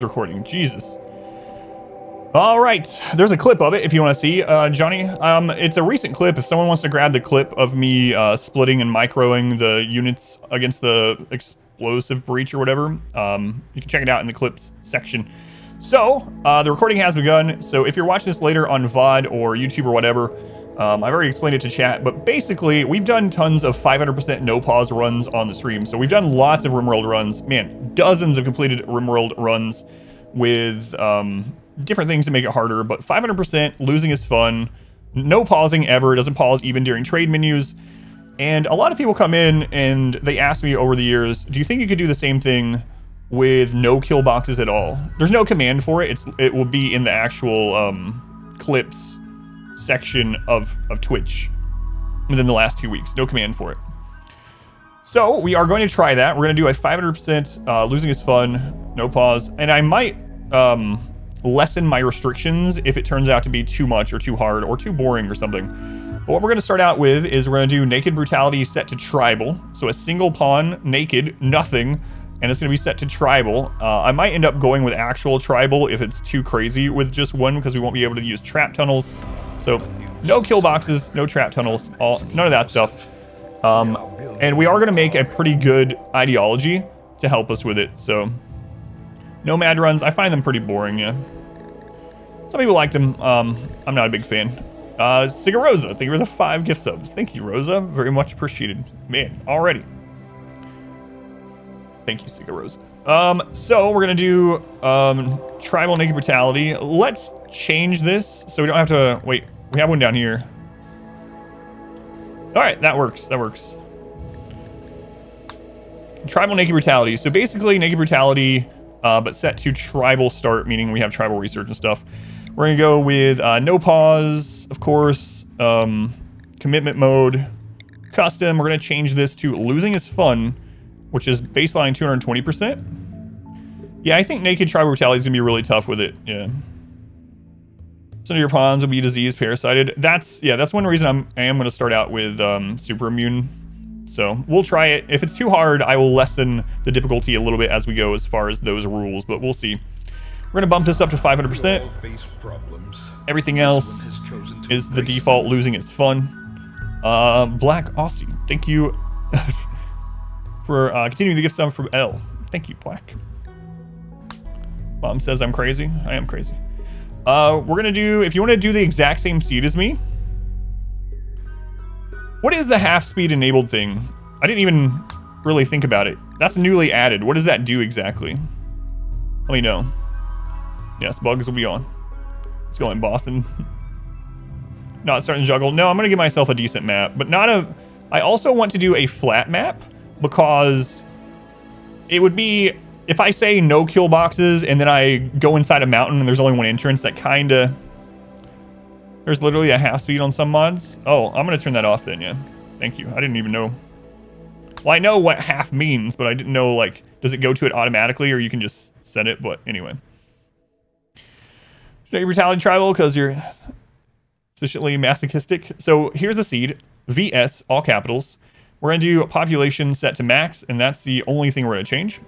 recording. Jesus. All right, there's a clip of it if you want to see, uh, Johnny. Um, it's a recent clip. If someone wants to grab the clip of me uh, splitting and microing the units against the explosive breach or whatever, um, you can check it out in the clips section. So, uh, the recording has begun. So if you're watching this later on VOD or YouTube or whatever, um, I've already explained it to chat, but basically, we've done tons of 500% no pause runs on the stream. So we've done lots of RimWorld runs. Man, dozens of completed RimWorld runs with um, different things to make it harder, but 500% losing is fun. No pausing ever. It doesn't pause even during trade menus. And a lot of people come in and they ask me over the years, do you think you could do the same thing with no kill boxes at all? There's no command for it. It's It will be in the actual um, clips section of, of Twitch within the last two weeks. No command for it. So we are going to try that. We're going to do a 500% uh, losing is fun, no pause. And I might um, lessen my restrictions if it turns out to be too much or too hard or too boring or something. But what we're going to start out with is we're going to do naked brutality set to tribal. So a single pawn, naked, nothing, and it's going to be set to tribal. Uh, I might end up going with actual tribal if it's too crazy with just one because we won't be able to use trap tunnels. So no kill boxes, no trap tunnels, all none of that stuff. Um, and we are going to make a pretty good ideology to help us with it. So nomad runs, I find them pretty boring. Yeah, some people like them. Um, I'm not a big fan. Uh, Siga Rosa, thank you for the five gift subs. Thank you, Rosa. Very much appreciated. Man, already. Thank you, Siga Rosa. Um, so we're gonna do um, tribal naked brutality. Let's change this so we don't have to wait. We have one down here. All right, that works. That works. Tribal naked brutality. So basically, naked brutality, uh, but set to tribal start, meaning we have tribal research and stuff. We're gonna go with uh, no pause, of course, um, commitment mode, custom. We're gonna change this to losing is fun, which is baseline 220%. Yeah, I think naked tribal brutality is gonna be really tough with it. Yeah. Some of your pawns will be disease parasited. That's yeah, that's one reason I'm I am gonna start out with um, super immune. So we'll try it. If it's too hard, I will lessen the difficulty a little bit as we go as far as those rules, but we'll see. We're gonna bump this up to 500%. Everything else is the default losing its fun. Uh, Black Aussie, thank you for uh, continuing the gift sum from L. Thank you, Black. Mom says I'm crazy. I am crazy. Uh, we're gonna do, if you wanna do the exact same seed as me, what is the half speed enabled thing? I didn't even really think about it. That's newly added. What does that do exactly? Let me know. Yes, bugs will be on. It's going Boston. not starting to juggle. No, I'm gonna give myself a decent map, but not a, I also want to do a flat map because it would be if I say no kill boxes and then I go inside a mountain and there's only one entrance, that kind of... There's literally a half speed on some mods. Oh, I'm to turn that off then, yeah. Thank you. I didn't even know. Well, I know what half means, but I didn't know, like, does it go to it automatically or you can just set it? But anyway. I brutality tribal because you're sufficiently masochistic? So here's a seed. VS, all capitals. We're going to do population set to max, and that's the only thing we're going to change.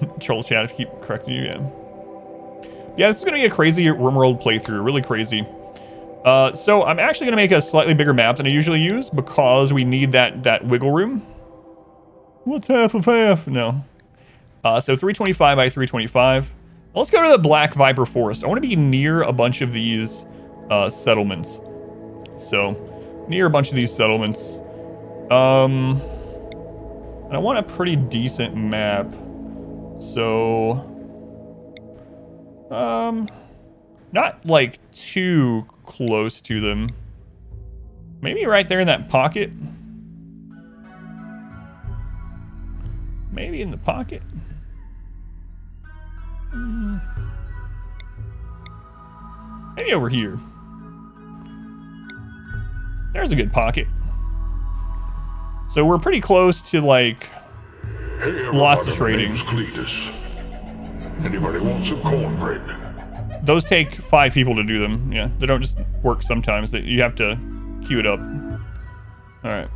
Troll chat if you keep correcting you, yeah. Yeah, this is going to be a crazy RimWorld playthrough, really crazy. Uh, so I'm actually going to make a slightly bigger map than I usually use because we need that, that wiggle room. What's half of half? No. Uh, so 325 by 325. Let's go to the Black Viper Forest. I want to be near a bunch of these uh, settlements. So, near a bunch of these settlements. Um, I want a pretty decent map. So, um, not like too close to them. Maybe right there in that pocket. Maybe in the pocket. Hmm. Maybe over here. There's a good pocket. So we're pretty close to like Hey, Lots of trading. Cletus. Anybody want some cornbread? Those take five people to do them. Yeah, they don't just work sometimes. That you have to queue it up. All right.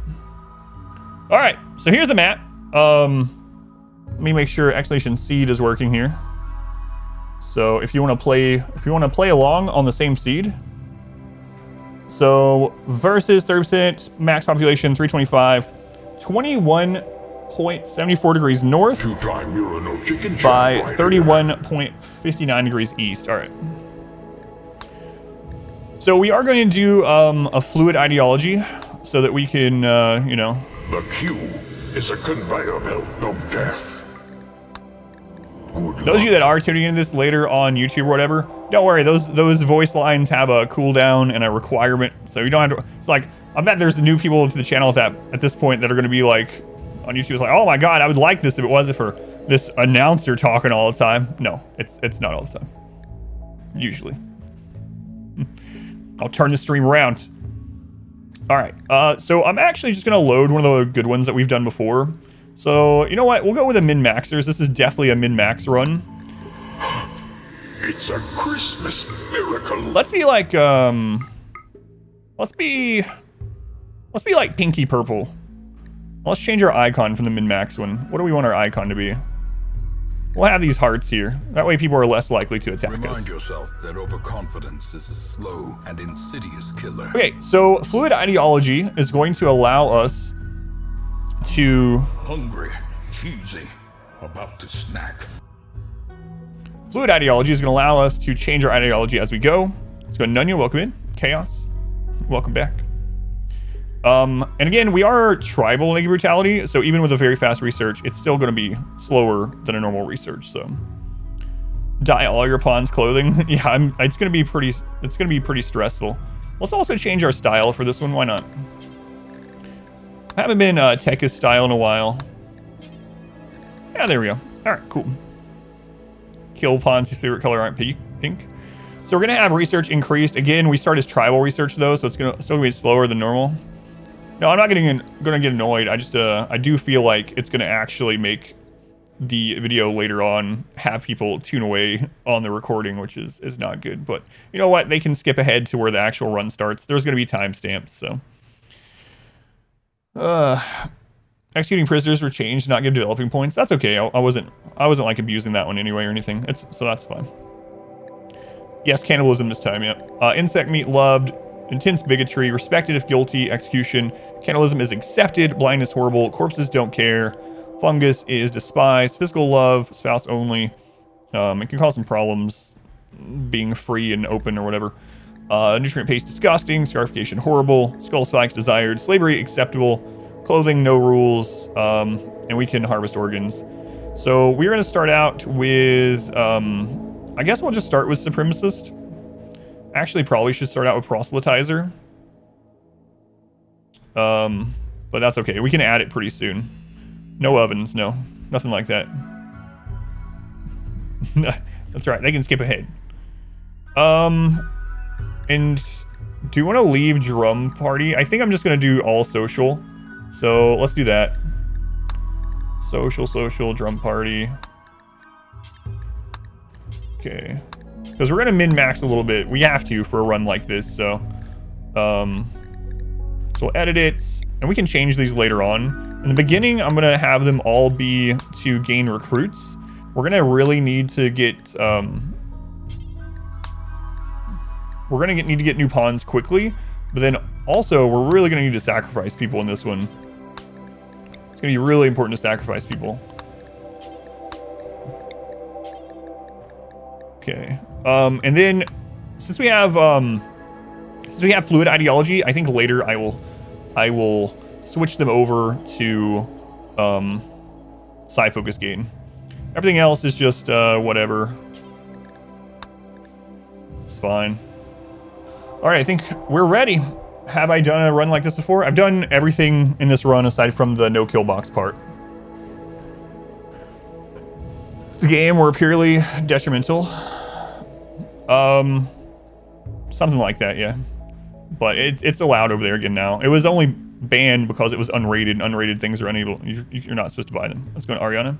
All right. So here's the map. Um, Let me make sure Exhalation Seed is working here. So if you want to play, if you want to play along on the same seed. So versus 30% max population 325, 21.74 degrees north Two-time no chicken by champ 31.59 degrees east. All right. So we are going to do um, a fluid ideology so that we can, uh, you know, The Q is a conveyor belt of death. Those of you that are tuning into this later on YouTube or whatever, don't worry. Those those voice lines have a cooldown and a requirement, so you don't have to. It's like I bet there's new people to the channel at that at this point that are going to be like on YouTube. It's like, oh my god, I would like this if it wasn't for this announcer talking all the time. No, it's it's not all the time. Usually, I'll turn the stream around. All right, uh, so I'm actually just gonna load one of the good ones that we've done before. So you know what? We'll go with a min maxers. This is definitely a min max run. It's a Christmas miracle. Let's be like um let's be let's be like pinky purple. Let's change our icon from the min-max one. What do we want our icon to be? We'll have these hearts here. That way people are less likely to attack Remind us. yourself that overconfidence is a slow and insidious killer. Okay, so fluid ideology is going to allow us to Hungry, cheesy, about to snack. fluid ideology is going to allow us to change our ideology as we go. Let's go Nunya, welcome in. Chaos, welcome back. Um, and again, we are tribal negative brutality, so even with a very fast research, it's still going to be slower than a normal research. So, dye all your pawn's clothing. yeah, I'm, it's going to be pretty. It's going to be pretty stressful. Let's also change our style for this one. Why not? I haven't been uh, style in a while. Yeah, there we go. All right, cool. Kill pawns whose favorite color aren't pink. So we're gonna have research increased. Again, we start as tribal research though, so it's gonna still gonna be slower than normal. No, I'm not getting gonna get annoyed. I just uh I do feel like it's gonna actually make the video later on have people tune away on the recording, which is is not good. But you know what? They can skip ahead to where the actual run starts. There's gonna be timestamps, so. Uh, executing prisoners were changed, not give developing points. That's okay. I, I wasn't I wasn't like abusing that one anyway or anything. It's so that's fine. Yes, cannibalism this time, yeah. Uh, insect meat loved, intense bigotry, respected if guilty, execution. Cannibalism is accepted, blindness horrible, corpses don't care, fungus is despised, physical love, spouse only. Um, it can cause some problems being free and open or whatever. Uh, nutrient paste disgusting, scarification horrible, skull spikes desired, slavery acceptable, clothing no rules, um, and we can harvest organs. So we're going to start out with, um, I guess we'll just start with supremacist. Actually, probably should start out with proselytizer. Um, but that's okay. We can add it pretty soon. No ovens, no, nothing like that. that's right. They can skip ahead. Um, and do you want to leave drum party? I think I'm just gonna do all social. So let's do that. Social, social, drum party. Okay. Because we're gonna min-max a little bit. We have to for a run like this, so. Um, so we'll edit it, and we can change these later on. In the beginning, I'm gonna have them all be to gain recruits. We're gonna really need to get, um, we're gonna get, need to get new pawns quickly, but then also we're really gonna need to sacrifice people in this one. It's gonna be really important to sacrifice people. Okay. Um, and then since we have um, since we have fluid ideology, I think later I will I will switch them over to um, psyfocus gain. Everything else is just uh, whatever. It's fine. All right, I think we're ready. Have I done a run like this before? I've done everything in this run aside from the no kill box part. The game were purely detrimental. Um, something like that, yeah. But it, it's allowed over there again now. It was only banned because it was unrated. Unrated things are unable. You're, you're not supposed to buy them. Let's go to Ariana.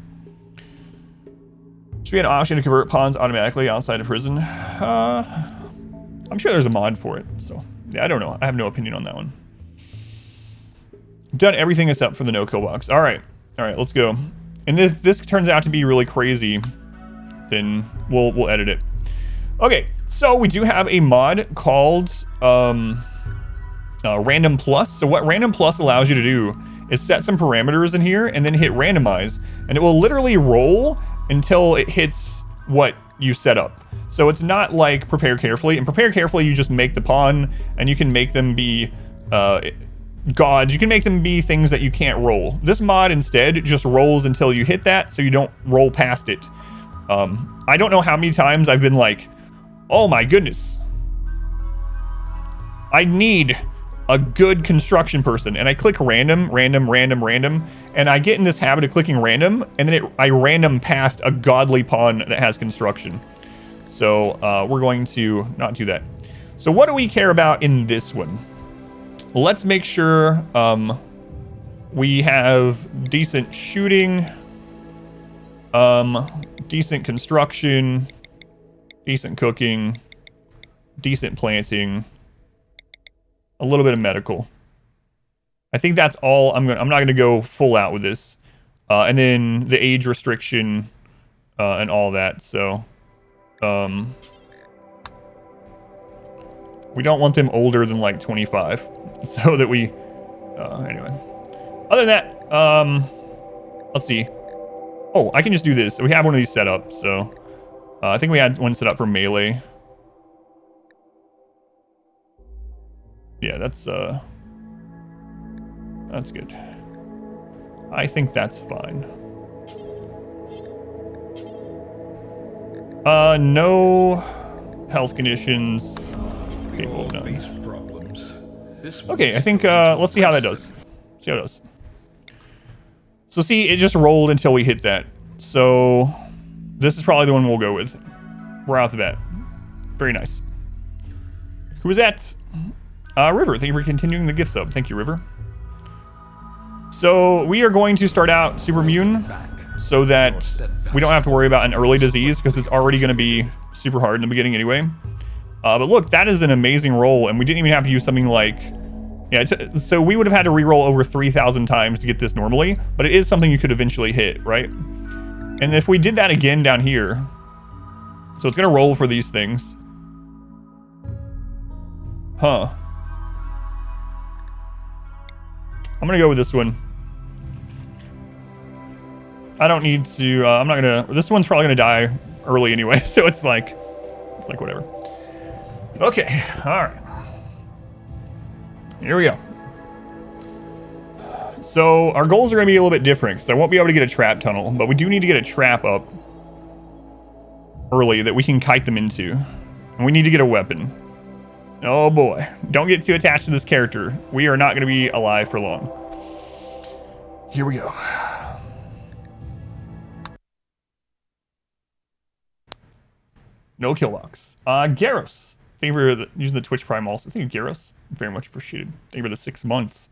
Should be an option to convert pawns automatically outside of prison. Uh, I'm sure there's a mod for it. So yeah, I don't know. I have no opinion on that one. Done everything except for the no kill box. All right, all right, let's go. And if this turns out to be really crazy, then we'll we'll edit it. Okay, so we do have a mod called um, uh, Random Plus. So what Random Plus allows you to do is set some parameters in here and then hit randomize, and it will literally roll until it hits what you set up. So it's not like prepare carefully. And prepare carefully, you just make the pawn, and you can make them be uh, gods. You can make them be things that you can't roll. This mod instead just rolls until you hit that, so you don't roll past it. Um, I don't know how many times I've been like, oh my goodness, I need a good construction person. And I click random, random, random, random, and I get in this habit of clicking random, and then it, I random past a godly pawn that has construction. So uh, we're going to not do that. So what do we care about in this one? Let's make sure um, we have decent shooting, um, decent construction, decent cooking, decent planting, a little bit of medical. I think that's all I'm going to, I'm not going to go full out with this. Uh, and then the age restriction uh, and all that. So, um, we don't want them older than like 25 so that we, uh, anyway. Other than that, um, let's see. Oh, I can just do this. We have one of these set up, so uh, I think we had one set up for melee. Yeah, that's, uh, that's good. I think that's fine. Uh, no health conditions. Capable of none. Problems. This Okay, I think, uh, let's see how that does. See how it does. So see, it just rolled until we hit that. So this is probably the one we'll go with. Right off the bat. Very nice. Who was that? Uh, River, thank you for continuing the gift sub. Thank you, River. So we are going to start out super immune so that we don't have to worry about an early disease because it's already going to be super hard in the beginning anyway. Uh, but look, that is an amazing roll, and we didn't even have to use something like... Yeah, so we would have had to re-roll over 3,000 times to get this normally, but it is something you could eventually hit, right? And if we did that again down here, so it's going to roll for these things. Huh. I'm to go with this one. I don't need to, uh, I'm not to, this one's probably to die early anyway, so it's like, it's like whatever. Okay, all right. Here we go. So our goals are to be a little bit different because I won't be able to get a trap tunnel, but we do need to get a trap up early that we can kite them into. And we need to get a weapon. Oh boy. Don't get too attached to this character. We are not going to be alive for long. Here we go. No kill box. Uh, Garros. Thank you for the, using the Twitch Prime also. Thank you, Garros. Very much appreciated. Thank you for the six months.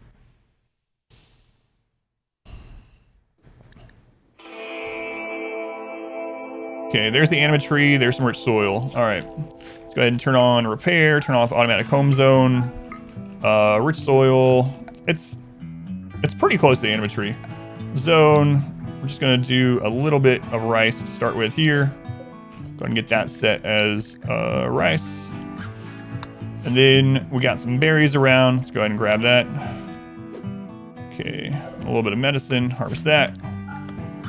Okay, there's the anima tree. There's some rich soil. All right. Let's go ahead and turn on repair. Turn off automatic home zone. Uh, rich soil. It's it's pretty close to the anima tree. Zone. We're just to do a little bit of rice to start with here. Go ahead and get that set as uh, rice. And then we got some berries around. Let's go ahead and grab that. Okay, a little bit of medicine. Harvest that.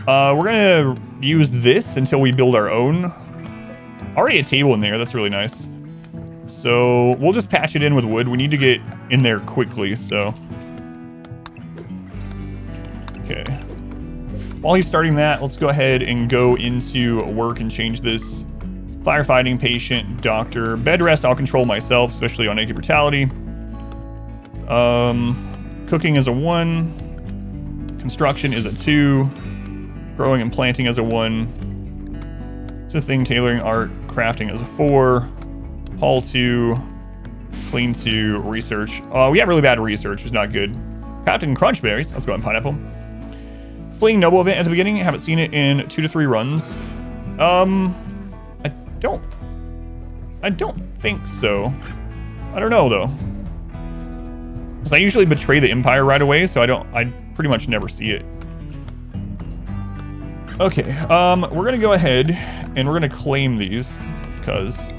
Uh, we're gonna use this until we build our own. Already a table in there, that's really nice. So we'll just patch it in with wood. We need to get in there quickly, so. Okay. While he's starting that, let's go ahead and go into work and change this. Firefighting, patient, doctor, bed rest, I'll control myself, especially on naked brutality. Um, cooking is a one. Construction is a two. Growing and planting is a one. It's a thing. Tailoring, art, crafting as a four. Haul two. Clean two. Research. Uh, we have really bad research, is not good. Captain Crunchberries. Let's go on pineapple. Fleeing Noble event at the beginning. Haven't seen it in two to three runs. Um, I don't. I don't think so. I don't know though. Because I usually betray the Empire right away, so I don't. I pretty much never see it. Okay, um, we're gonna go ahead and we're gonna claim these because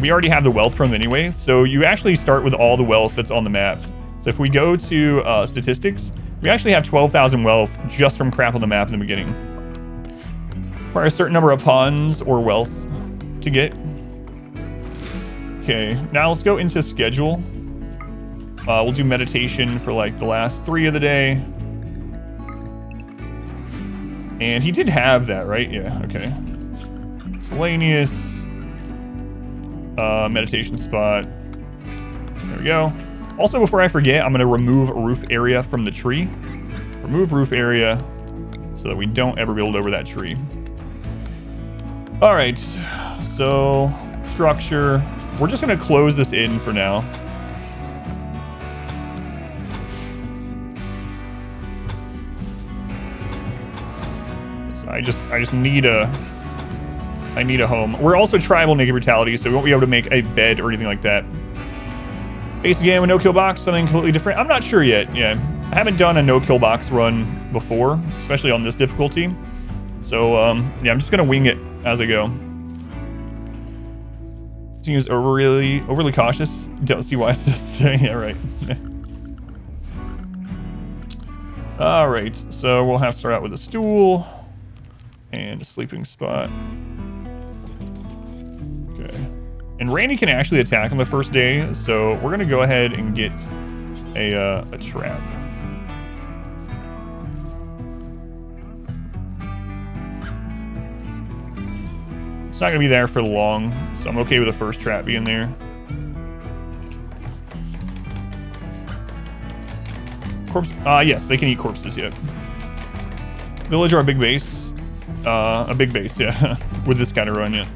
we already have the wealth from anyway. So you actually start with all the wealth that's on the map. So if we go to uh, statistics, we actually have 12,000 wealth just from crap on the map in the beginning. Require a certain number of pawns or wealth to get. Okay, now let's go into schedule. Uh, we'll do meditation for like the last three of the day. And he did have that, right? Yeah, okay. Miscellaneous. Uh, meditation spot. There we go. Also, before I forget, I'm going to remove roof area from the tree. Remove roof area so that we don't ever build over that tree. All right, so structure. We're just going to close this in for now. I just, I just need a, I need a home. We're also tribal naked brutality, so we won't be able to make a bed or anything like that. Base game with no kill box, something completely different. I'm not sure yet. Yeah, I haven't done a no kill box run before, especially on this difficulty. So um, yeah, I'm just gonna wing it as I go. Seems overly overly cautious. Don't see why it's this. yeah, right. All right, so we'll have to start out with a stool and a sleeping spot. Okay. And Randy can actually attack on the first day, so we're gonna go ahead and get a, uh, a trap. It's not gonna be there for long, so I'm okay with the first trap being there. Corpse, uh, yes, they can eat corpses, yeah. Village or a big base. Uh, a big base, yeah, with this kind of run, yeah.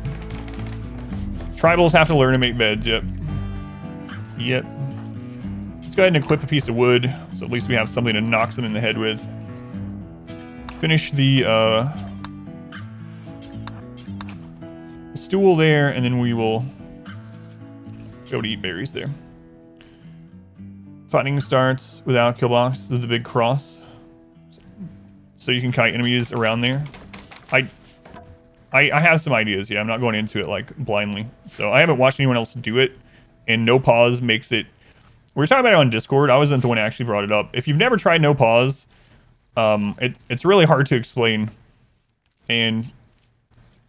Tribals have to learn to make beds, yep. Yep. Let's go ahead and equip a piece of wood, so at least we have something to knock them in the head with. Finish the, uh, stool there, and then we will go to eat berries there. Fighting starts without kill box. There's a big cross. So you can kite enemies around there. I I, I have some ideas. Yeah, I'm not going into it like blindly. So I haven't watched anyone else do it, and no pause makes it. We were talking about it on Discord. I wasn't the one who actually brought it up. If you've never tried no pause, um, it, it's really hard to explain, and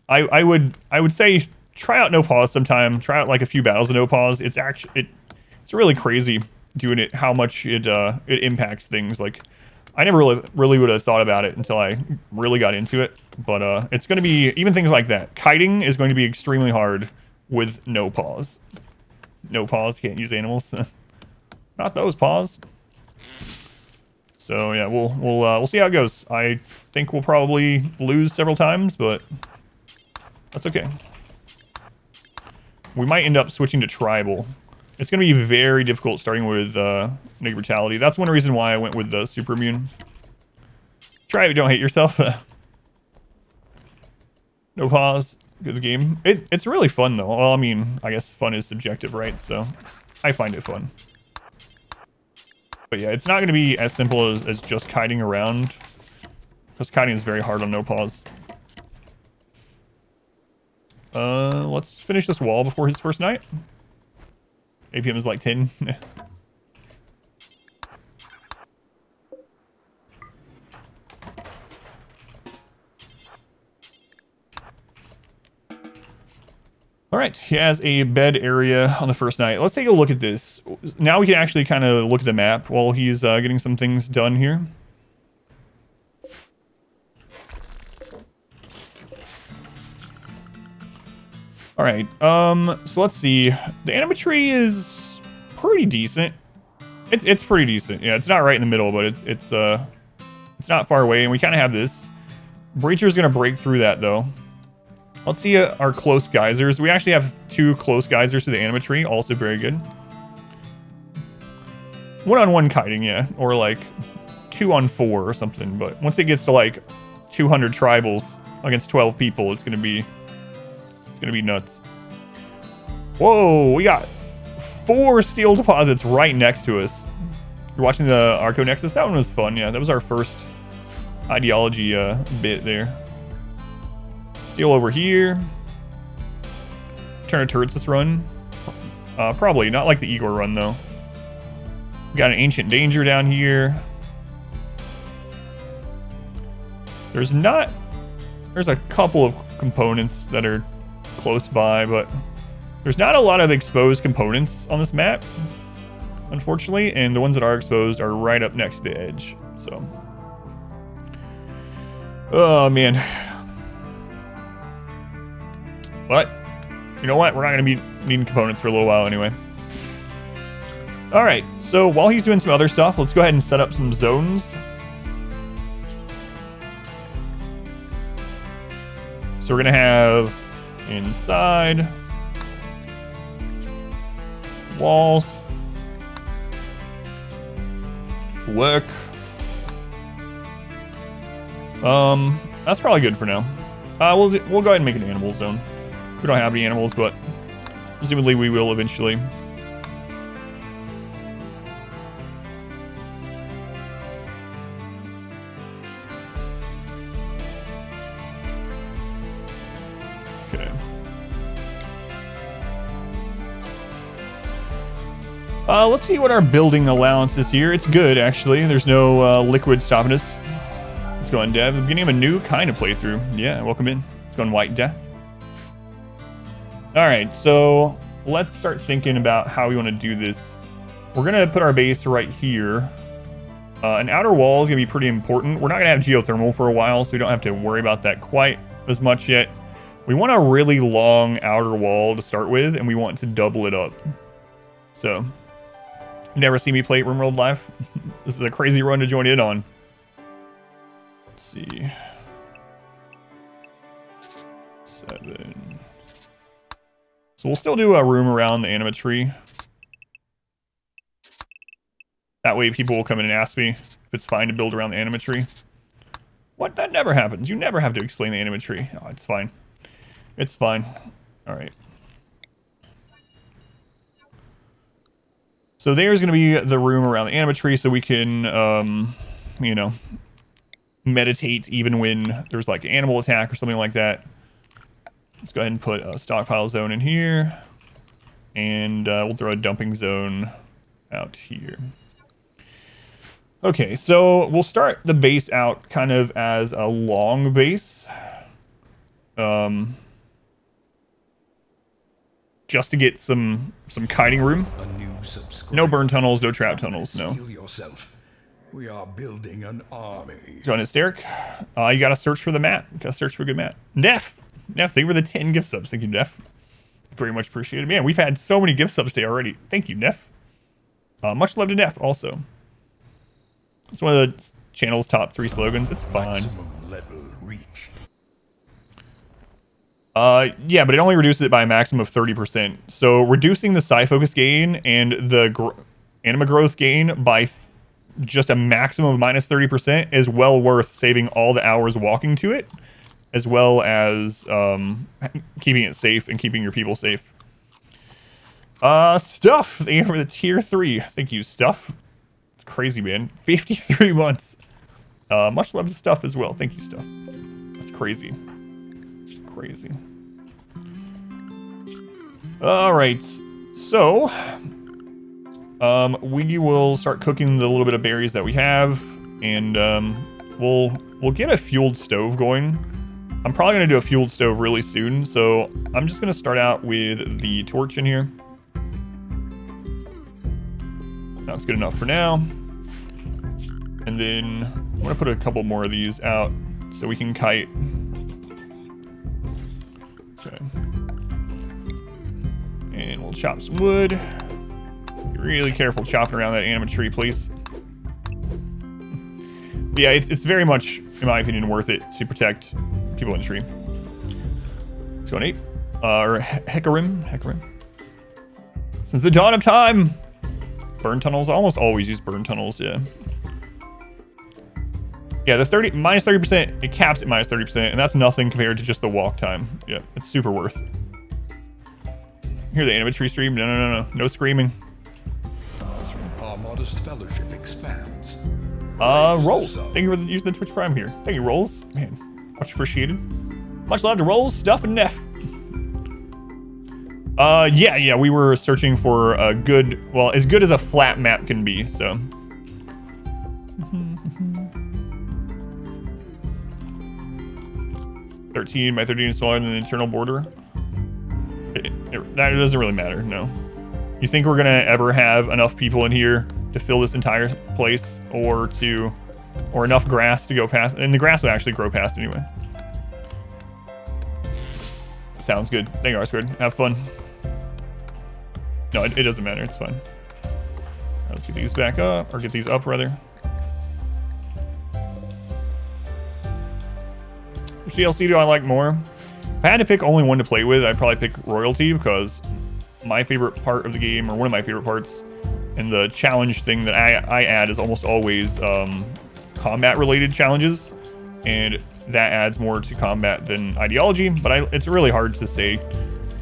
I I would I would say try out no pause sometime. Try out like a few battles of no pause. It's actually it it's really crazy doing it. How much it uh it impacts things like. I never really, really would have thought about it until I really got into it. But uh, it's going to be, even things like that. Kiting is going to be extremely hard with no pause. No pause, can't use animals. Not those paws. So yeah, we'll we'll uh, we'll see how it goes. I think we'll probably lose several times, but that's okay. We might end up switching to tribal. It's going to be very difficult starting with uh, Naked Brutality. That's one reason why I went with the Super Immune. Try it, don't hate yourself. no pause. Good game. It, it's really fun, though. Well, I mean, I guess fun is subjective, right? So I find it fun. But yeah, it's not going to be as simple as, as just kiting around. Because kiting is very hard on no pause. Uh, let's finish this wall before his first night. APM is like 10. All right, he has a bed area on the first night. Let's take a look at this. Now we can actually kind of look at the map while he's uh, getting some things done here. All right, um, so let's see. The anima tree is pretty decent. It's, it's pretty decent. Yeah, it's not right in the middle, but it, it's, uh, it's not far away, and we kind of have this. Breacher's going to break through that, though. Let's see uh, our close geysers. We actually have two close geysers to the anima tree, also very good. One-on-one -on -one kiting, yeah, or like two on four or something, but once it gets to like 200 tribals against 12 people, it's going to be it's gonna be nuts. Whoa, we got four steel deposits right next to us. You're watching the Archonexus. That one was fun. Yeah, that was our first ideology uh, bit there. Steel over here. Turn of turrets this run. Uh, probably not like the Igor run though. We got an ancient danger down here. There's not. There's a couple of components that are close by, but there's not a lot of exposed components on this map, unfortunately, and the ones that are exposed are right up next to the edge. So, oh man. But you know what? We're not gonna be needing components for a little while anyway. All right. So while he's doing some other stuff, let's go ahead and set up some zones. So we're gonna have inside walls work. Um, that's probably good for now. Uh, we'll we'll go ahead and make an animal zone. We don't have any animals, but presumably we will eventually. Okay. Uh, let's see what our building allowance is here. It's good, actually. There's no uh, liquid stopping us. Let's go on dev. The beginning of a new kind of playthrough. Yeah, welcome in. Let's go on white death. All right, so let's start thinking about how we want to do this. We're going to put our base right here. Uh, an outer wall is going to be pretty important. We're not going to have geothermal for a while, so we don't have to worry about that quite as much yet. We want a really long outer wall to start with, and we want to double it up. So, you never see me play RimWorld live? this is a crazy run to join in on. Let's see. Seven. So we'll still do a room around the anima tree. That way people will come in and ask me if it's fine to build around the anima tree. What? That never happens. You never have to explain the anima tree. Oh, it's fine. It's fine. All right. So there's going to be the room around the anima tree so we can, um, you know, meditate even when there's like an animal attack or something like that. Let's go ahead and put a stockpile zone in here. And uh, we'll throw a dumping zone out here. Okay, so we'll start the base out kind of as a long base. Um, just to get some some kiting room. No burn tunnels, no trap tunnels, no. yourself. We are building an army. John Hysteric. Uh, you gotta search for the map. You gotta search for a good map. Neff! Neff, thank you for the 10 gift subs. Thank you, Neff. Very much appreciated. Man, we've had so many gift subs today already. Thank you, Neff. Uh, much love to Neff, also. It's one of the channel's top three slogans. It's fine. level reached. Uh, yeah, but it only reduces it by a maximum of 30%. So reducing the psyfocus gain and the gr anima growth gain by just a maximum of minus 30% is well worth saving all the hours walking to it as well as um, keeping it safe and keeping your people safe. Uh, stuff. Thank you for the tier three. Thank you, stuff. It's crazy, man. 53 months. Uh, much love to stuff as well. Thank you, stuff. That's crazy. Crazy. All right. So, um, we will start cooking the little bit of berries that we have, and um, we'll we'll get a fueled stove going I'm probably going to do a fueled stove really soon, so I'm just going to start out with the torch in here. That's good enough for now. And then I'm going to put a couple more of these out so we can kite. Okay. And we'll chop some wood. Be really careful chopping around that anima tree, please. But yeah, it's, it's very much, in my opinion, worth it to protect people in the tree. Let's go on eight. Uh, or Hecarim. Hecarim. Since the dawn of time. Burn tunnels. I almost always use burn tunnels, yeah. Yeah, the 30 minus 30%, it caps at minus 30%, and that's nothing compared to just the walk time. Yeah, it's super worth. Hear the anima tree stream? No, no, no, no. No screaming. Our Stardust Fellowship expands. Uh, Rolls. Thank you for using the Twitch Prime here. Thank you, Rolls. Man, much appreciated. Much love to Rolls, Stuff, and Neff. Uh, yeah, yeah, we were searching for a good, well, as good as a flat map can be, so. Thirteen by thirteen is smaller than the internal border. It, it, that doesn't really matter. No. You think we're gonna ever have enough people in here to fill this entire place, or to, or enough grass to go past? And the grass would actually grow past anyway. Sounds good. Thank you, R squared. Have fun. No, it, it doesn't matter. It's fine. Let's get these back up, or get these up rather. Which DLC do I like more? If I had to pick only one to play with, I'd probably pick Royalty because my favorite part of the game, or one of my favorite parts, and the challenge thing that I, I add is almost always um, combat-related challenges, and that adds more to combat than ideology. But I, it's really hard to say.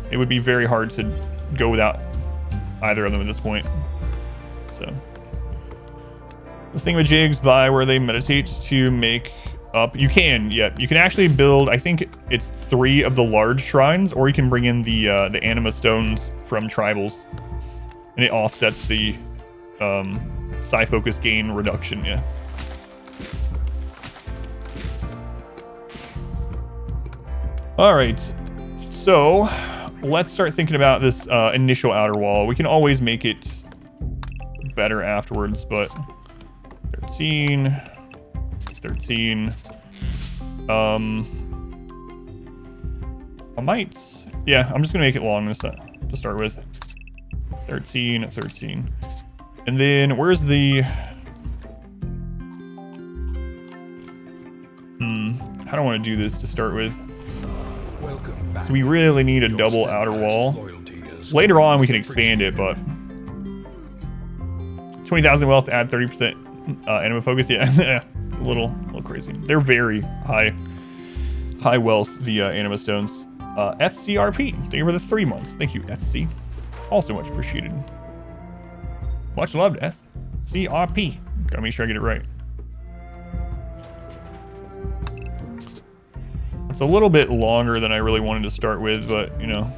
It would be very hard to go without either of them at this point. So the thing with jigs by where they meditate to make up you can yeah you can actually build i think it's three of the large shrines or you can bring in the uh, the anima stones from tribals and it offsets the um psyfocus gain reduction yeah all right so let's start thinking about this uh, initial outer wall we can always make it better afterwards but 13 13. Um, I might, yeah, I'm just gonna make it long to start with. 13, 13. And then where's the, hmm, I don't want to do this to start with. So we really need a double outer wall. Later on, we can expand it, but appreciated. 20,000 wealth to add 30% uh, anima focus. Yeah, it's a little, a little crazy. They're very high, high wealth, the uh, anima stones. Uh, FCRP, thank you for the three months. Thank you, FC. Also much appreciated. Much loved, FCRP. Gotta make sure I get it right. It's a little bit longer than I really wanted to start with, but you know.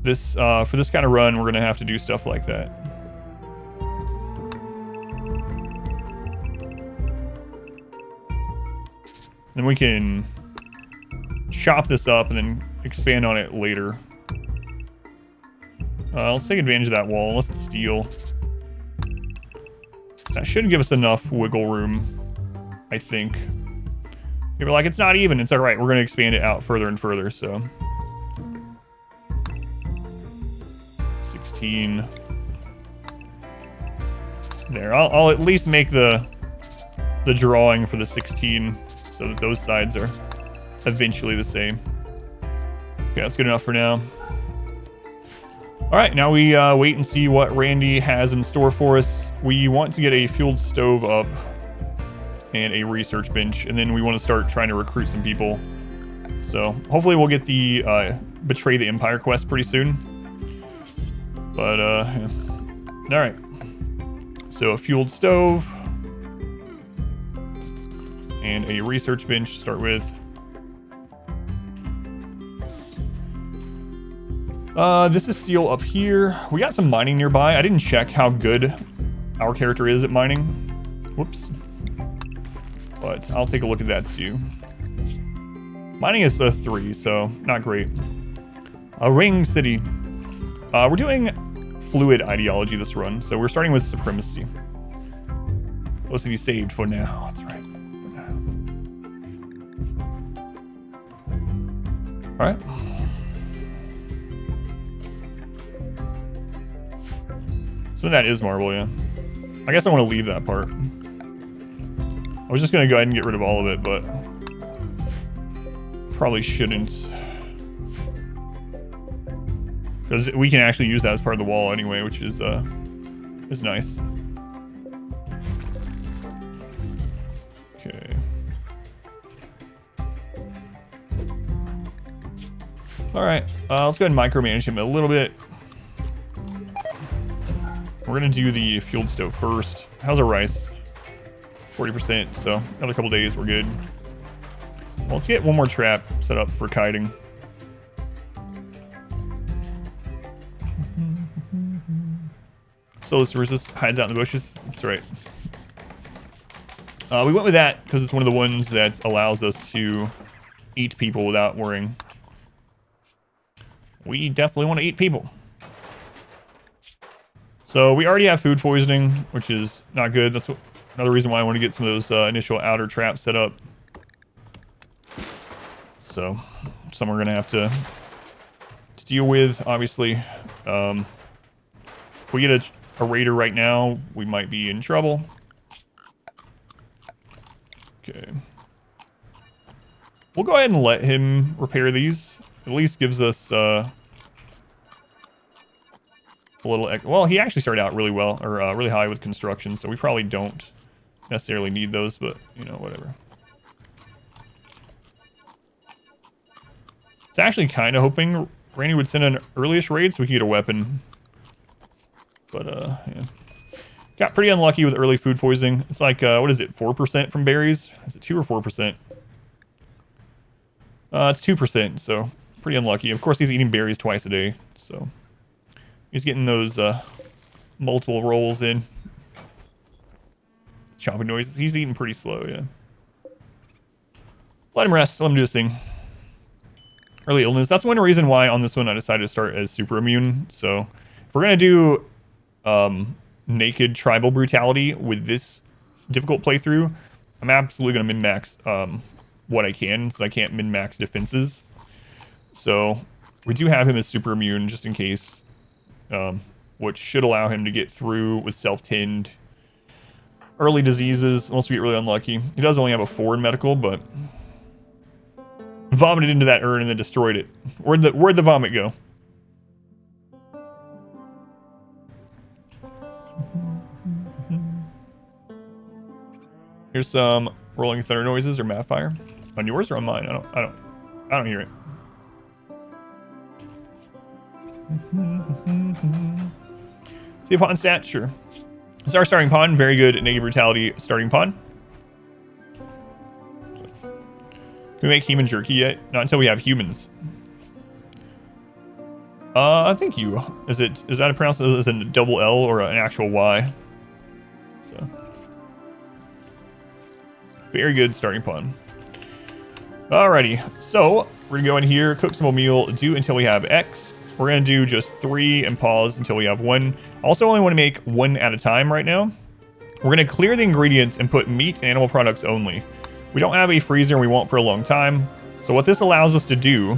This, uh, for this kind of run, we're gonna have to do stuff like that. Then we can chop this up and then expand on it later. Uh, let's take advantage of that wall, unless it's steel. That should give us enough wiggle room, I think. They were like, it's not even. It's all right. We're going to expand it out further and further, so. 16. There. I'll, I'll at least make the the drawing for the 16 so that those sides are eventually the same. Okay, that's good enough for now. All right, now we uh, wait and see what Randy has in store for us. We want to get a fueled stove up and a research bench, and then we want to start trying to recruit some people. So hopefully we'll get the uh, Betray the Empire quest pretty soon. But, uh, yeah. all right. So a fueled stove and a research bench to start with. Uh, this is steel up here. We got some mining nearby. I didn't check how good our character is at mining. Whoops. But I'll take a look at that too. Mining is a three, so not great. A ring city. Uh, we're doing fluid ideology this run, so we're starting with supremacy. OCD saved for now. That's right. All right. Of that is marble, yeah. I guess I want to leave that part. I was just to go ahead and get rid of all of it, but probably shouldn't. Because we can actually use that as part of the wall anyway, which is uh, is nice. Okay. All right, uh, let's go ahead and micromanage him a little bit. We're gonna do the fueled stove first. How's our rice? 40%, so another couple days, we're good. Well, let's get one more trap set up for kiting. So this resist hides out in the bushes. That's right. Uh, we went with that because it's one of the ones that allows us to eat people without worrying. We definitely want to eat people. So we already have food poisoning, which is not good. That's another reason why I want to get some of those uh, initial outer traps set up. So some we're going to have to, to deal with, obviously. Um, if we get a, a raider right now, we might be in trouble. Okay. We'll go ahead and let him repair these. At least gives us uh, a little... Well, he actually started out really well, or uh, really high with construction, so we probably don't necessarily need those, but, you know, whatever. It's actually kind of hoping Randy would send an earliest raid so we can get a weapon. But, uh, yeah. Got pretty unlucky with early food poisoning. It's like, uh, what is it, 4% from berries? Is it 2 or 4%? Uh, it's 2%, so pretty unlucky. Of course, he's eating berries twice a day, so he's getting those uh, multiple rolls in. Chomping noises. He's eating pretty slow, yeah. Let him rest. Let him do his thing. Early illness. That's one reason why on this one I decided to start as super immune. So if we're going to do um, naked tribal brutality with this difficult playthrough, I'm absolutely going to min-max um, what I can, since I can't min-max defenses. So we do have him as super immune just in case, um, which should allow him to get through with self-tend early diseases, unless we get really unlucky. He does only have a 4 in medical, but vomited into that urn and then destroyed it. Where'd the, where'd the vomit go? Here's some rolling thunder noises or math fire. On yours or on mine? I don't I don't I don't hear it. See upon pawn stat? Sure. Is our starting pawn. Very good naked brutality starting pawn. Can we make human jerky yet? Not until we have humans. Uh, thank you. Is it is that a pronounced as a double L or an actual Y? So, very good starting pawn. Alrighty, so we're gonna go in here, cook some meal, do until we have X. We're gonna do just three and pause until we have one. Also only wanna make one at a time right now. We're gonna clear the ingredients and put meat and animal products only. We don't have a freezer we won't for a long time. So what this allows us to do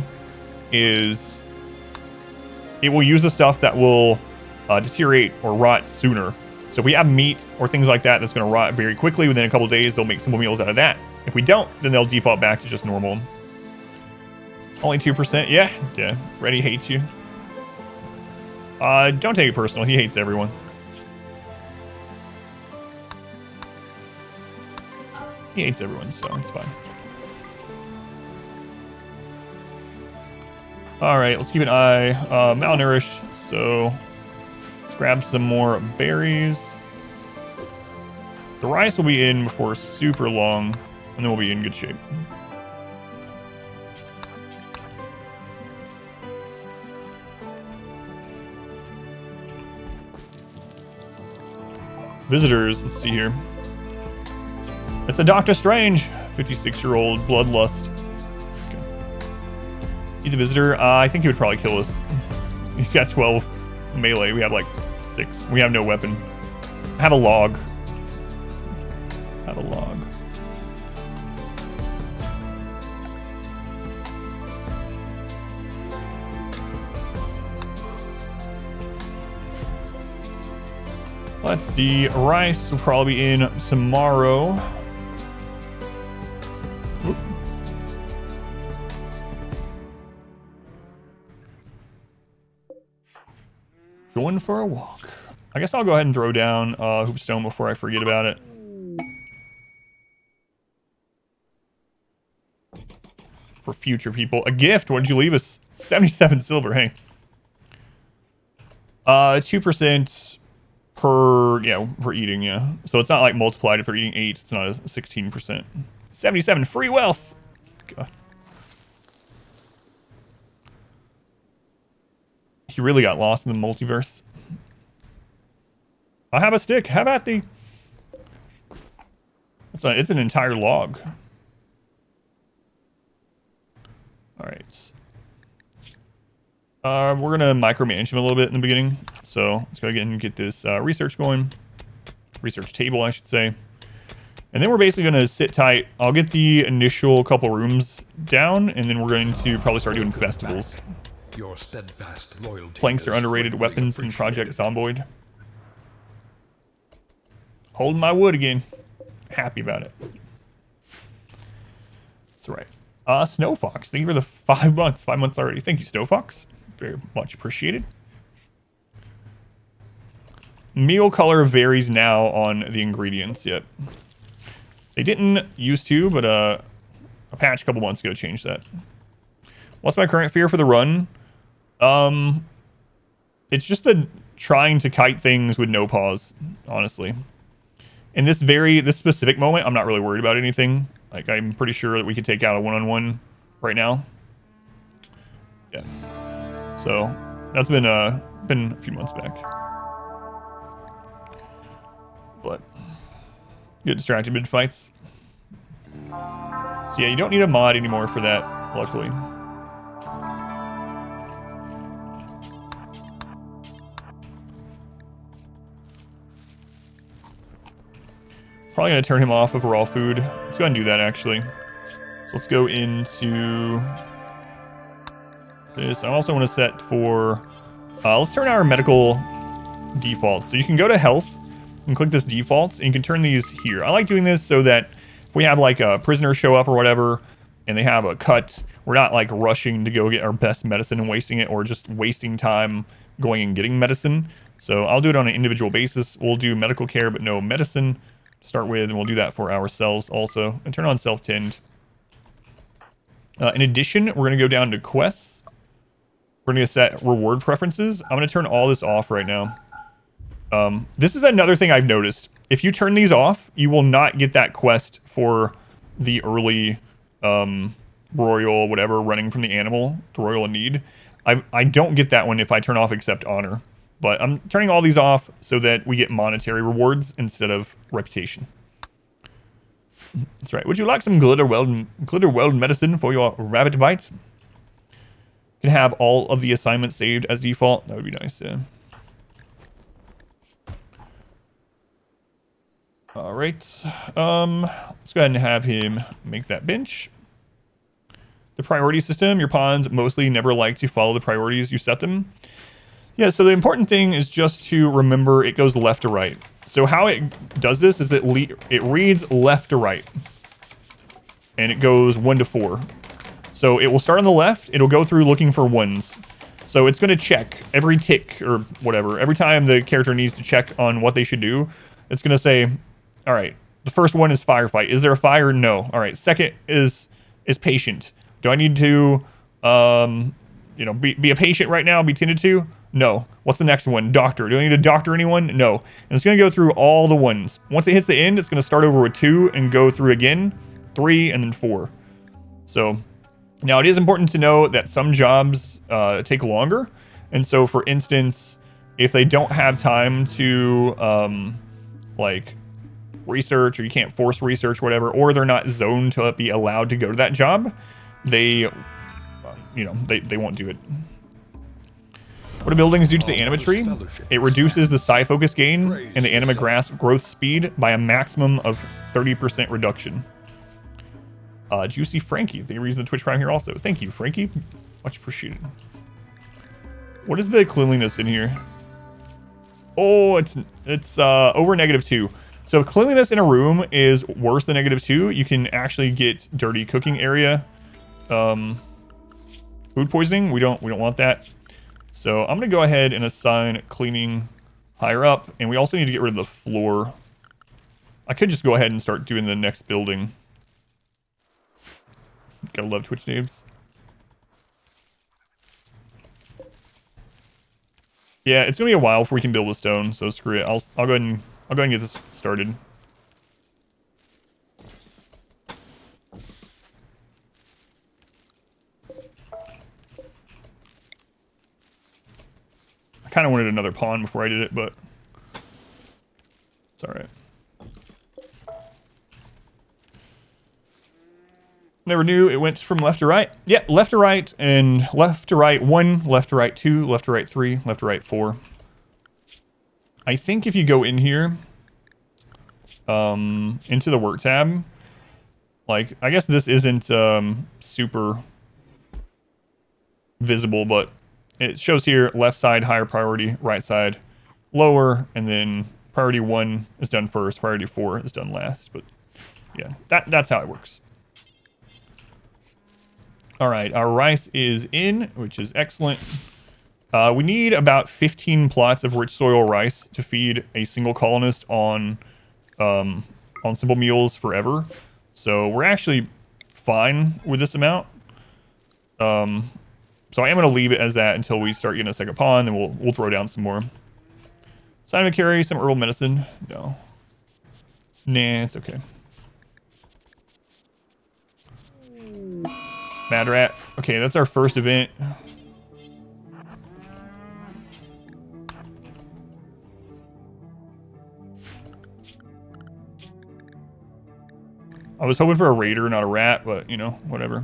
is it will use the stuff that will uh, deteriorate or rot sooner. So if we have meat or things like that that's going to rot very quickly within a couple days, they'll make simple meals out of that. If we don't, then they'll default back to just normal. Only 2%? Yeah, yeah. Randy hates you. Uh, don't take it personal. He hates everyone. He hates everyone, so it's fine. Alright, let's keep an eye. Uh, malnourished, so let's grab some more berries. The rice will be in before super long, and then we'll be in good shape. Visitors, let's see here. It's a Doctor Strange, 56-year-old bloodlust. Okay. He's a visitor. Uh, I think he would probably kill us. He's got 12 melee. We have like six. We have no weapon. Have a log. Have a log. Let's see. Rice will probably be in tomorrow. Going for a walk. I guess I'll go ahead and throw down uh, Hoopstone before I forget about it. For future people. A gift. What did you leave us? 77 silver. Hey. Uh, 2% per, yeah, per eating, yeah. So it's not like multiplied if they're eating eight. It's not a 16%. 77 free wealth. God. He really got lost in the multiverse. I have a stick. Have at thee. It's, a, it's an entire log. All right. Uh, we're to micromanage him a little bit in the beginning. So let's go ahead and get this uh, research going. Research table, I should say. And then we're basically going to sit tight. I'll get the initial couple rooms down, and then we're going to probably start doing festivals. Your steadfast loyalty. Planks are underrated weapons in Project. Zomboid. Holding my wood again. Happy about it. That's right. Uh, Snow Fox, thank you for the five months. Five months already. Thank you, Snow Fox. Very much appreciated. Meal color varies now on the ingredients. Yep. They didn't used to, but uh, a patch a couple months ago changed that. What's my current fear for the run? Um, it's just the trying to kite things with no pause, honestly. In this very, this specific moment, I'm not really worried about anything. Like, I'm pretty sure that we could take out a one-on-one right now. Yeah. So, that's been, uh, been a few months back. But, get distracted mid-fights. So yeah, you don't need a mod anymore for that, luckily. Probably gonna turn him off of raw food. Let's go and do that actually. So let's go into this. I also want to set for, uh, let's turn our medical default. So you can go to health and click this defaults and you can turn these here. I like doing this so that if we have like a prisoner show up or whatever and they have a cut, we're not like rushing to go get our best medicine and wasting it or just wasting time going and getting medicine. So I'll do it on an individual basis. We'll do medical care but no medicine to start with and we'll do that for ourselves also and turn on self-tend. Uh, in addition, we're going to go down to quests. We're going to set reward preferences. I'm going to turn all this off right now. Um, this is another thing I've noticed. If you turn these off, you will not get that quest for the early um, royal whatever running from the animal to royal in need. I, I don't get that one if I turn off accept honor. But I'm turning all these off so that we get monetary rewards instead of reputation. That's right. Would you like some glitterworld glitter weld medicine for your rabbit bites? You can have all of the assignments saved as default. That would be nice. Yeah. All right. Um, let's go ahead and have him make that bench. The priority system. Your pawns mostly never like to follow the priorities you set them. Yeah, so the important thing is just to remember it goes left to right. So how it does this is it it reads left to right. And it goes 1 to 4. So it will start on the left, it'll go through looking for ones. So it's going to check every tick or whatever. Every time the character needs to check on what they should do, it's going to say, all right, the first one is firefight. Is there a fire? No. All right, second is is patient. Do I need to um, you know, be, be a patient right now, be tended to? No. What's the next one? Doctor. Do I need to doctor anyone? No. And it's going to go through all the ones. Once it hits the end, it's going to start over with two and go through again, three, and then four. So now it is important to know that some jobs uh, take longer. And so, for instance, if they don't have time to um, like research or you can't force research, whatever, or they're not zoned to be allowed to go to that job, they, you know, they, they won't do it. What do buildings do to the anima tree? It reduces the psyfocus gain and the anima grass growth speed by a maximum of 30% reduction. Uh, Juicy Frankie, the reason the Twitch Prime here also. Thank you, Frankie. Much appreciated. What is the cleanliness in here? Oh, it's it's uh, over negative two. So cleanliness in a room is worse than negative two, you can actually get dirty cooking area. Um, food poisoning, we don't we don't want that. So I'm gonna go ahead and assign cleaning higher up, and we also need to get rid of the floor. I could just go ahead and start doing the next building. Gotta love Twitch names. Yeah, it's gonna be a while before we can build with stone, so screw it. I'll I'll go ahead and I'll go ahead and get this started. I kind of wanted another pawn before I did it, but it's all right. Never knew it went from left to right. Yeah, left to right and left to right one, left to right two, left to right three, left to right four. I think if you go in here, um, into the work tab, like, I guess this isn't um, super visible, but it shows here left side higher priority, right side lower, and then priority one is done first, priority four is done last. But yeah, that that's how it works. All right, our rice is in, which is excellent. Uh, we need about 15 plots of rich soil rice to feed a single colonist on um, on simple meals forever. So we're actually fine with this amount. Um, so I am going to leave it as that until we start getting a second pawn, then we'll we'll throw down some more. Simon carry some herbal medicine. No. Nah, it's okay. Mad Rat. Okay, that's our first event. I was hoping for a raider, not a rat, but, you know, whatever.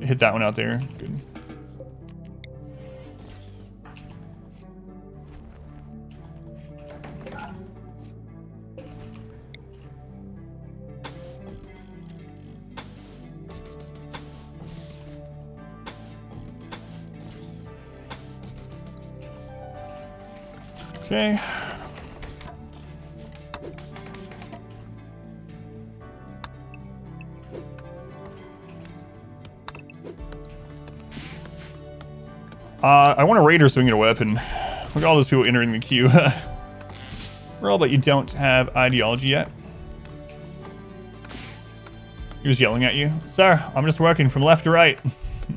Hit that one out there. Good. Okay. Uh, I want a raider swinging a weapon. Look at all those people entering the queue. Roll, but you don't have ideology yet. He was yelling at you. Sir, I'm just working from left to right.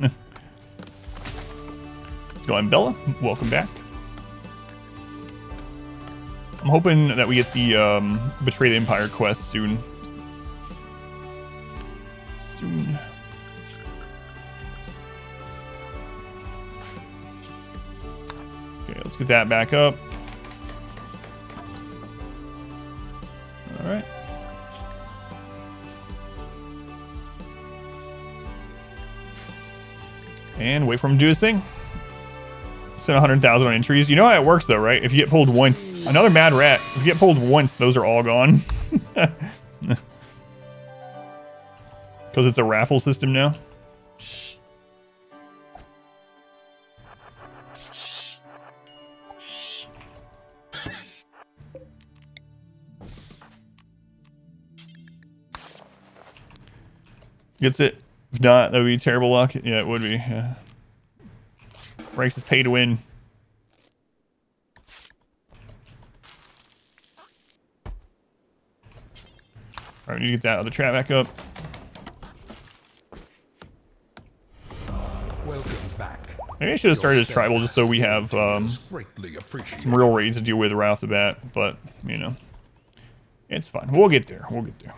Let's go Bella. Welcome back. I'm hoping that we get the um, Betray the Empire quest soon. Soon. Okay, let's get that back up. All right. And wait for him to do his thing. Spend 100,000 on entries. You know how it works though, right? If you get pulled once, another mad rat. If you get pulled once, those are all gone. Because it's a raffle system now. Gets it. If not, that would be terrible luck. Yeah, it would be. Yeah. Ranks is pay to win. Alright, we need to get that other trap back up. Welcome back. Maybe I should have started as tribal just so we have um, some real raids to deal with right off the bat, but, you know. It's fine. We'll get there. We'll get there.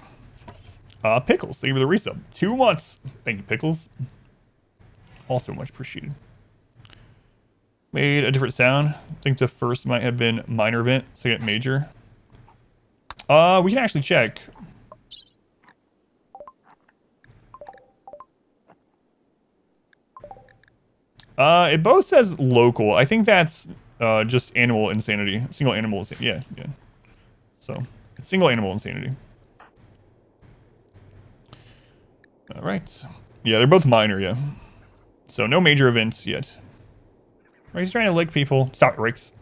Uh, Pickles, thank you for the resub. Two months. Thank you, Pickles. Also much appreciated. Made a different sound. I think the first might have been minor event, second major. Uh, we can actually check. Uh, it both says local. I think that's uh, just animal insanity. Single animal insanity. Yeah, yeah. So, it's single animal insanity. All right. Yeah, they're both minor, yeah. So, no major events yet. He's trying to lick people. Stop it, Ricks.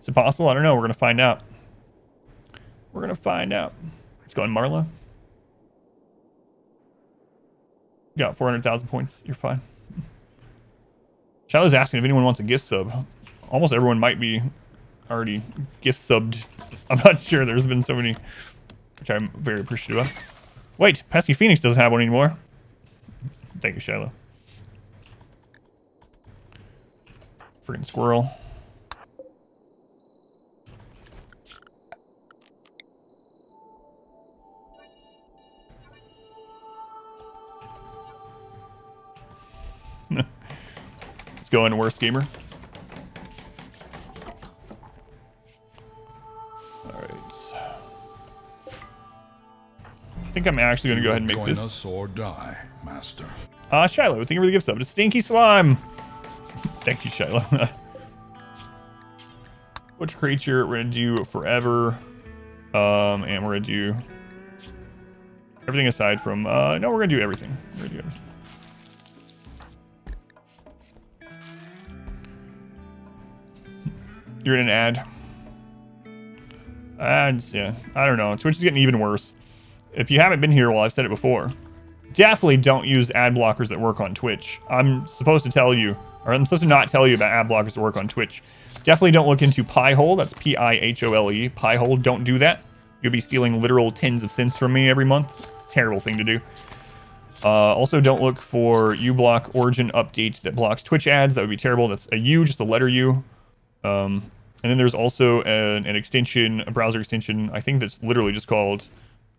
Is it possible? I don't know. We're going to find out. We're going to find out. Let's go Marla. You got 400,000 points. You're fine. Shadow's asking if anyone wants a gift sub. Almost everyone might be already gift subbed. I'm not sure. There's been so many, which I'm very appreciative of. Wait, Pesky Phoenix doesn't have one anymore. Thank you, Shiloh. Freaking squirrel. Let's go into worst gamer. Alright. I think I'm actually going to go ahead and make Join this. us or die, Master. Ah, Shiloh, thank you for the gift sub. To Stinky Slime. Thank you, Shiloh. Which creature we're gonna do forever? Um, and we're gonna do everything aside from. Uh, no, we're gonna do everything. We're gonna do everything. You're in an ad. Ads, yeah. I don't know. Twitch is getting even worse. If you haven't been here, well, I've said it before definitely don't use ad blockers that work on Twitch. I'm supposed to tell you, or I'm supposed to not tell you about ad blockers that work on Twitch. Definitely don't look into Pi-hole. That's P-I-H-O-L-E. Pi-hole. Don't do that. You'll be stealing literal tens of cents from me every month. Terrible thing to do. Uh, also, don't look for uBlock Origin update that blocks Twitch ads. That would be terrible. That's a U, just a letter U. Um, and then there's also an, an extension, a browser extension. I think that's literally just called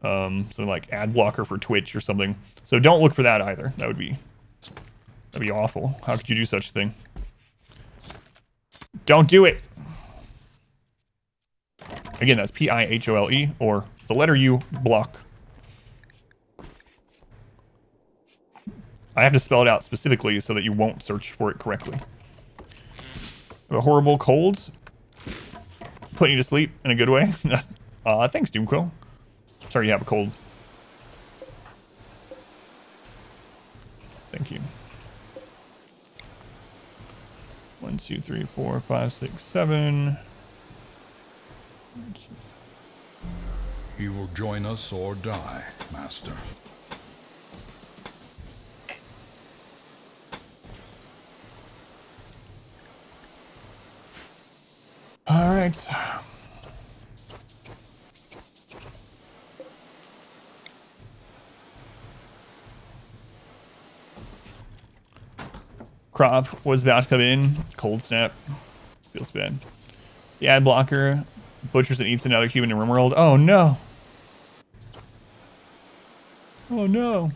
um, something like ad blocker for Twitch or something. So don't look for that either. That would be that'd be awful. How could you do such a thing? Don't do it. Again, that's P I H O L E or the letter U block. I have to spell it out specifically so that you won't search for it correctly. A horrible colds. Putting you to sleep in a good way. uh, thanks, Doomquill. Sorry you have a cold. Thank you. One, two, three, four, five, six, seven. He will join us or die, Master. All right. Crop was about to come in. Cold snap. Feels bad. The ad blocker butchers and eats another human in RimWorld. Oh no. Oh no.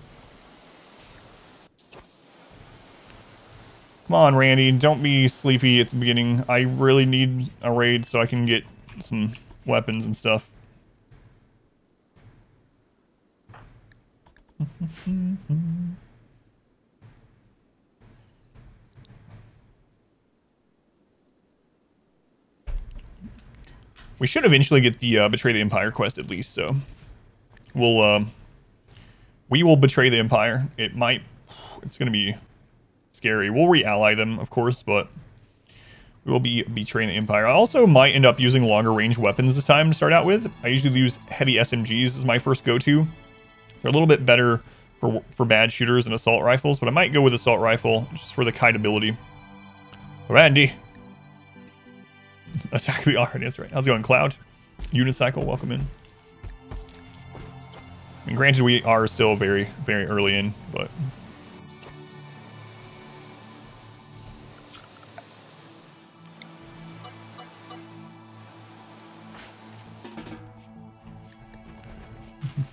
Come on, Randy. Don't be sleepy at the beginning. I really need a raid so I can get some weapons and stuff. we should eventually get the uh, Betray the Empire quest at least, so we'll um, we will betray the Empire. It might it's gonna be scary. We'll re-ally them, of course, but we will be betraying the Empire. I also might end up using longer range weapons this time to start out with. I usually use heavy SMGs as my first go-to. They're a little bit better for for bad shooters and assault rifles, but I might go with assault rifle just for the kite ability. Randy. Attack me already, that's right. How's it going, Cloud? Unicycle, welcome in. Mean, granted, we are still very, very early in, but...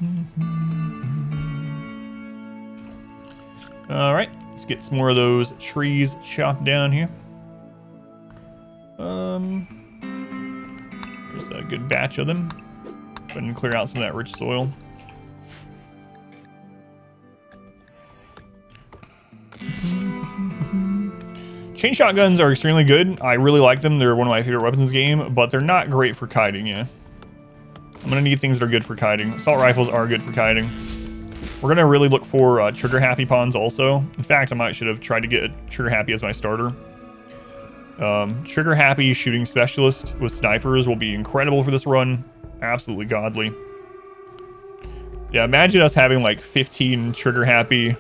All right, let's get some more of those trees chopped down here. Um, there's a good batch of them. Go ahead and clear out some of that rich soil. Chain shotguns are extremely good. I really like them. They're one of my favorite weapons in the game, but they're not great for kiting, yeah. I'm gonna need things that are good for kiting. Assault rifles are good for kiting. We're gonna really look for uh, trigger happy pawns also. In fact, I might should have tried to get trigger happy as my starter. Um, trigger happy shooting specialist with snipers will be incredible for this run. Absolutely godly. Yeah, imagine us having like 15 trigger happy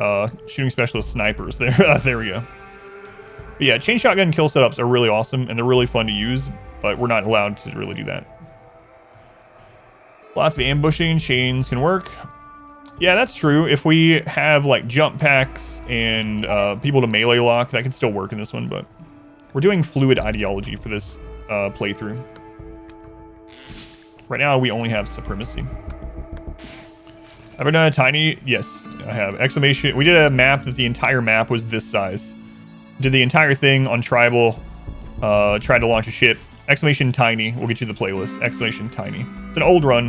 uh, shooting specialist snipers. There, there we go. But yeah, chain shotgun kill setups are really awesome and they're really fun to use, but we're not allowed to really do that. Lots of ambushing, chains can work. Yeah, that's true. If we have like jump packs and uh, people to melee lock, that can still work in this one, but we're doing fluid ideology for this uh, playthrough. Right now, we only have supremacy. Ever done a tiny? Yes, I have. Exclamation. We did a map that the entire map was this size. Did the entire thing on tribal. Uh, tried to launch a ship. Exclamation tiny. We'll get you the playlist. Exclamation tiny. It's an old run.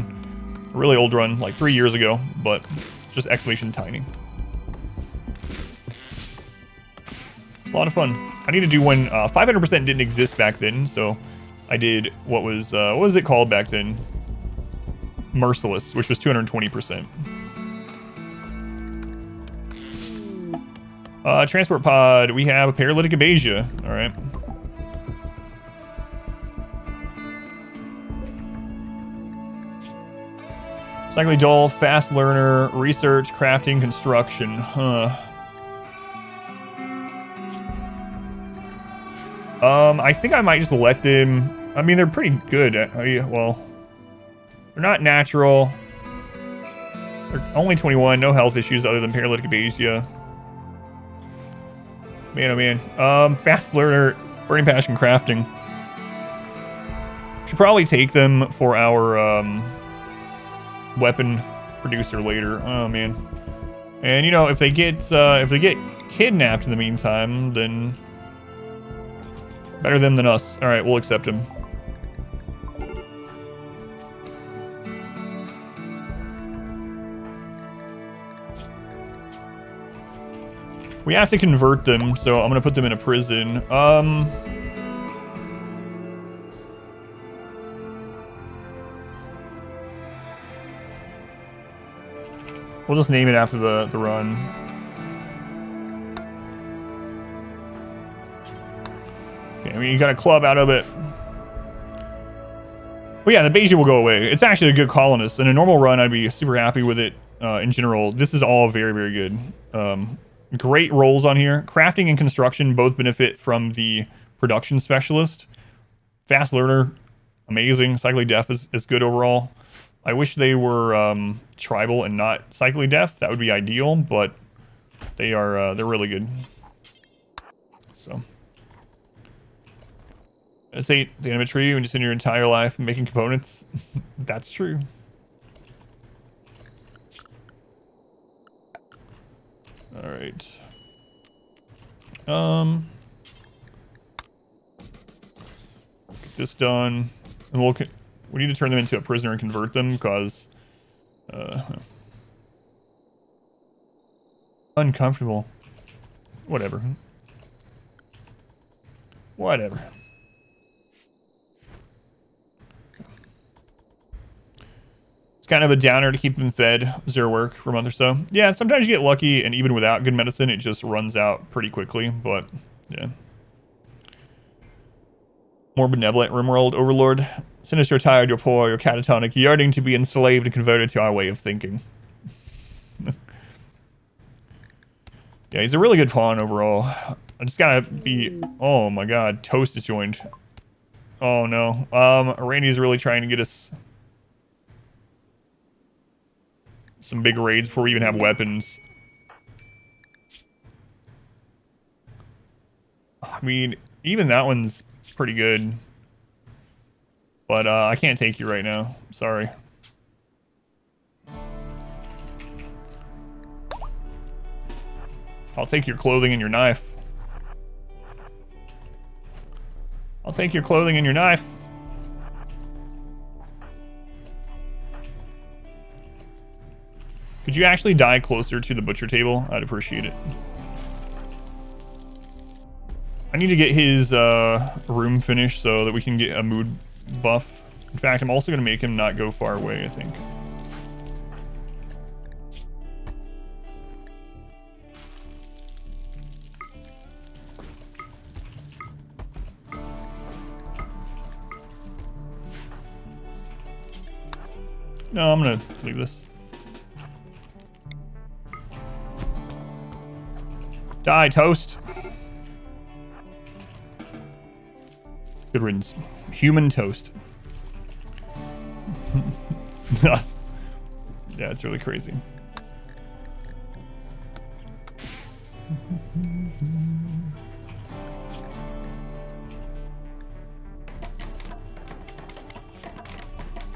A really old run, like three years ago, but just exclamation tiny. It's a lot of fun. I need to do one. 500% uh, didn't exist back then, so I did what was, uh, what was it called back then? Merciless, which was 220%. Uh, transport pod, we have a paralytic abasia. All right. Slightly dull, fast learner, research, crafting, construction. Huh. Um, I think I might just let them... I mean, they're pretty good. well, they're not natural. They're only 21, no health issues other than paralytic abasia. Man, oh man. Um, fast learner, burning passion, crafting. Should probably take them for our um, weapon producer later. Oh man. And you know, if they get uh, if they get kidnapped in the meantime, then better them than us. All right, we'll accept him. We have to convert them, so I'm gonna put them in a prison. Um... We'll just name it after the, the run. I mean, you got a club out of it. Well, yeah, the Beijing will go away. It's actually a good colonist. In a normal run, I'd be super happy with it uh, in general. This is all very, very good. Um, Great roles on here. Crafting and construction both benefit from the production specialist. Fast learner, amazing. Psychically deaf is, is good overall. I wish they were um, tribal and not psychically deaf. That would be ideal, but they are uh, they're really good. So. Let's say the anima tree when you spend your entire life making components. That's true. All right. Um, get this done, and we'll we need to turn them into a prisoner and convert them because uh, uncomfortable. Whatever. Whatever. It's kind of a downer to keep them fed zero work for a month or so. Yeah, sometimes you get lucky, and even without good medicine, it just runs out pretty quickly, but yeah. More benevolent Rimworld Overlord. Sinister, tired, you're poor, you're catatonic, yearning to be enslaved and converted to our way of thinking. yeah, he's a really good pawn overall. I just gotta be... Oh my god, Toast is joined. Oh no. Um, Randy's really trying to get us some big raids before we even have weapons. I mean, even that one's pretty good. But uh, I can't take you right now. Sorry. I'll take your clothing and your knife. I'll take your clothing and your knife. Could you actually die closer to the butcher table? I'd appreciate it. I need to get his uh, room finished so that we can get a mood buff. In fact, I'm also going to make him not go far away, I think. No, I'm going to leave this. Die, toast. Good riddance. Human toast. yeah, it's really crazy.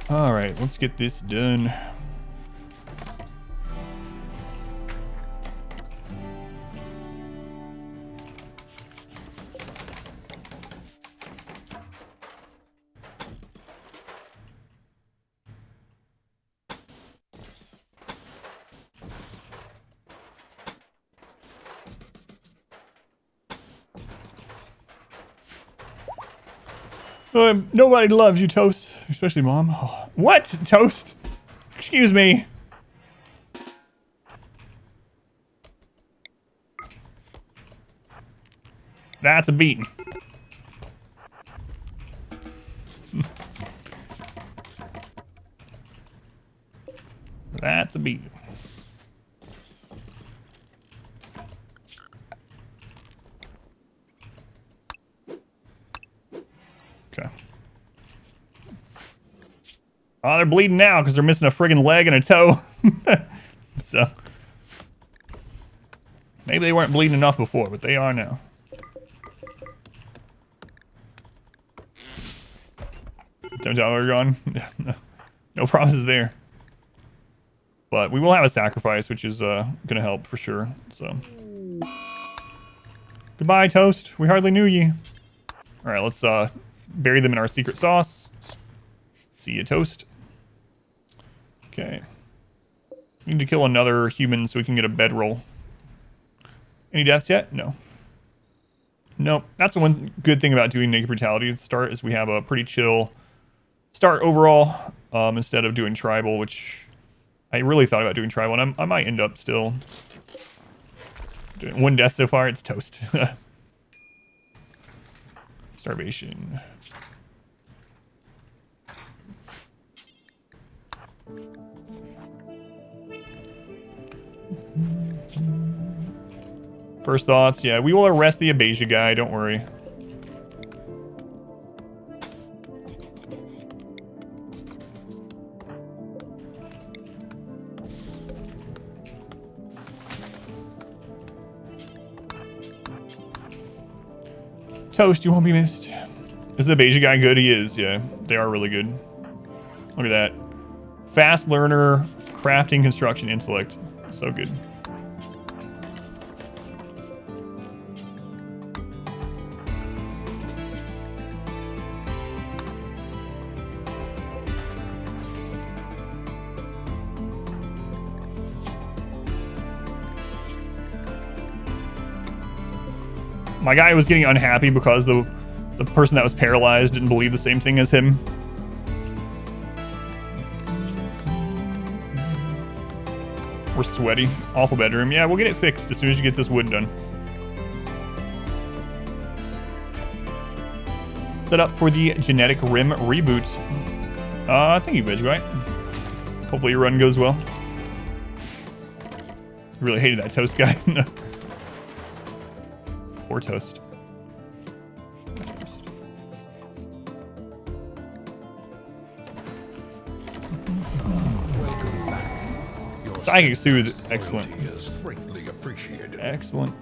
All right, let's get this done. Nobody loves you, Toast. Especially Mom. Oh, what? Toast? Excuse me. That's a beating. That's a beating. Okay. Oh, they're bleeding now because they're missing a friggin' leg and a toe. so maybe they weren't bleeding enough before, but they are now. Don't tell we're gone. no, promises there. But we will have a sacrifice, which is uh, gonna help for sure. So goodbye, toast. We hardly knew ye. All right, let's uh, bury them in our secret sauce. See you, toast. Okay. We need to kill another human so we can get a bedroll. Any deaths yet? No. Nope. That's the one good thing about doing naked brutality at the start is we have a pretty chill start overall um, instead of doing tribal, which I really thought about doing tribal, and I'm, i might end up still doing one death so far. It's toast. Starvation. First thoughts, yeah, we will arrest the Abasia guy, don't worry. Toast, you won't be missed. Is the Beja guy good? He is, yeah. They are really good. Look at that. Fast learner, crafting, construction, intellect. So good. My guy was getting unhappy because the the person that was paralyzed didn't believe the same thing as him. We're sweaty. Awful bedroom. Yeah, we'll get it fixed as soon as you get this wood done. Set up for the Genetic Rim reboot. Uh, thank you, Veg, Hopefully your run goes well. Really hated that toast guy. Or toast. Psychic Soothe, excellent. Excellent.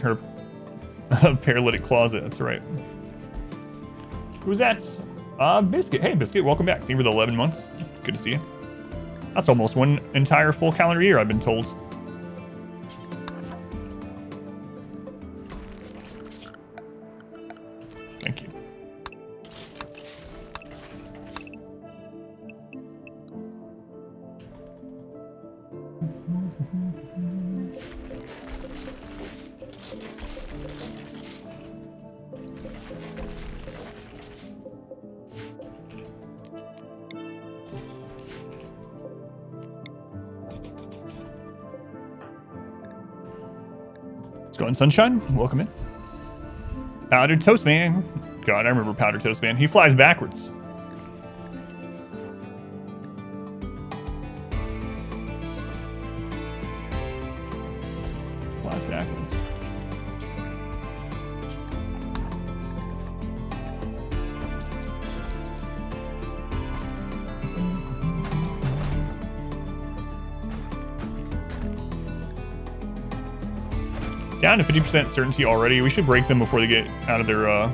Her paralytic closet, that's right. Who's that? Uh, Biscuit. Hey, Biscuit, welcome back. Thank you for the 11 months. Good to see you. That's almost one entire full calendar year, I've been told. Sunshine. Welcome in. Powdered Toast Man. God, I remember Powdered Toast Man. He flies backwards. Down to 50% certainty already. We should break them before they get out of their uh,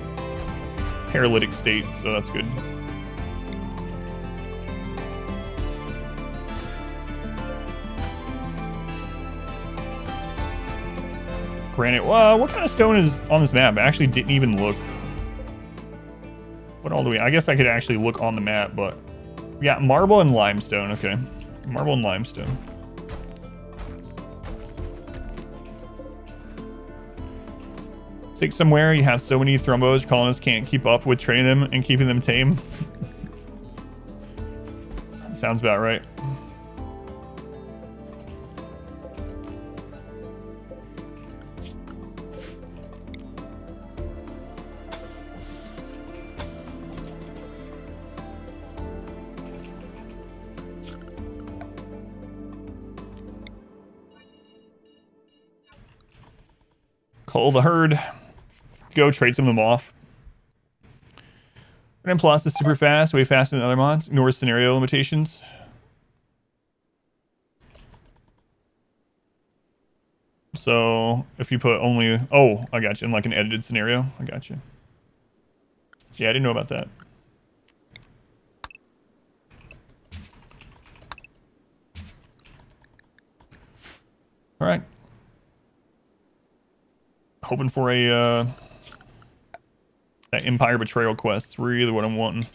paralytic state, so that's good. Granite. Well, what kind of stone is on this map? I actually didn't even look. What all do we? I guess I could actually look on the map, but got marble and limestone. Okay, marble and limestone. Stick somewhere. You have so many thrumbos. Colonists can't keep up with training them and keeping them tame. Sounds about right. Call the herd. Go trade some of them off. Grand Plus is super fast, way faster than other mods. Ignores scenario limitations. So if you put only, oh, I got you, in like an edited scenario. I got you. Yeah, I didn't know about that. All right. Hoping for a uh, that Empire Betrayal quest. Really what I'm wanting.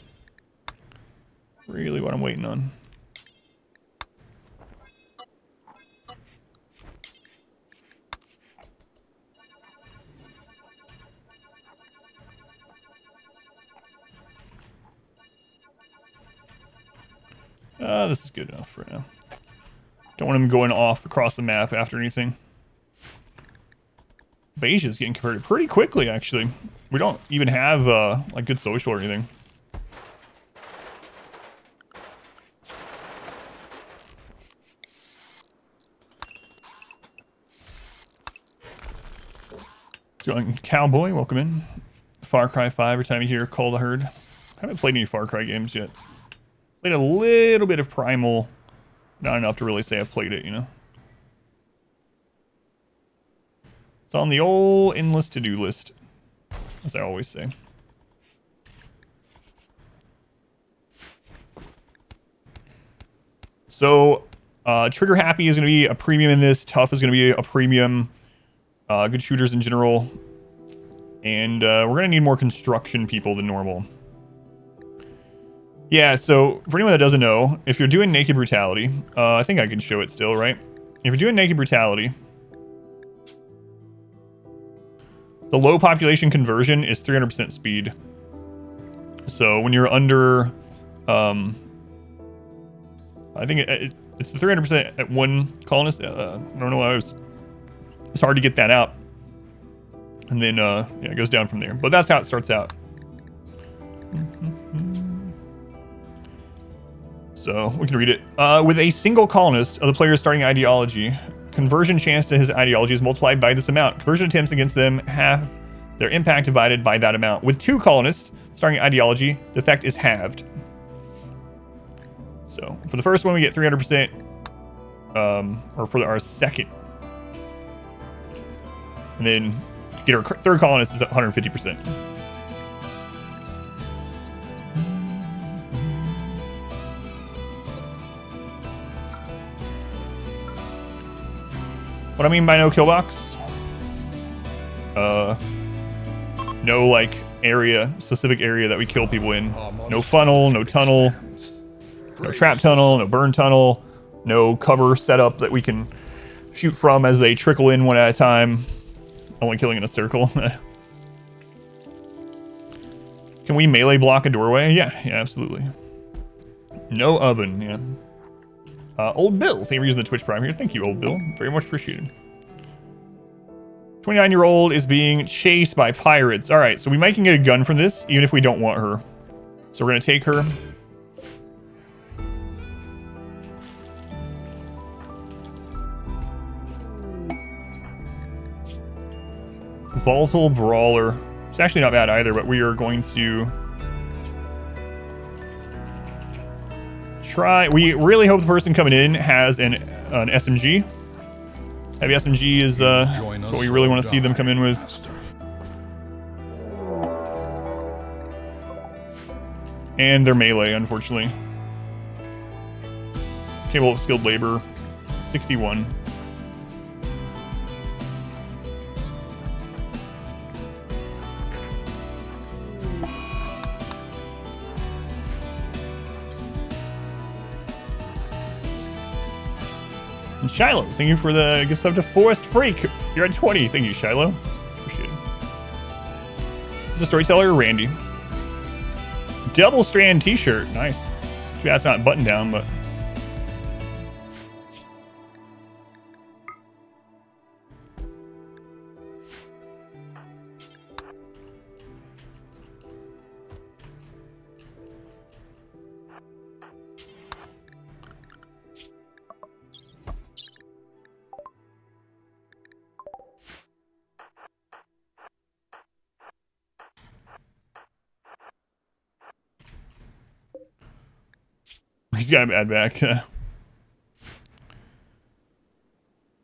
Really what I'm waiting on. Uh, this is good enough for now. Don't want him going off across the map after anything. Is getting converted pretty quickly, actually. We don't even have, uh, like, good social or anything. So, Cowboy, welcome in. Far Cry 5, every time you hear Cull the Herd. I haven't played any Far Cry games yet. Played a little bit of Primal. Not enough to really say I've played it, you know? It's on the old endless to-do list, as I always say. So, uh, Trigger Happy is going to be a premium in this. Tough is going to be a premium. Uh, good shooters in general. And uh, we're going to need more construction people than normal. Yeah, so for anyone that doesn't know, if you're doing Naked Brutality, uh, I think I can show it still, right? If you're doing Naked Brutality, the low population conversion is 300% speed. So when you're under, um, I think it, it, it's the 300% at one colonist. Uh, I don't know why I was, it's hard to get that out. And then, uh, yeah, it goes down from there. But that's how it starts out. So we can read it. Uh, with a single colonist of the player's starting ideology, conversion chance to his ideology is multiplied by this amount. Conversion attempts against them have their impact divided by that amount. With two colonists starting ideology, the effect is halved. So for the first one, we get 300%, um, or for our second. And then get our third colonist is 150%. What I mean by no kill box? Uh, no like area, specific area that we kill people in. No funnel, no tunnel, no trap tunnel, no burn tunnel, no cover setup that we can shoot from as they trickle in one at a time. Only killing in a circle. Can we melee block a doorway? Yeah, yeah, absolutely. No oven, yeah. Uh, old Bill, thank you for using the Twitch Prime here. Thank you, Old Bill. Very much appreciated. 29-year-old is being chased by pirates. All right, so we might can get a gun from this, even if we don't want her. So we're going to take her. Volatile Brawler. It's actually not bad either, but we are going to try. We really hope the person coming in has an an SMG. Heavy SMG is uh, what we really want to see them come in with. And they're melee, unfortunately. Capable of skilled labor, 61. And Shiloh, thank you for the gift sub to Forest Freak. You're at 20. Thank you, Shiloh. Appreciate it. Is a storyteller Randy? Devil Strand t-shirt. Nice. Too bad it's not button down, but He's got a bad back. yeah,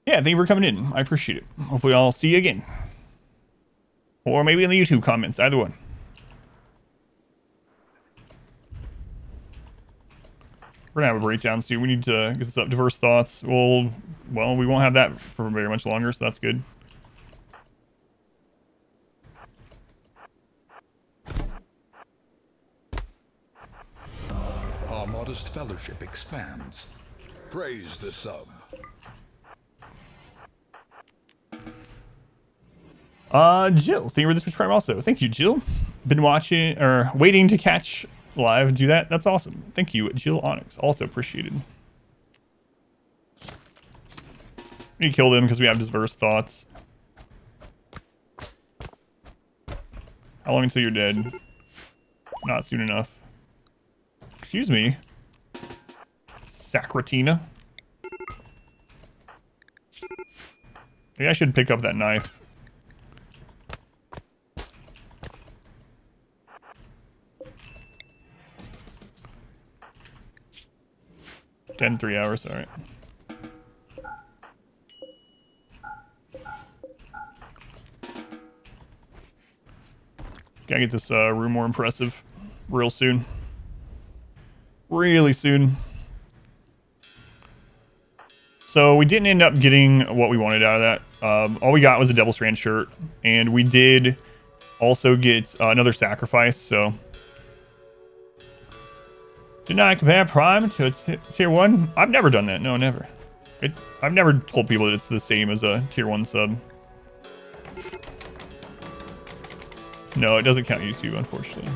thank you for coming in. I appreciate it. Hopefully I'll see you again. Or maybe in the YouTube comments, either one. We're gonna have a breakdown soon. We need to get this up. Diverse thoughts. Well, well, we won't have that for very much longer, so that's good. Our modest fellowship expands. Praise the sub. Uh, Jill, thank you for this Twitch Prime also. Thank you, Jill. Been watching or waiting to catch live. Do that. That's awesome. Thank you, Jill Onyx. Also appreciated. We kill them because we have diverse thoughts. How long until you're dead? Not soon enough. Excuse me. Sakratina. Maybe I should pick up that knife. Ten three hours, alright. Gotta get this uh, room more impressive real soon. Really soon. So we didn't end up getting what we wanted out of that. Um, all we got was a Devil Strand shirt, and we did also get uh, another sacrifice, so... Did not compare Prime to Tier 1? I've never done that. No, never. It, I've never told people that it's the same as a Tier 1 sub. No, it doesn't count YouTube, unfortunately.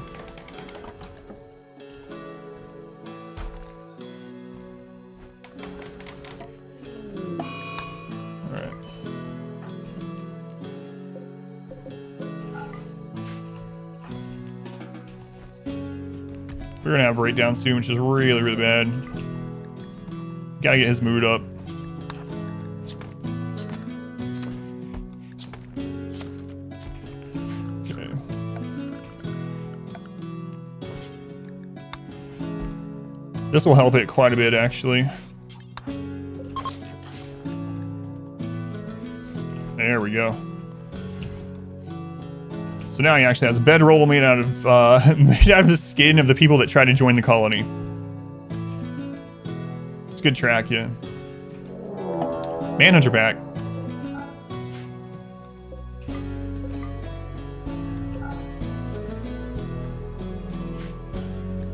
We're gonna have a breakdown soon, which is really, really bad. Gotta get his mood up. Okay. This will help it quite a bit, actually. There we go. So now he actually has a bedroll made out of uh, made out of the skin of the people that try to join the colony. It's a good track, yeah. Manhunter back.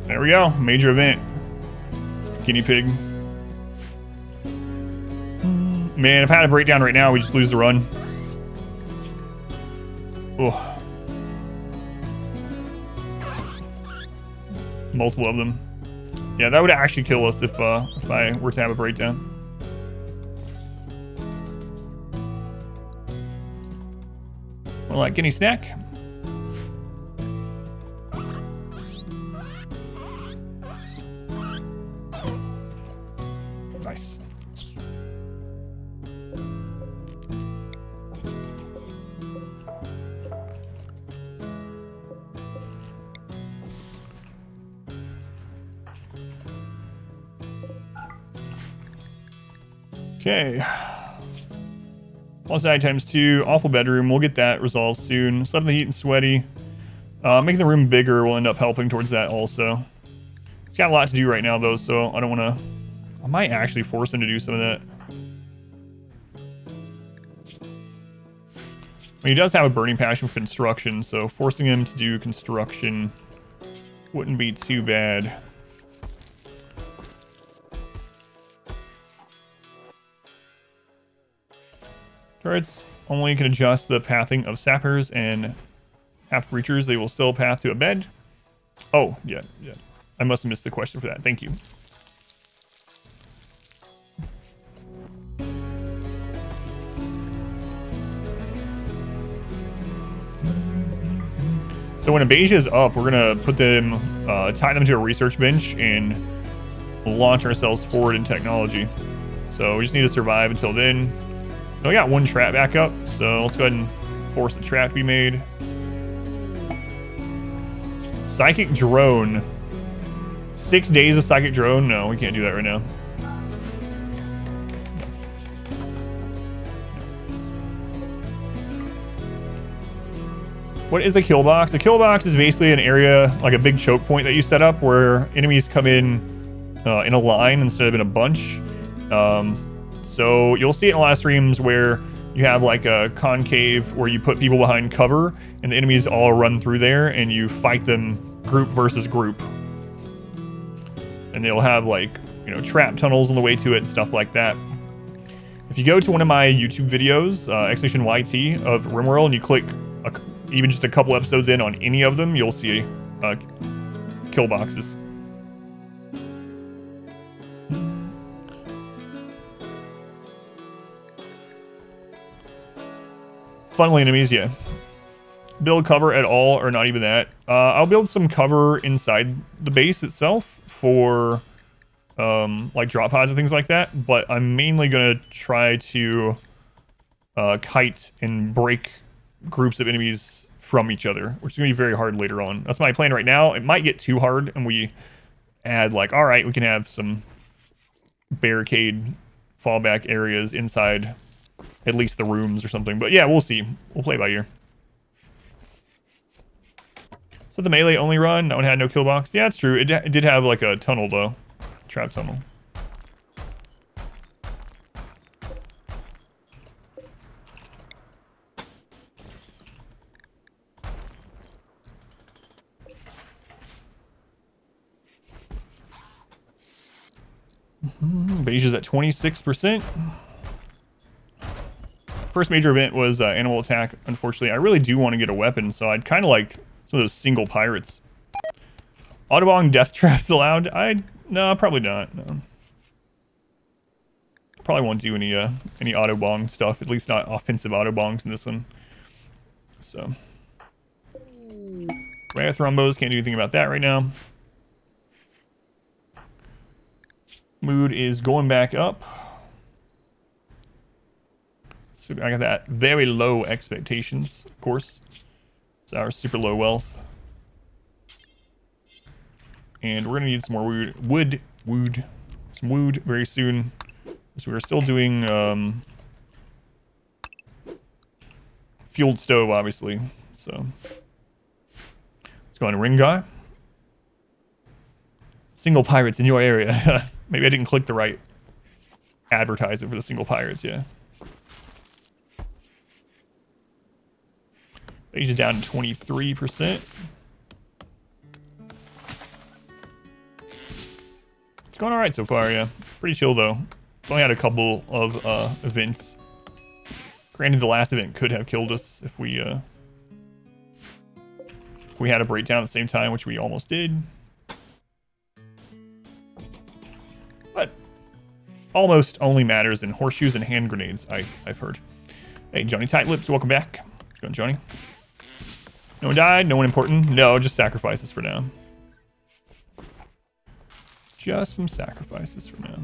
There we go. Major event. Guinea pig. Man, if I had a breakdown right now, we just lose the run. Oh. Multiple of them. Yeah, that would actually kill us if uh, if I were to have a breakdown. Well, like guinea snack. Plus times two. Awful bedroom. We'll get that resolved soon. Slept in the heat and sweaty. Uh, making the room bigger will end up helping towards that also. He's got a lot to do right now, though, so I don't want to... I might actually force him to do some of that. I mean, he does have a burning passion for construction, so forcing him to do construction wouldn't be too bad. Turrets only can adjust the pathing of sappers and half breachers. They will still path to a bed. Oh, yeah, yeah. I must have missed the question for that. Thank you. So when Abasia is up, we're gonna put them, uh, tie them to a research bench and launch ourselves forward in technology. So we just need to survive until then. We got one trap back up, so let's go ahead and force the trap to be made. Psychic drone. Six days of psychic drone? No, we can't do that right now. What is a kill box? A kill box is basically an area, like a big choke point that you set up where enemies come in uh, in a line instead of in a bunch. Um, so you'll see it in lot of streams where you have like a concave where you put people behind cover and the enemies all run through there and you fight them group versus group. And they'll have like, you know, trap tunnels on the way to it and stuff like that. If you go to one of my YouTube videos, uh, Execution YT of RimWorld, and you click a, even just a couple episodes in on any of them, you'll see uh, kill boxes. Funnel enemies, yeah. Build cover at all, or not even that. Uh, I'll build some cover inside the base itself for um, like drop pods and things like that, but I'm mainly going to try to uh, kite and break groups of enemies from each other, which is going to be very hard later on. That's my plan right now. It might get too hard, and we add like, all right, we can have some barricade fallback areas inside at least the rooms or something. But yeah, we'll see. We'll play by ear. So the melee only run? No one had no kill box? Yeah, it's true. It, it did have like a tunnel though. Trap tunnel. Beige is at 26%. First major event was uh, animal attack, unfortunately. I really do want to get a weapon, so I'd kind of like some of those single pirates. Autobong death traps allowed? I no, probably not. No. Probably won't do any uh any autobong stuff, at least not offensive autobongs in this one. So Rare thrumbos, can't do anything about that right now. Mood is going back up. So I got that very low expectations, of course. It's our super low wealth. And we're gonna need some more wood, wood, wood, some wood very soon. So we're still doing um, fueled stove, obviously. So let's go on ring guy. Single pirates in your area. Maybe I didn't click the right advertisement for the single pirates. Yeah. Asia down 23%. It's going all right so far, yeah. Pretty chill, though. Only had a couple of uh, events. Granted, the last event could have killed us if we uh, if we had a breakdown at the same time, which we almost did. But almost only matters in horseshoes and hand grenades, I, I've heard. Hey, Johnny Tight Lips, welcome back. What's going, Johnny? No one died? No one important? No, just sacrifices for now. Just some sacrifices for now.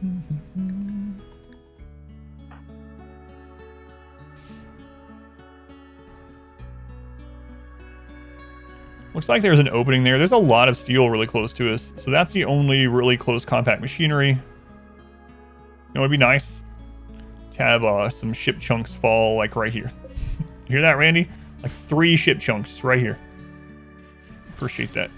Looks like there's an opening there. There's a lot of steel really close to us. So that's the only really close compact machinery. It'd be nice to have uh, some ship chunks fall like right here hear that, Randy? Like three ship chunks right here. Appreciate that.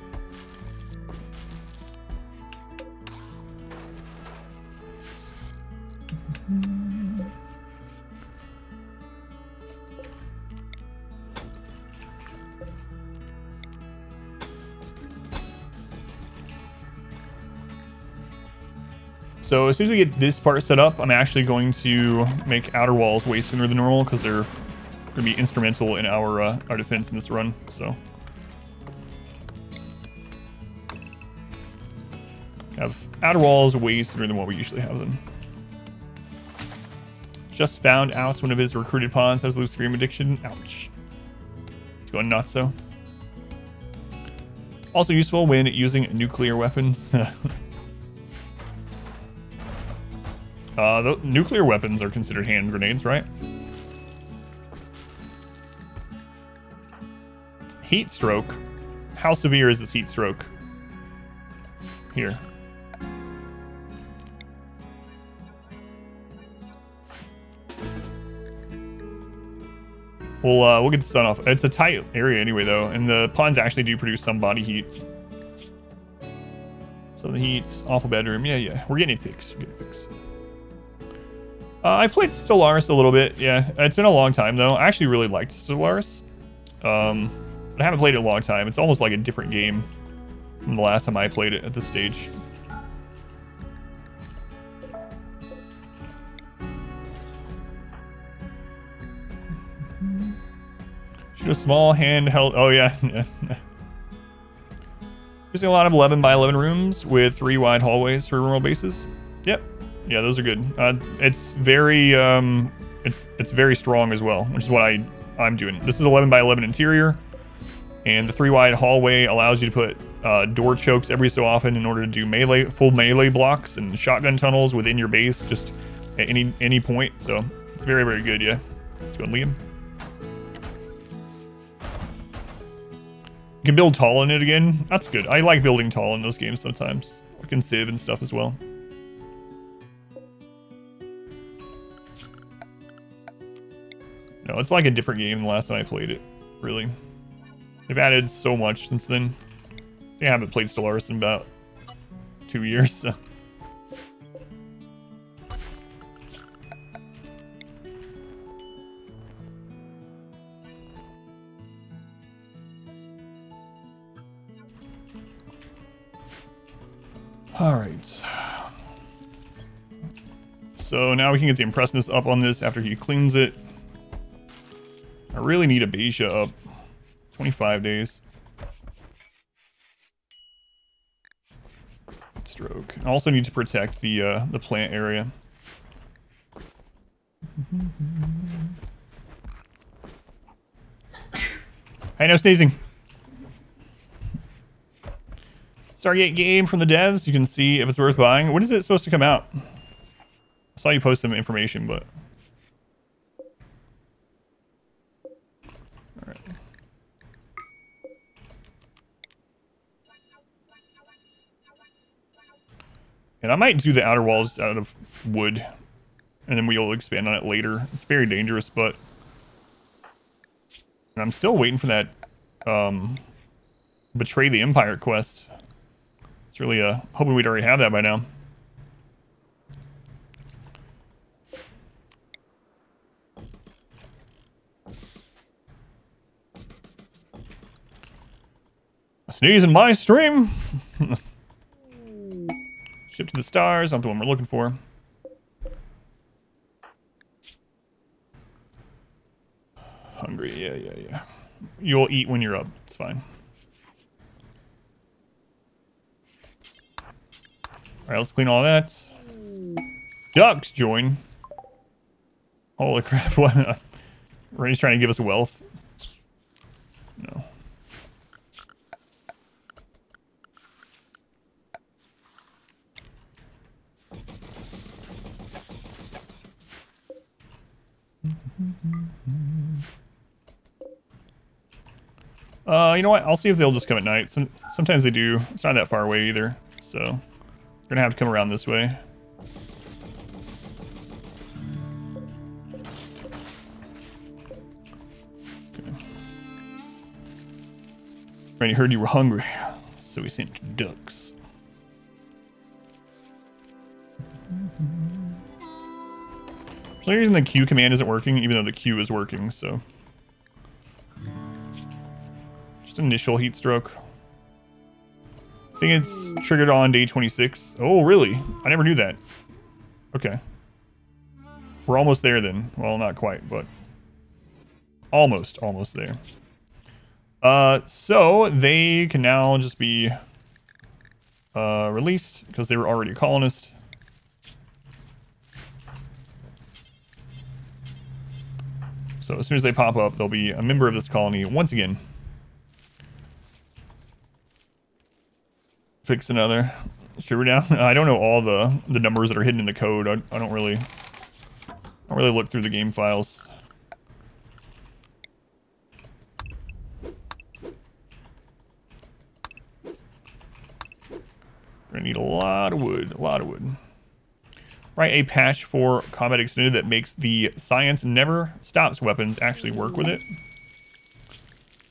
So as soon as we get this part set up, I'm actually going to make outer walls way sooner than normal because they're going to be instrumental in our uh, our defense in this run. So have outer walls way sooner than what we usually have them. Just found out one of his recruited pawns has Luciferium addiction. Ouch. It's going nuts, so. Also useful when using nuclear weapons. Uh, the nuclear weapons are considered hand grenades, right? Heat stroke. How severe is this heat stroke? Here. We'll, uh, we'll get the sun off. It's a tight area anyway, though, and the pawns actually do produce some body heat. So the heat's awful bedroom. Yeah, yeah. We're getting it fixed. We're getting it fixed. Uh, I played Stellaris a little bit. Yeah, it's been a long time though. I actually really liked Stellaris. Um, but I haven't played it a long time. It's almost like a different game from the last time I played it at this stage. Shoot a small handheld. Oh yeah. Using a lot of 11 by 11 rooms with three wide hallways for rural bases. Yep, yeah, those are good. Uh, it's very um, it's it's very strong as well, which is what I I'm doing. This is 11 by 11 interior, and the three wide hallway allows you to put uh, door chokes every so often in order to do melee full melee blocks and shotgun tunnels within your base, just at any any point. So it's very very good. Yeah, let's go and Liam. You can build tall in it again. That's good. I like building tall in those games sometimes. Like can Civ and stuff as well. No, it's like a different game than the last time I played it, really. They've added so much since then. I haven't played Stellaris in about two years, so. All right. So now we can get the impressiveness up on this after he cleans it. I really need a Beja up. 25 days. Stroke. I also need to protect the uh, the plant area. hey, no sneezing. Stargate game from the devs. You can see if it's worth buying. When is it supposed to come out? I saw you post some information, but And I might do the outer walls out of wood. And then we'll expand on it later. It's very dangerous, but... And I'm still waiting for that, um... Betray the Empire quest. It's really, uh, hoping we'd already have that by now. Sneeze in my stream! Ship to the stars, not the one we're looking for. Hungry, yeah, yeah, yeah. You'll eat when you're up, it's fine. Alright, let's clean all that. Ducks join. Holy crap, what? Ray's trying to give us wealth. No. Uh, you know what? I'll see if they'll just come at night. Some, sometimes they do. It's not that far away either, so we're gonna have to come around this way. Okay. Randy heard you were hungry, so we sent ducks. For some reason, the Q command isn't working, even though the Q is working, so... Just initial heat stroke. I think it's triggered on day 26. Oh, really? I never knew that. Okay. We're almost there then. Well, not quite, but almost, almost there. Uh, so they can now just be uh, released because they were already a colonist. So as soon as they pop up, they'll be a member of this colony once again. Fix another server down. I don't know all the the numbers that are hidden in the code. I, I don't really I don't really look through the game files. We're Gonna need a lot of wood, a lot of wood. Write a patch for Combat Extended that makes the Science Never Stops weapons actually work with it.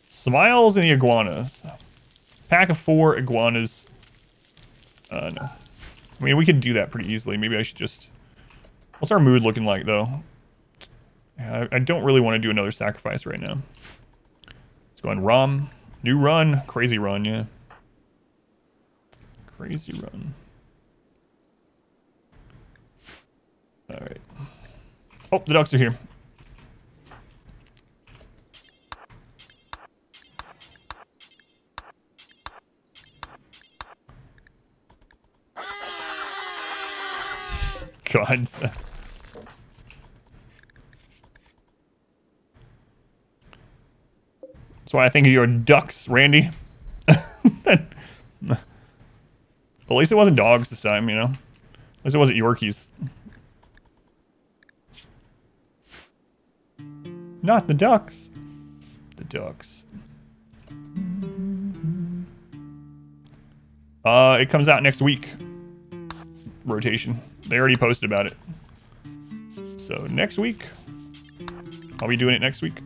Smiles and the Iguanas. Pack of four iguanas. Uh, no. I mean, we could do that pretty easily. Maybe I should just... What's our mood looking like, though? I, I don't really want to do another sacrifice right now. Let's go on ROM. New run. Crazy run, yeah. Crazy run. Alright. Oh, the ducks are here. That's why I think of your ducks, Randy. At least it wasn't dogs this time, you know? At least it wasn't Yorkies. Not the ducks. The ducks. Uh, it comes out next week. Rotation. They already posted about it. So next week. I'll be doing it next week.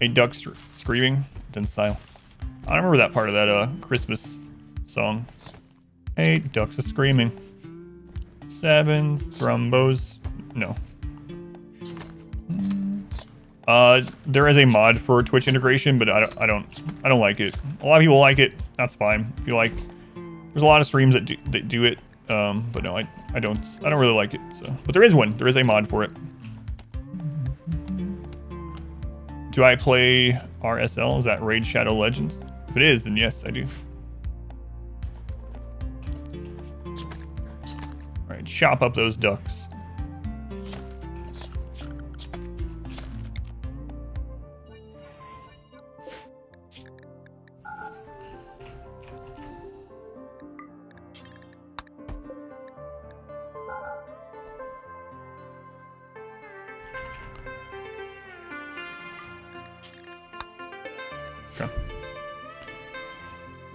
A duck screaming, then silence. I remember that part of that uh, Christmas song. Hey, ducks are screaming. Seven thrumbos. No. Uh, there is a mod for Twitch integration, but I don't, I don't, I don't like it. A lot of people like it. That's fine. If you like, there's a lot of streams that do, that do it. Um, but no, I, I don't, I don't really like it. So, but there is one. There is a mod for it. Do I play RSL? Is that Raid Shadow Legends? If it is, then yes, I do. All right, chop up those ducks.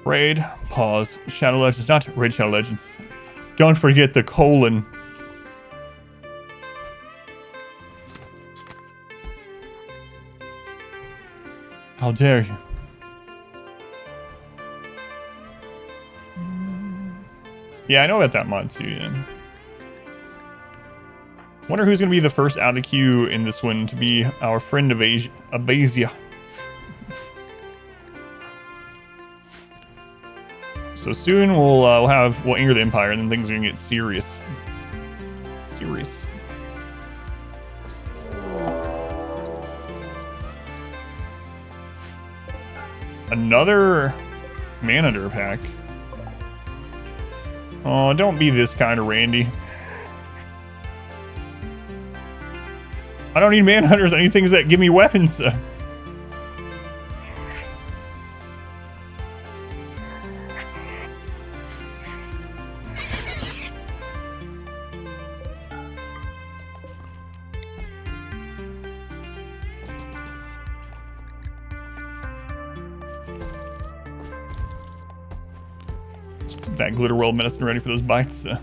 Raid, pause, Shadow Legends, not Raid Shadow Legends. Don't forget the colon. How dare you? Yeah, I know about that mod too, yeah. Wonder who's gonna be the first out of the queue in this one to be our friend of Asia, Abasia. So soon we'll uh, we'll have we'll anger the Empire, and then things are gonna get serious. Serious. Another Manhunter pack. Oh, don't be this kind of Randy. I don't need Manhunters. I need things that give me weapons. medicine ready for those bites. Now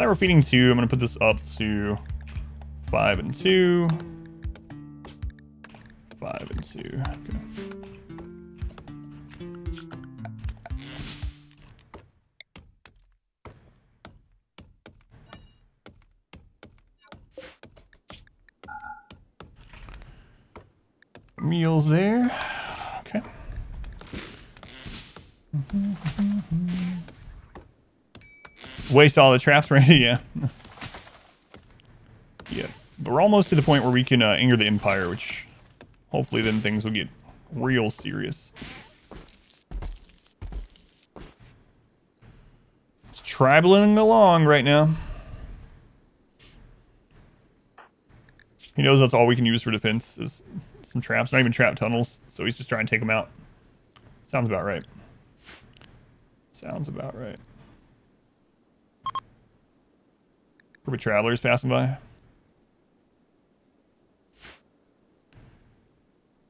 that we're feeding two, I'm going to put this up to five and two. Five and two. Okay. Waste all the traps ready, yeah. yeah. But we're almost to the point where we can uh, anger the Empire, which hopefully then things will get real serious. It's traveling along right now. He knows that's all we can use for defense is some traps, not even trap tunnels. So he's just trying to take them out. Sounds about right. Sounds about right. Group of travelers passing by.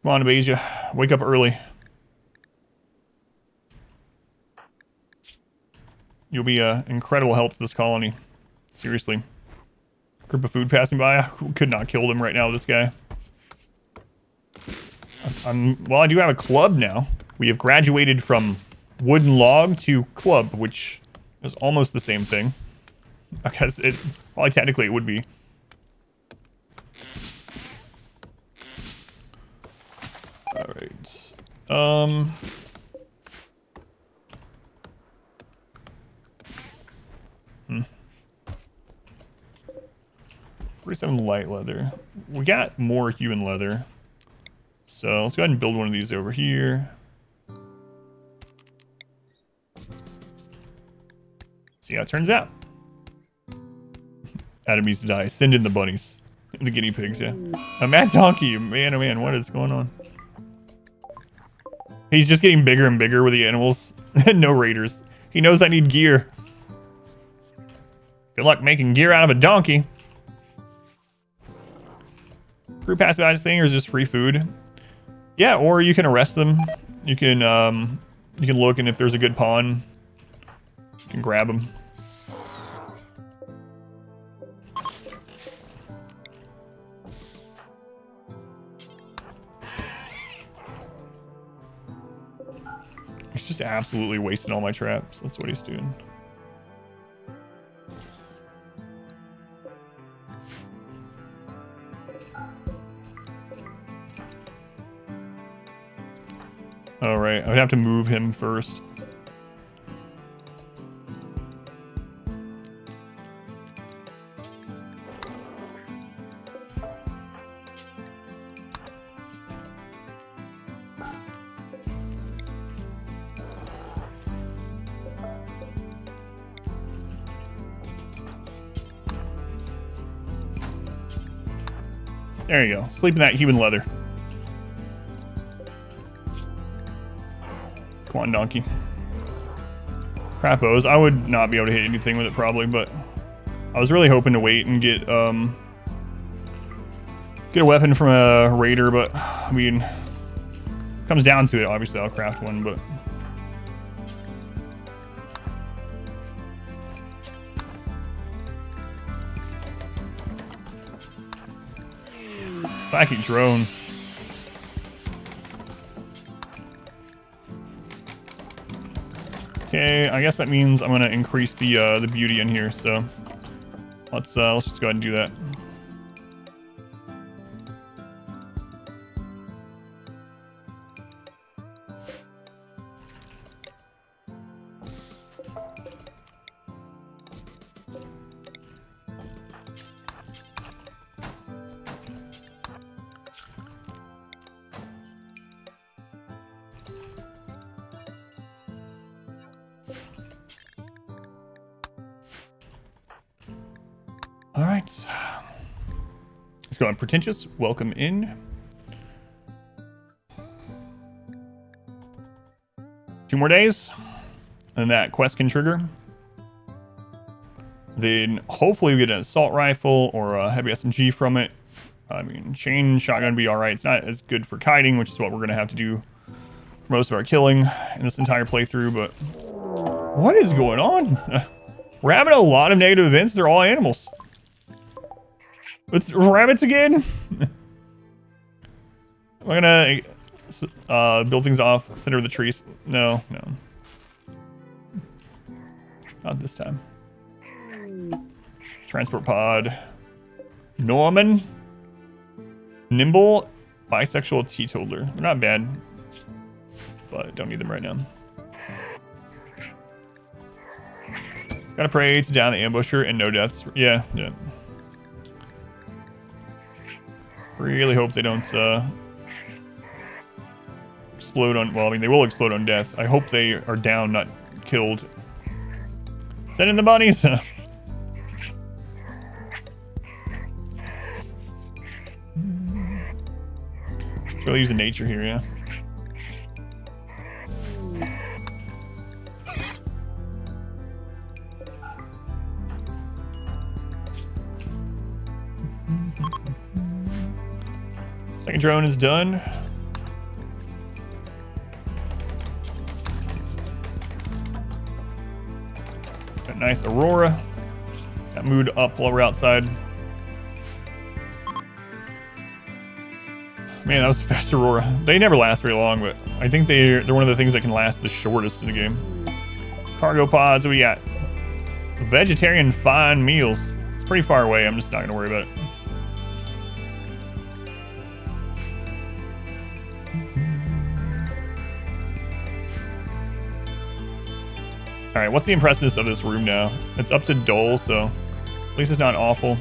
Come on, Abasia. Wake up early. You'll be an incredible help to this colony. Seriously. Group of food passing by. Could not kill them right now, this guy. I'm, well, I do have a club now. We have graduated from wooden log to club, which is almost the same thing. I guess it, well, technically it would be. All right. Um. Hmm. 47 light leather. We got more human leather. So let's go ahead and build one of these over here. See how it turns out. Adam needs to die. Send in the bunnies. The guinea pigs, yeah. A mad donkey. Man, oh man, what is going on? He's just getting bigger and bigger with the animals. no raiders. He knows I need gear. Good luck making gear out of a donkey. Crew pass guys thing or is just free food? Yeah, or you can arrest them. You can um you can look and if there's a good pawn, you can grab them. He's just absolutely wasting all my traps. That's what he's doing. All right, I would have to move him first. There you go. Sleep in that human leather. Come on, donkey. Crapos. I would not be able to hit anything with it probably, but I was really hoping to wait and get um get a weapon from a raider, but I mean comes down to it, obviously I'll craft one, but Psychic drone. Okay, I guess that means I'm gonna increase the uh, the beauty in here. So let's uh, let's just go ahead and do that. Pretentious, welcome in. Two more days, and that quest can trigger. Then hopefully we get an assault rifle or a heavy SMG from it. I mean, chain shotgun be all right. It's not as good for kiting, which is what we're going to have to do most of our killing in this entire playthrough, but what is going on? We're having a lot of negative events. They're all animals. It's rabbits again. We're gonna uh, build things off center of the trees. No, no. Not this time. Transport pod. Norman. Nimble. Bisexual teetotaler. They're not bad. But don't need them right now. Gotta pray to down the ambusher and no deaths. Yeah, yeah. Really hope they don't uh, explode on... Well, I mean, they will explode on death. I hope they are down, not killed. Send in the bunnies! Really the nature here, yeah. Drone is done. Got nice Aurora. Got mood up while we're outside. Man, that was a fast Aurora. They never last very long, but I think they're, they're one of the things that can last the shortest in the game. Cargo pods, what we got? Vegetarian fine meals. It's pretty far away. I'm just not going to worry about it. All right, what's the impressiveness of this room now? It's up to dull, so at least it's not awful.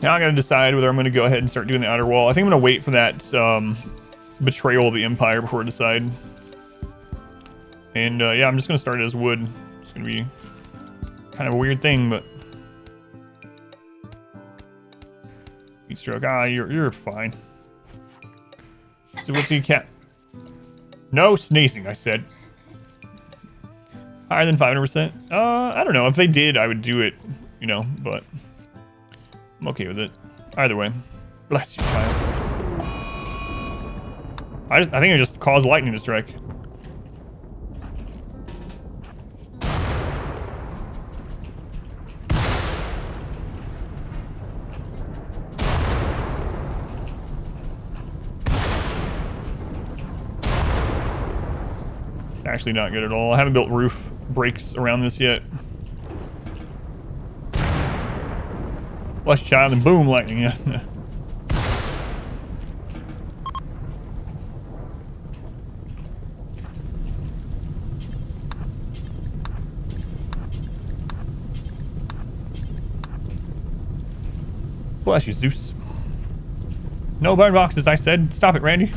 Now I'm going to decide whether I'm going to go ahead and start doing the outer wall. I think I'm going to wait for that um, betrayal of the Empire before I decide. And uh, yeah, I'm just gonna start it as wood. It's gonna be kind of a weird thing, but heat stroke. Ah, you're you're fine. So what's the cat? No sneezing, I said. Higher than 500%? Uh, I don't know. If they did, I would do it, you know, but I'm okay with it. Either way. Bless you, child. I, just, I think it just caused lightning to strike. It's actually not good at all. I haven't built roof breaks around this yet. Flush child and boom lightning, Bless you, Zeus. No burn boxes, I said. Stop it, Randy.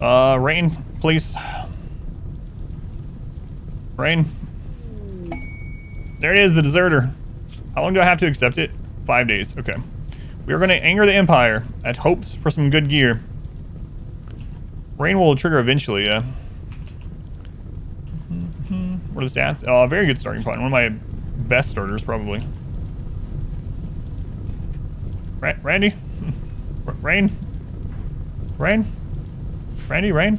Uh, rain, please. Rain. There it is, the deserter. How long do I have to accept it? Five days. Okay. We are going to anger the Empire at hopes for some good gear. Rain will trigger eventually, yeah. Mm-hmm. What are the stats? Oh, very good starting point. One of my best starters, probably. Ra Randy? Rain? Rain? Randy? Rain,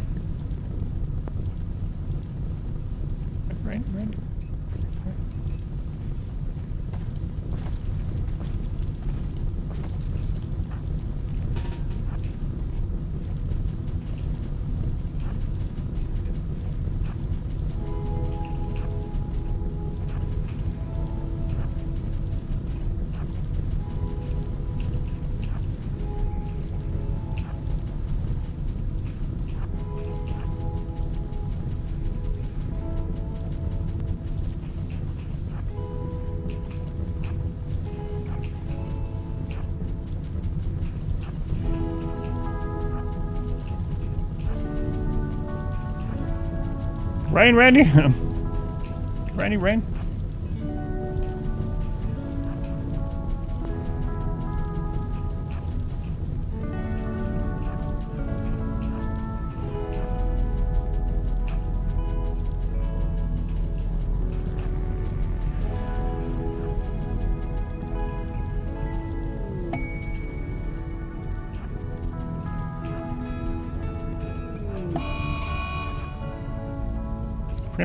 Rain, Randy. Randy, rain.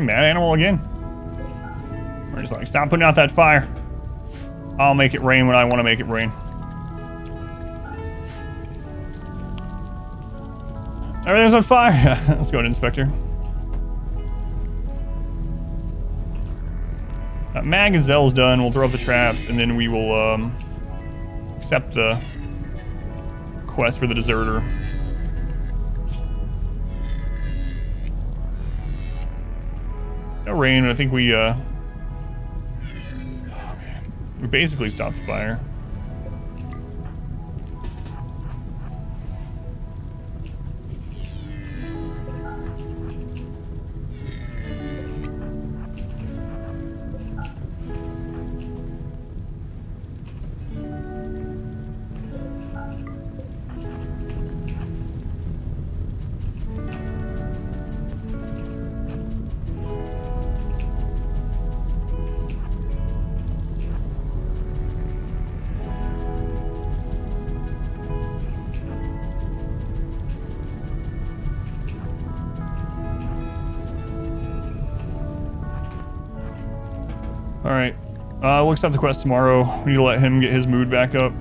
Mad animal again. We're just like, stop putting out that fire. I'll make it rain when I want to make it rain. Everything's on fire. Let's go to inspector. Uh, Mag Gazelle's done. We'll throw up the traps, and then we will um, accept the quest for the deserter. Rain. I think we uh, we basically stopped the fire. We'll accept the quest tomorrow. We need to let him get his mood back up.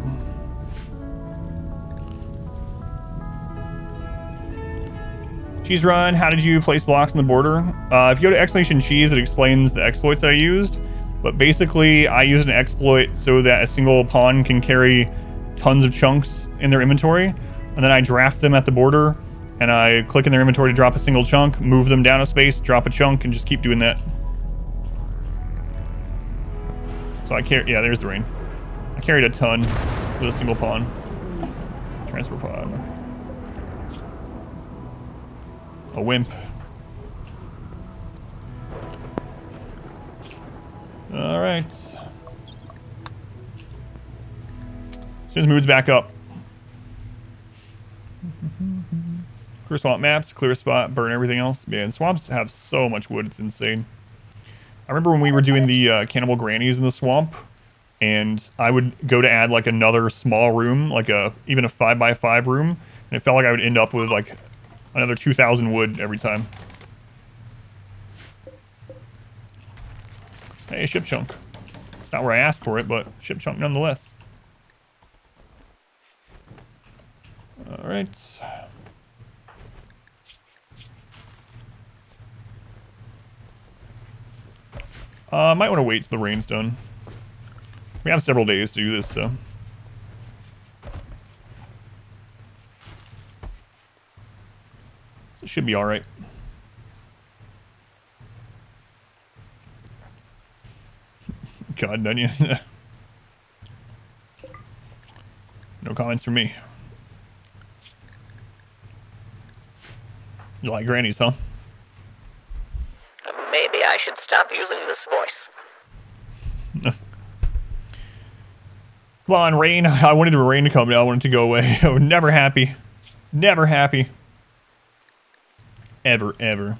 Cheese Run, how did you place blocks on the border? Uh, if you go to Exclamation Cheese, it explains the exploits that I used. But basically, I used an exploit so that a single pawn can carry tons of chunks in their inventory. And then I draft them at the border, and I click in their inventory to drop a single chunk, move them down a space, drop a chunk, and just keep doing that. I carry, yeah, there's the rain. I carried a ton with a single pawn. Transfer pod. A wimp. All right. As soon as mood's back up. Clear swamp maps, clear spot, burn everything else. Man, swamps have so much wood, it's insane. Remember when we were doing the uh, cannibal grannies in the swamp, and I would go to add like another small room, like a even a five by five room, and it felt like I would end up with like another 2,000 wood every time. Hey, ship chunk. It's not where I asked for it, but ship chunk nonetheless. All right. Uh, I might want to wait till the rain's done. We have several days to do this, so. It should be alright. God, done you? no comments from me. You like grannies, huh? Should stop using this voice. Come on, rain. I wanted rain to come. I wanted to go away. I was never happy. Never happy. Ever, ever.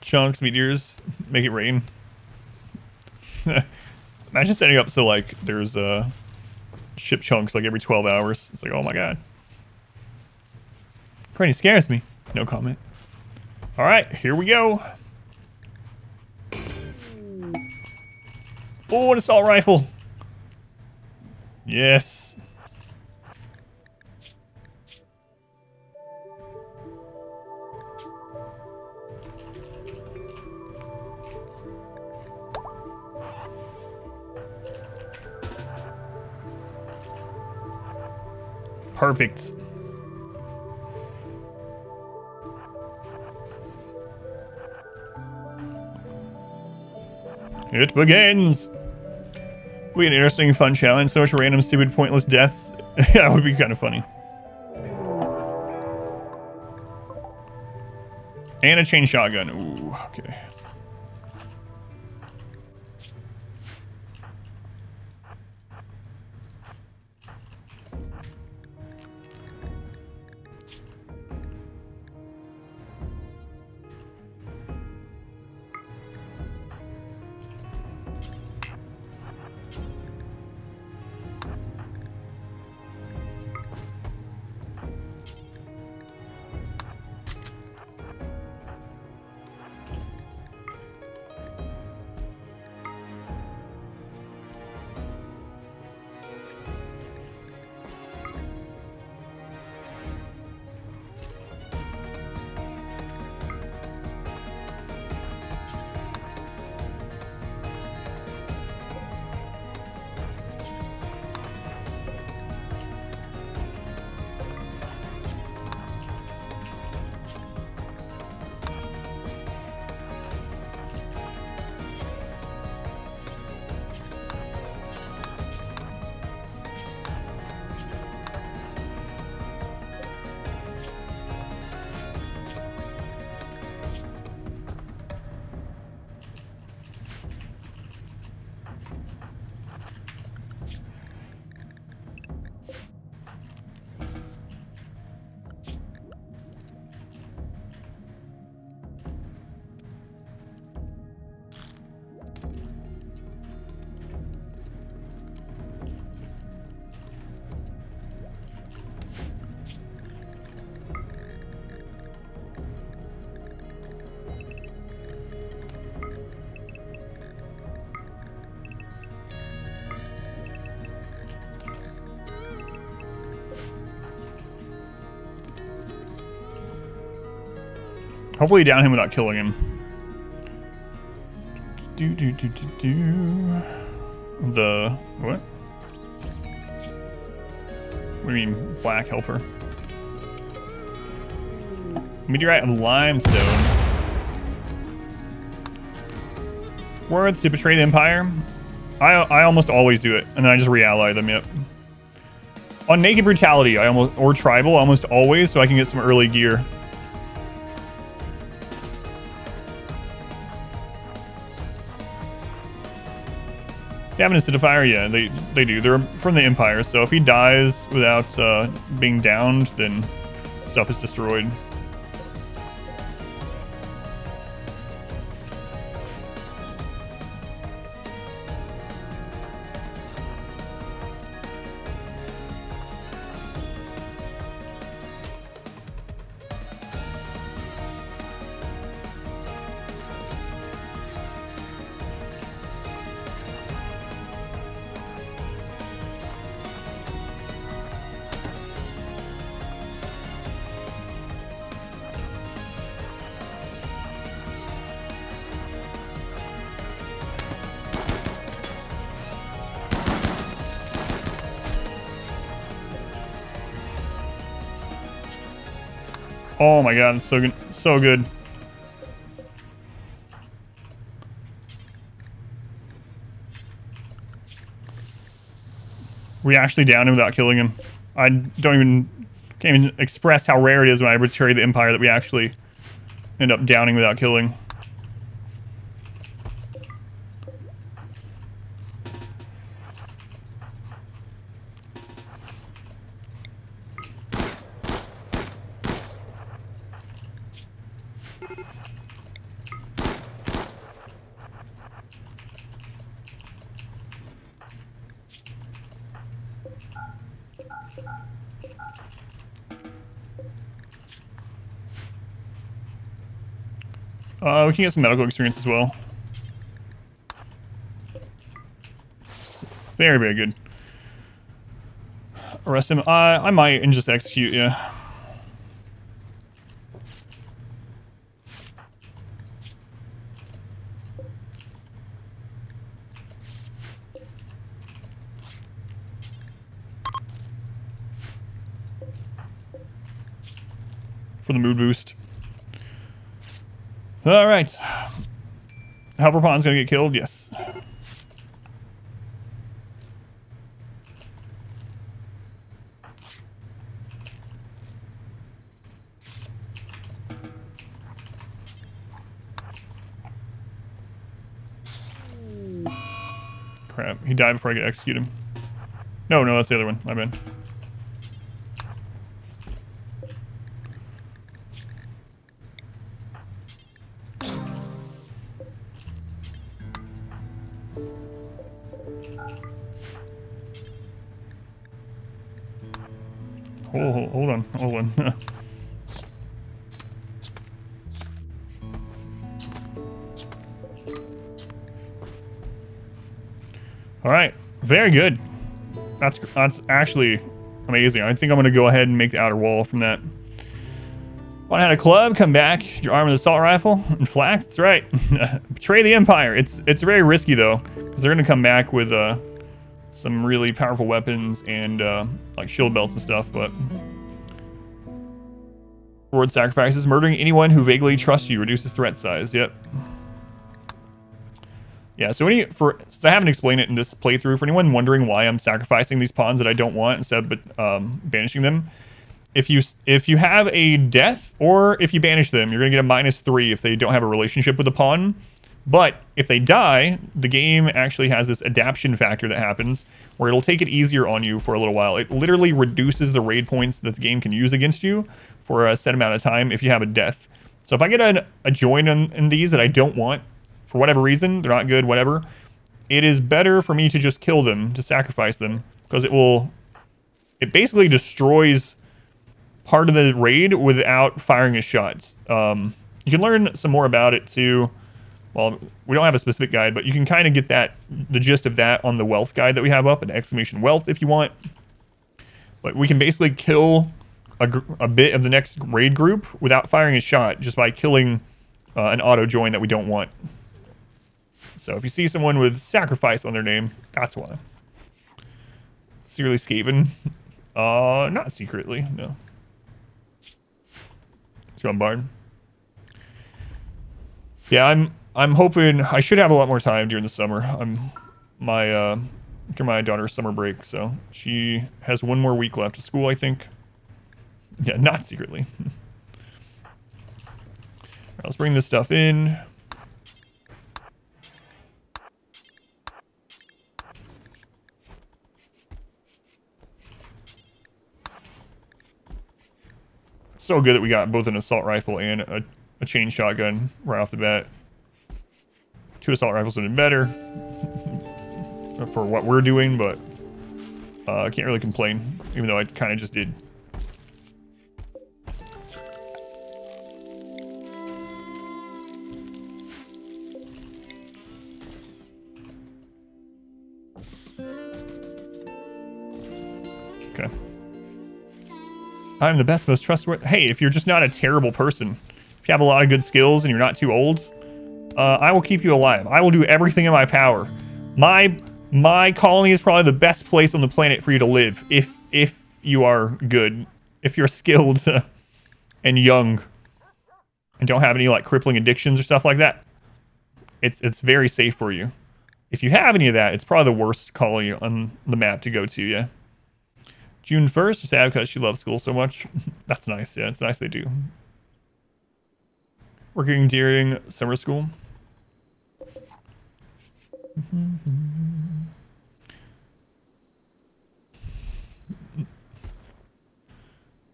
Chunks, meteors, make it rain. Imagine setting up so, like, there's, uh, ship chunks, like, every 12 hours. It's like, oh my god. Granny scares me. No comment. Alright, here we go. Oh, an assault rifle. Yes. Perfect. It begins. Be an interesting, fun challenge. So much random, stupid, pointless deaths. that would be kind of funny. And a chain shotgun. Ooh, okay. Hopefully down him without killing him. Do do do do do. The what? What do you mean black helper? Meteorite of limestone. Worth to betray the Empire. I I almost always do it, and then I just re-ally them. Yep. On naked brutality, I almost or tribal almost always, so I can get some early gear. Stamina to fire, yeah, they they do. They're from the Empire, so if he dies without uh, being downed, then stuff is destroyed. Oh my god, it's so good. So good. We actually downed him without killing him. I don't even can't even express how rare it is when I betray the Empire that we actually end up downing without killing. We can get some medical experience as well. Very, very good. Arrest him. Uh, I might and just execute, yeah. Helper Pond's gonna get killed? Yes. Crap, he died before I could execute him. No, no, that's the other one. My bad. Very good. That's that's actually amazing. I think I'm gonna go ahead and make the outer wall from that. Want to have a club? Come back. Your arm with assault rifle and flak. That's right. Betray the empire. It's it's very risky though, because they're gonna come back with uh, some really powerful weapons and uh, like shield belts and stuff. But reward sacrifices. Murdering anyone who vaguely trusts you reduces threat size. Yep. Yeah, so any for so I haven't explained it in this playthrough. For anyone wondering why I'm sacrificing these pawns that I don't want instead of um, banishing them, if you if you have a death or if you banish them, you're gonna get a minus three if they don't have a relationship with the pawn. But if they die, the game actually has this adaption factor that happens where it'll take it easier on you for a little while. It literally reduces the raid points that the game can use against you for a set amount of time if you have a death. So if I get a, a join in, in these that I don't want, for whatever reason, they're not good, whatever, it is better for me to just kill them, to sacrifice them, because it will, it basically destroys part of the raid without firing his shots. Um, you can learn some more about it too. Well, we don't have a specific guide, but you can kind of get that, the gist of that on the wealth guide that we have up, an exclamation wealth if you want. But we can basically kill a, a bit of the next raid group without firing a shot, just by killing uh, an auto join that we don't want. So if you see someone with sacrifice on their name, that's why. Secretly Skaven. Uh, not secretly, no. Bombard. Yeah, I'm I'm hoping I should have a lot more time during the summer. I'm my uh during my daughter's summer break, so she has one more week left of school, I think. Yeah, not secretly. right, let's bring this stuff in. So good that we got both an assault rifle and a, a chain shotgun right off the bat. Two assault rifles would have been better for what we're doing, but uh, I can't really complain, even though I kind of just did. I'm the best, most trustworthy. Hey, if you're just not a terrible person, if you have a lot of good skills and you're not too old, uh, I will keep you alive. I will do everything in my power. My my colony is probably the best place on the planet for you to live if if you are good, if you're skilled and young, and don't have any like crippling addictions or stuff like that. It's it's very safe for you. If you have any of that, it's probably the worst colony on the map to go to. Yeah. June 1st, sad because she loves school so much. That's nice. Yeah, it's nice they do. Working during summer school.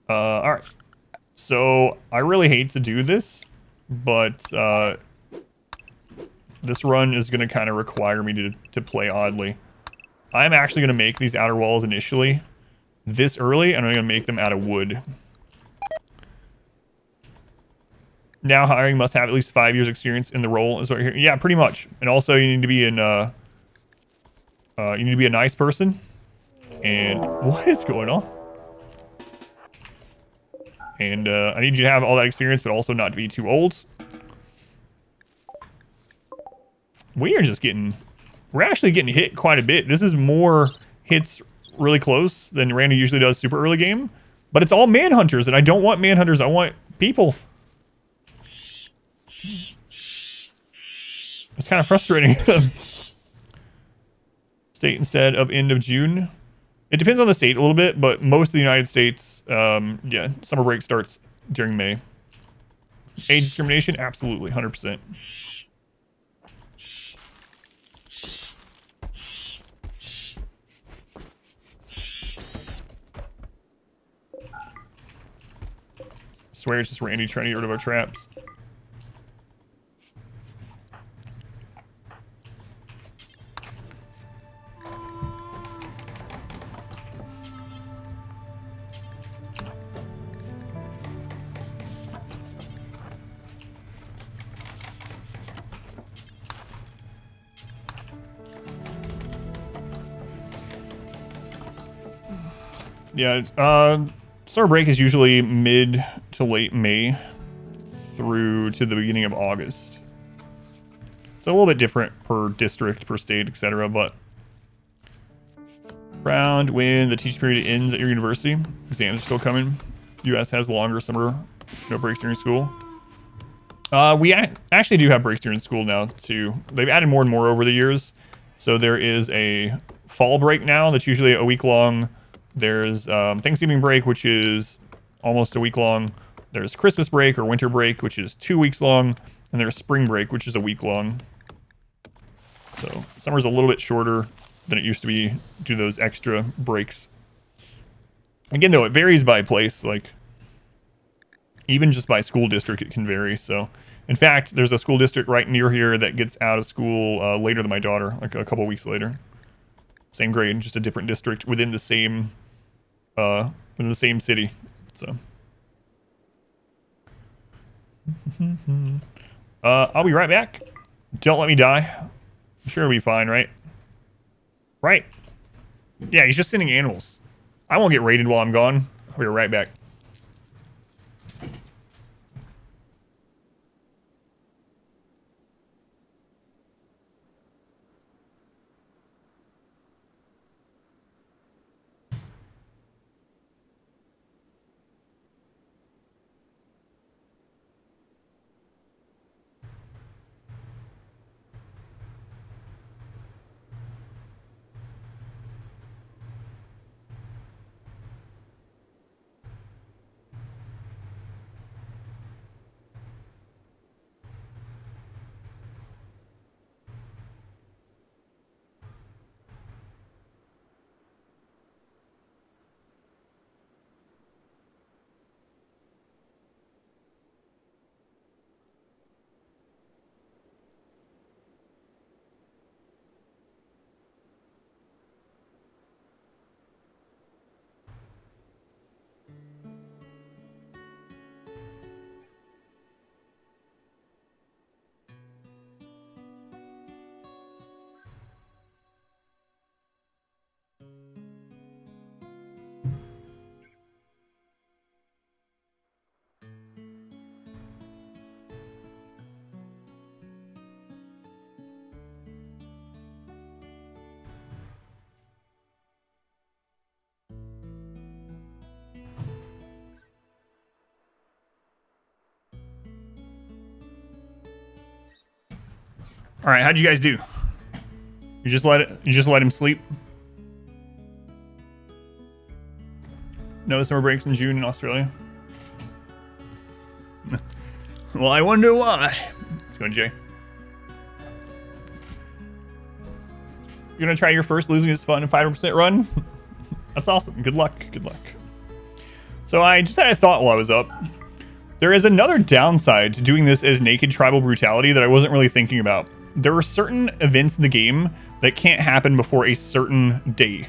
Uh, all right. So I really hate to do this, but uh, this run is going to kind of require me to, to play oddly. I'm actually going to make these outer walls initially this early, and I'm going to make them out of wood. Now hiring must have at least five years experience in the role is what here. Yeah, pretty much. And also you need to be in uh, uh you need to be a nice person. And what is going on? And uh, I need you to have all that experience, but also not to be too old. We are just getting, we're actually getting hit quite a bit. This is more hits really close than Randy usually does super early game. But it's all manhunters, and I don't want manhunters. I want people. It's kind of frustrating. state instead of end of June. It depends on the state a little bit, but most of the United States, um, yeah, summer break starts during May. Age discrimination? Absolutely, 100%. Swear it's just Randy trying to get rid of our traps. Yeah, uh, summer break is usually mid to late May through to the beginning of August. It's a little bit different per district, per state, etc. But around when the teaching period ends at your university, exams are still coming. U.S. has longer summer no breaks during school. Uh, we actually do have breaks during school now too. They've added more and more over the years. So there is a fall break now that's usually a week long. There's um, Thanksgiving break, which is almost a week long. There's Christmas break or winter break, which is two weeks long. And there's spring break, which is a week long. So summer's a little bit shorter than it used to be due to those extra breaks. Again, though, it varies by place. Like, even just by school district, it can vary. So, in fact, there's a school district right near here that gets out of school uh, later than my daughter, like a couple weeks later. Same grade, just a different district within the same, uh, within the same city. So, uh, I'll be right back. Don't let me die. I'm sure it'll be fine, right? Right. Yeah, he's just sending animals. I won't get raided while I'm gone. I'll be right back. All right, how'd you guys do? You just let it. You just let him sleep. No summer breaks in June in Australia. well, I wonder why. Let's go, Jay. You're gonna try your first losing is fun 5% run? That's awesome. Good luck. Good luck. So I just had a thought while I was up. There is another downside to doing this as naked tribal brutality that I wasn't really thinking about there are certain events in the game that can't happen before a certain day.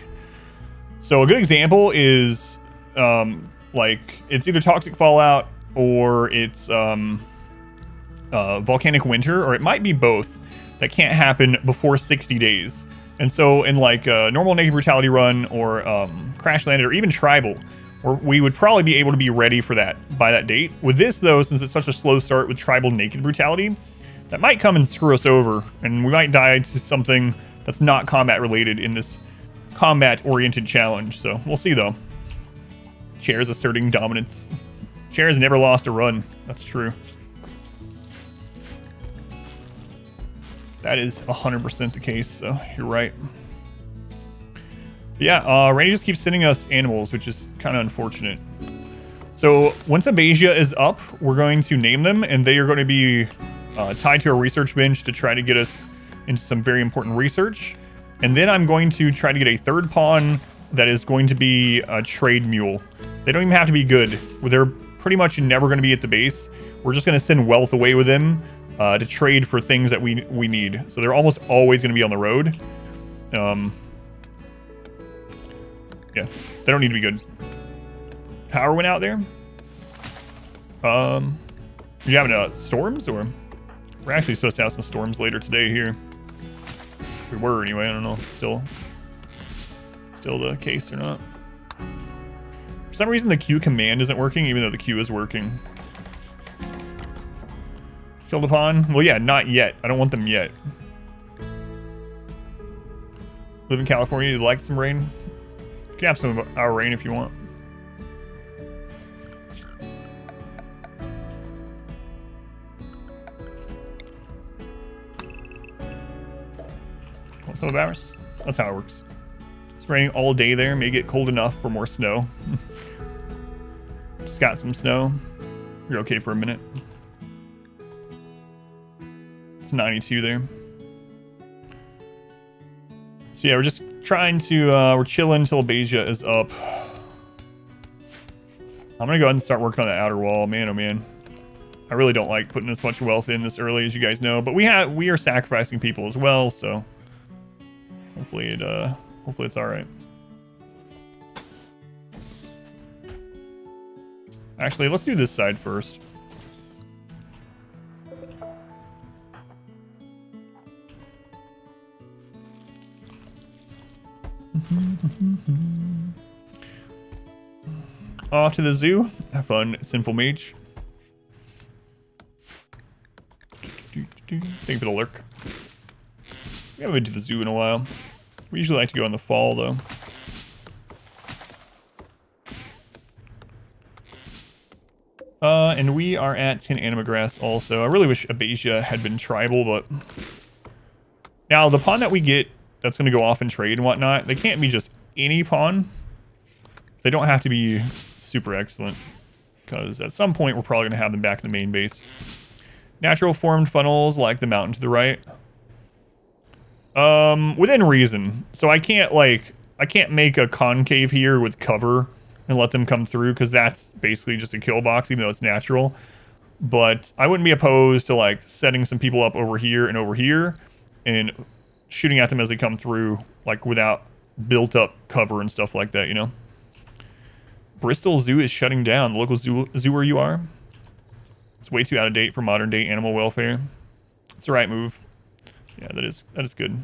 So a good example is um, like it's either toxic fallout or it's um, uh, volcanic winter, or it might be both that can't happen before 60 days. And so in like a normal naked brutality run or um, crash landed or even tribal, we would probably be able to be ready for that by that date. With this though, since it's such a slow start with tribal naked brutality, that might come and screw us over, and we might die to something that's not combat related in this combat-oriented challenge. So we'll see, though. Chair's asserting dominance. Chair's never lost a run. That's true. That is 100% the case, so you're right. But yeah, uh, Randy just keeps sending us animals, which is kind of unfortunate. So once Abasia is up, we're going to name them, and they are going to be uh, tied to a research bench to try to get us into some very important research. And then I'm going to try to get a third pawn that is going to be a trade mule. They don't even have to be good. They're pretty much never going to be at the base. We're just going to send wealth away with them uh, to trade for things that we we need. So they're almost always going to be on the road. Um, yeah, they don't need to be good. Power went out there. Um, you having uh, storms or we're actually supposed to have some storms later today here. We were anyway. I don't know. Still, still the case or not. For some reason, the Q command isn't working, even though the Q is working. Killed upon? Well, yeah, not yet. I don't want them yet. Live in California, you like some rain? You can have some of our rain if you want. Some of ours? That's how it works. It's raining all day there. May get cold enough for more snow. Just got some snow. You're okay for a minute. It's 92 there. So yeah, we're just trying to, uh, we're chilling until Beja is up. I'm gonna go ahead and start working on the outer wall. Man, oh man. I really don't like putting as much wealth in this early, as you guys know. But we have, we are sacrificing people as well, so hopefully it, uh, hopefully it's all right. Actually, let's do this side first. Off to the zoo. Have fun, sinful mage. Thank you for the lurk. We haven't been to the zoo in a while. We usually like to go in the fall, though. Uh, and we are at 10 anima grass also. I really wish Abasia had been tribal, but... Now, the pawn that we get that's going to go off and trade and whatnot, they can't be just any pawn. They don't have to be super excellent. Because at some point, we're probably going to have them back in the main base. Natural formed funnels like the mountain to the right. Um, within reason. So I can't, like... I can't make a concave here with cover and let them come through because that's basically just a kill box, even though it's natural. But I wouldn't be opposed to like setting some people up over here and over here and shooting at them as they come through, like without built up cover and stuff like that, you know? Bristol Zoo is shutting down. The local zoo, zoo where you are. It's way too out of date for modern day animal welfare. It's the right move. Yeah, that is that is good.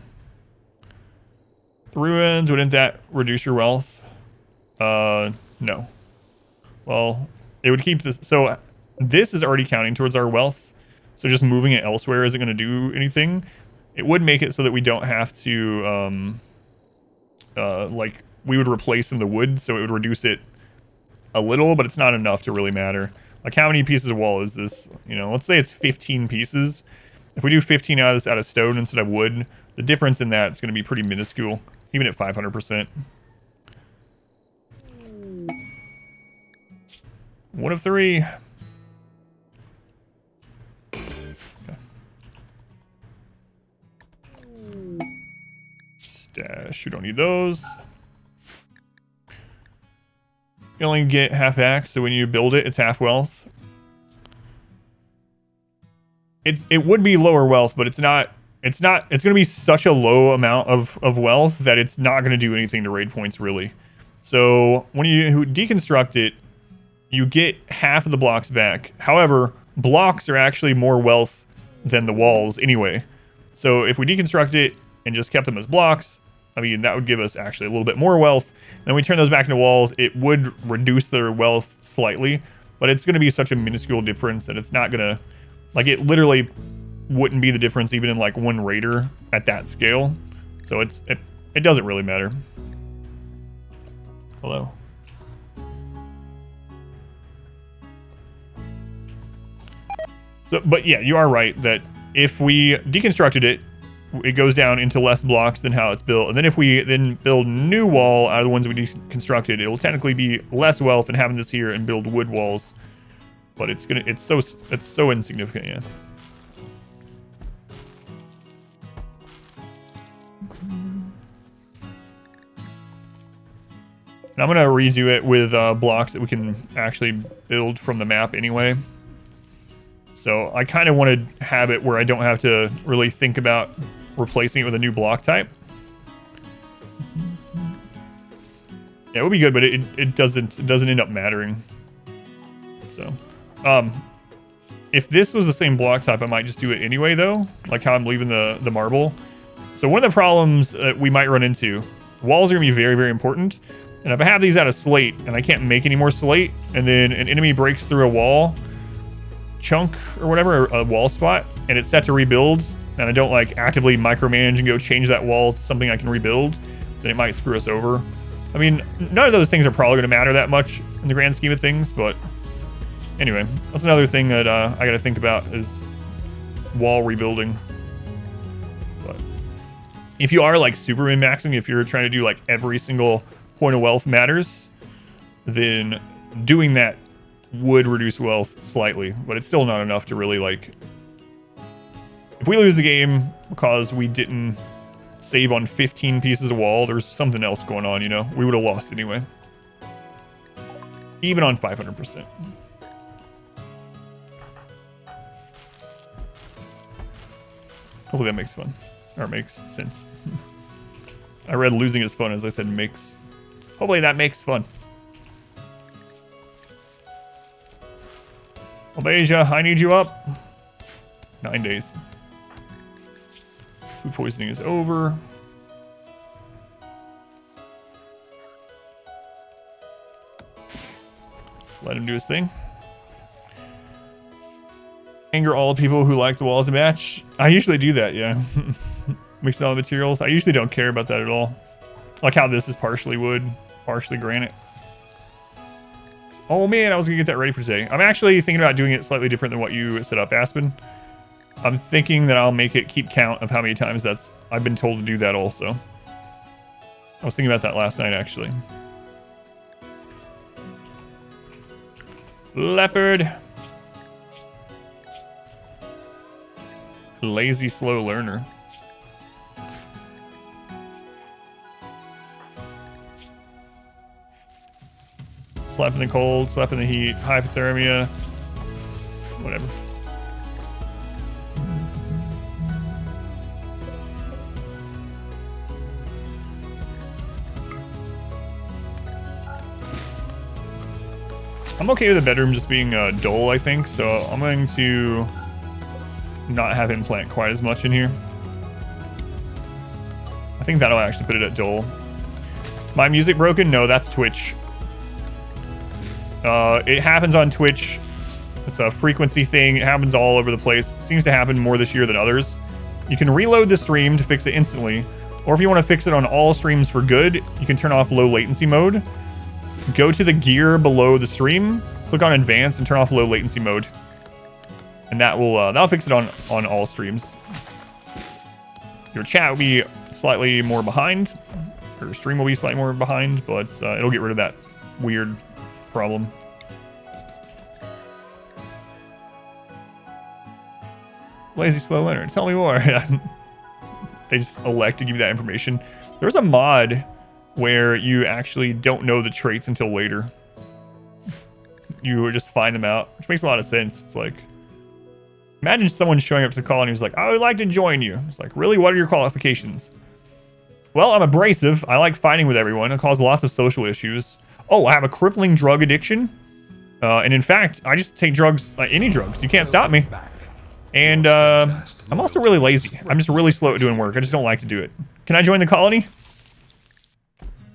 The ruins, wouldn't that reduce your wealth? Uh, no. Well, it would keep this. So this is already counting towards our wealth. So just moving it elsewhere isn't going to do anything. It would make it so that we don't have to, um, uh, like, we would replace in the wood, so it would reduce it a little, but it's not enough to really matter. Like, how many pieces of wall is this? You know, let's say it's 15 pieces. If we do 15 out of this out of stone instead of wood, the difference in that is going to be pretty minuscule, even at 500%. One of three. Stash. We don't need those. You only get half axe, so when you build it, it's half wealth. It's it would be lower wealth, but it's not. It's not. It's going to be such a low amount of of wealth that it's not going to do anything to raid points really. So when you deconstruct it, you get half of the blocks back. However, blocks are actually more wealth than the walls anyway. So if we deconstruct it and just kept them as blocks, I mean, that would give us actually a little bit more wealth. Then we turn those back into walls, it would reduce their wealth slightly, but it's going to be such a minuscule difference that it's not going to, like it literally wouldn't be the difference even in like one raider at that scale. So it's, it, it doesn't really matter. Hello. So, but yeah, you are right that if we deconstructed it, it goes down into less blocks than how it's built. And then if we then build new wall out of the ones we deconstructed, it will technically be less wealth than having this here and build wood walls. But it's gonna, it's so, it's so insignificant, yeah. And I'm going to redo it with uh, blocks that we can actually build from the map anyway. So I kind of want to have it where I don't have to really think about replacing it with a new block type. Yeah, it would be good, but it, it doesn't it doesn't end up mattering. So, um, if this was the same block type, I might just do it anyway, though, like how I'm leaving the, the marble. So one of the problems that we might run into, walls are going to be very, very important. And if I have these out of slate and I can't make any more slate, and then an enemy breaks through a wall chunk or whatever, a wall spot, and it's set to rebuild, and I don't like actively micromanage and go change that wall to something I can rebuild, then it might screw us over. I mean, none of those things are probably going to matter that much in the grand scheme of things, but anyway, that's another thing that uh, I got to think about is wall rebuilding. But if you are like super min maxing, if you're trying to do like every single point of wealth matters, then doing that would reduce wealth slightly, but it's still not enough to really like. If we lose the game because we didn't save on 15 pieces of wall, there's something else going on, you know? We would have lost anyway. Even on 500%. Hopefully that makes fun. Or makes sense. I read losing is fun as I said makes. Hopefully that makes fun. Albasia, I need you up. Nine days. Food poisoning is over. Let him do his thing. Anger all the people who like the walls to match. I usually do that, yeah. Mix all the materials. I usually don't care about that at all. Like how this is partially wood, partially granite. Oh man, I was gonna get that ready for today. I'm actually thinking about doing it slightly different than what you set up, Aspen. I'm thinking that I'll make it keep count of how many times that's I've been told to do that also. I was thinking about that last night actually. Leopard. Lazy slow learner. Slap in the cold, slap in the heat, hypothermia, whatever. I'm okay with the bedroom just being uh, dull, I think, so I'm going to not have him plant quite as much in here. I think that'll actually put it at dull. My music broken? No, that's Twitch. Uh, it happens on Twitch. It's a frequency thing. It happens all over the place. It seems to happen more this year than others. You can reload the stream to fix it instantly, or if you want to fix it on all streams for good, you can turn off low latency mode. Go to the gear below the stream, click on advanced, and turn off low latency mode, and that will uh, that'll fix it on on all streams. Your chat will be slightly more behind, Your stream will be slightly more behind, but uh, it'll get rid of that weird problem. Lazy slow learner. Tell me more. they just elect to give you that information. There's a mod where you actually don't know the traits until later. You just find them out, which makes a lot of sense. It's like, imagine someone showing up to the and he's like, I would like to join you. It's like, really? What are your qualifications? Well, I'm abrasive. I like fighting with everyone. It causes lots of social issues. Oh, I have a crippling drug addiction. Uh, and in fact, I just take drugs, like any drugs. You can't stop me. And uh, I'm also really lazy. I'm just really slow at doing work. I just don't like to do it. Can I join the colony?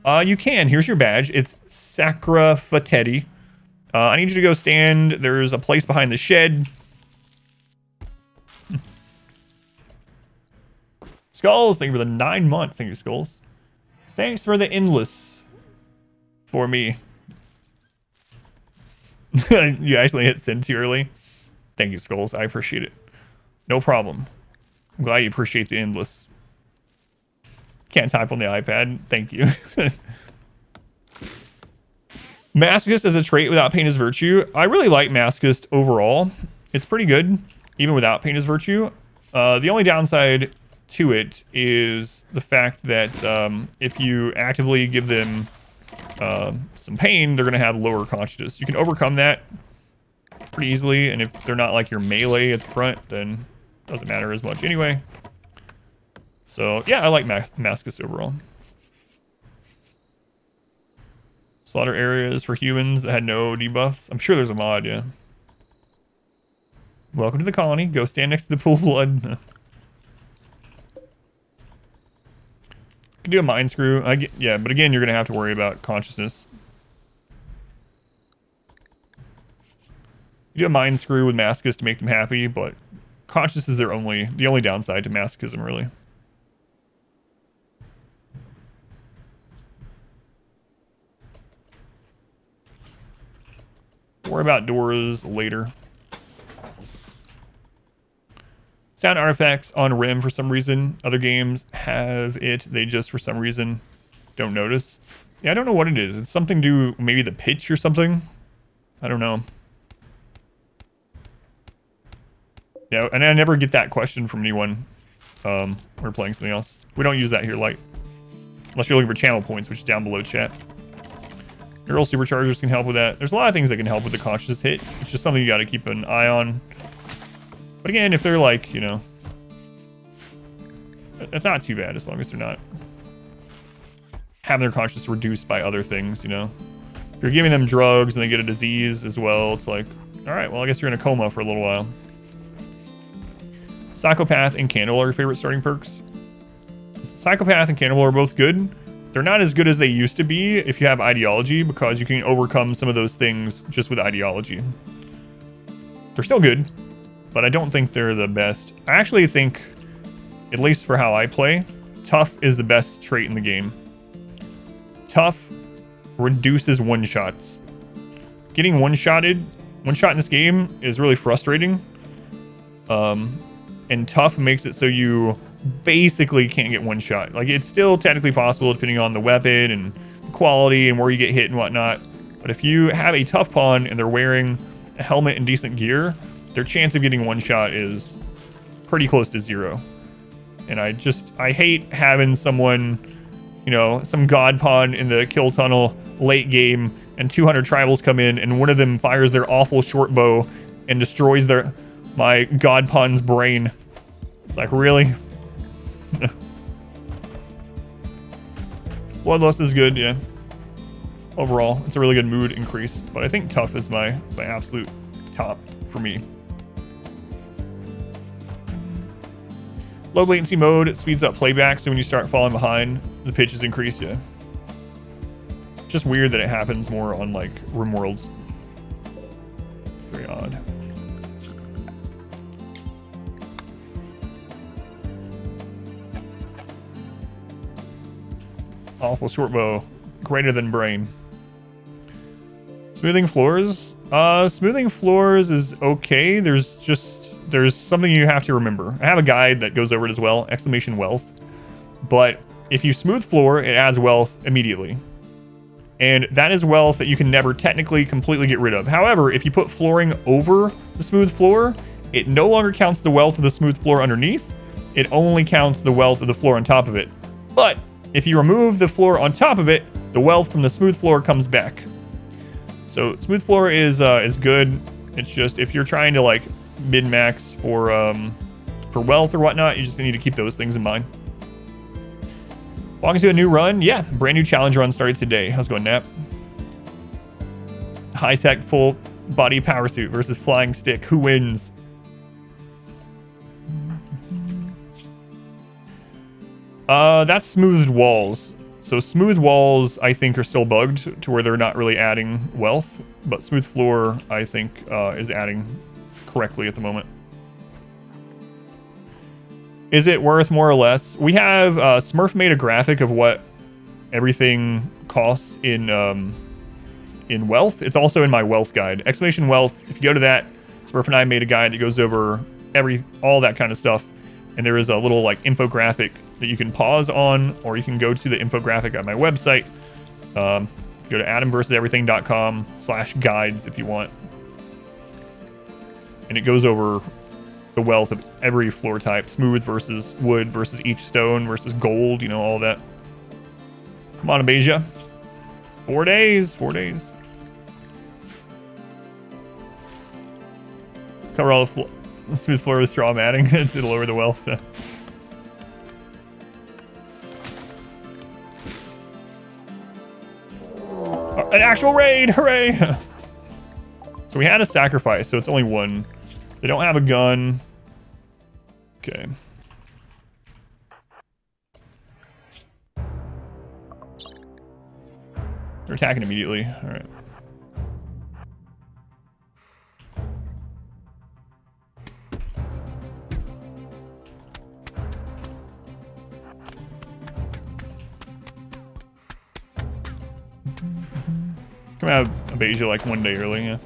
Uh, you can. Here's your badge. It's Sacra Fatetti. Uh, I need you to go stand. There's a place behind the shed. Skulls, thank you for the nine months. Thank you, Skulls. Thanks for the endless for me. you actually hit send too early. Thank you, Skulls. I appreciate it. No problem. I'm glad you appreciate the endless. Can't type on the iPad. Thank you. Masochist as a trait without pain is virtue. I really like Masochist overall. It's pretty good, even without pain is virtue. Uh, the only downside to it is the fact that um, if you actively give them um, some pain, they're going to have lower consciousness. You can overcome that pretty easily, and if they're not like your melee at the front, then doesn't matter as much anyway. So, yeah, I like Mas Maskus overall. Slaughter areas for humans that had no debuffs. I'm sure there's a mod, yeah. Welcome to the colony. Go stand next to the pool of blood. Can do a mind screw. I get, yeah, but again, you're gonna have to worry about consciousness. You do a mind screw with Maskus to make them happy, but conscious is their only the only downside to masochism, really. Worry about doors later. Sound artifacts on Rim for some reason. Other games have it. They just, for some reason, don't notice. Yeah, I don't know what it is. It's something to maybe the pitch or something. I don't know. Yeah, and I never get that question from anyone um, we're playing something else. We don't use that here, Light. Unless you're looking for channel points, which is down below chat. Neural superchargers can help with that. There's a lot of things that can help with the conscious hit. It's just something you got to keep an eye on. But again, if they're like, you know, it's not too bad as long as they're not having their consciousness reduced by other things, you know. If you're giving them drugs and they get a disease as well, it's like, all right, well, I guess you're in a coma for a little while. Psychopath and Cannibal are your favorite starting perks. Psychopath and Cannibal are both good. They're not as good as they used to be if you have ideology because you can overcome some of those things just with ideology. They're still good, but I don't think they're the best. I actually think, at least for how I play, tough is the best trait in the game. Tough reduces one-shots. Getting one-shotted, one-shot in this game is really frustrating. Um, and tough makes it so you basically can't get one shot. Like it's still technically possible depending on the weapon and the quality and where you get hit and whatnot. But if you have a tough pawn and they're wearing a helmet and decent gear, their chance of getting one shot is pretty close to zero. And I just I hate having someone, you know, some god pawn in the kill tunnel late game and 200 tribals come in and one of them fires their awful short bow and destroys their my god pawn's brain. It's like really Bloodlust is good, yeah. Overall, it's a really good mood increase, but I think tough is my is my absolute top for me. Low latency mode speeds up playback, so when you start falling behind, the pitches increase, yeah. Just weird that it happens more on like RimWorlds. Very odd. Awful short bow. Greater than brain. Smoothing floors? Uh, smoothing floors is okay. There's just, there's something you have to remember. I have a guide that goes over it as well, exclamation wealth. But if you smooth floor, it adds wealth immediately. And that is wealth that you can never technically completely get rid of. However, if you put flooring over the smooth floor, it no longer counts the wealth of the smooth floor underneath. It only counts the wealth of the floor on top of it. But if you remove the floor on top of it, the wealth from the smooth floor comes back. So smooth floor is uh, is good. It's just if you're trying to like min max for um, for wealth or whatnot, you just need to keep those things in mind. Walking to a new run, yeah, brand new challenge run started today. How's it going, Nap? High tech full body power suit versus flying stick. Who wins? Uh, that's smoothed walls. So smooth walls, I think, are still bugged to where they're not really adding wealth. But smooth floor, I think, uh, is adding correctly at the moment. Is it worth more or less? We have uh, Smurf made a graphic of what everything costs in um, in wealth. It's also in my wealth guide. Exclamation wealth. If you go to that, Smurf and I made a guide that goes over every all that kind of stuff. And there is a little like infographic that you can pause on, or you can go to the infographic on my website. Um, go to adamversuseverything.com slash guides if you want. And it goes over the wealth of every floor type, smooth versus wood versus each stone versus gold, you know, all that. Come on, Abasia. Four days. Four days. Cover all the, flo- smooth floor with straw matting to lower the wealth. An actual raid! Hooray! so we had a sacrifice, so it's only one. They don't have a gun. Okay. They're attacking immediately. All right. Come out of Asia like one day early, yeah.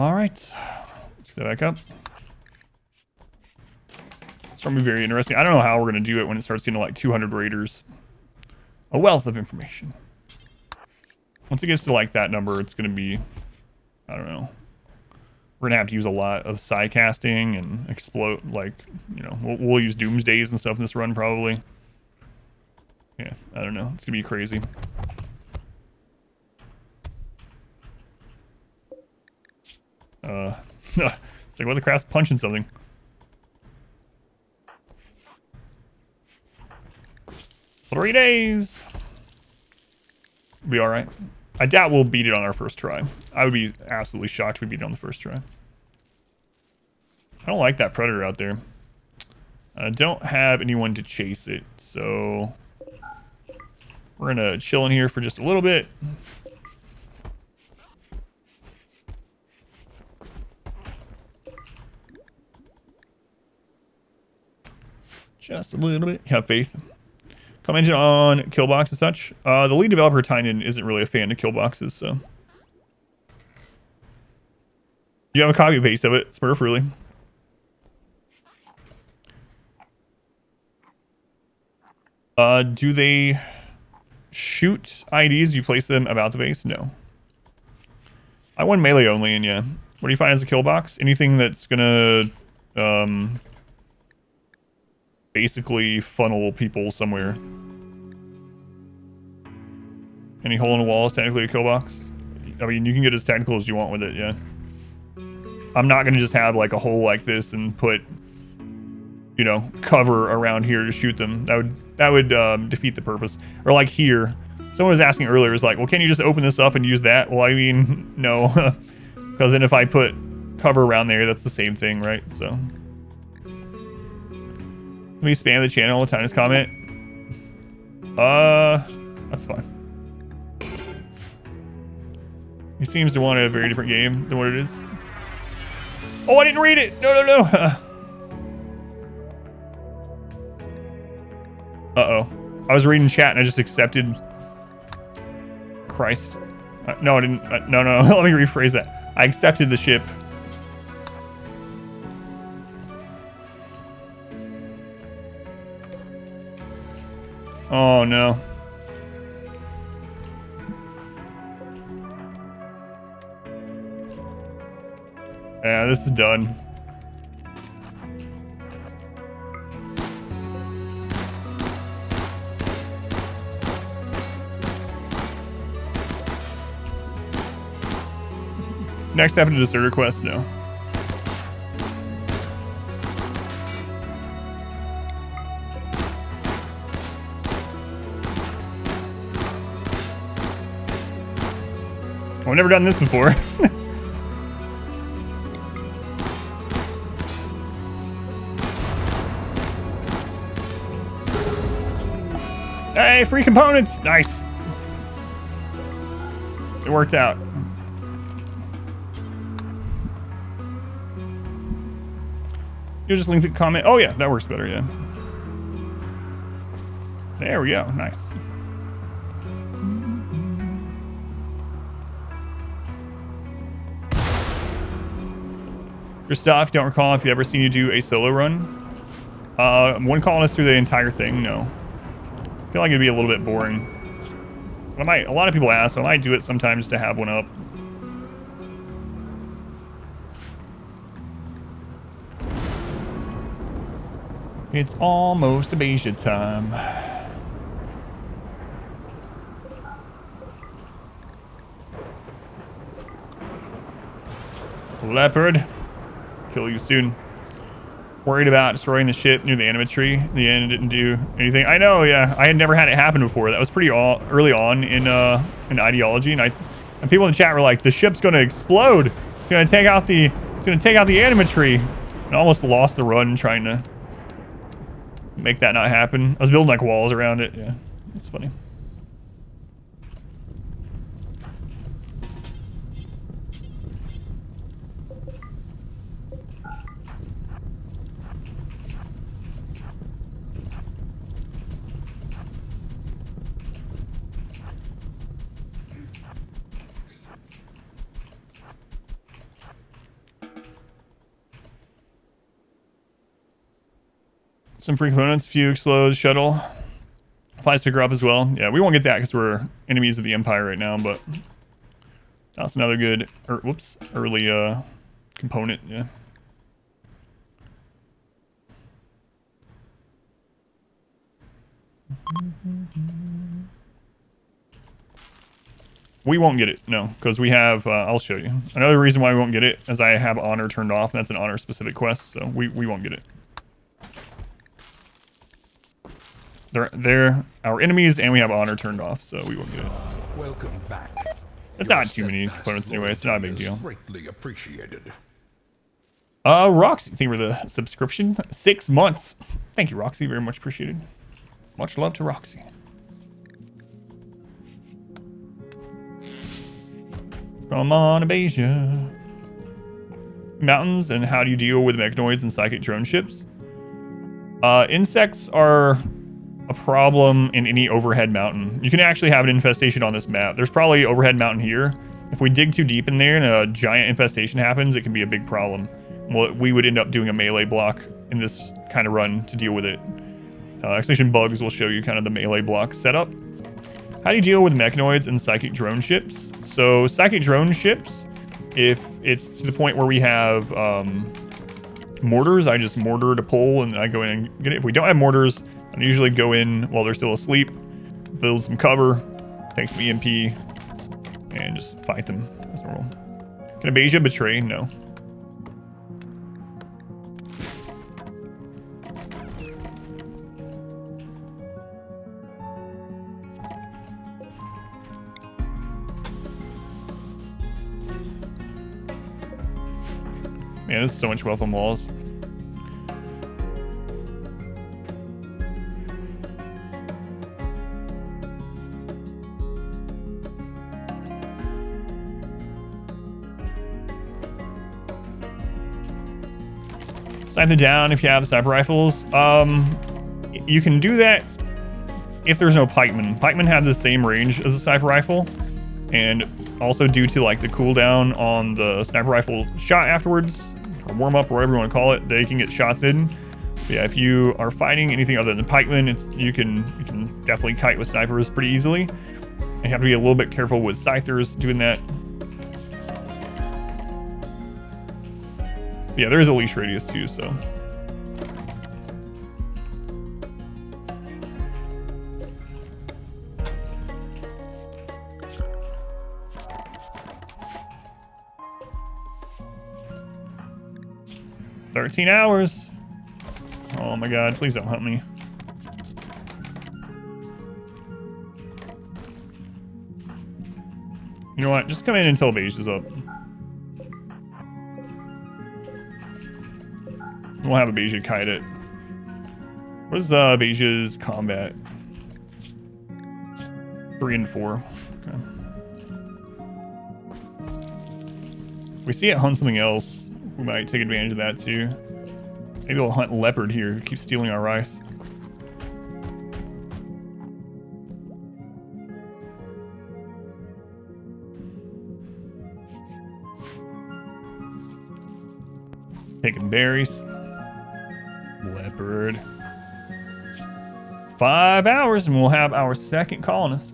All right, let's get that back up. It's going to be very interesting. I don't know how we're going to do it when it starts getting like 200 raiders. A wealth of information. Once it gets to like that number, it's going to be, I don't know. We're going to have to use a lot of psycasting and explode, like, you know, we'll, we'll use doomsdays and stuff in this run probably. Yeah, I don't know. It's going to be crazy. Uh, it's like, what the crap's punching something? Three days. Be all right. I doubt we'll beat it on our first try. I would be absolutely shocked if we beat it on the first try. I don't like that predator out there. I don't have anyone to chase it, so we're gonna chill in here for just a little bit. Just a little bit. Have faith. Commenting on killbox and such. Uh, the lead developer, Tynan, isn't really a fan of killboxes, so. Do you have a copy paste of it, Smurf, really? Uh, do they shoot IDs? Do you place them about the base? No. I won melee only, and yeah. What do you find as a kill box? Anything that's gonna um, basically funnel people somewhere. Any hole in the wall is technically a kill box. I mean, you can get as technical as you want with it, yeah. I'm not gonna just have like a hole like this and put, you know, cover around here to shoot them. That would that would um, defeat the purpose. Or like here, someone was asking earlier, was like, well, can you just open this up and use that? Well, I mean, no, because then if I put cover around there, that's the same thing, right? So let me spam the channel with Tynan's comment. Uh, that's fine. He seems to want a very different game than what it is. Oh, I didn't read it. No, no, no. Uh-oh. I was reading chat and I just accepted. Christ. Uh, no, I didn't. Uh, no, no, no. Let me rephrase that. I accepted the ship. Oh, no. Yeah, this is done. Next after deserter quest, no. I've never done this before. hey, free components! Nice. It worked out. You just link the comment. Oh yeah, that works better, yeah. There we go, nice. Your stuff, don't recall if you ever seen you do a solo run. Uh, one colonist through the entire thing? No. I feel like it'd be a little bit boring. But I might, a lot of people ask, I might do it sometimes to have one up. It's almost Abasia time. Leopard. Kill you soon. Worried about destroying the ship near the anima tree. The end didn't do anything. I know, yeah. I had never had it happen before. That was pretty all, early on in uh in ideology, and I and people in the chat were like, "The ship's gonna explode. It's gonna take out the it's gonna take out the anima tree." And I almost lost the run trying to make that not happen. I was building like walls around it. Yeah, it's funny. Some free components, few explodes, shuttle. Flies picker up as well. Yeah, we won't get that because we're enemies of the Empire right now, but that's another good, er, whoops, early uh, component, yeah. We won't get it, no, because we have, uh, I'll show you. Another reason why we won't get it is I have honor turned off, and that's an honor specific quest, so we, we won't get it. They're they're our enemies, and we have honor turned off, so we won't get it. Welcome back. It's Your not too many components anyway. It's not a big deal. Greatly appreciated. Uh, Roxy, thank you for the subscription. Six months. Thank you, Roxy. Very much appreciated. Much love to Roxy. From on Abasia. Mountains and how do you deal with mechanoids and psychic drone ships? Uh, insects are a problem in any overhead mountain. You can actually have an infestation on this map. There's probably overhead mountain here. If we dig too deep in there and a giant infestation happens, it can be a big problem. Well, we would end up doing a melee block in this kind of run to deal with it. Uh, Extinction Bugs will show you kind of the melee block setup. How do you deal with mechanoids and psychic drone ships? So psychic drone ships, if it's to the point where we have um, mortars, I just mortar to pull and then I go in and get it. If we don't have mortars, I usually go in while they're still asleep, build some cover, take some EMP, and just fight them as normal. Can Abasia betray? No. Man, there's so much wealth on walls. Snipe them down if you have sniper rifles. Um, you can do that if there's no pikemen. Pikemen have the same range as a sniper rifle, and also due to like the cooldown on the sniper rifle shot afterwards, or warm up, or whatever you want to call it, they can get shots in. But yeah, if you are fighting anything other than pikemen, it's you can you can definitely kite with snipers pretty easily. You have to be a little bit careful with scythers doing that. Yeah, there is a leash radius too, so. Thirteen hours. Oh my god, please don't hunt me. You know what? Just come in until base is up. We'll have a Beja kite it. What's uh, Beja's combat? Three and four. Okay. We see it hunt something else, we might take advantage of that too. Maybe we'll hunt leopard here. Keep stealing our rice. Taking berries. Leopard. Five hours and we'll have our second colonist.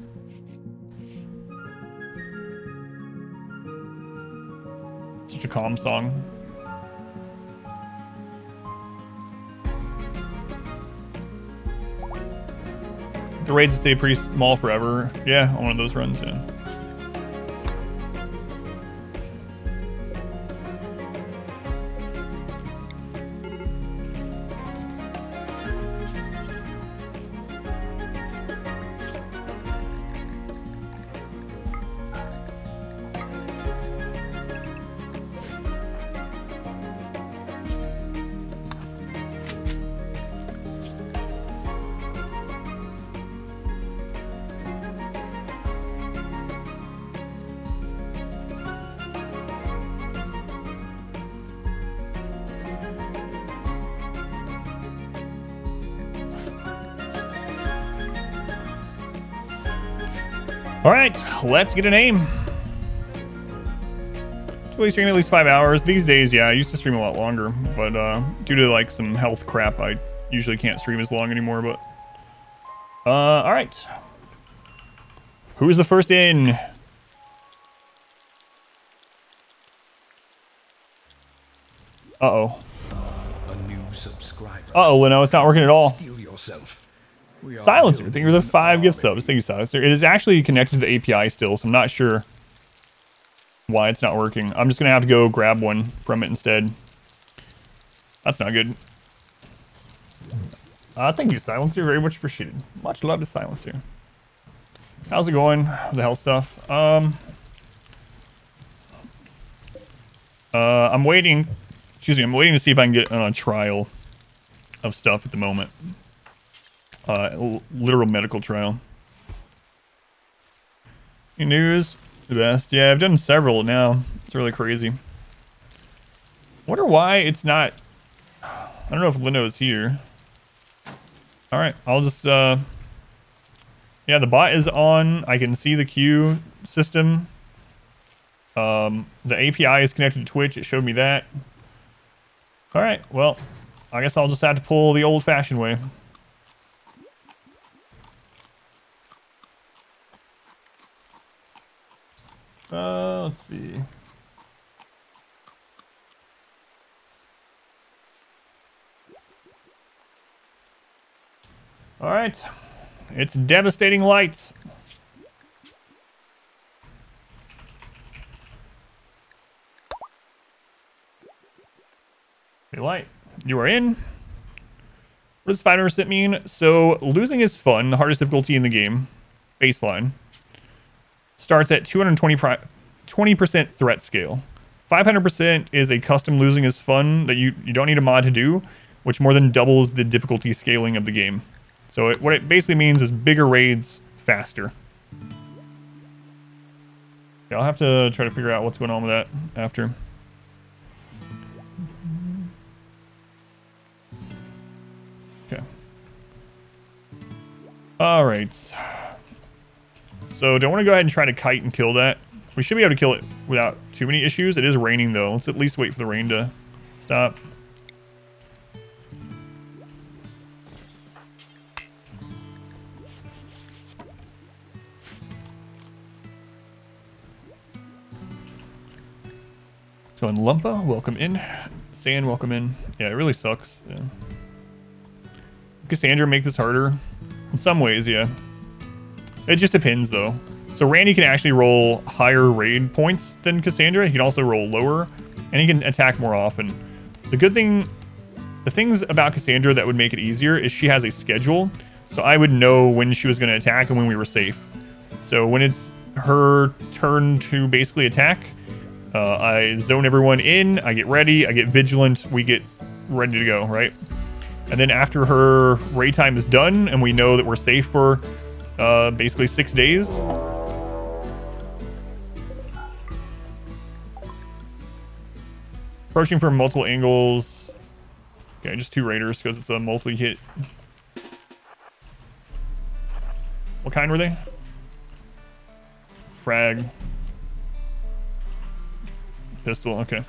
Such a calm song. The raids stay pretty small forever. Yeah, on one of those runs, yeah. Let's get a name. We stream at least five hours. These days, yeah, I used to stream a lot longer, but uh, due to like some health crap, I usually can't stream as long anymore, but... Uh, all right. Who's the first in? Uh-oh. A new subscriber. Uh-oh, Lino, it's not working at all. Steal yourself. Silencer, thank you for the five gift subs. Thank you, Silencer. It is actually connected to the API still, so I'm not sure why it's not working. I'm just gonna have to go grab one from it instead. That's not good. Uh, thank you, Silencer. Very much appreciated. Much love to Silencer. How's it going? The health stuff. Um, uh, I'm waiting. Excuse me. I'm waiting to see if I can get on a trial of stuff at the moment. Uh, literal medical trial. Any news? The best. Yeah, I've done several now. It's really crazy. Wonder why it's not. I don't know if Lino is here. All right, I'll just. uh Yeah, the bot is on. I can see the queue system. Um, the API is connected to Twitch. It showed me that. All right, well, I guess I'll just have to pull the old-fashioned way. Uh, let's see. All right. It's devastating lights. Hey, light. You are in. What does 5% mean? So losing is fun, the hardest difficulty in the game. Baseline starts at 220 20% threat scale. 500% is a custom losing is fun that you, you don't need a mod to do, which more than doubles the difficulty scaling of the game. So it, what it basically means is bigger raids faster. Yeah, I'll have to try to figure out what's going on with that after. Okay. All right. So don't want to go ahead and try to kite and kill that. We should be able to kill it without too many issues. It is raining though. Let's at least wait for the rain to stop. So in Lumpa, welcome in. Sand, welcome in. Yeah, it really sucks. Yeah. Cassandra make this harder? In some ways, yeah. It just depends, though. So Randy can actually roll higher raid points than Cassandra. He can also roll lower, and he can attack more often. The good thing, the things about Cassandra that would make it easier is she has a schedule. So I would know when she was going to attack and when we were safe. So when it's her turn to basically attack, uh, I zone everyone in, I get ready, I get vigilant, we get ready to go, right? And then after her raid time is done and we know that we're safe for uh, basically six days. Approaching from multiple angles. Okay, just two raiders because it's a multi-hit. What kind were they? Frag. Pistol, okay.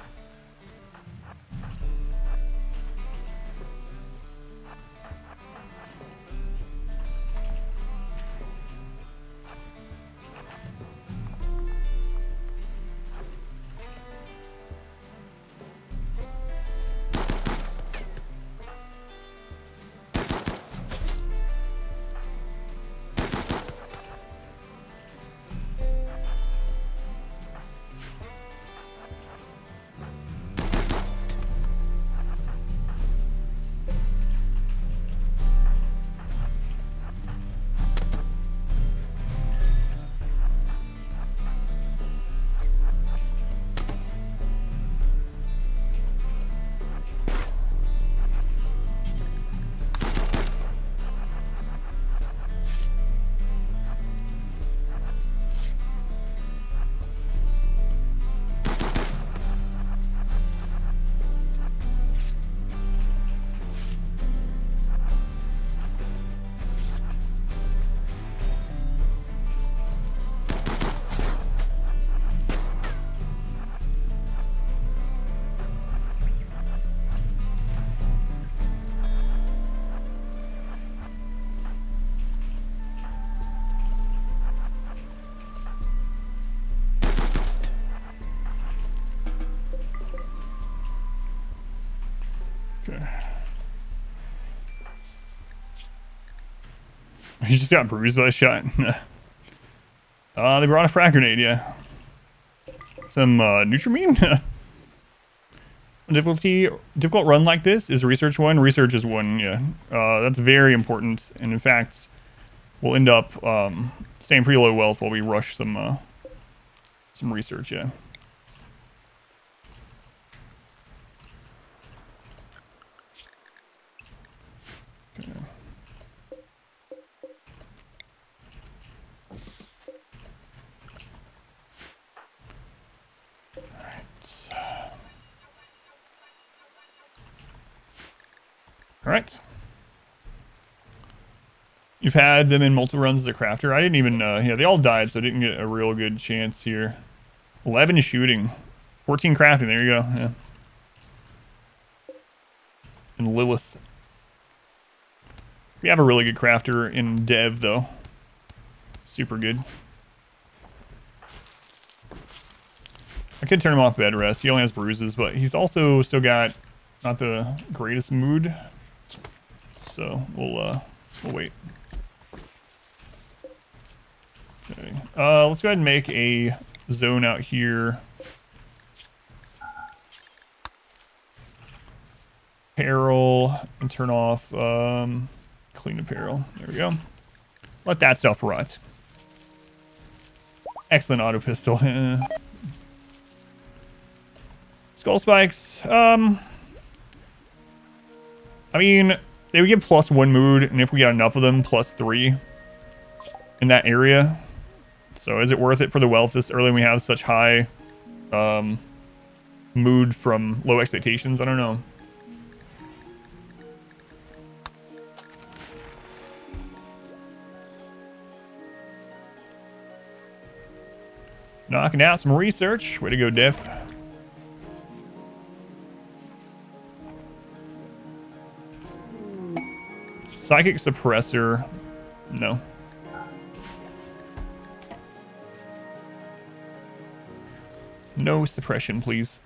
He just got bruised by a shot. uh, they brought a frag grenade, yeah. Some uh, difficulty difficult run like this is research one. Research is one, yeah. Uh, that's very important, and in fact, we'll end up um, staying pretty low wealth while we rush some uh, some research, yeah. Okay. Alright. You've had them in multiple runs as a crafter. I didn't even, uh, yeah, they all died, so I didn't get a real good chance here. 11 shooting. 14 crafting, there you go, yeah. And Lilith. We have a really good crafter in Dev, though. Super good. I could turn him off bed rest. He only has bruises, but he's also still got not the greatest mood. So we'll uh we'll wait. Okay. Uh let's go ahead and make a zone out here. Apparel and turn off um clean apparel. There we go. Let that stuff rot. Excellent auto pistol. Skull spikes. Um, I mean, they would get plus one mood, and if we get enough of them, plus three in that area. So is it worth it for the wealth this early when we have such high um, mood from low expectations? I don't know. Knocking out some research. Way to go, Diff. Psychic suppressor. No. No suppression, please.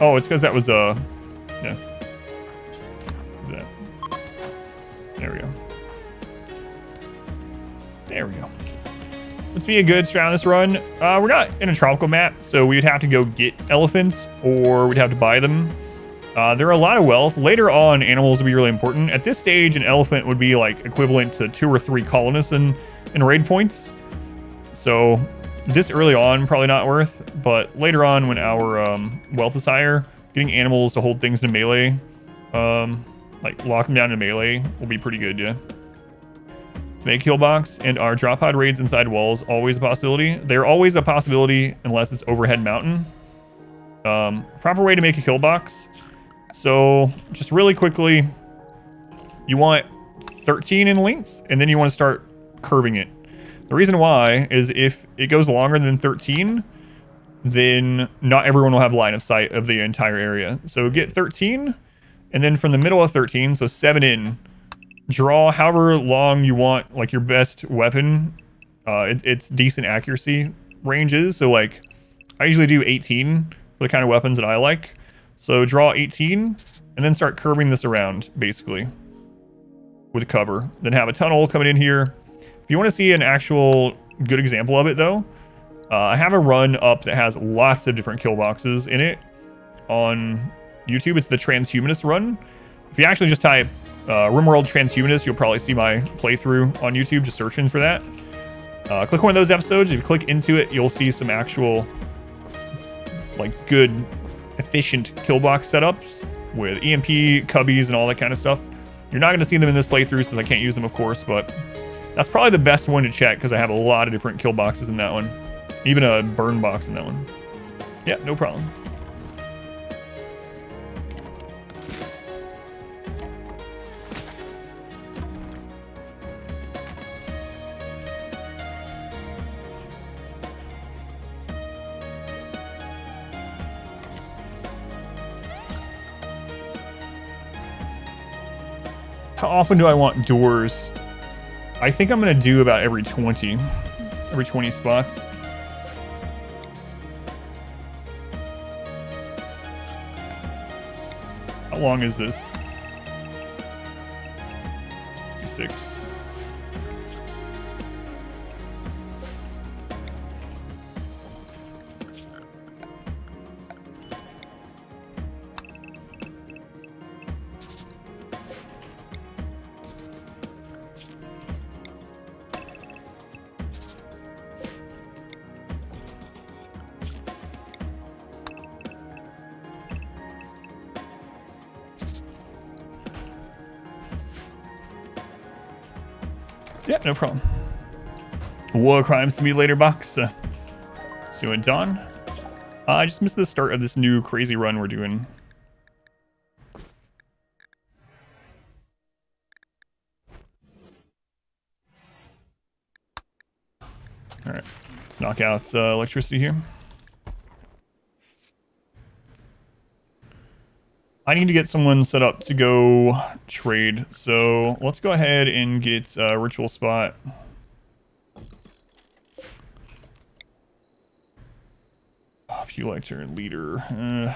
Oh, it's because that was, uh, yeah. There we go. There we go. Let's be a good strat on this run. Uh, we're not in a tropical map, so we would have to go get elephants, or we'd have to buy them. Uh, there are a lot of wealth. Later on, animals would be really important. At this stage, an elephant would be like equivalent to two or three colonists in, in raid points. So this early on, probably not worth, but later on when our um, wealth is higher, getting animals to hold things in melee, um, like lock them down in melee, will be pretty good, yeah. Make kill box and our drop pod raids inside walls always a possibility. They're always a possibility unless it's overhead mountain. Um, proper way to make a kill box. So just really quickly, you want 13 in length, and then you want to start curving it. The reason why is if it goes longer than 13, then not everyone will have line of sight of the entire area. So get 13, and then from the middle of 13, so 7 in, draw however long you want, like your best weapon. Uh, it, it's decent accuracy ranges. So like, I usually do 18 for the kind of weapons that I like. So draw 18 and then start curving this around basically with cover. Then have a tunnel coming in here. If you want to see an actual good example of it though, uh, I have a run up that has lots of different kill boxes in it on YouTube. It's the Transhumanist run. If you actually just type uh, RimWorld Transhumanist, you'll probably see my playthrough on YouTube, just searching for that. Uh, click one of those episodes. If you click into it, you'll see some actual, like, good, efficient kill box setups with EMP, cubbies, and all that kind of stuff. You're not going to see them in this playthrough since I can't use them, of course, but that's probably the best one to check because I have a lot of different kill boxes in that one. Even a burn box in that one. Yeah, no problem. How often do I want doors? I think I'm going to do about every 20. Every 20 spots. How long is this? Six. Yeah, no problem. War Crime Simulator box. Uh, Sue and Don. Uh, I just missed the start of this new crazy run we're doing. Alright, let's knock out uh, electricity here. I need to get someone set up to go trade. So let's go ahead and get a ritual spot. Oh, if you like to leader. Uh,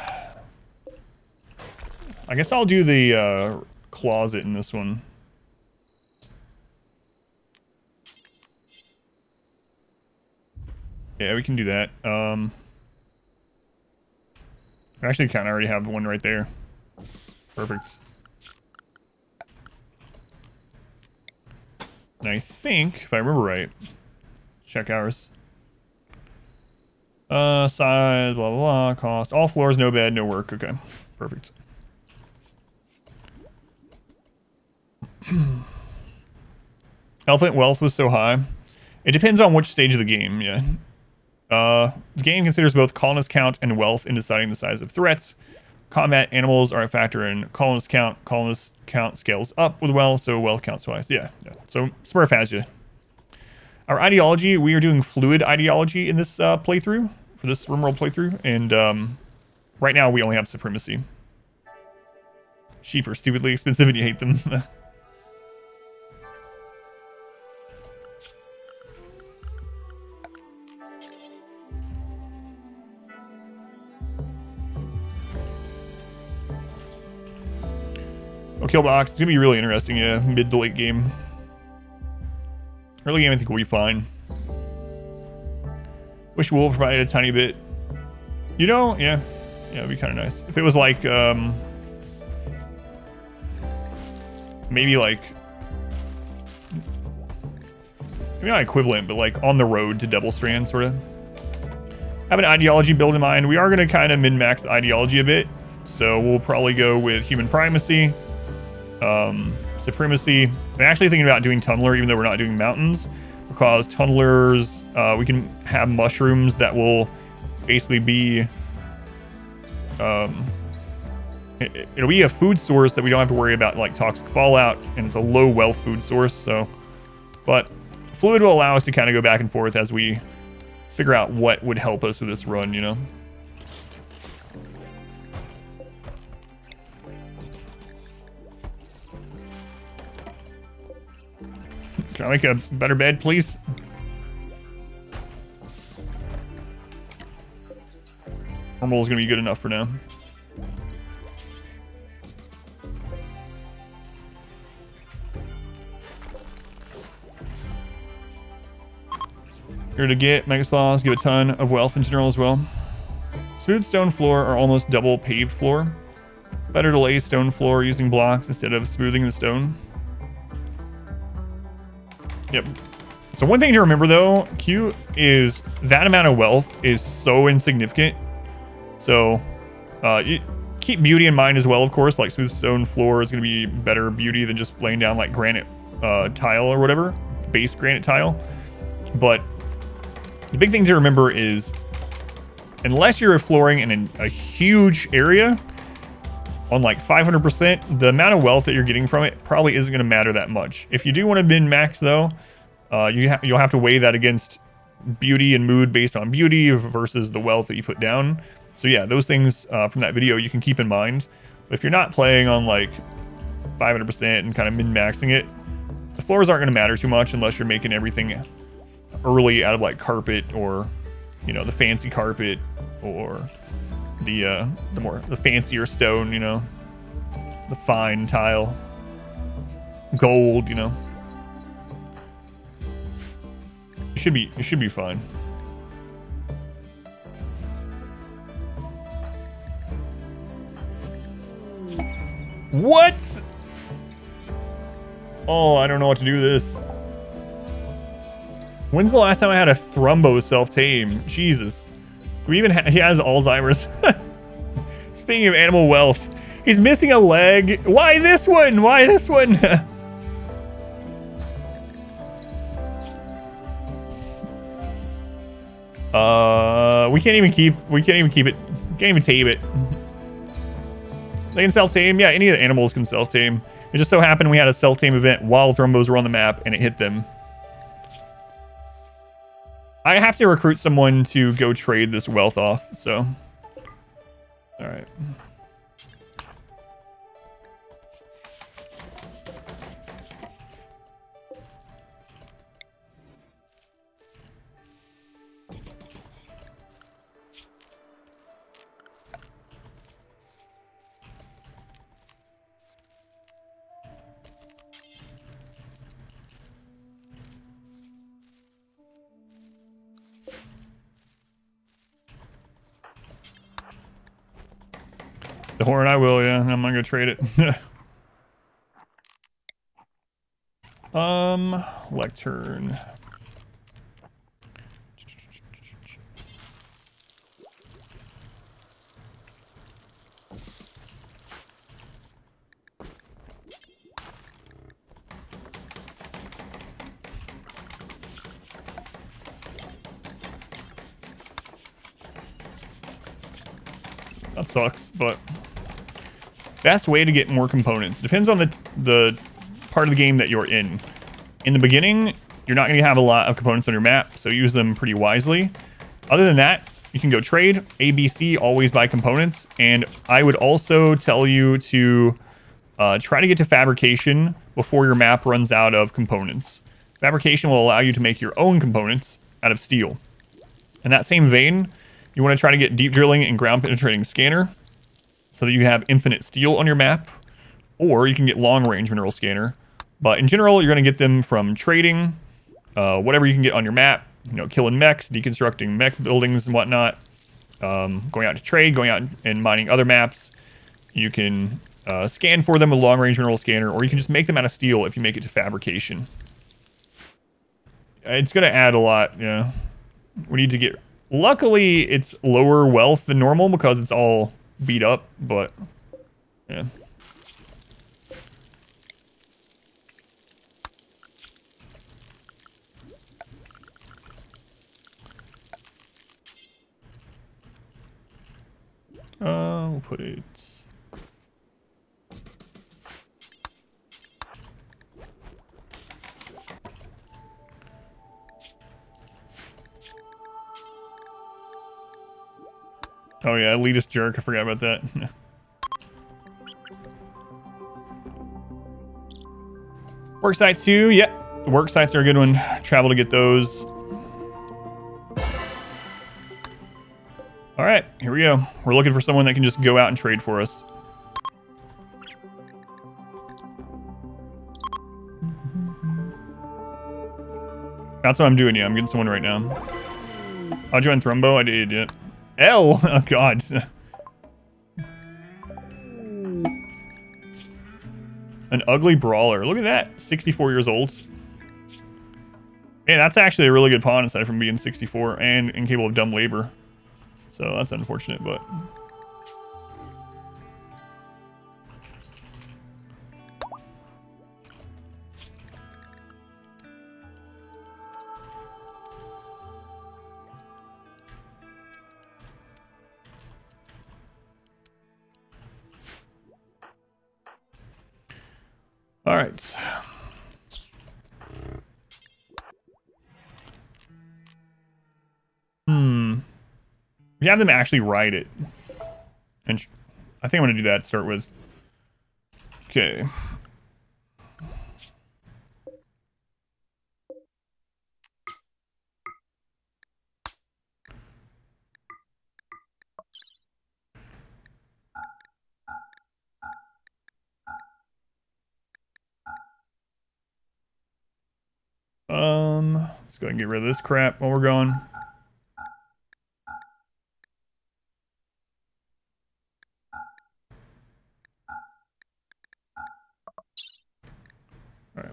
I guess I'll do the uh, closet in this one. Yeah, we can do that. Um, I actually kind of already have one right there. Perfect. And I think, if I remember right, check hours. Uh, size, blah, blah, blah, cost. All floors, no bed, no work. Okay, perfect. Elephant wealth was so high. It depends on which stage of the game, yeah. Uh, the game considers both colonist count and wealth in deciding the size of threats. Combat animals are a factor in colonist count. Colonist count scales up with well, so well counts twice. Yeah, yeah. So Smurf has you. Our ideology, we are doing fluid ideology in this uh, playthrough, for this RimWorld playthrough, and um, right now we only have supremacy. Sheep are stupidly expensive and you hate them. Oh, Killbox. It's going to be really interesting, yeah. Mid to late game. Early game, I think we'll be fine. Wish wool provided a tiny bit. You know, yeah. Yeah, it'd be kind of nice. If it was like, um... Maybe like... Maybe not equivalent, but like on the road to Devil Strand, sort of. Have an ideology build in mind. We are going to kind of min-max ideology a bit. So we'll probably go with human primacy um, supremacy. I'm actually thinking about doing tunneler, even though we're not doing mountains, because tunnelers, uh, we can have mushrooms that will basically be, um, it, will be a food source that we don't have to worry about like toxic fallout, and it's a low wealth food source. So, but fluid will allow us to kind of go back and forth as we figure out what would help us with this run, you know. Can I make a better bed, please? Normal is going to be good enough for now. Here to get Megasloths, give a ton of wealth in general as well. Smooth stone floor or almost double paved floor. Better to lay stone floor using blocks instead of smoothing the stone. Yep. So one thing to remember though, Q is that amount of wealth is so insignificant. So uh, keep beauty in mind as well, of course. Like smooth stone floor is going to be better beauty than just laying down like granite uh, tile or whatever, base granite tile. But the big thing to remember is unless you're flooring in a huge area on like 500%, the amount of wealth that you're getting from it probably isn't going to matter that much. If you do want to min max though, uh, you ha you'll have to weigh that against beauty and mood based on beauty versus the wealth that you put down. So yeah, those things uh, from that video you can keep in mind. But if you're not playing on like 500% and kind of min-maxing it, the floors aren't going to matter too much unless you're making everything early out of like carpet or, you know, the fancy carpet or the uh, the more the fancier stone, you know. the fine tile. Gold, you know. It should be it should be fine. What? Oh, I don't know what to do with this. When's the last time I had a Thrumbo self-tame? Jesus. We even ha he has Alzheimer's. Speaking of animal wealth, he's missing a leg. Why this one? Why this one? uh, we can't even keep. We can't even keep it. Can't even tame it. They can self-tame. Yeah, any of the animals can self-tame. It just so happened we had a self-tame event while Thrumbos were on the map, and it hit them. I have to recruit someone to go trade this wealth off, so... Alright. The horn, I will, yeah. I'm not gonna go trade it. um, lectern. That sucks, but best way to get more components depends on the the part of the game that you're in. In the beginning, you're not going to have a lot of components on your map, so use them pretty wisely. Other than that, you can go trade. ABC, always buy components. And I would also tell you to uh, try to get to fabrication before your map runs out of components. Fabrication will allow you to make your own components out of steel. In that same vein, you want to try to get deep drilling and ground penetrating scanner so that you have infinite steel on your map, or you can get long range mineral scanner. But in general, you're going to get them from trading, uh, whatever you can get on your map, you know, killing mechs, deconstructing mech buildings and whatnot, um, going out to trade, going out and mining other maps. You can uh, scan for them with long range mineral scanner, or you can just make them out of steel if you make it to fabrication. It's going to add a lot, yeah. We need to get... Luckily, it's lower wealth than normal because it's all beat up, but yeah. Uh, we'll put it. Oh yeah, elitist jerk. I forgot about that. work sites too. Yep. Work sites are a good one. Travel to get those. All right, here we go. We're looking for someone that can just go out and trade for us. That's what I'm doing, yeah. I'm getting someone right now. I'll join Thrumbo. I did, yeah. L. Oh, God. An ugly brawler. Look at that. 64 years old. Man, that's actually a really good pawn aside from being 64 and incapable of dumb labor. So that's unfortunate, but... All right. Hmm. We have them actually write it. And I think I'm going to do that start with. Okay. Um, let's go ahead and get rid of this crap while we're going. All right.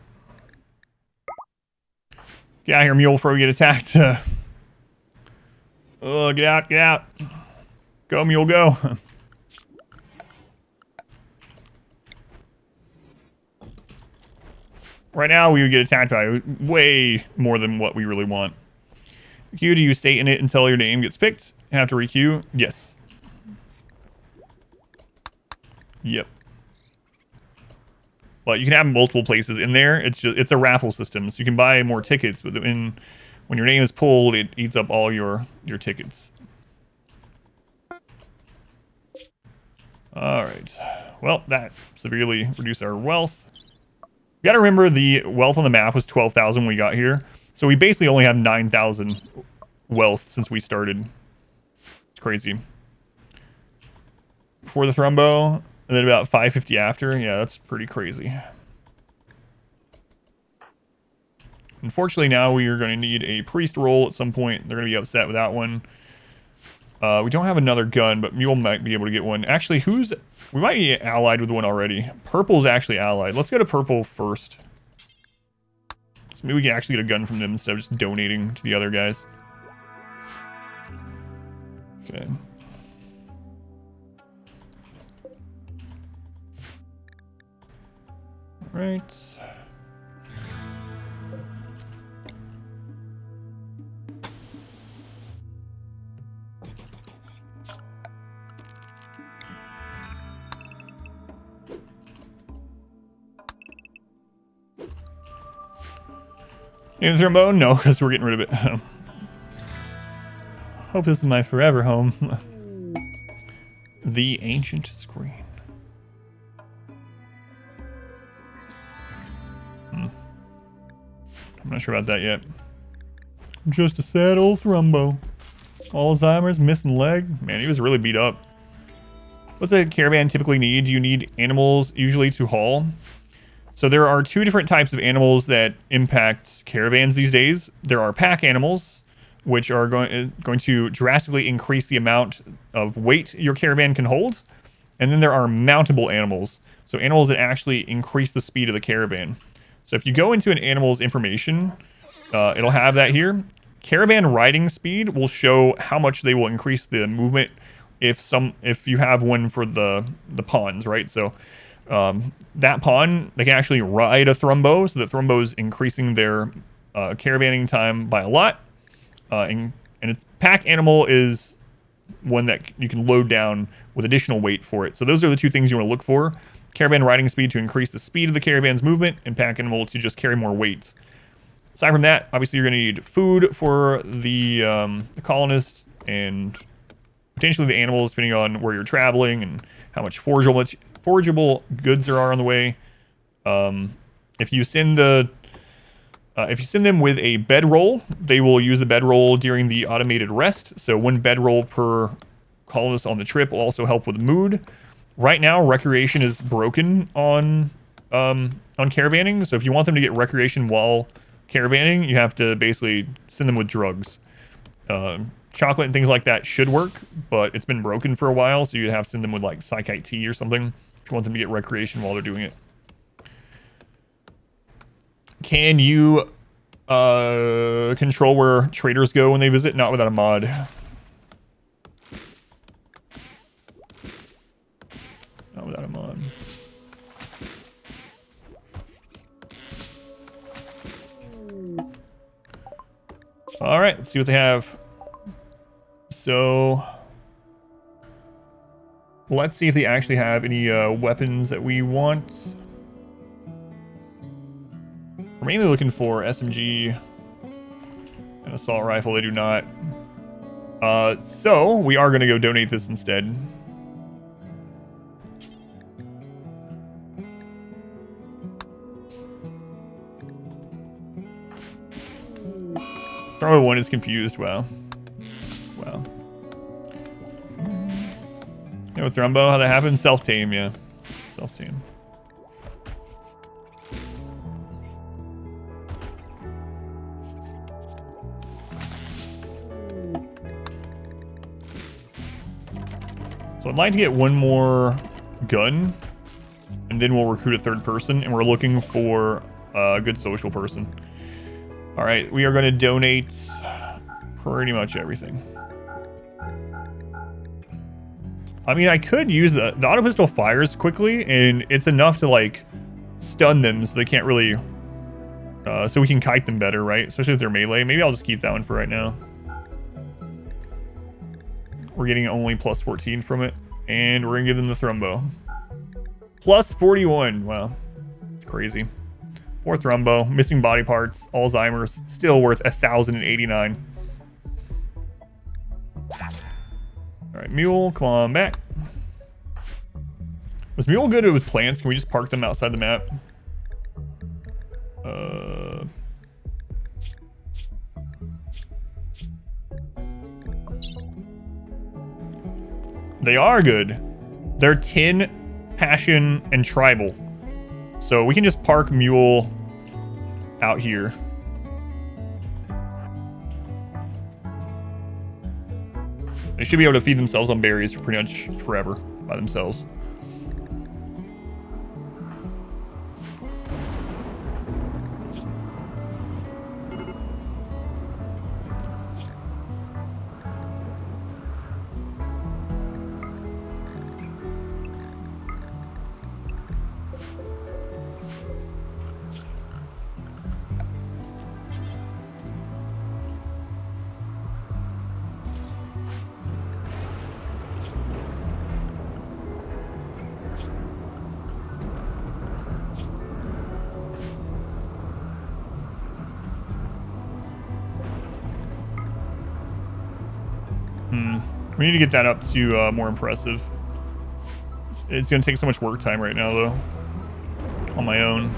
Get out here, mule, before we get attacked. oh, get out, get out. Go, mule, go. right now, we would get attacked by way more than what we really want. Queue, do you stay in it until your name gets picked? Have to requeue? Yes. Yep. But you can have multiple places in there. It's just it's a raffle system, so you can buy more tickets. But when when your name is pulled, it eats up all your your tickets. All right. Well, that severely reduced our wealth. You got to remember the wealth on the map was 12,000 when we got here. So we basically only have 9,000 wealth since we started. It's crazy. Before the Thrumbo, and then about 550 after. Yeah, that's pretty crazy. Unfortunately, now we are going to need a priest roll at some point. They're going to be upset with that one. Uh, we don't have another gun, but Mule might be able to get one. Actually, who's... We might be allied with one already. Purple's actually allied. Let's go to Purple first. So maybe we can actually get a gun from them instead of just donating to the other guys. Okay. All right. Need a No, because we're getting rid of it. Hope this is my forever home. the ancient screen. Hmm. I'm not sure about that yet. Just a sad old Thrumbo. Alzheimer's, missing leg. Man, he was really beat up. What's a caravan typically need? You need animals usually to haul? So there are two different types of animals that impact caravans these days. There are pack animals, which are going uh, going to drastically increase the amount of weight your caravan can hold. And then there are mountable animals, so animals that actually increase the speed of the caravan. So if you go into an animal's information, uh, it'll have that here. Caravan riding speed will show how much they will increase the movement if some if you have one for the the pawns, right? So um, that pawn, they can actually ride a Thrumbo, so the Thrumbo is increasing their uh, caravanning time by a lot. Uh, and, and its pack animal is one that you can load down with additional weight for it. So those are the two things you want to look for. Caravan riding speed to increase the speed of the caravan's movement, and pack animal to just carry more weight. Aside from that, obviously you're going to need food for the, um, the colonists and potentially the animals, depending on where you're traveling and how much forgeable forageable goods there are on the way. Um, if you send the uh, if you send them with a bedroll, they will use the bedroll during the automated rest. So one bedroll per colonist on the trip will also help with mood. Right now, recreation is broken on um, on caravanning. So if you want them to get recreation while caravanning, you have to basically send them with drugs. Uh, chocolate and things like that should work, but it's been broken for a while, so you'd have to send them with like Psychite tea or something you want them to get recreation while they're doing it. Can you uh, control where traders go when they visit? Not without a mod. Not without a mod. All right, let's see what they have. So Let's see if they actually have any uh, weapons that we want. We're mainly looking for SMG and assault rifle. They do not. Uh, so we are going to go donate this instead. Probably one is confused. Wow. Wow. Yeah, with Rumbo, how that happens? Self team, yeah. Self team. So I'd like to get one more gun, and then we'll recruit a third person, and we're looking for a good social person. All right, we are going to donate pretty much everything. I mean, I could use the, the auto pistol fires quickly, and it's enough to like stun them so they can't really, uh, so we can kite them better, right? Especially if they're melee. Maybe I'll just keep that one for right now. We're getting only plus 14 from it, and we're gonna give them the thrumbo. Plus 41, wow, it's crazy. For thrumbo, missing body parts, Alzheimer's, still worth 1,089. All right, Mule, come on back. Was Mule good with plants? Can we just park them outside the map? Uh... They are good. They're tin, passion, and tribal. So we can just park Mule out here. They should be able to feed themselves on berries for pretty much forever by themselves. We need to get that up to uh, more impressive. It's, it's going to take so much work time right now, though. On my own.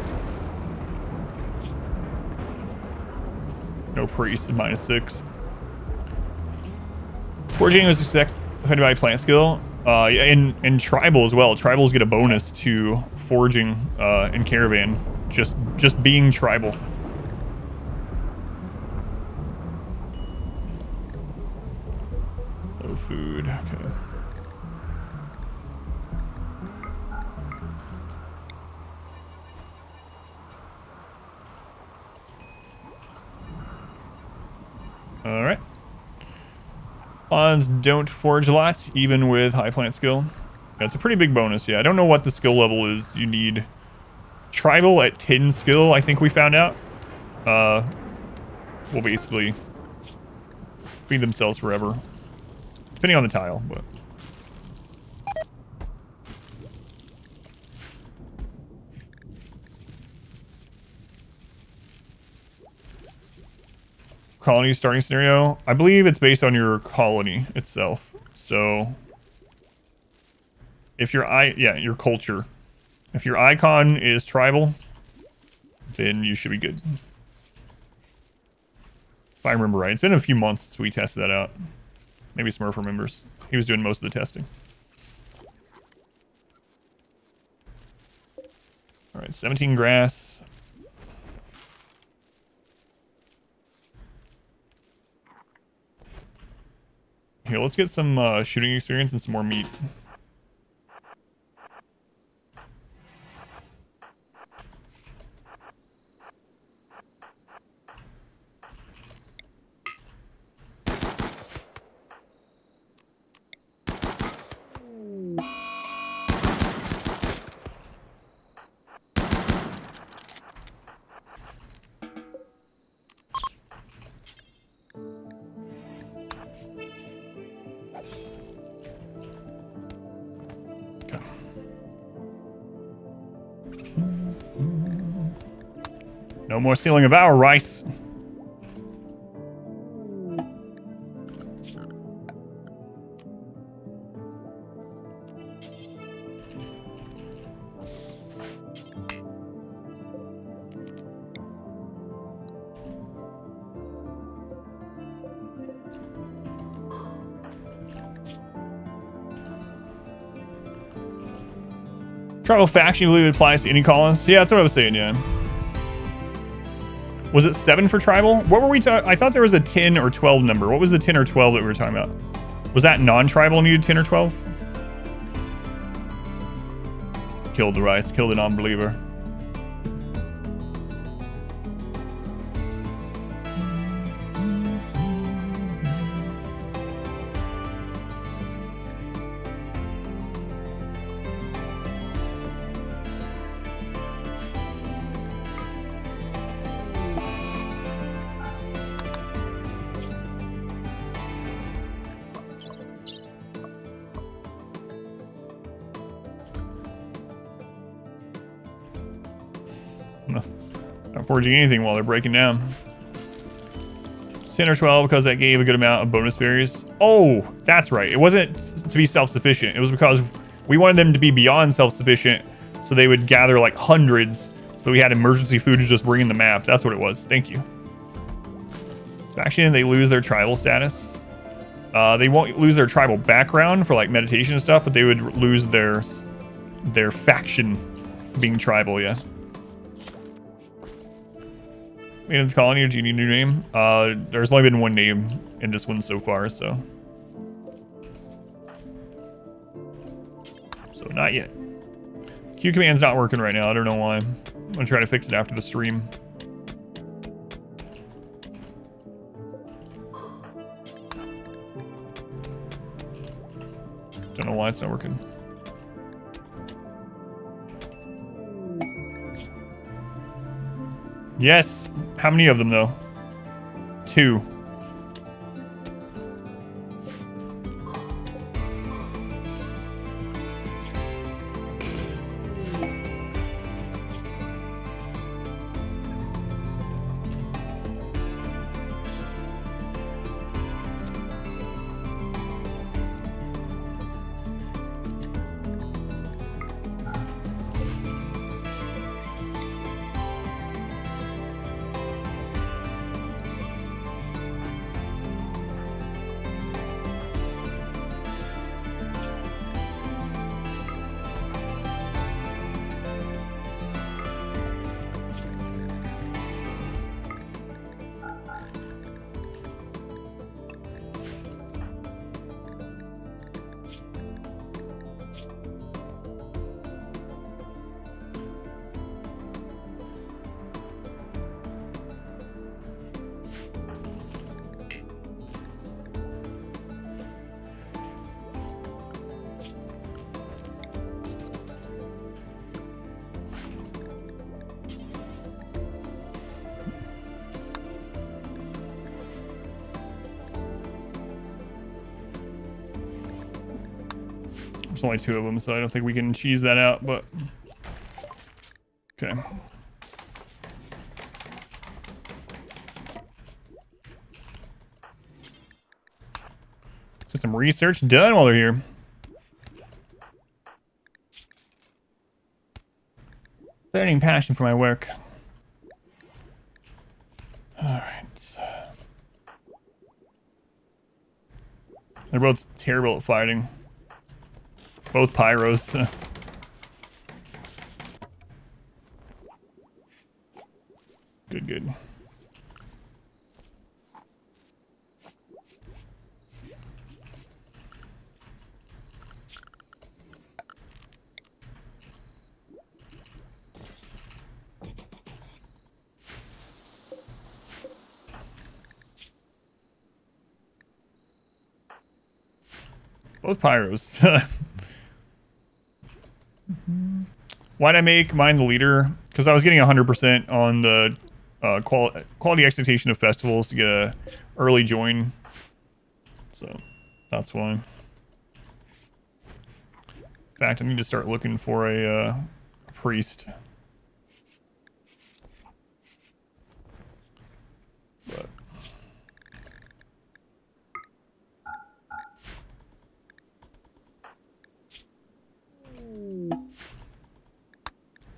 No priest, minus six. Forging is affected by plant skill. Uh, and, and tribal as well. Tribals get a bonus to forging uh, in caravan. Just just being tribal. Bonds don't forge a lot, even with high plant skill. That's a pretty big bonus, yeah. I don't know what the skill level is you need. Tribal at 10 skill, I think we found out. Uh, will basically feed themselves forever. Depending on the tile, but... Colony starting scenario. I believe it's based on your colony itself. So... If your i yeah, your culture. If your icon is tribal, then you should be good. If I remember right. It's been a few months since we tested that out. Maybe Smurf remembers. He was doing most of the testing. All right, 17 grass. Here, let's get some uh, shooting experience and some more meat. No more stealing of our rice. Tribal faction, you believe it applies to any colonists? Yeah, that's what I was saying, yeah. Was it seven for tribal? What were we talking? I thought there was a 10 or 12 number. What was the 10 or 12 that we were talking about? Was that non-tribal needed 10 or 12? Killed the rice, Killed the non-believer. Forging anything while they're breaking down. 10 or 12 because that gave a good amount of bonus berries. Oh, that's right. It wasn't to be self-sufficient. It was because we wanted them to be beyond self-sufficient so they would gather like hundreds so we had emergency food to just bring in the map. That's what it was. Thank you. Faction, they lose their tribal status. Uh, they won't lose their tribal background for like meditation and stuff, but they would lose their their faction being tribal, yeah. Maintenance colony, or do you need a new name? Uh, there's only been one name in this one so far, so. So not yet. Q command's not working right now. I don't know why. I'm gonna try to fix it after the stream. Don't know why it's not working. Yes. How many of them, though? Two. Only two of them, so I don't think we can cheese that out, but... Okay. So some research done while they're here. Burning passion for my work. Alright. They're both terrible at fighting. Both pyros. good, good. Both pyros. Why'd I make mine the leader? Because I was getting 100% on the uh, qual quality expectation of festivals to get a early join. So that's why. In fact, I need to start looking for a, uh, a priest.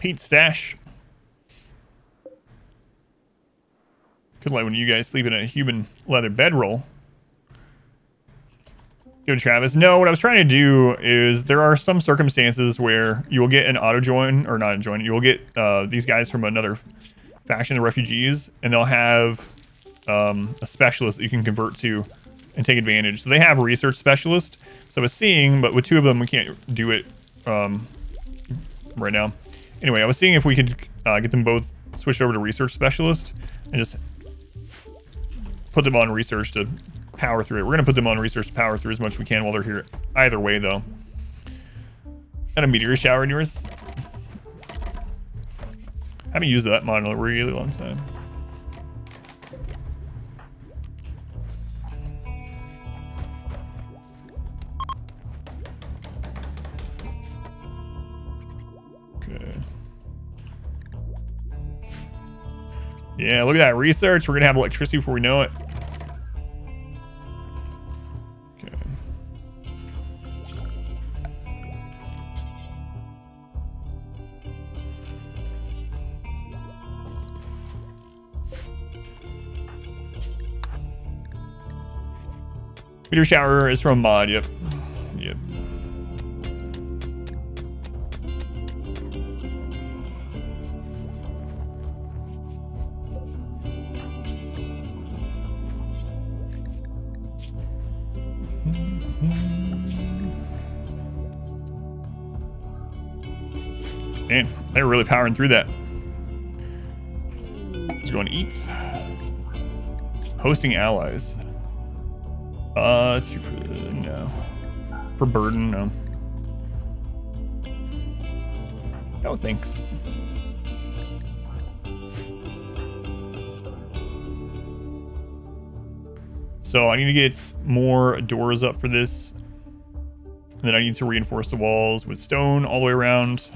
Pete Stash. Good like when you guys sleep in a human leather bedroll. Good, Travis. No, what I was trying to do is there are some circumstances where you will get an auto join, or not a join, you will get uh, these guys from another faction, the refugees, and they'll have um, a specialist that you can convert to and take advantage. So they have research specialist. So I was seeing, but with two of them, we can't do it um, right now. Anyway, I was seeing if we could uh, get them both switched over to research specialist and just put them on research to power through it. We're gonna put them on research to power through as much as we can while they're here. Either way, though. Got a meteor shower in yours? haven't used that mod in a really long time. Yeah, look at that research. We're gonna have electricity before we know it. Okay. Meteor shower is from mod. Yep. Yep. They're really powering through that. Let's go and eat. Hosting allies. Uh, to, no. For burden, no. No thanks. So I need to get more doors up for this. And then I need to reinforce the walls with stone all the way around.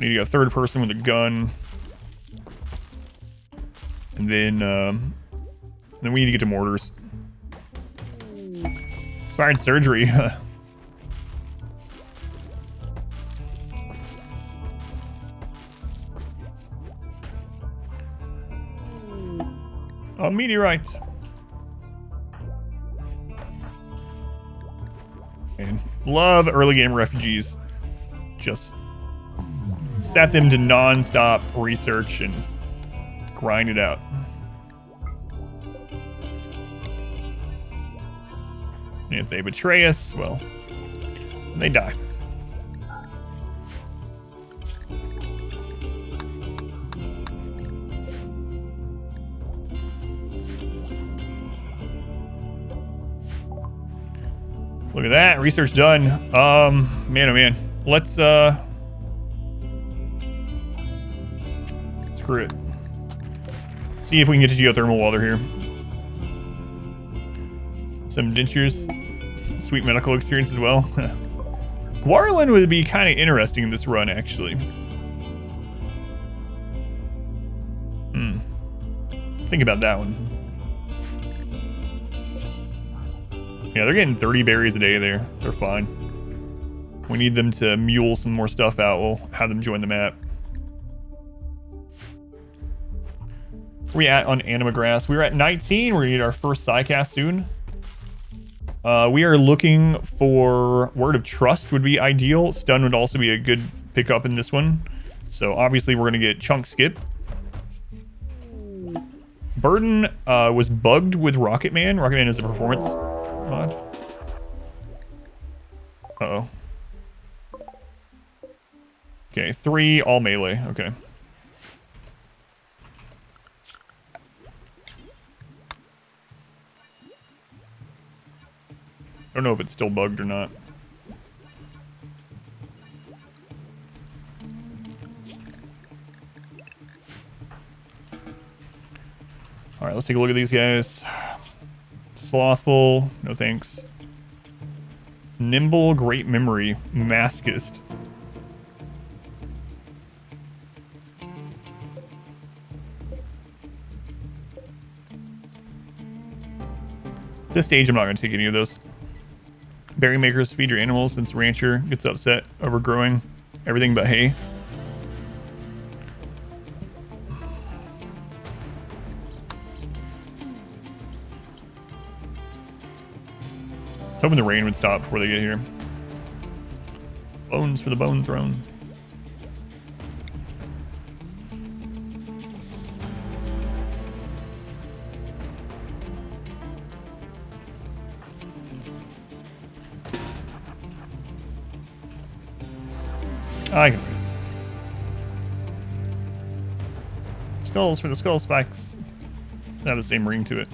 I need to get a third person with a gun. And then, um, then we need to get to mortars. Inspired surgery. A meteorite. And love early game refugees. Just set them to non-stop research and grind it out. And if they betray us, well, they die. Look at that, research done. Um, man, oh man. Let's, uh... See if we can get to geothermal while they're here. Some dentures. Sweet medical experience as well. Gauranlen would be kind of interesting in this run, actually. Hmm. Think about that one. Yeah, they're getting 30 berries a day there. They're fine. We need them to mule some more stuff out. We'll have them join the map. We at on anima grass? We are at 19. We're gonna get our first Psycast soon. Uh, we are looking for Word of Trust would be ideal. Stun would also be a good pickup in this one. So obviously we're going to get Chunk Skip. Burden uh, was bugged with Rocketman. Rocket Man is a performance mod. Uh-oh. Okay, three, all melee. Okay. I don't know if it's still bugged or not. All right, let's take a look at these guys. Slothful, no thanks. Nimble, great memory, masochist. At this stage, I'm not going to take any of those. Berry makers feed your animals since rancher gets upset over growing everything but hay. Hoping the rain would stop before they get here. Bones for the bone throne. I can read. Skulls for the skull spikes. They have the same ring to it.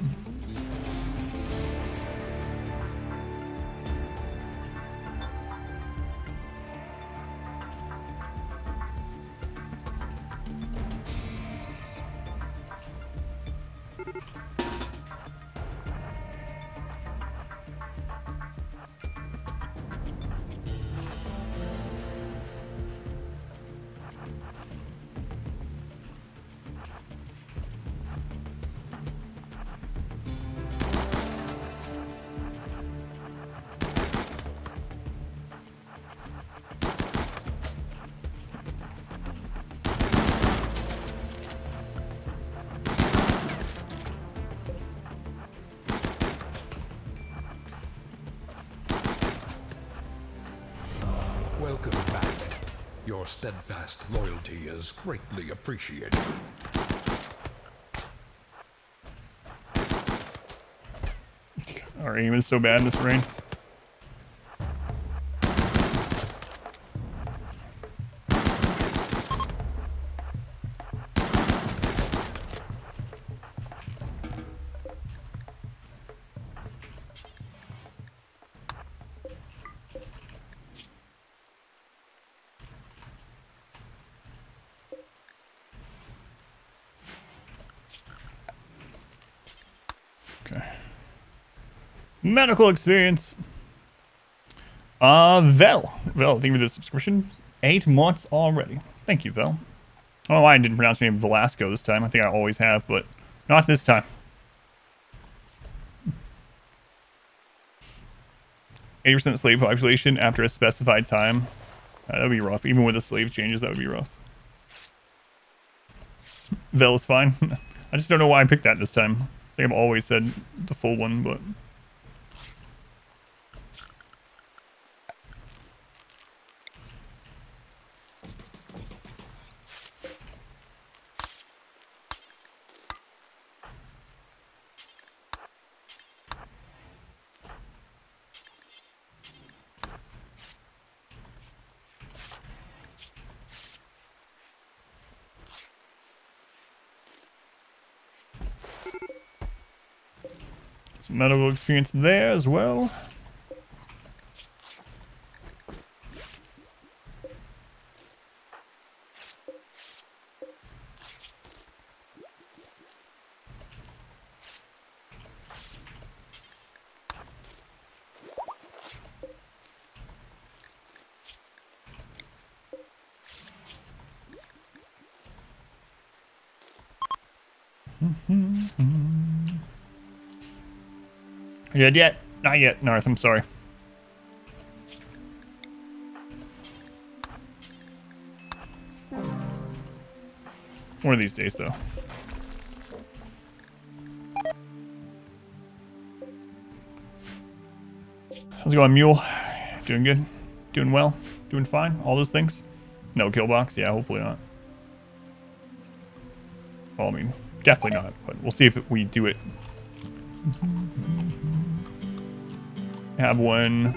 Appreciated. Our aim is so bad in this rain. Medical experience. Uh, Vel. Vel, thank you for the subscription. Eight months already. Thank you, Vel. I don't know why I didn't pronounce your name Velasco this time. I think I always have, but not this time. 80% slave population after a specified time. Uh, that would be rough. Even with the slave changes, that would be rough. Vel is fine. I just don't know why I picked that this time. I think I've always said the full one, but... medical experience there as well. Dead yet? Not yet, Narth. I'm sorry. One of these days, though. How's it going, Mule? Doing good? Doing well? Doing fine? All those things? No kill box? Yeah, hopefully not. Well, I mean, definitely not, but we'll see if we do it. Have one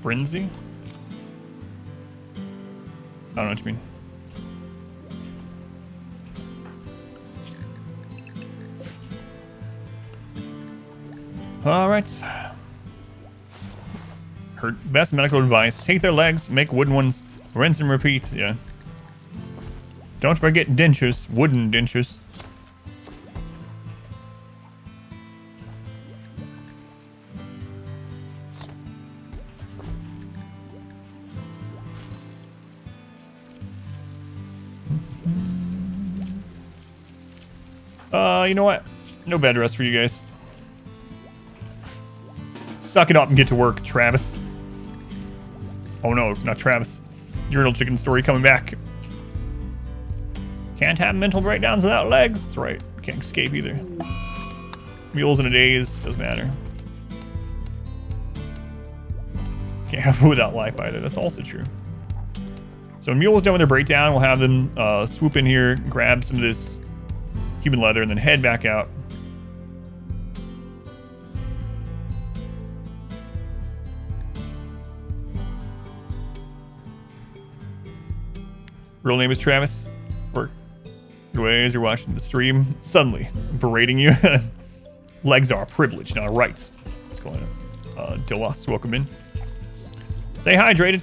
frenzy. I don't know what you mean. All right. Her best medical advice: take their legs, make wooden ones, rinse and repeat. Yeah. Don't forget dentures, wooden dentures. You know what? No bed rest for you guys. Suck it up and get to work, Travis. Oh no, not Travis. Urinal chicken story coming back. Can't have mental breakdowns without legs. That's right. Can't escape either. Mules in a daze. Doesn't matter. Can't have without life either. That's also true. So when Mule's done with their breakdown, we'll have them uh, swoop in here, grab some of this human leather, and then head back out. Real name is Travis. Or Way as you're watching the stream, suddenly berating you. Legs are a privilege, not a right. What's going on? Uh, Dilos, welcome in. Stay hydrated.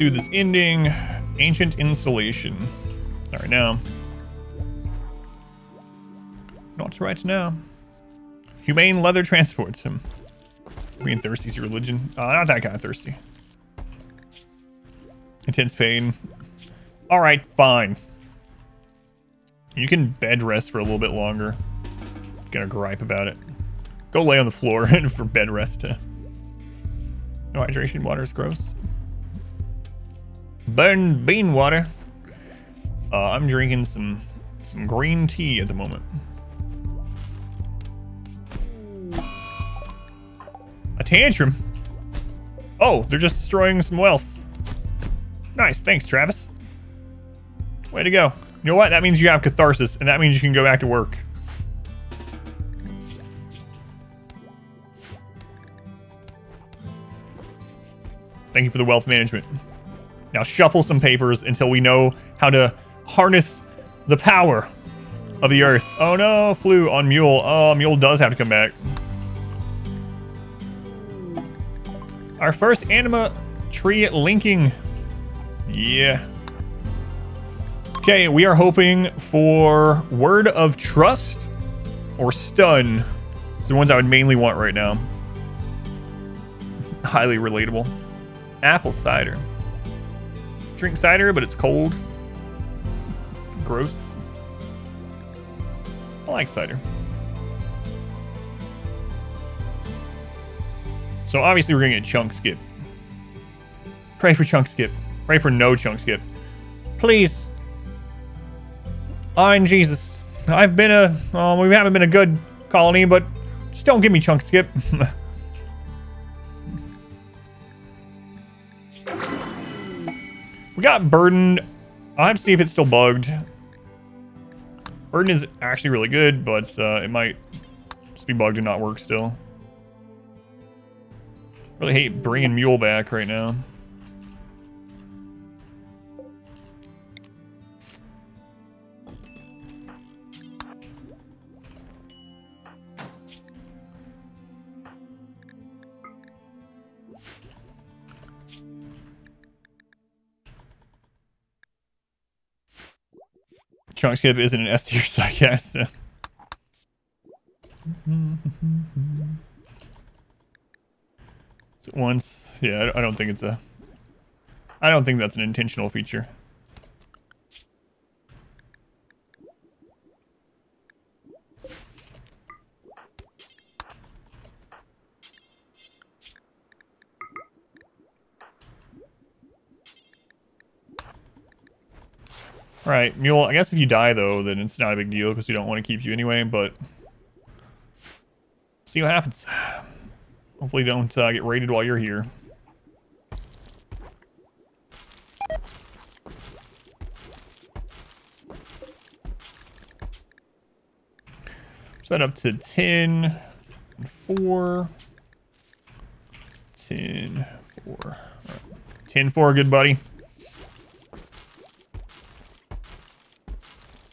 Do this ending. Ancient Insulation. Not right now. Not right now. Humane leather transports him. Being thirsty is your religion. Uh, not that kind of thirsty. Intense pain. All right, fine. You can bed rest for a little bit longer. Gonna gripe about it. Go lay on the floor and for bed rest. To no hydration. Water is gross. Burn bean water. Uh, I'm drinking some some green tea at the moment. A tantrum? Oh, they're just destroying some wealth. Nice, thanks, Travis. Way to go. You know what? That means you have catharsis, and that means you can go back to work. Thank you for the wealth management. Now shuffle some papers until we know how to harness the power of the earth. Oh no, flew on Mule. Oh, Mule does have to come back. Our first anima tree linking. Yeah. Okay, we are hoping for Word of Trust or Stun. It's the ones I would mainly want right now. Highly relatable. Apple cider. Drink cider, but it's cold. Gross. I like cider. So obviously we're gonna get chunk skip. Pray for chunk skip. Pray for no chunk skip. Please. Ah, I'm Jesus. I've been a well, we haven't been a good colony, but just don't give me chunk skip. we got burden. I'll have to see if it's still bugged. Burden is actually really good, but uh, it might just be bugged and not work still. Really hate bringing Mule back right now. Chunk skip isn't an S tier psychiatrist. once, yeah, I don't think it's a. I don't think that's an intentional feature. All right, Mule, I guess if you die, though, then it's not a big deal because we don't want to keep you anyway, but... See what happens. Hopefully don't uh, get raided while you're here. Set up to 10 and 4. 10, 4. Right. 10, 4, good buddy.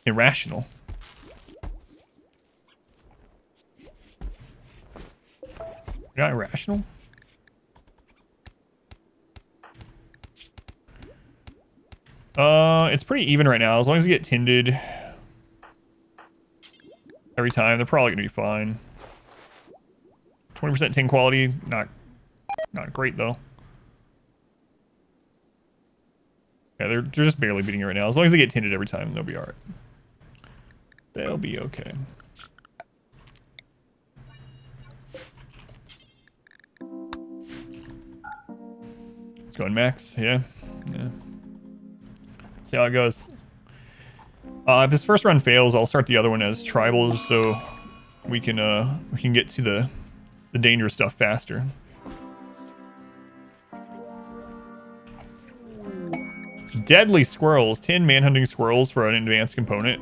Irrational. You're not irrational? Uh, it's pretty even right now. As long as you get tended every time, they're probably gonna be fine. 20% tend quality, not not great though. Yeah, they're, they're just barely beating it right now. As long as they get tended every time, they'll be alright. They'll be okay. It's going max, yeah. Yeah. See how it goes. Uh, if this first run fails, I'll start the other one as tribals, so we can uh we can get to the the dangerous stuff faster. Deadly squirrels, 10 manhunting squirrels for an advanced component.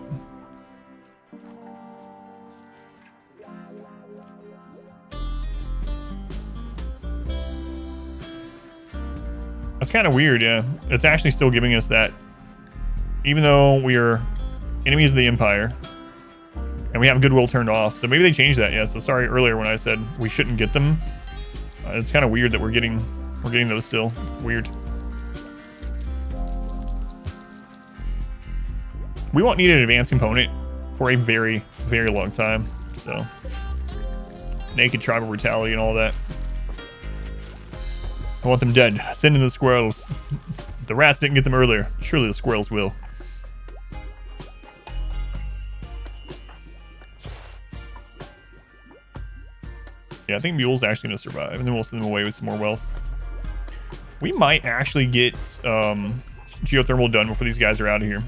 Kind of weird, yeah. It's actually still giving us that. Even though we are enemies of the Empire. And we have Goodwill turned off. So maybe they changed that, yeah. So sorry earlier when I said we shouldn't get them. Uh, it's kind of weird that we're getting we're getting those still. Weird. We won't need an advanced component for a very, very long time. So, naked tribal brutality and all that. I want them dead. Send in the squirrels. The rats didn't get them earlier. Surely the squirrels will. Yeah, I think Mule's actually going to survive, and then we'll send them away with some more wealth. We might actually get um, geothermal done before these guys are out of here.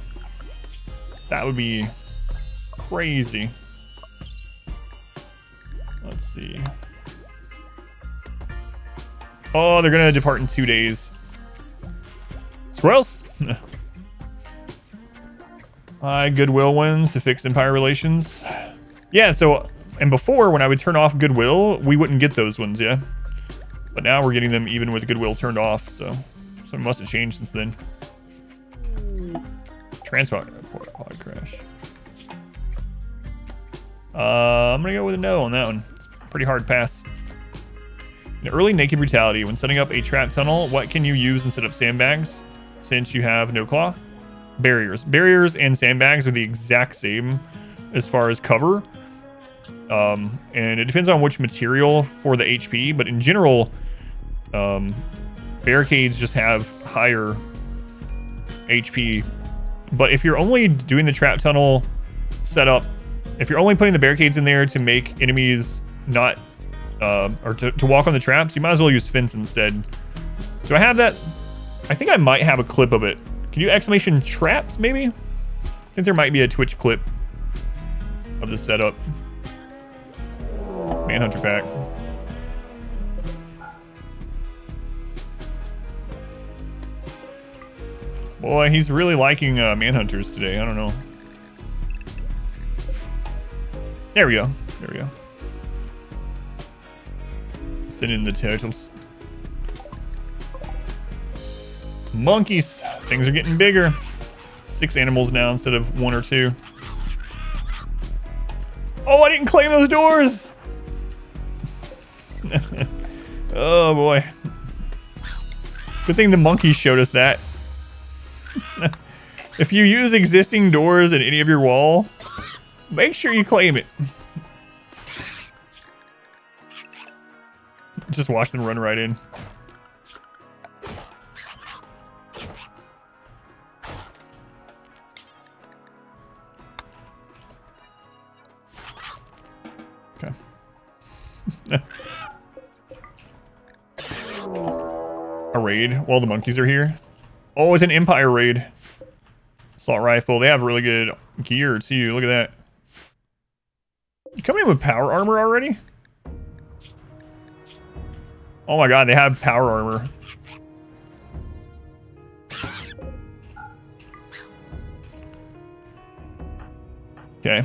That would be crazy. Let's see. Oh, they're gonna depart in two days. Squirrels? Hi, Goodwill wins to fix Empire relations. Yeah, so, and before, when I would turn off Goodwill, we wouldn't get those ones, yeah? But now we're getting them even with Goodwill turned off, so something must have changed since then. Transport pod crash. Uh, I'm gonna go with a no on that one. It's pretty hard pass. In early naked brutality, when setting up a trap tunnel, what can you use instead of sandbags? Since you have no cloth, barriers. Barriers and sandbags are the exact same as far as cover. Um, and it depends on which material for the HP, but in general, um, barricades just have higher HP. But if you're only doing the trap tunnel setup, if you're only putting the barricades in there to make enemies not, uh, or to, to walk on the traps, you might as well use fence instead. Do I have that? I think I might have a clip of it. Can you exclamation traps, maybe? I think there might be a Twitch clip of the setup. Manhunter pack. Boy, he's really liking uh, Manhunters today. I don't know. There we go. There we go. Send in the turtles. Monkeys. Things are getting bigger. Six animals now instead of one or two. Oh, I didn't claim those doors! oh, boy. Good thing the monkeys showed us that. if you use existing doors in any of your wall, make sure you claim it. Just watch them run right in. Okay. A raid while the monkeys are here. Oh, it's an Empire raid. Assault rifle. They have really good gear too. Look at that. You coming in with power armor already? Oh my god, they have power armor. Okay.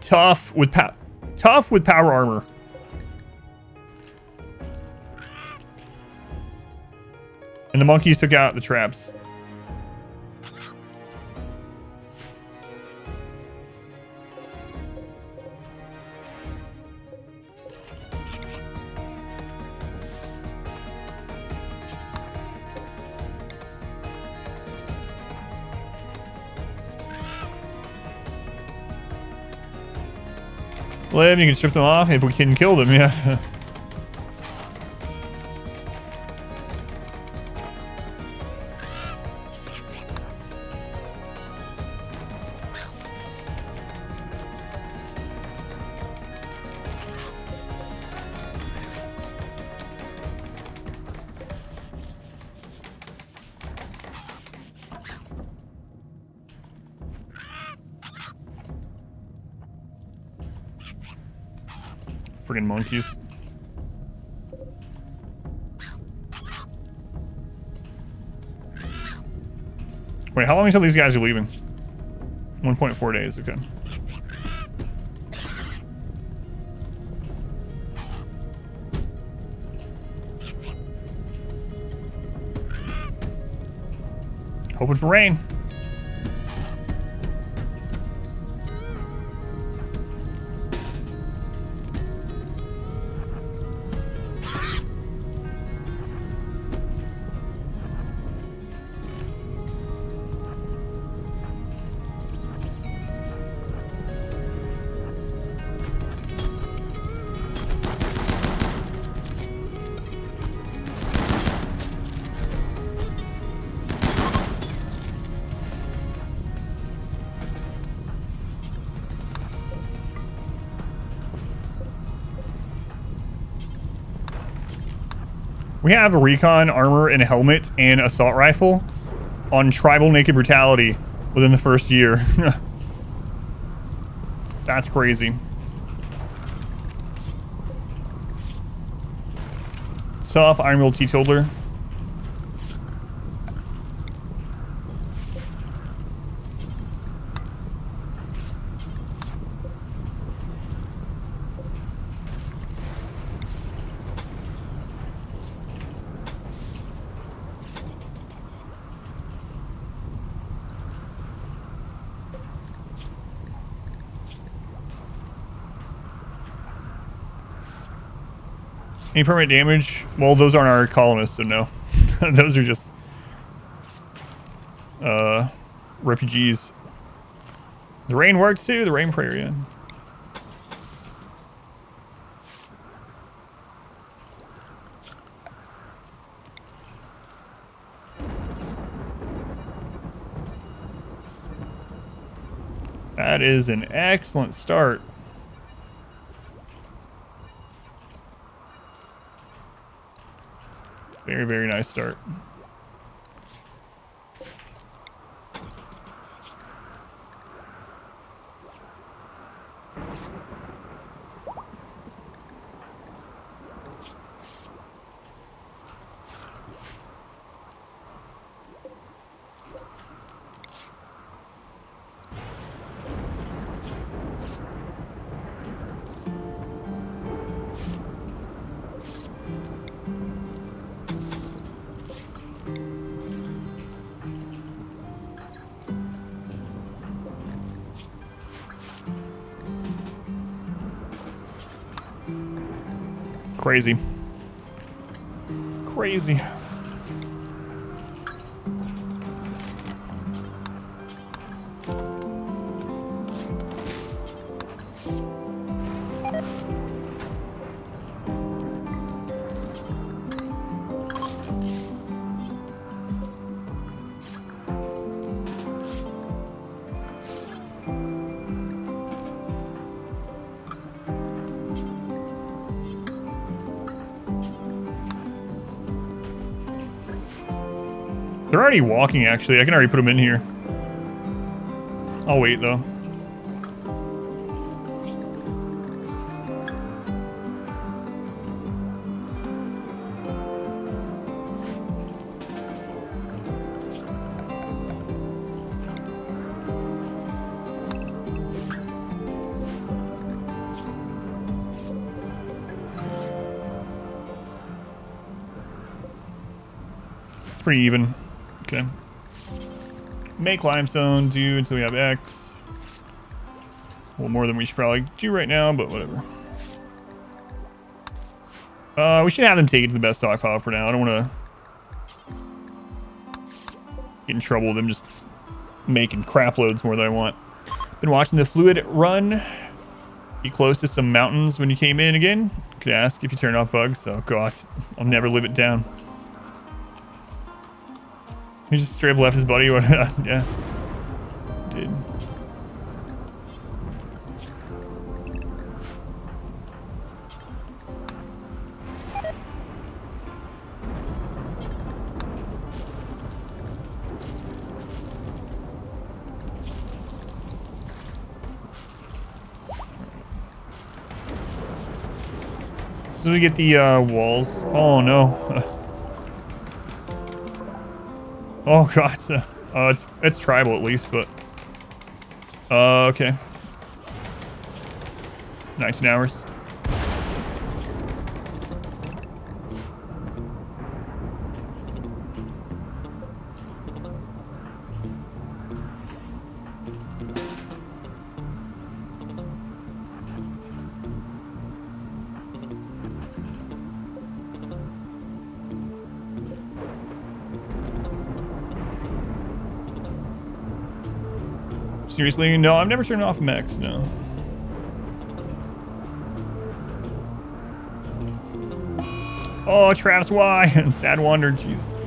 Tough with pow tough with power armor. And the monkeys took out the traps. Live, you can strip them off if we can kill them, yeah. monkeys. Wait, how long until these guys are leaving? 1.4 days, okay. Hoping for rain. We have a recon armor and helmet and assault rifle on tribal naked brutality within the first year. That's crazy. Tough Iron Will Teetotaler. Any permanent damage? Well, those aren't our colonists, so no. those are just uh, refugees. The rain worked too. The rain prayer, yeah. That is an excellent start. Very, very nice start. Crazy. Crazy. Already walking, actually. I can already put them in here. I'll wait, though. Pretty even. Okay. Make limestone do until we have X. Well, more than we should probably do right now, but whatever. Uh, we should have them take it to the best stockpile for now. I don't want to get in trouble with them just making crap loads more than I want. Been watching the fluid run. Be close to some mountains when you came in again. Could ask if you turn off bugs. Oh god, I'll never live it down. He just straight up left his buddy. yeah. Dude. So we get the uh, walls. Oh no. Oh god, uh, it's it's tribal at least, but uh, okay. 19 hours. Seriously, no, I've never turned off mechs, no. Oh, Travis, why? And Sad Wander, jeez.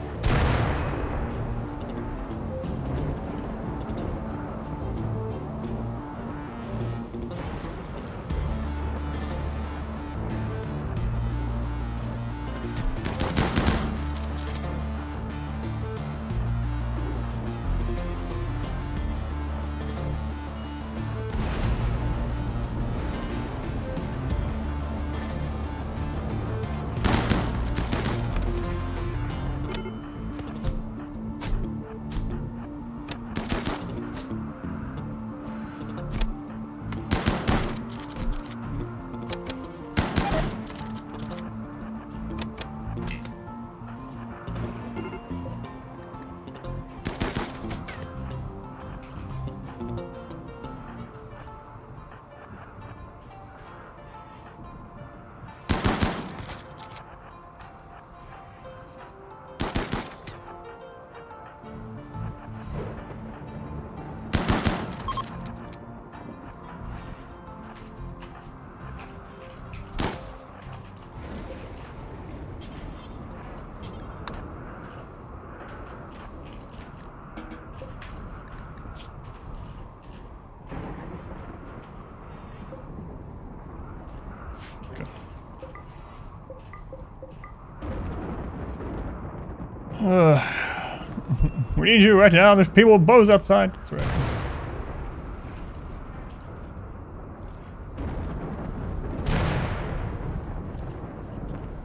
Need you right now. There's people with bows outside. That's right.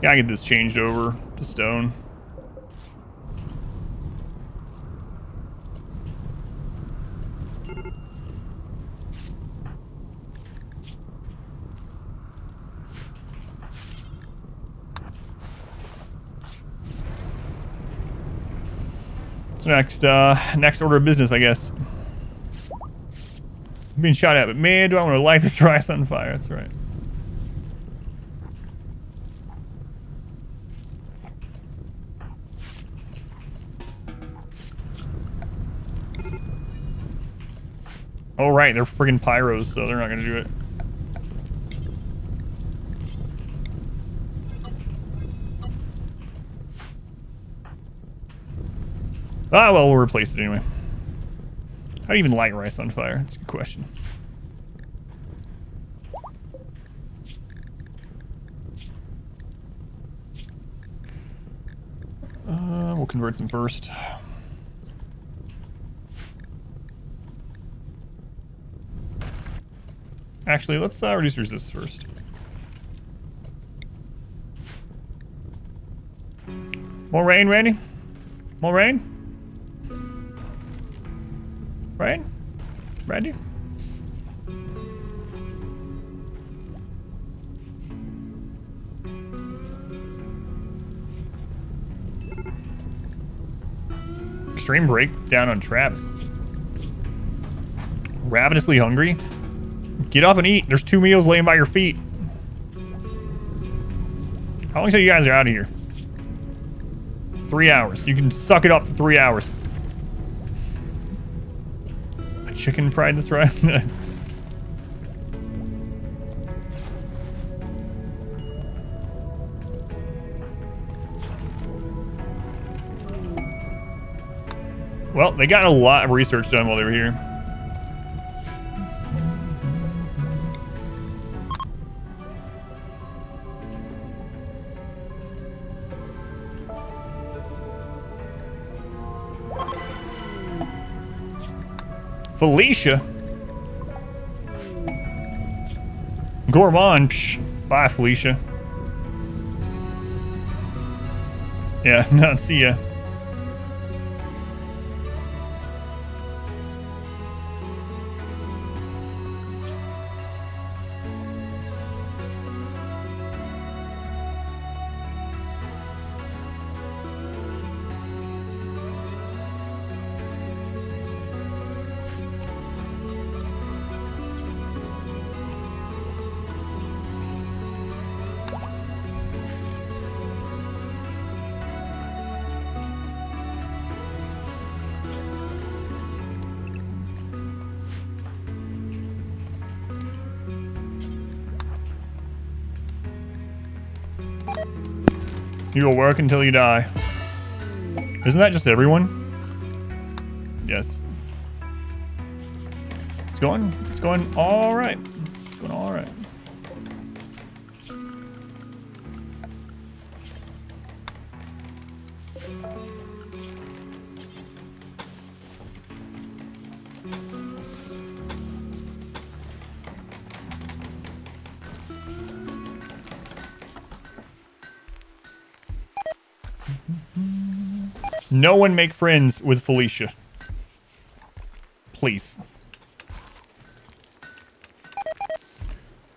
Yeah, I get this changed over to stone. Next? Uh, next order of business, I guess. I'm being shot at, but man, do I want to light this rice on fire. That's right. Oh, right, they're friggin' pyros, so they're not gonna do it. Ah, well, we'll replace it anyway. How do you even light rice on fire? That's a good question. Uh, we'll convert them first. Actually, let's uh, reduce resist first. More rain, Randy? More rain? Rain? Extreme breakdown on Travis. Ravenously hungry? Get up and eat. There's two meals laying by your feet. How long till you guys are out of here? Three hours. You can suck it up for three hours. A chicken fried this right? They got a lot of research done while they were here. Felicia. Gourmand. Psh, bye, Felicia. Yeah, no, see ya. You will work until you die. Isn't that just everyone? Yes. It's going. It's going all right. No one make friends with Felicia. Please.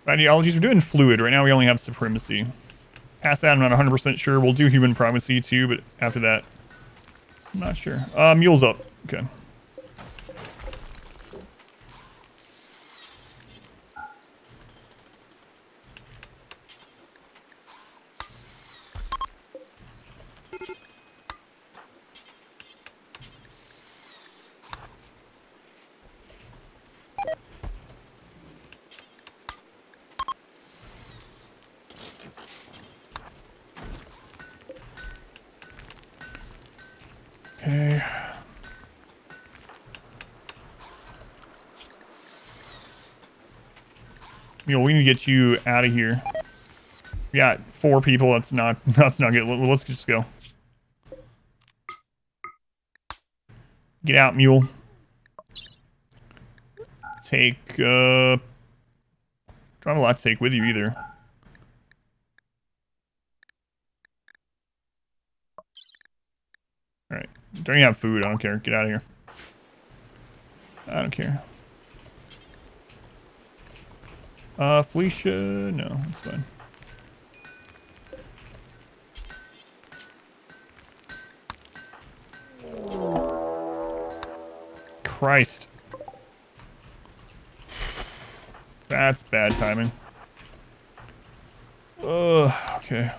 Ideologies, we're doing fluid. Right now we only have supremacy. Past that, I'm not 100% sure. We'll do human primacy too, but after that, I'm not sure. Uh, mule's up. Okay. Mule, we need to get you out of here. We got four people. That's not that's not good. Let's just go. Get out, Mule. Take uh don't have a lot to take with you either. Alright. Don't even have food. I don't care. Get out of here. I don't care. Uh, Felicia, no, that's fine. Christ. That's bad timing. Ugh, okay.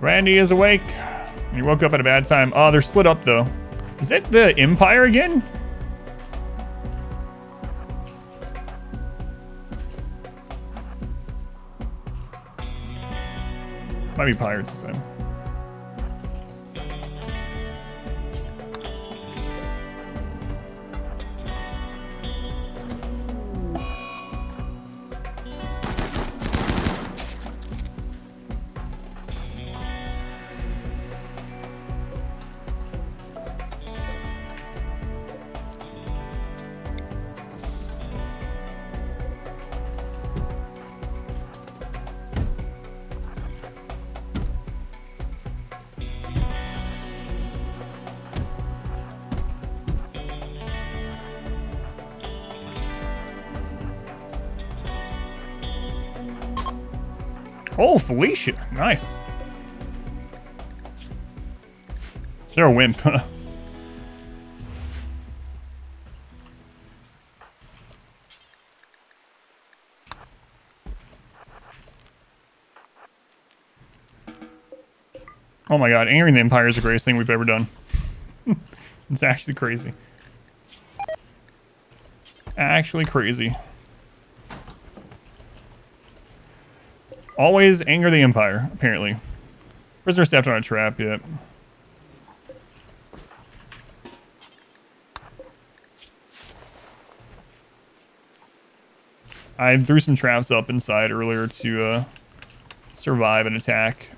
Randy is awake. He woke up at a bad time. Oh, they're split up though. Is it the Empire again? Might be pirates this time. Felicia. Nice. They're a wimp. oh my god, angering the Empire is the greatest thing we've ever done. it's actually crazy. Actually crazy. Always anger the Empire, apparently. Prisoner stepped on a trap, yep. I threw some traps up inside earlier to uh, survive an attack.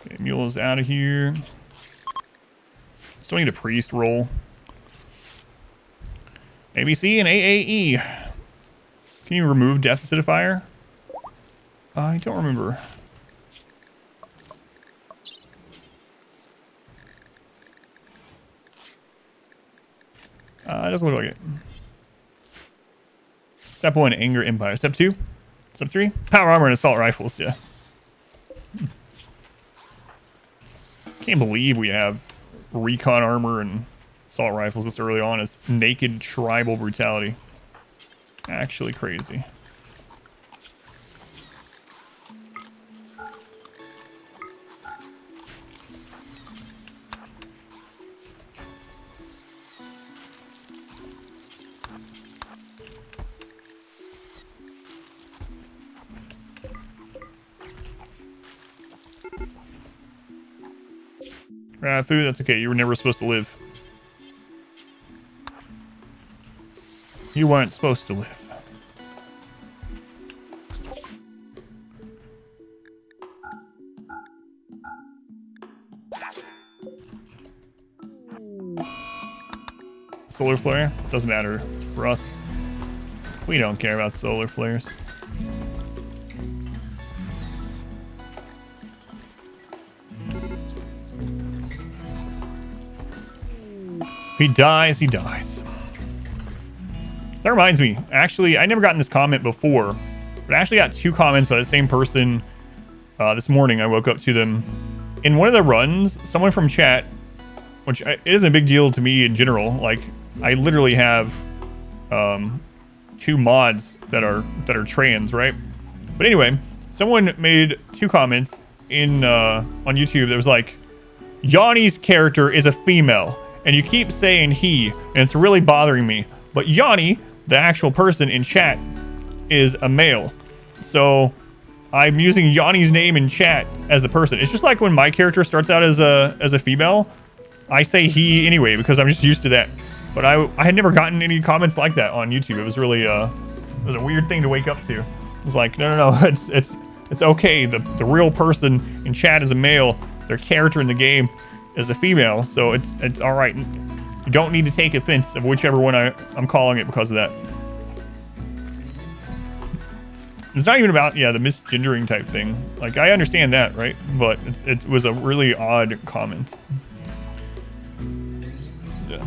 Okay, mule is out of here. Still need a priest roll. ABC and AAE. Can you remove death acidifier? I don't remember. Uh, it doesn't look like it. Step one, anger empire. Step two, step three, power armor and assault rifles. Yeah. Can't believe we have recon armor and assault rifles this early on is naked tribal brutality. Actually crazy. Food? That's okay. You were never supposed to live. You weren't supposed to live. Solar flare? Doesn't matter for us. We don't care about solar flares. If he dies, he dies. That reminds me, actually, I never gotten this comment before, but I actually got two comments by the same person uh, this morning. I woke up to them. In one of the runs, someone from chat, which I, it isn't a big deal to me in general, like, I literally have um, two mods that are that are trans, right? But anyway, someone made two comments in uh, on YouTube that was like, Yanni's character is a female, and you keep saying he, and it's really bothering me. But Yanni, the actual person in chat, is a male. So I'm using Yanni's name in chat as the person. It's just like when my character starts out as a as a female, I say he anyway because I'm just used to that. But I I had never gotten any comments like that on YouTube. It was really uh it was a weird thing to wake up to. It was like, no no no, it's it's it's okay. The the real person in chat is a male. Their character in the game is a female, so it's it's all right. You don't need to take offense of whichever one I, I'm calling it because of that. It's not even about, yeah, the misgendering type thing. Like, I understand that, right? But it was a really odd comment. Yeah.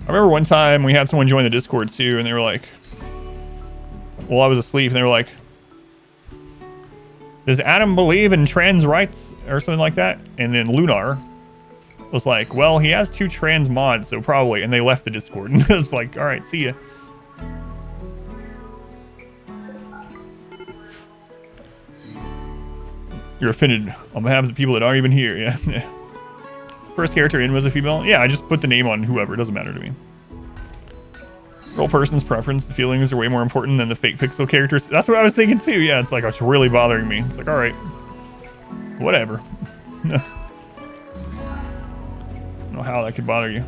I remember one time we had someone join the Discord too, and they were like, well, I was asleep, and they were like, does Adam believe in trans rights or something like that? And then Lunar was like, well, he has two trans mods, so probably. And they left the Discord. And it's like, all right, see ya. You're offended on behalf of the people that aren't even here. Yeah. First character in was a female. Yeah, I just put the name on whoever. It doesn't matter to me. Real person's preference, feelings are way more important than the fake pixel characters. That's what I was thinking too. Yeah, it's like, it's really bothering me. It's like, all right, whatever. I don't know how that could bother you.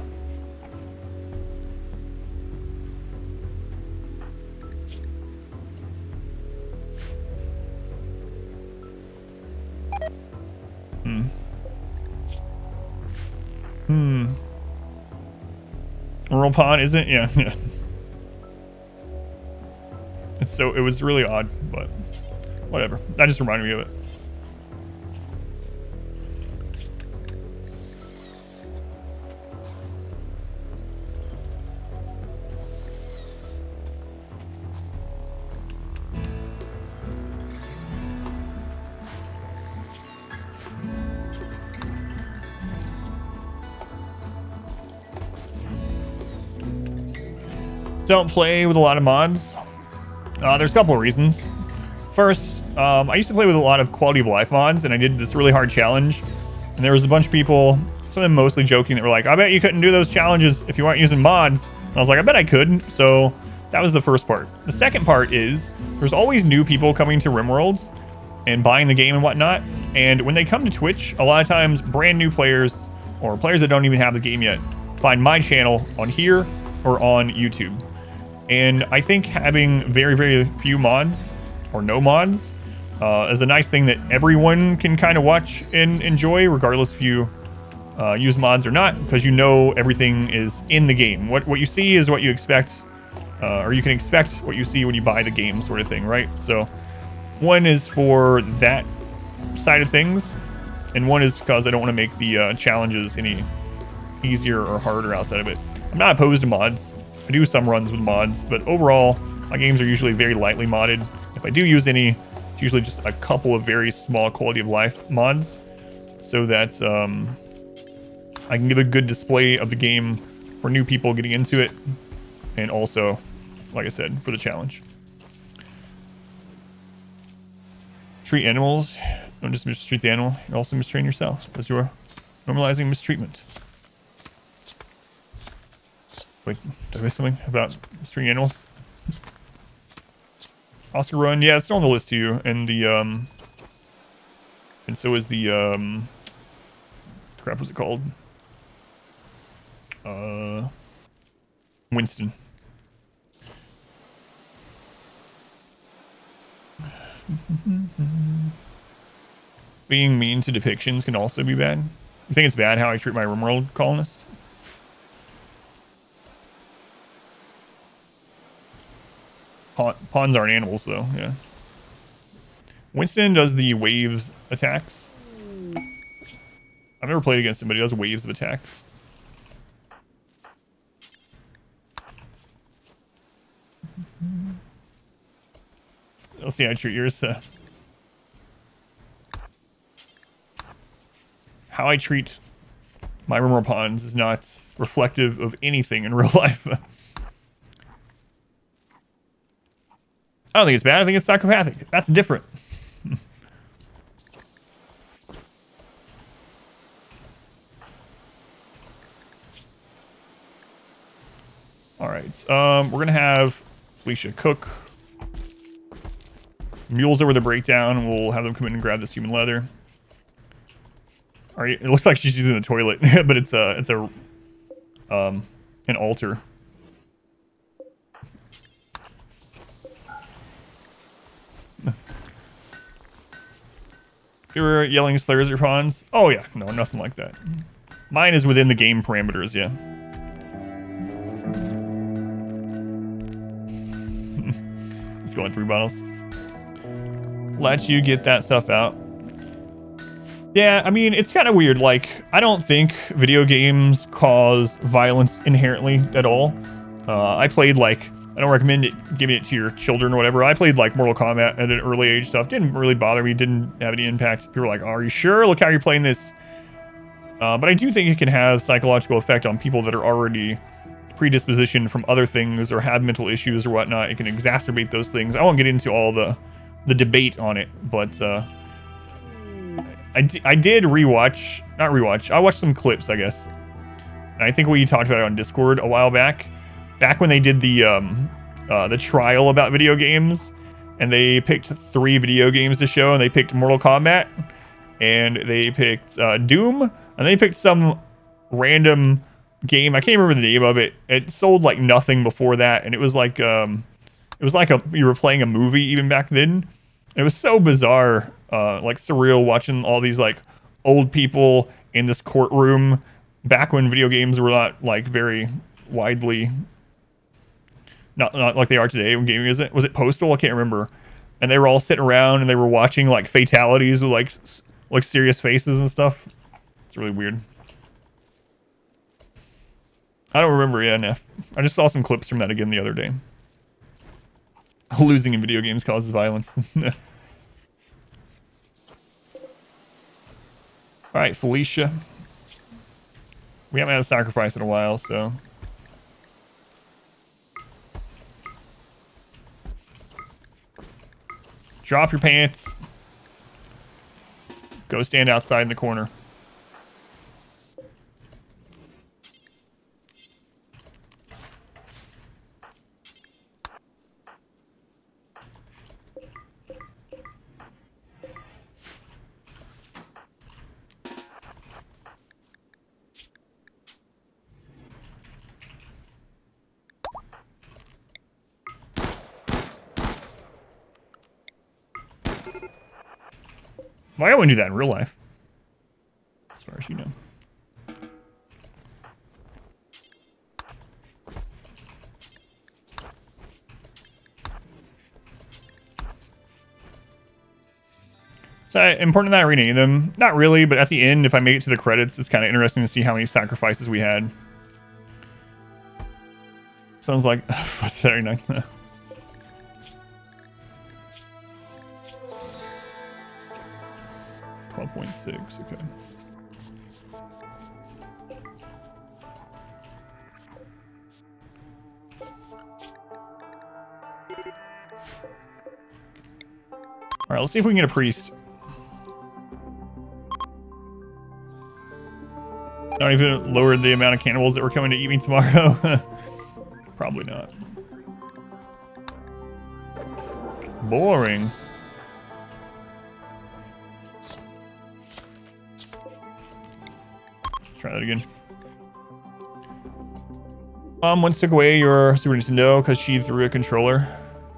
Hmm. Hmm. Rural Pond isn't? Yeah. so it was really odd, but whatever. That just reminded me of it. Don't play with a lot of mods. Uh, there's a couple of reasons. First, um, I used to play with a lot of quality of life mods, and I did this really hard challenge. And there was a bunch of people, some of them mostly joking, that were like, I bet you couldn't do those challenges if you weren't using mods. And I was like, I bet I could. So that was the first part. The second part is there's always new people coming to RimWorld and buying the game and whatnot. And when they come to Twitch, a lot of times brand new players or players that don't even have the game yet find my channel on here or on YouTube. And I think having very, very few mods or no mods uh, is a nice thing that everyone can kind of watch and enjoy, regardless if you uh, use mods or not, because you know everything is in the game. What what you see is what you expect, uh, or you can expect what you see when you buy the game, sort of thing, right? So, one is for that side of things, and one is because I don't want to make the uh, challenges any easier or harder outside of it. I'm not opposed to mods. I do some runs with mods, but overall, my games are usually very lightly modded. If I do use any, it's usually just a couple of very small quality of life mods, so that um, I can give a good display of the game for new people getting into it, and also, like I said, for the challenge. Treat animals. Don't just mistreat the animal. You're also mistreating yourself because you're normalizing mistreatment. Wait, did I miss something about string animals? Oscar Run, yeah, it's still on the list too, and the um, And so is the, um, crap was it called? Uh, Winston. Being mean to depictions can also be bad. You think it's bad how I treat my RimWorld colonist? Pawn, pawns aren't animals, though, yeah. Winston does the waves attacks. I've never played against him, but he does waves of attacks. Let's see, how I treat yours. Uh, how I treat my RimWorld pawns is not reflective of anything in real life. I don't think it's bad. I think it's psychopathic. That's different. All right. Um, we're gonna have Felicia cook. Mules over the breakdown. We'll have them come in and grab this human leather. All right. It looks like she's using the toilet, but it's a it's a um an altar. You were yelling slurs or pawns? Oh yeah, no, nothing like that. Mine is within the game parameters, yeah. He's going through bottles. Let you get that stuff out. Yeah, I mean, it's kind of weird. Like, I don't think video games cause violence inherently at all. Uh, I played, like, I don't recommend it, giving it to your children or whatever. I played, like, Mortal Kombat at an early age stuff. Didn't really bother me. Didn't have any impact. People were like, are you sure? Look how you're playing this. Uh, but I do think it can have psychological effect on people that are already predispositioned from other things or have mental issues or whatnot. It can exacerbate those things. I won't get into all the the debate on it, but uh, I, I did rewatch, not rewatch, I watched some clips, I guess. And I think we talked about it on Discord a while back. Back when they did the um, uh, the trial about video games, and they picked three video games to show, and they picked Mortal Kombat, and they picked uh, Doom, and they picked some random game. I can't remember the name of it. It sold like nothing before that, and it was like um, it was like a you were playing a movie even back then. It was so bizarre, uh, like surreal watching all these like old people in this courtroom back when video games were not like very widely not not like they are today when gaming is it was it postal? I can't remember. And they were all sitting around and they were watching like fatalities with like like serious faces and stuff. It's really weird. I don't remember Neff. i just saw some clips from that again the other day. Losing in video games causes violence. All right felicia. We haven't had a sacrifice in a while so Drop your pants. Go stand outside in the corner. Why I wouldn't do that in real life? As far as you know. So important that I rename them? Not really, but at the end, if I make it to the credits, it's kind of interesting to see how many sacrifices we had. Sounds like Saturday night. Twelve point six. Okay. All right, let's see if we can get a priest. Not even lowered the amount of cannibals that were coming to eat me tomorrow. Probably not. Try that again. Mom once took away your Super Nintendo because she threw a controller.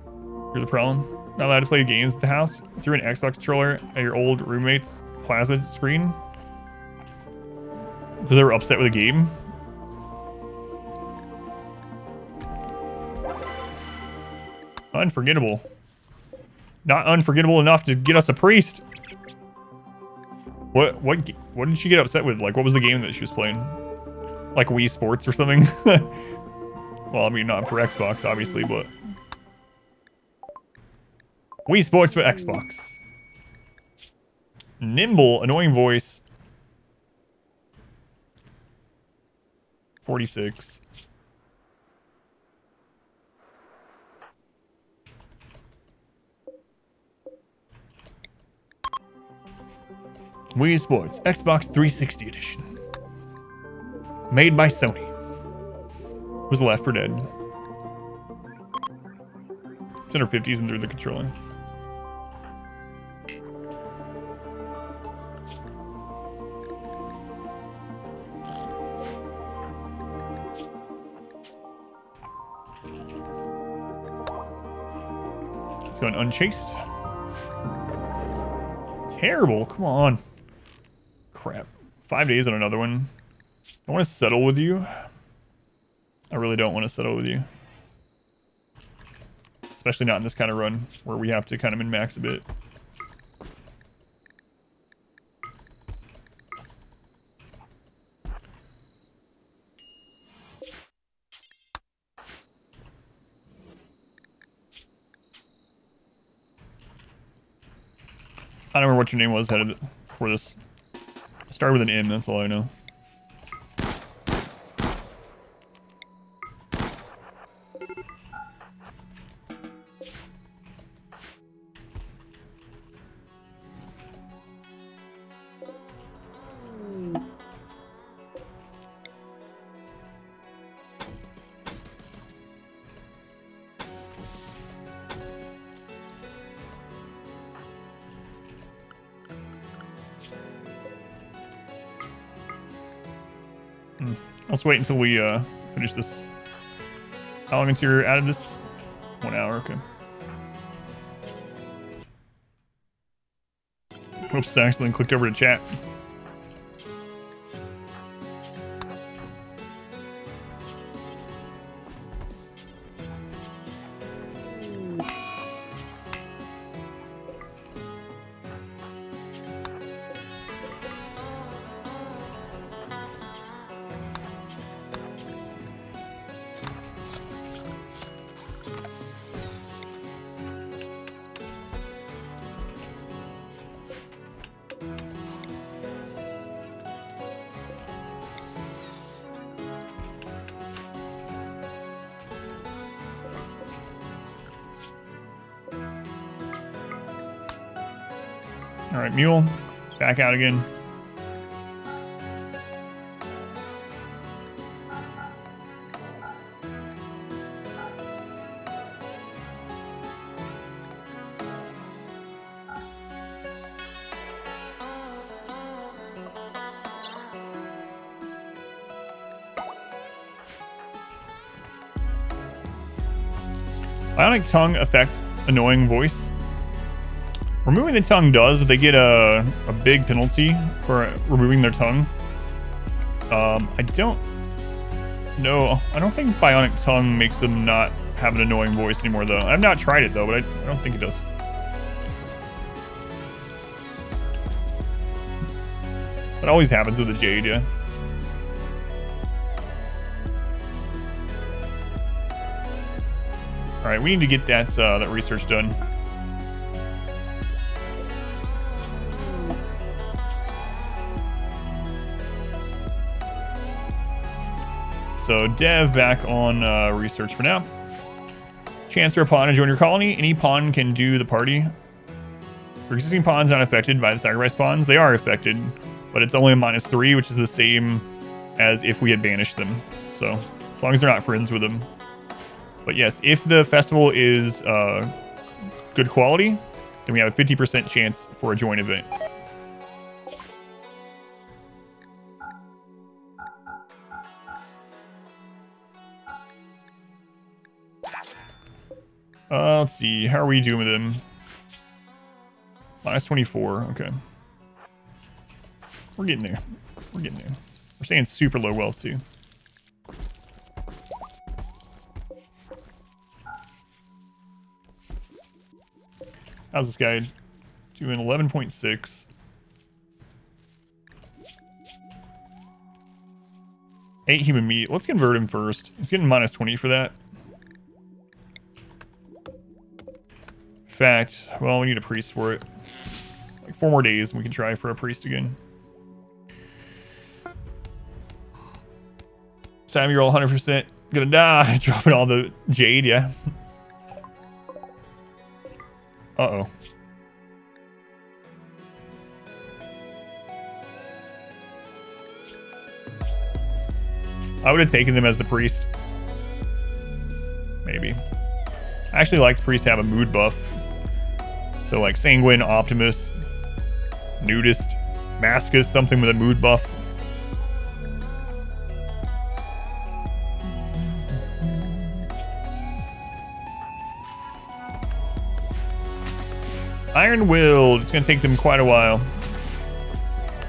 You're the problem. Not allowed to play games at the house. Threw an Xbox controller at your old roommate's plaza screen. Because they were upset with the game. Unforgettable. Not unforgettable enough to get us a priest. What what what did she get upset with? Like what was the game that she was playing? Like Wii Sports or something? well, I mean not for Xbox obviously, but Wii Sports for Xbox. Nimble, annoying voice. 46. Wii Sports, Xbox 360 edition. Made by Sony. Was Left 4 Dead. It's in her 50s and through the controlling. It's going unchased. Terrible. Come on. Crap. Five days on another one. I want to settle with you. I really don't want to settle with you. Especially not in this kind of run where we have to kind of min-max a bit. I don't remember what your name was headed for this. Started with an M, that's all I know. Let's wait until we uh, finish this. How long until you're out of this? One hour, okay. Oops, I accidentally clicked over to chat. Back out again. Bionic tongue affect annoying voice. Removing the tongue does, but they get a, a big penalty for removing their tongue. Um, I don't know. I don't think Bionic Tongue makes them not have an annoying voice anymore, though. I've not tried it, though, but I, I don't think it does. That always happens with the Jade, yeah. All right, we need to get that uh, that research done. So Dev back on uh, research for now. Chance for a pawn to join your colony. Any pawn can do the party. For existing pawns not affected by the sacrifice pawns, they are affected, but it's only a minus three, which is the same as if we had banished them. So as long as they're not friends with them. But yes, if the festival is uh, good quality, then we have a 50% chance for a join event. See. How are we doing with him? Minus 24. Okay. We're getting there. We're getting there. We're staying super low wealth, too. How's this guy doing? 11.6. Eight human meat. Let's convert him first. He's getting minus 20 for that. Fact, well, we need a priest for it. Like four more days and we can try for a priest again. Sam, you're all 100% gonna die. Dropping all the jade, yeah. Uh-oh. I would have taken them as the priest. Maybe. I actually like the priest to have a mood buff. So like Sanguine, Optimist, Nudist, Masochist, something with a mood buff. Iron Will. It's going to take them quite a while.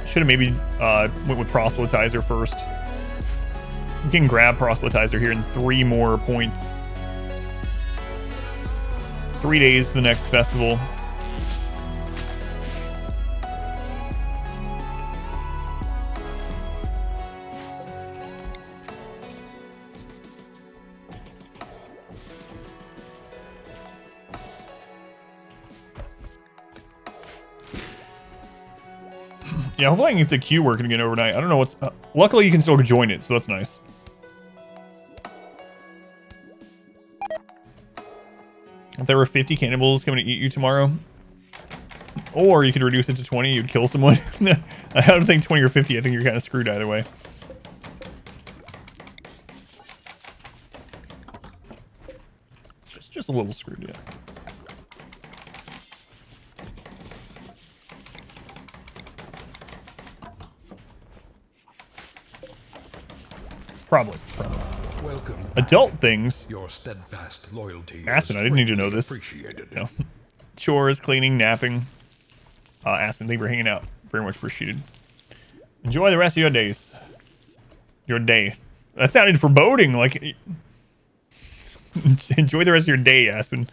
Should have maybe uh, went with Proselytizer first. We can grab Proselytizer here in three more points. Three days to the next festival. Yeah, hopefully I can get the queue working again overnight. I don't know what's... Uh, luckily, you can still join it, so that's nice. If there were 50 cannibals coming to eat you tomorrow, or you could reduce it to 20, you'd kill someone. I don't think 20 or 50, I think you're kind of screwed either way. Just, just a little screwed, yeah. Probably. Probably. Welcome. Adult things. Your steadfast loyalty. Aspen, I didn't need to know this. Appreciated. You know, chores, cleaning, napping. Uh, Aspen, thank you for hanging out. Very much appreciated. Enjoy the rest of your days. Your day. That sounded foreboding. Like, enjoy the rest of your day, Aspen.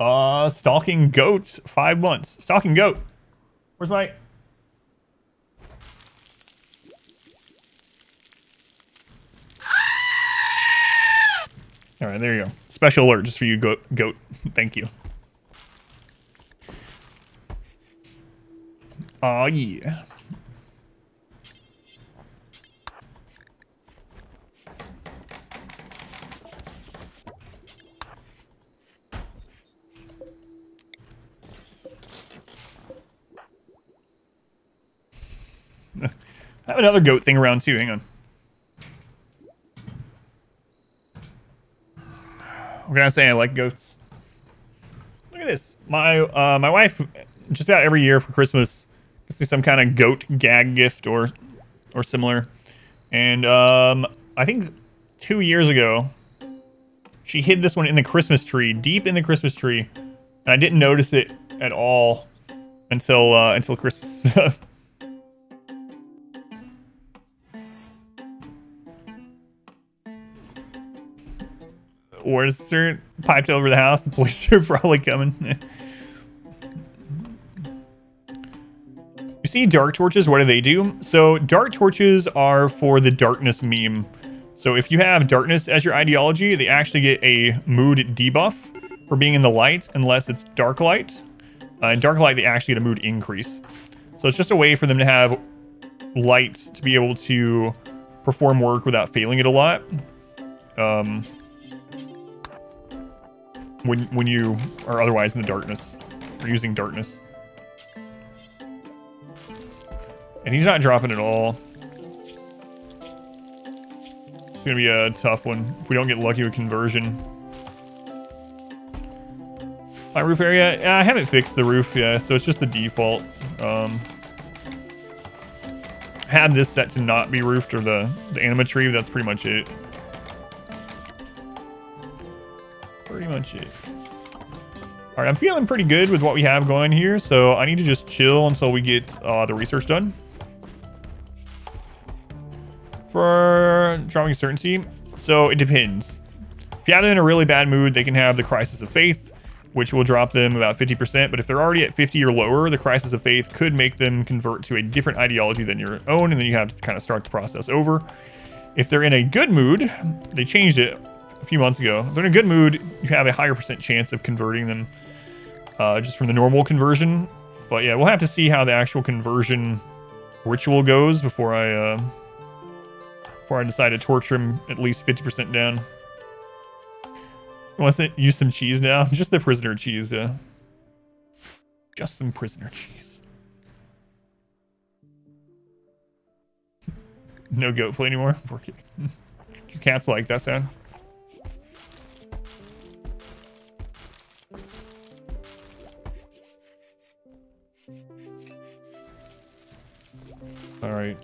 Uh, stalking goats. Five months. Stalking goat. Where's my... All right, there you go. Special alert just for you, goat. goat. Thank you. Oh yeah. I have another goat thing around too. Hang on. Can I say? I like goats. Look at this. My uh, my wife just about every year for Christmas gets me some kind of goat gag gift or or similar. And um, I think two years ago, she hid this one in the Christmas tree, deep in the Christmas tree, and I didn't notice it at all until uh, until Christmas. Her piped over the house? The police are probably coming. you see dark torches, what do they do? So dark torches are for the darkness meme. So if you have darkness as your ideology, they actually get a mood debuff for being in the light unless it's dark light. Uh, in dark light, they actually get a mood increase. So it's just a way for them to have light to be able to perform work without failing it a lot. Um, when when you are otherwise in the darkness or using darkness. And he's not dropping at all. It's gonna be a tough one if we don't get lucky with conversion. My roof area, I haven't fixed the roof yet, so it's just the default. Um, had this set to not be roofed or the, the anima tree, that's pretty much it. Pretty much it. All right, I'm feeling pretty good with what we have going here, so I need to just chill until we get uh, the research done. For drawing certainty, so it depends. If you have them in a really bad mood, they can have the Crisis of Faith, which will drop them about 50%. But if they're already at 50 or lower, the Crisis of Faith could make them convert to a different ideology than your own, and then you have to kind of start the process over. If they're in a good mood, they changed it a few months ago. If they're in a good mood, you have a higher percent chance of converting them uh, just from the normal conversion. But yeah, we'll have to see how the actual conversion ritual goes before I uh, before I decide to torture him at least 50% down. Wants to use some cheese now? Just the prisoner cheese, yeah. Just some prisoner cheese. no goat flea anymore? Your cats like that sound? All right.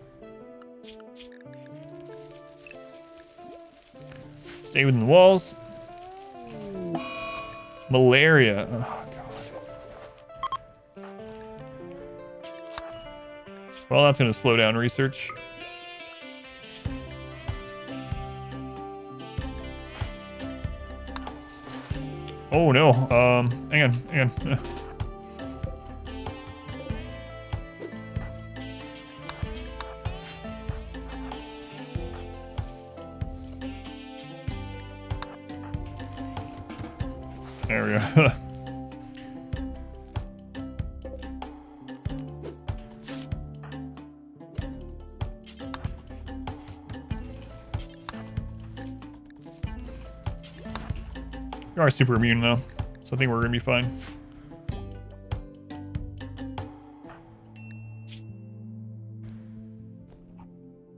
Stay within the walls. Malaria. Oh, God. Well, that's going to slow down research. Oh, no. Um, hang on, hang on. There we are super immune though, so I think we're gonna be fine.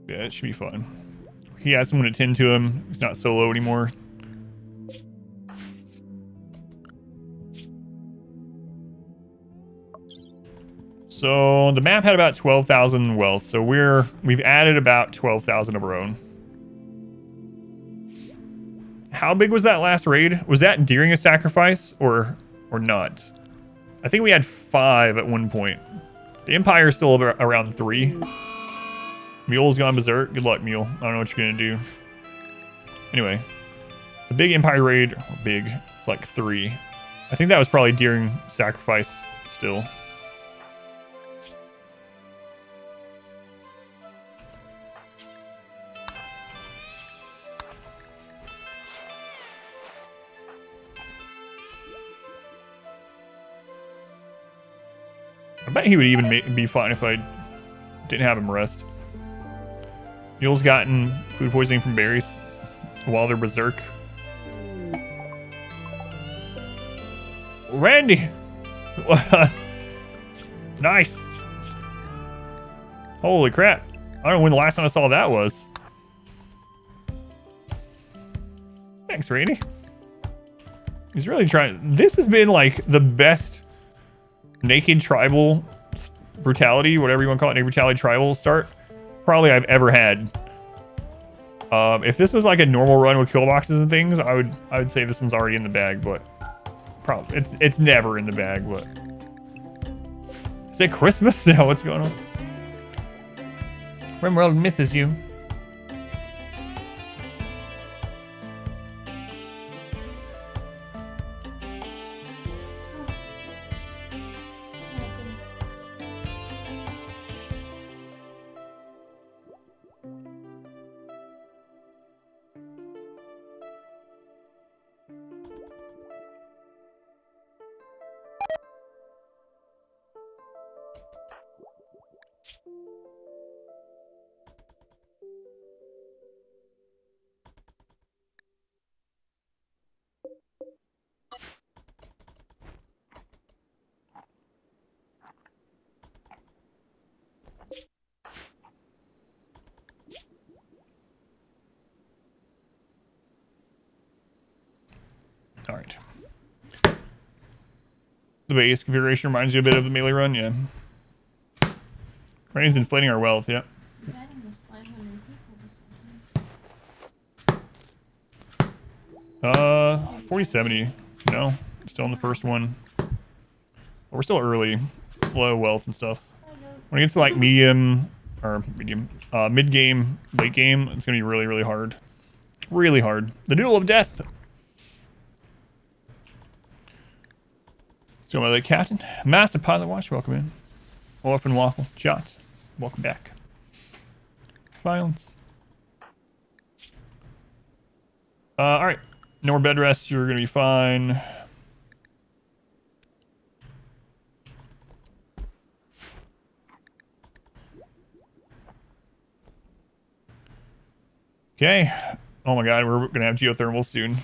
Yeah, it should be fine. He has someone to tend to him. He's not solo anymore. So the map had about 12,000 wealth. So we're we've added about 12,000 of our own. How big was that last raid? Was that during a sacrifice or or not? I think we had five at one point. The Empire is still around three. Mule's gone berserk. Good luck, Mule. I don't know what you're gonna do. Anyway, the big Empire raid, big, it's like three. I think that was probably during sacrifice still. I bet he would even be fine if I didn't have him rest. Mule's gotten food poisoning from berries while they're berserk. Randy! nice! Holy crap. I don't know when the last time I saw that was. Thanks, Randy. He's really trying. This has been like the best naked tribal brutality, whatever you want to call it, naked brutality tribal start, probably I've ever had. Um, if this was like a normal run with kill boxes and things, I would I would say this one's already in the bag, but probably it's it's never in the bag. But is it Christmas? now? what's going on? Rimworld misses you. The base configuration reminds you a bit of the melee run, yeah. Randy's inflating our wealth, yeah. Uh, 4070. No, still in the first one. But we're still early. Low wealth and stuff. When it gets to like medium or medium, uh, mid game, late game, it's gonna be really, really hard. Really hard. The Noodle of Death. My late captain, Master Pilot Watch, welcome in. Orphan Waffle, Jots, welcome back. Violence. Uh, all right, no more bed rest. You're gonna be fine. Okay. Oh my god, we're gonna have geothermal soon.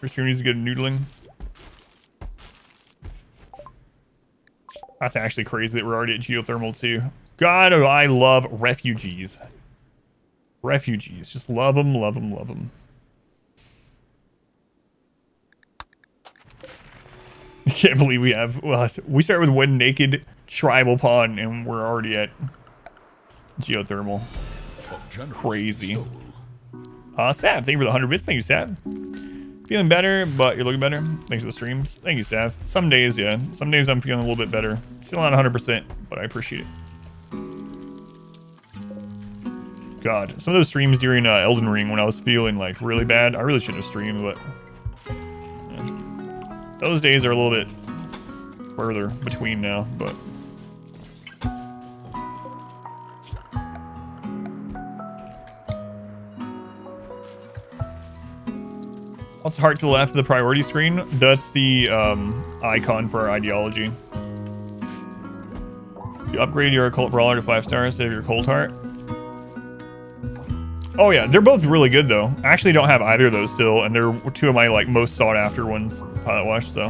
First needs to get noodling. That's actually crazy that we're already at geothermal too. God, oh, I love refugees. Refugees. Just love them, love them, love them. I can't believe we have, well, we start with one naked tribal pawn and we're already at geothermal. Crazy. Uh, Sav, thank you for the 100 bits. Thank you, Sav. Feeling better, but you're looking better. Thanks for the streams. Thank you, Sav. Some days, yeah. Some days I'm feeling a little bit better. Still not 100%, but I appreciate it. God, some of those streams during uh, Elden Ring when I was feeling like really bad, I really shouldn't have streamed, but yeah. those days are a little bit further between now, but What's heart to the left of the priority screen? That's the um, icon for our ideology. You upgrade your occult brawler to five stars, save your cold heart. Oh yeah, they're both really good though. I actually don't have either of those still, and they're two of my like most sought after ones, Pilot Wash. So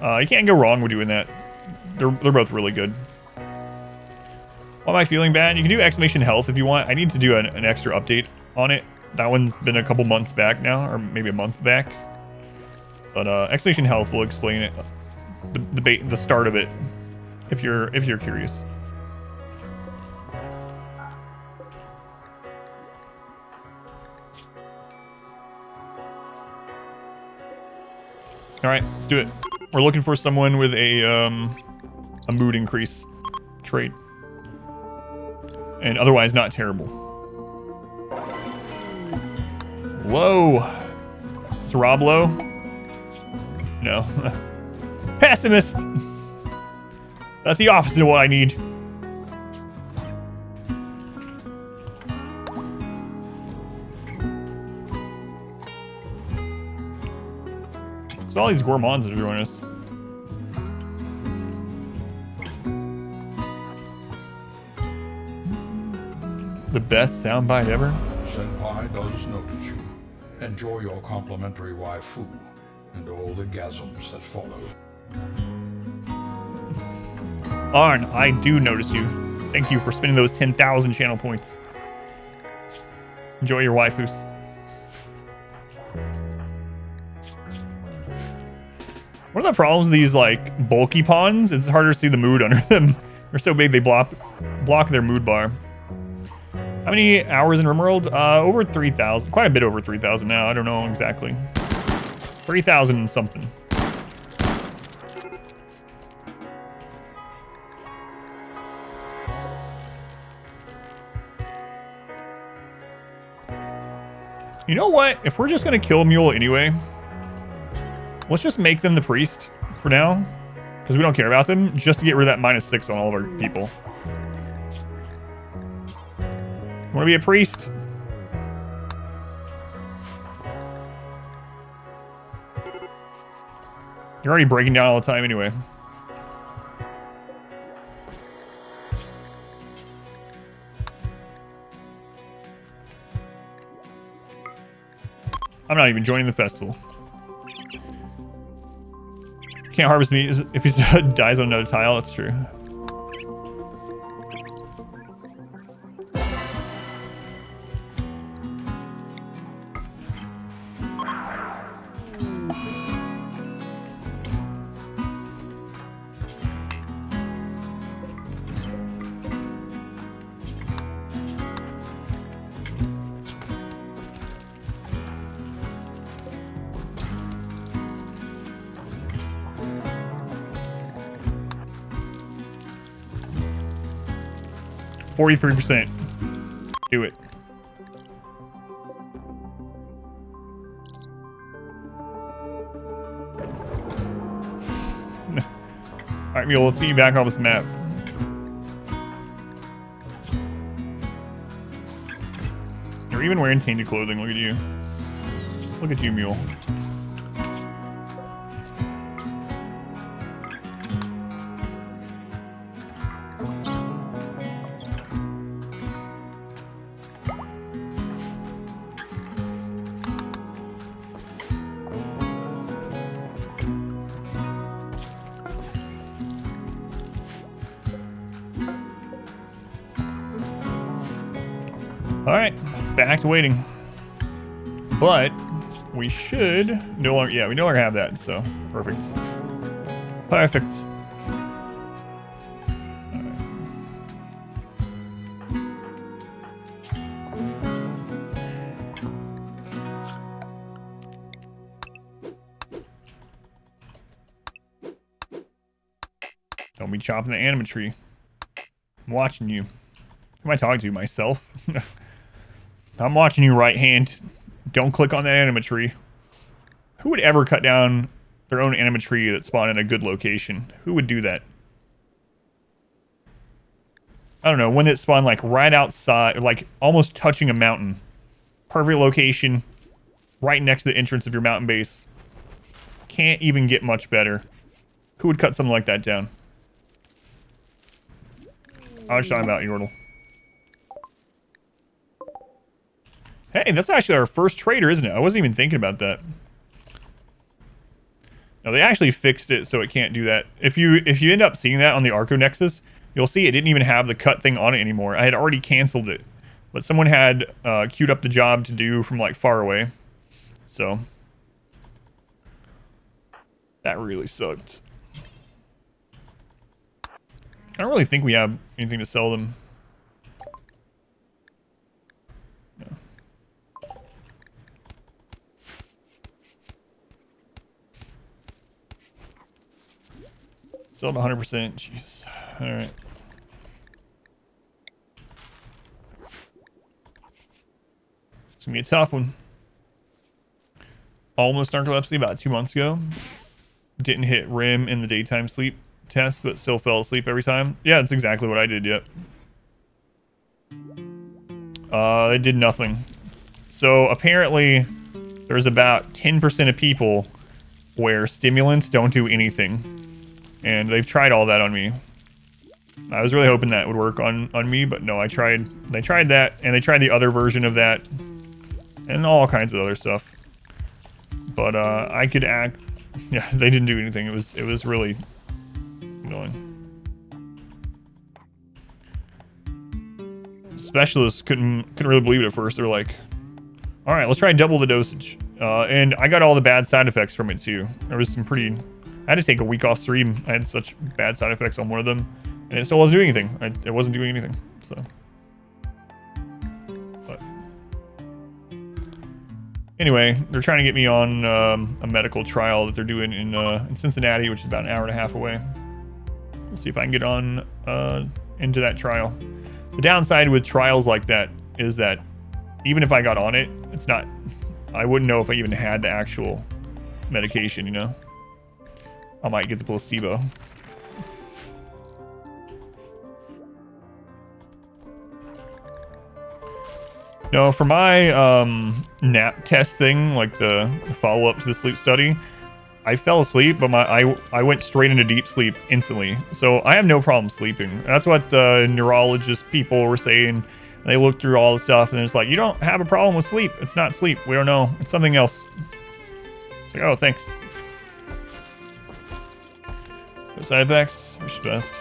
uh, you can't go wrong with doing that. They're they're both really good. Why am I feeling bad? You can do exclamation health if you want. I need to do an, an extra update on it. That one's been a couple months back now, or maybe a month back. But uh, Exclamation Health will explain it, the the, bait, the start of it, if you're if you're curious. All right, let's do it. We're looking for someone with a um, a mood increase trait, and otherwise not terrible. Whoa. Sarablo? No. Pessimist! That's the opposite of what I need. So all these gourmands are joining us. The best soundbite ever? Senpai does you. Enjoy your complimentary waifu and all the gasms that follow. Arn, I do notice you. Thank you for spending those 10,000 channel points. Enjoy your waifus. One of the problems with these like bulky pawns is it's harder to see the mood under them. They're so big they block block their mood bar. How many hours in RimWorld? Uh, over 3,000. Quite a bit over 3,000 now. I don't know exactly. 3,000 something. You know what? If we're just going to kill Mule anyway, let's just make them the priest for now. Because we don't care about them, just to get rid of that minus six on all of our people. Want to be a priest? You're already breaking down all the time anyway. I'm not even joining the festival. Can't harvest meat if he dies on another tile, that's true. 43%. Do it. All right, Mule, let's get you back on this map. You're even wearing tainted clothing. Look at you. Look at you, Mule. Waiting. But we should no longer, yeah, we no longer have that, so perfect. Perfect. Don't be chopping the anima tree. I'm watching you. Who am I talking to? Myself? I'm watching you, right hand. Don't click on that anima tree. Who would ever cut down their own anima tree that spawned in a good location? Who would do that? I don't know. One that spawned like right outside, like almost touching a mountain. Perfect location. Right next to the entrance of your mountain base. Can't even get much better. Who would cut something like that down? I was talking about Yordle. Hey, that's actually our first trader, isn't it? I wasn't even thinking about that. No, they actually fixed it so it can't do that. If you if you end up seeing that on the Archonexus, you'll see it didn't even have the cut thing on it anymore. I had already canceled it, but someone had uh, queued up the job to do from like far away. So that really sucked. I don't really think we have anything to sell them. Sold 100%. Jeez. All right. It's gonna be a tough one. Almost narcolepsy about two months ago. Didn't hit REM in the daytime sleep test, but still fell asleep every time. Yeah, that's exactly what I did, yep. Uh, it did nothing. So apparently there's about 10% of people where stimulants don't do anything. And they've tried all that on me. I was really hoping that would work on, on me, but no, I tried, they tried that, and they tried the other version of that, and all kinds of other stuff. But, uh, I could act, yeah, they didn't do anything. It was, it was really annoying. Specialists couldn't, couldn't really believe it at first. They're like, all right, let's try double the dosage. Uh, and I got all the bad side effects from it too. There was some pretty I had to take a week off stream. I had such bad side effects on one of them, and it still wasn't doing anything. I, it wasn't doing anything, so. But anyway, they're trying to get me on um, a medical trial that they're doing in uh, in Cincinnati, which is about an hour and a half away. We'll see if I can get on uh, into that trial. The downside with trials like that is that even if I got on it, it's not. I wouldn't know if I even had the actual medication, you know. I might get the placebo. No, for my um, nap test thing, like the, follow-up to the sleep study, I fell asleep, but my I, I went straight into deep sleep instantly. So I have no problem sleeping. That's what the neurologist people were saying. They looked through all the stuff, and it's like, you don't have a problem with sleep. It's not sleep. We don't know. It's something else. It's like, oh, thanks. Side effects. Which is best?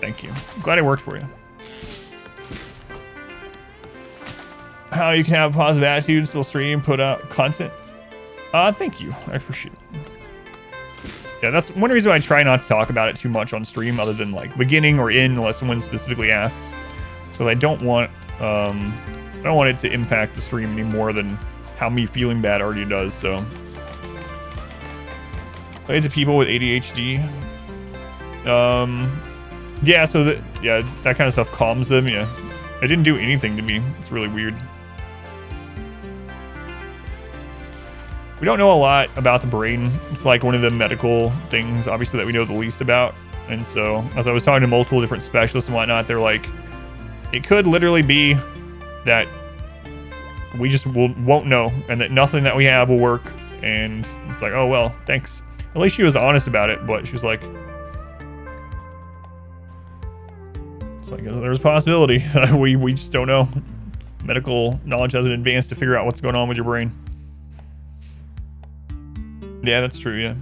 Thank you. I'm glad it worked for you. How you can have a positive attitude, and still stream, put out content. Uh, thank you. I appreciate it. Yeah, that's one reason I try not to talk about it too much on stream, other than like beginning or end unless someone specifically asks. So I don't want, um, I don't want it to impact the stream any more than how me feeling bad already does. So, play to people with ADHD. Um, Yeah, so that yeah, that kind of stuff calms them. Yeah, it didn't do anything to me. It's really weird. We don't know a lot about the brain. It's like one of the medical things, obviously, that we know the least about. And so, as I was talking to multiple different specialists and whatnot, they're like, it could literally be that we just will, won't know, and that nothing that we have will work. And it's like, oh well, thanks. At least she was honest about it, but she was like, it's like there's a possibility. we we just don't know. Medical knowledge hasn't advanced to figure out what's going on with your brain. Yeah, that's true. Yeah.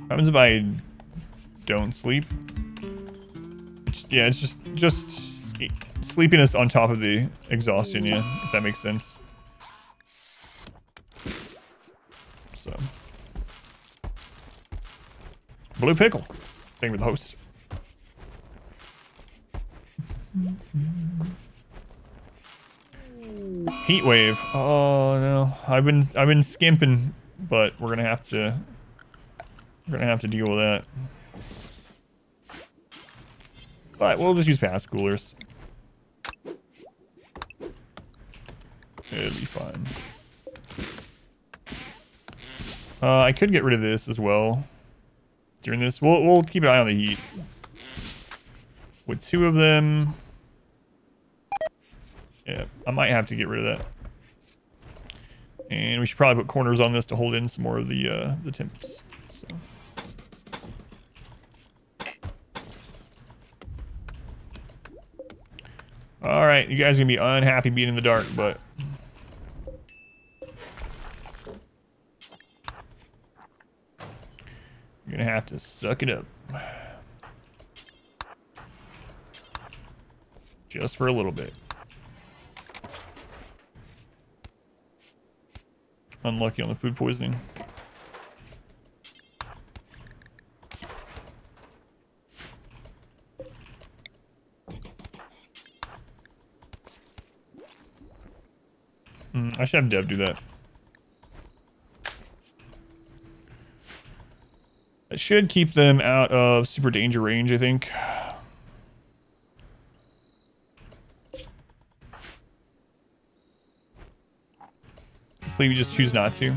What happens if I don't sleep? It's, yeah, it's just just sleepiness on top of the exhaustion. Yeah, if that makes sense. So, blue pickle. Thank you the host. Heat wave. Oh no, I've been I've been skimping, but we're gonna have to we're gonna have to deal with that. But we'll just use passive coolers. It'll be fine. Uh, I could get rid of this as well. During this, we'll we'll keep an eye on the heat. With two of them, yeah, I might have to get rid of that. And we should probably put corners on this to hold in some more of the uh, the temps. So. All right, you guys are gonna be unhappy being in the dark, but you're gonna have to suck it up. Just for a little bit. Unlucky on the food poisoning. Mm, I should have Dev do that. It should keep them out of super danger range, I think. Sleep, you just choose not to.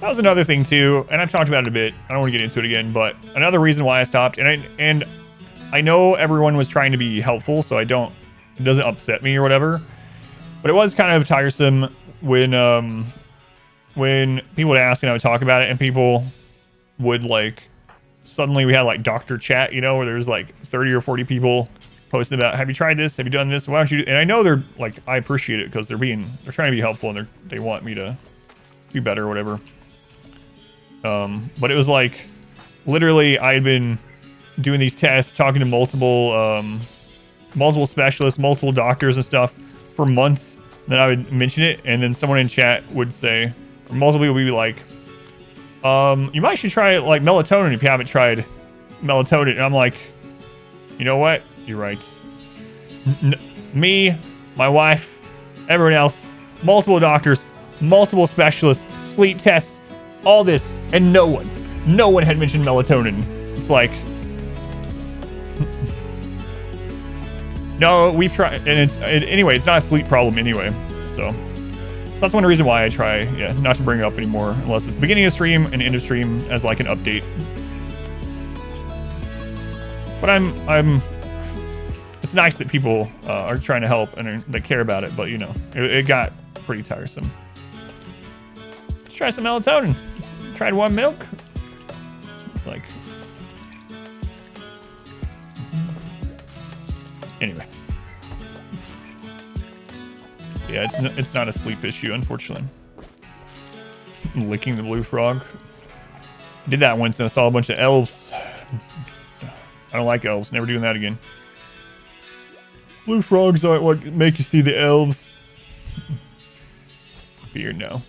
That was another thing too, and I've talked about it a bit. I don't want to get into it again, but another reason why I stopped, and I and I know everyone was trying to be helpful, so I don't it doesn't upset me or whatever. But it was kind of tiresome when um when people would ask and I would talk about it, and people would like suddenly we had like doctor chat, you know, where there's like 30 or 40 people posting about have you tried this? Have you done this? Why don't you and i know they're like i appreciate it because they're being they're trying to be helpful and they're they want me to be better or whatever. Um but it was like literally i had been doing these tests talking to multiple um multiple specialists multiple doctors and stuff for months then i would mention it and then someone in chat would say multiple people be like um you might should try like melatonin if you haven't tried melatonin and i'm like you know what you're right. N me, my wife, everyone else, multiple doctors, multiple specialists, sleep tests, all this, and no one, no one had mentioned melatonin. It's like, no, we've tried, and it's it, anyway, it's not a sleep problem anyway. So, so that's one reason why I try, yeah, not to bring it up anymore, unless it's beginning of stream and end of stream as like an update. But I'm I'm it's nice that people uh, are trying to help and they care about it, but you know, it, it got pretty tiresome. Let's try some melatonin. Tried one milk. It's like. Anyway. Yeah, it's not a sleep issue, unfortunately. Licking the blue frog. Did that once and I saw a bunch of elves. I don't like elves. Never doing that again. Blue frogs aren't what make you see the elves. Beer, no.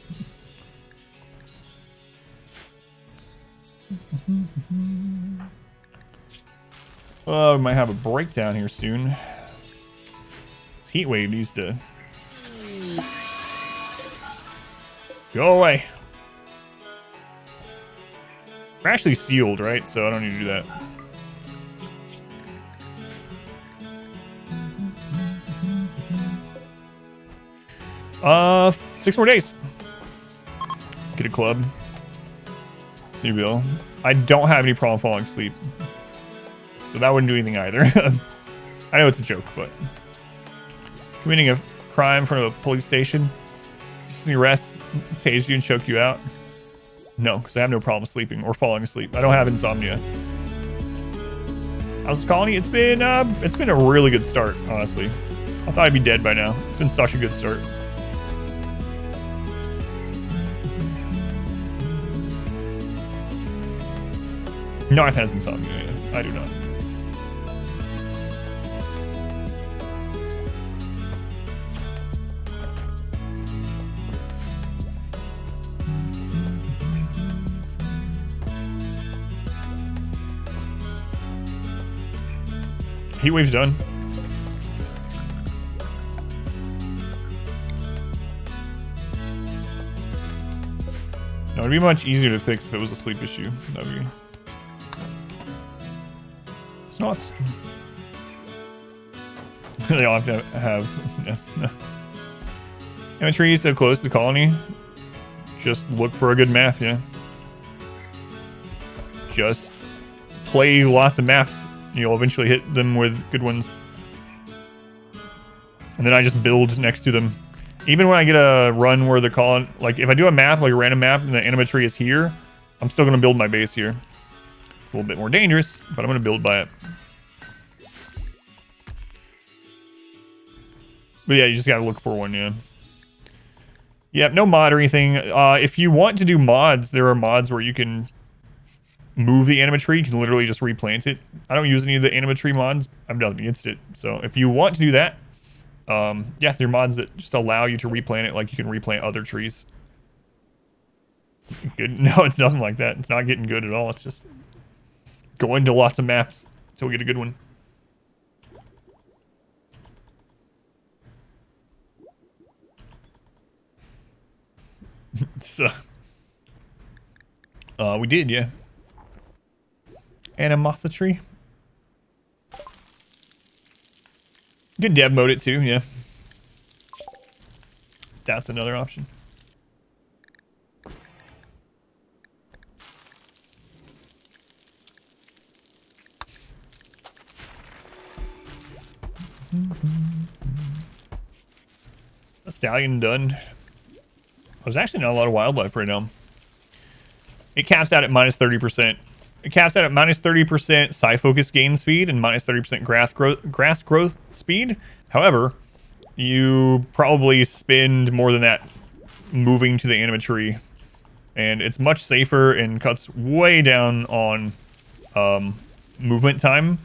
Oh, we might have a breakdown here soon. This heat wave needs to go away. They're actually sealed, right? So I don't need to do that. Uh, six more days. Get a club. See Bill. I don't have any problem falling asleep. So that wouldn't do anything either. I know it's a joke, but committing a crime in front of a police station, just arrest, tase you, and choke you out. No, because I have no problem sleeping or falling asleep. I don't have insomnia. How's the colony? It's been uh, it's been a really good start, honestly. I thought I'd be dead by now. It's been such a good start. Narth has insomnia. I do not. Heat wave's done. No, it'd be much easier to fix if it was a sleep issue. That'd be. It's not. they all have to have. Yeah, no. Imagery so close to the colony. Just look for a good map, yeah. Just play lots of maps. You'll eventually hit them with good ones. And then I just build next to them. Even when I get a run where the colony, like if I do a map, like a random map, and the anima tree is here, I'm still gonna build my base here. It's a little bit more dangerous, but I'm gonna build by it. But yeah, you just gotta look for one, yeah. Yeah, no mod or anything. Uh, if you want to do mods, there are mods where you can move the animatree. You can literally just replant it. I don't use any of the animatree mods. I'm nothing against it. So if you want to do that, um, yeah, there are mods that just allow you to replant it like you can replant other trees. Good. No, it's nothing like that. It's not getting good at all. It's just going to lots of maps until we get a good one. so, uh, we did, yeah. Animosity. You can dev mode it too, yeah. That's another option. A stallion done. There's actually not a lot of wildlife right now. It caps out at minus 30%. It caps out at minus 30% psyfocus gain speed and minus 30% grass growth, grass growth speed. However, you probably spend more than that moving to the anima tree. And it's much safer and cuts way down on um, movement time.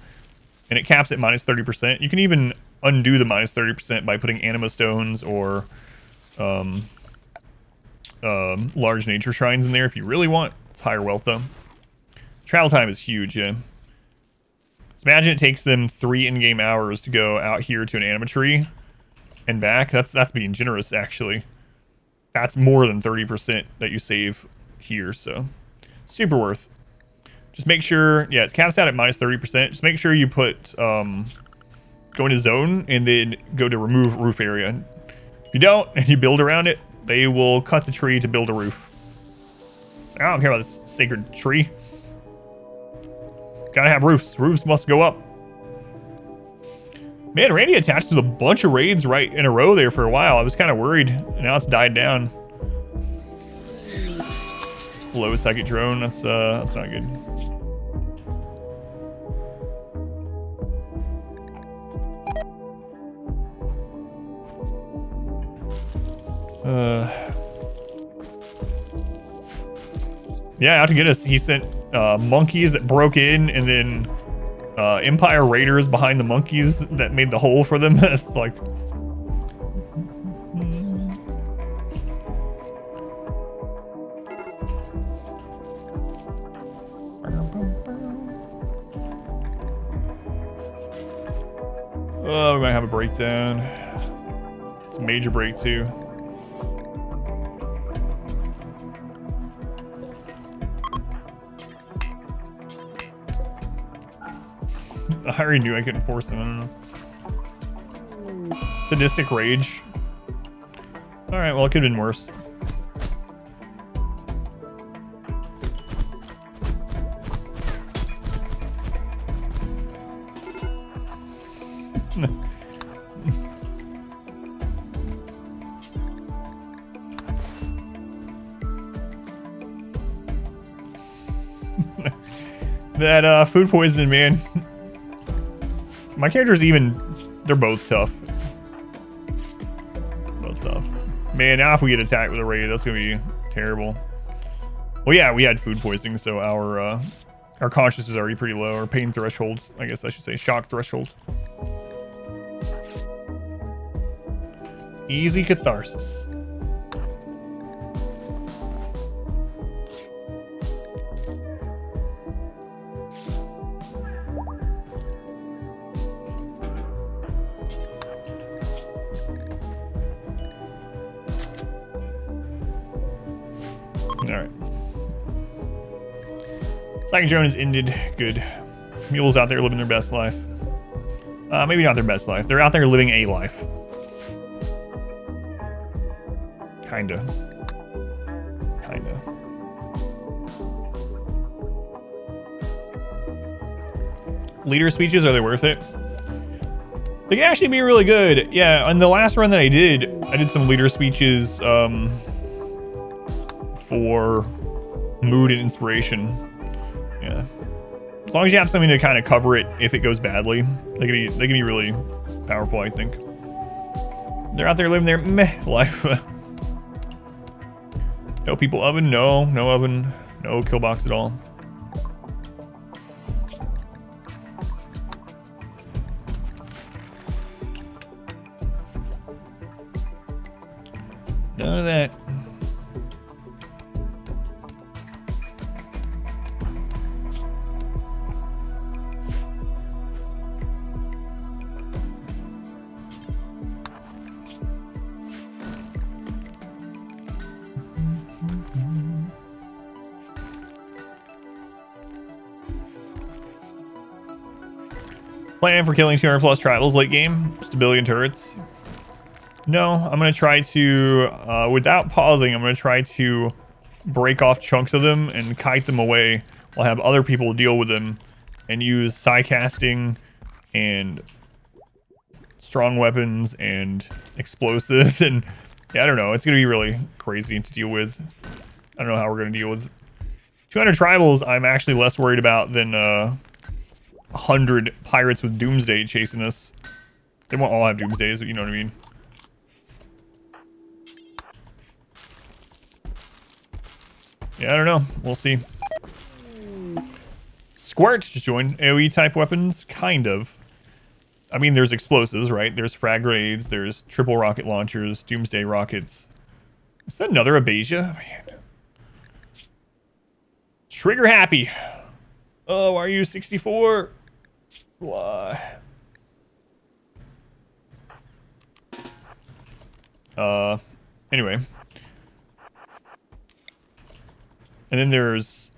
And it caps at minus 30%. You can even undo the minus 30% by putting anima stones or um, um, large nature shrines in there if you really want. It's higher wealth though. Travel time is huge, yeah. Imagine it takes them three in-game hours to go out here to an anima tree and back. That's that's being generous, actually. That's more than 30% that you save here, so super worth. Just make sure, yeah, it caps out at minus 30%. Just make sure you put, um, go into zone and then go to remove roof area. If you don't and you build around it, they will cut the tree to build a roof. I don't care about this sacred tree. Gotta have roofs. Roofs must go up. Man, Randy attached to a bunch of raids right in a row there for a while. I was kind of worried. Now it's died down. Low psychic drone. That's uh, that's not good. Uh, yeah, out to get us. He sent uh, monkeys that broke in, and then uh, Empire Raiders behind the monkeys that made the hole for them. it's like. Oh, we might have a breakdown. It's a major break too. I already knew I couldn't force him. I don't know. Sadistic rage. All right, well, it could have been worse. that uh, food poisoning, man. My character's even... They're both tough. Both tough. Man, now if we get attacked with a raid, that's to be terrible. Well, yeah, we had food poisoning, so our uh, our conscience is already pretty low. Our pain threshold, I guess I should say, shock threshold. Easy catharsis. Alright. Psychic drone is ended. Good. Mules out there living their best life. Uh, maybe not their best life. They're out there living a life. Kinda. Kinda. Leader speeches, are they worth it? They can actually be really good. Yeah, on the last run that I did, I did some leader speeches um, for mood and inspiration. Yeah. As long as you have something to kind of cover it if it goes badly, they can be they can be really powerful, I think. They're out there living their meh life. no people oven, no, no oven, no kill box at all. None of that. Plan for killing 200 plus tribals late game. Just a billion turrets. No, I'm going to try to, uh, without pausing, I'm going to try to break off chunks of them and kite them away while have other people deal with them and use psycasting and strong weapons and explosives and yeah, I don't know. It's going to be really crazy to deal with. I don't know how we're going to deal with 200 tribals. I'm actually less worried about than uh, 100 pirates with Doomsday chasing us. They won't all have Doomsdays, but you know what I mean. Yeah, I don't know. We'll see. Squirt just joined. AoE type weapons? Kind of. I mean, there's explosives, right? There's frag grenades, there's triple rocket launchers, doomsday rockets. Is that another Abasia? Oh, man. Trigger happy. Oh, are you 64? Why? Uh, anyway. And then there's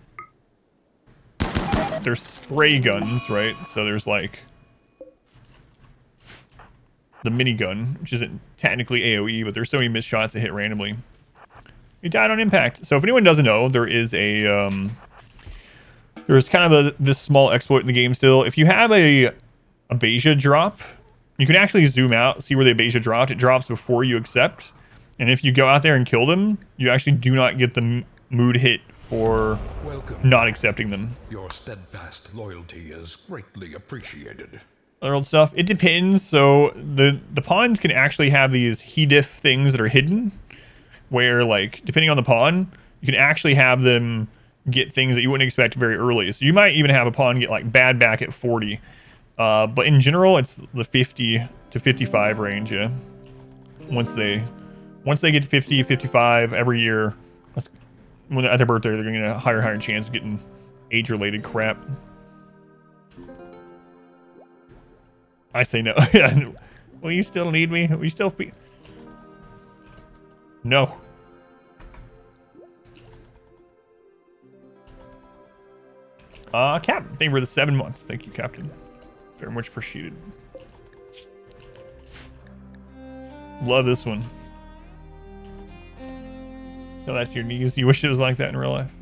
there's spray guns, right? So there's like the minigun, which isn't technically AoE, but there's so many missed shots that hit randomly. He died on impact. So if anyone doesn't know, there is a um, there's kind of a this small exploit in the game still. If you have a Abasia drop, you can actually zoom out, see where the Abasia dropped. It drops before you accept. And if you go out there and kill them, you actually do not get the mood hit for Welcome. not accepting them. Your steadfast loyalty is greatly appreciated. Other old stuff. It depends. So the the pawns can actually have these hediff things that are hidden, where like depending on the pawn, you can actually have them get things that you wouldn't expect very early. So you might even have a pawn get like bad back at 40. Uh, but in general, it's the 50 to 55 range. Yeah. Once they once they get to 50, 55 every year, that's when at their birthday they're going to get a higher higher chance of getting age related crap. I say no. Yeah will you still need me? Will you still feel? No. Uh, Cap, thank you for the seven months. Thank you, Captain. Very much appreciated. Love this one. No, that's your knees. You wish it was like that in real life.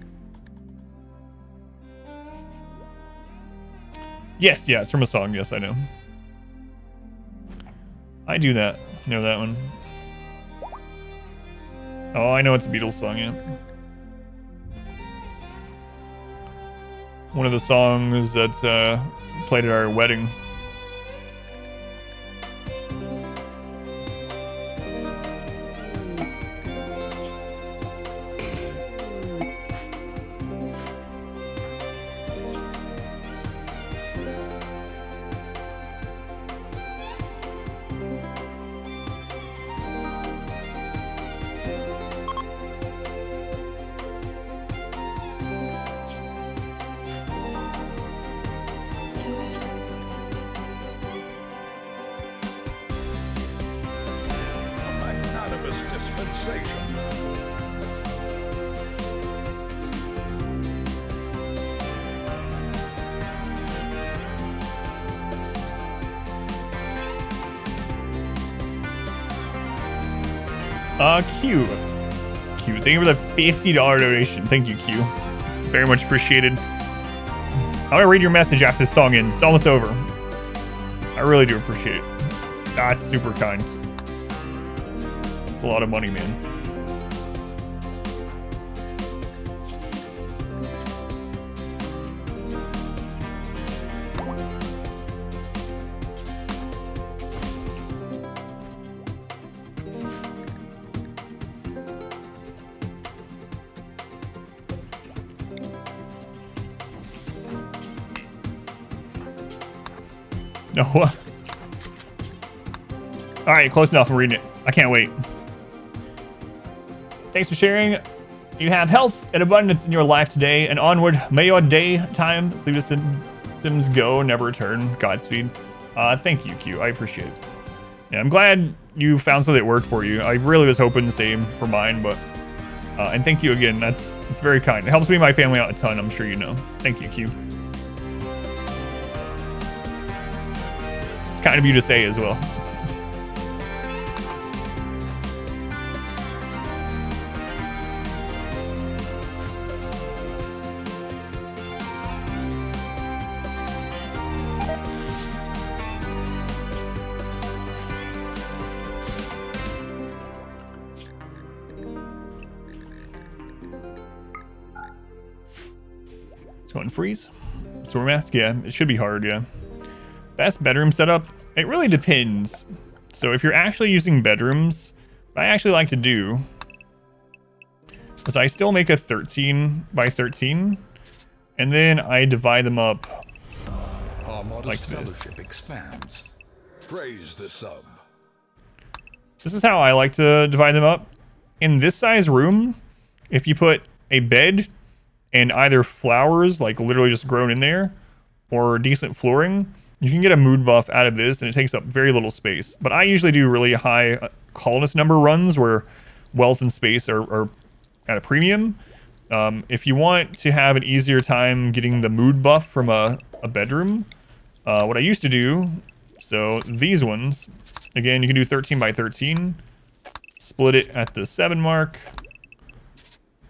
Yes, yeah, it's from a song. Yes, I know. I do that. Know that one. Oh, I know it's a Beatles song, yeah. One of the songs that uh, played at our wedding. Thank you for the $50 donation. Thank you, Q. Very much appreciated. I'm gonna read your message after this song ends. It's almost over. I really do appreciate it. That's super kind. It's a lot of money, man. Right, close enough. I'm reading it. I can't wait. Thanks for sharing. You have health and abundance in your life today and onward. May your day time sleep symptoms go, never return. Godspeed. Uh, thank you, Q. I appreciate it. Yeah, I'm glad you found something that worked for you. I really was hoping the same for mine, but uh, and thank you again. That's it's very kind. It helps me and my family out a ton. I'm sure you know. Thank you, Q. It's kind of you to say as well. Freeze. Storm mask, yeah, it should be hard, yeah. Best bedroom setup? It really depends. So if you're actually using bedrooms, what I actually like to do is I still make a 13 by 13, and then I divide them up. Our modest Like this. fellowship expands. Praise the sub. This is how I like to divide them up. In this size room, if you put a bed and either flowers, like literally just grown in there, or decent flooring, you can get a mood buff out of this, and it takes up very little space. But I usually do really high uh, colonist number runs where wealth and space are, are at a premium. Um, if you want to have an easier time getting the mood buff from a, a bedroom, uh, what I used to do, so these ones, again, you can do 13 by 13, split it at the 7 mark.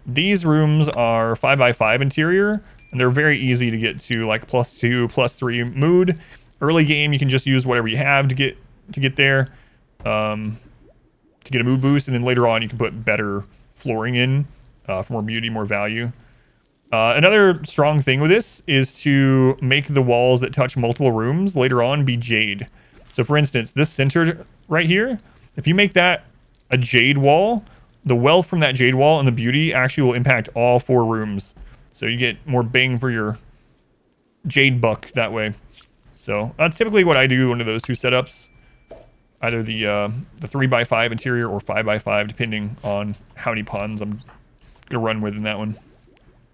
These rooms are 5 by 5 interior, and they're very easy to get to, like plus 2, plus 3 mood. Early game, you can just use whatever you have to get to get there, um, to get a mood boost, and then later on you can put better flooring in uh, for more beauty, more value. Uh, another strong thing with this is to make the walls that touch multiple rooms later on be jade. So for instance, this center right here, if you make that a jade wall, the wealth from that jade wall and the beauty actually will impact all four rooms. So you get more bang for your jade buck that way. So that's typically what I do under those two setups. Either the uh, the 3x5 interior or 5x5, depending on how many pawns I'm gonna run with in that one.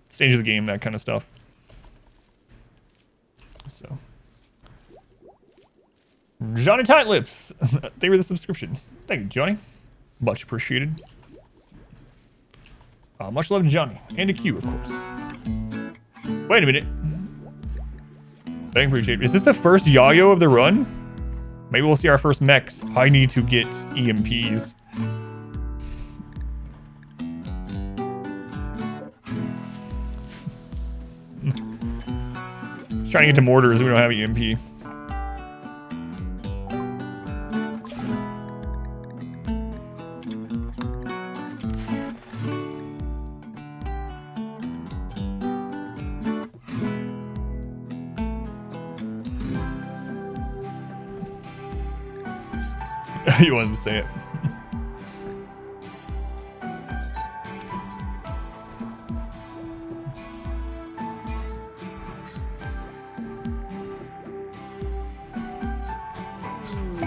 Stage of the game, that kind of stuff. So. Johnny Tight Lips. they were the subscription. Thank you, Johnny. Much appreciated. Uh, much love to Johnny. And to Q, of course. Wait a minute. I appreciate Is this the first Yayo of the run? Maybe we'll see our first mechs. I need to get EMPs. trying to get to mortars. We don't have EMP. You want him to say it.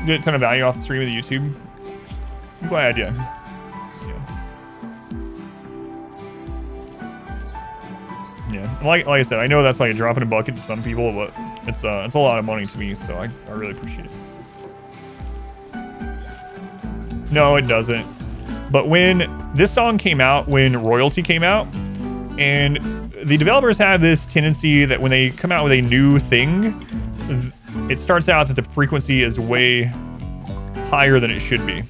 Get a ton of value off the stream of the YouTube. I'm glad, yeah. Yeah. Yeah. Like like I said, I know that's like a drop in a bucket to some people, but it's uh it's a lot of money to me, so I, I really appreciate it. No, it doesn't. But when this song came out, when Royalty came out, and the developers have this tendency that when they come out with a new thing, it starts out that the frequency is way higher than it should be.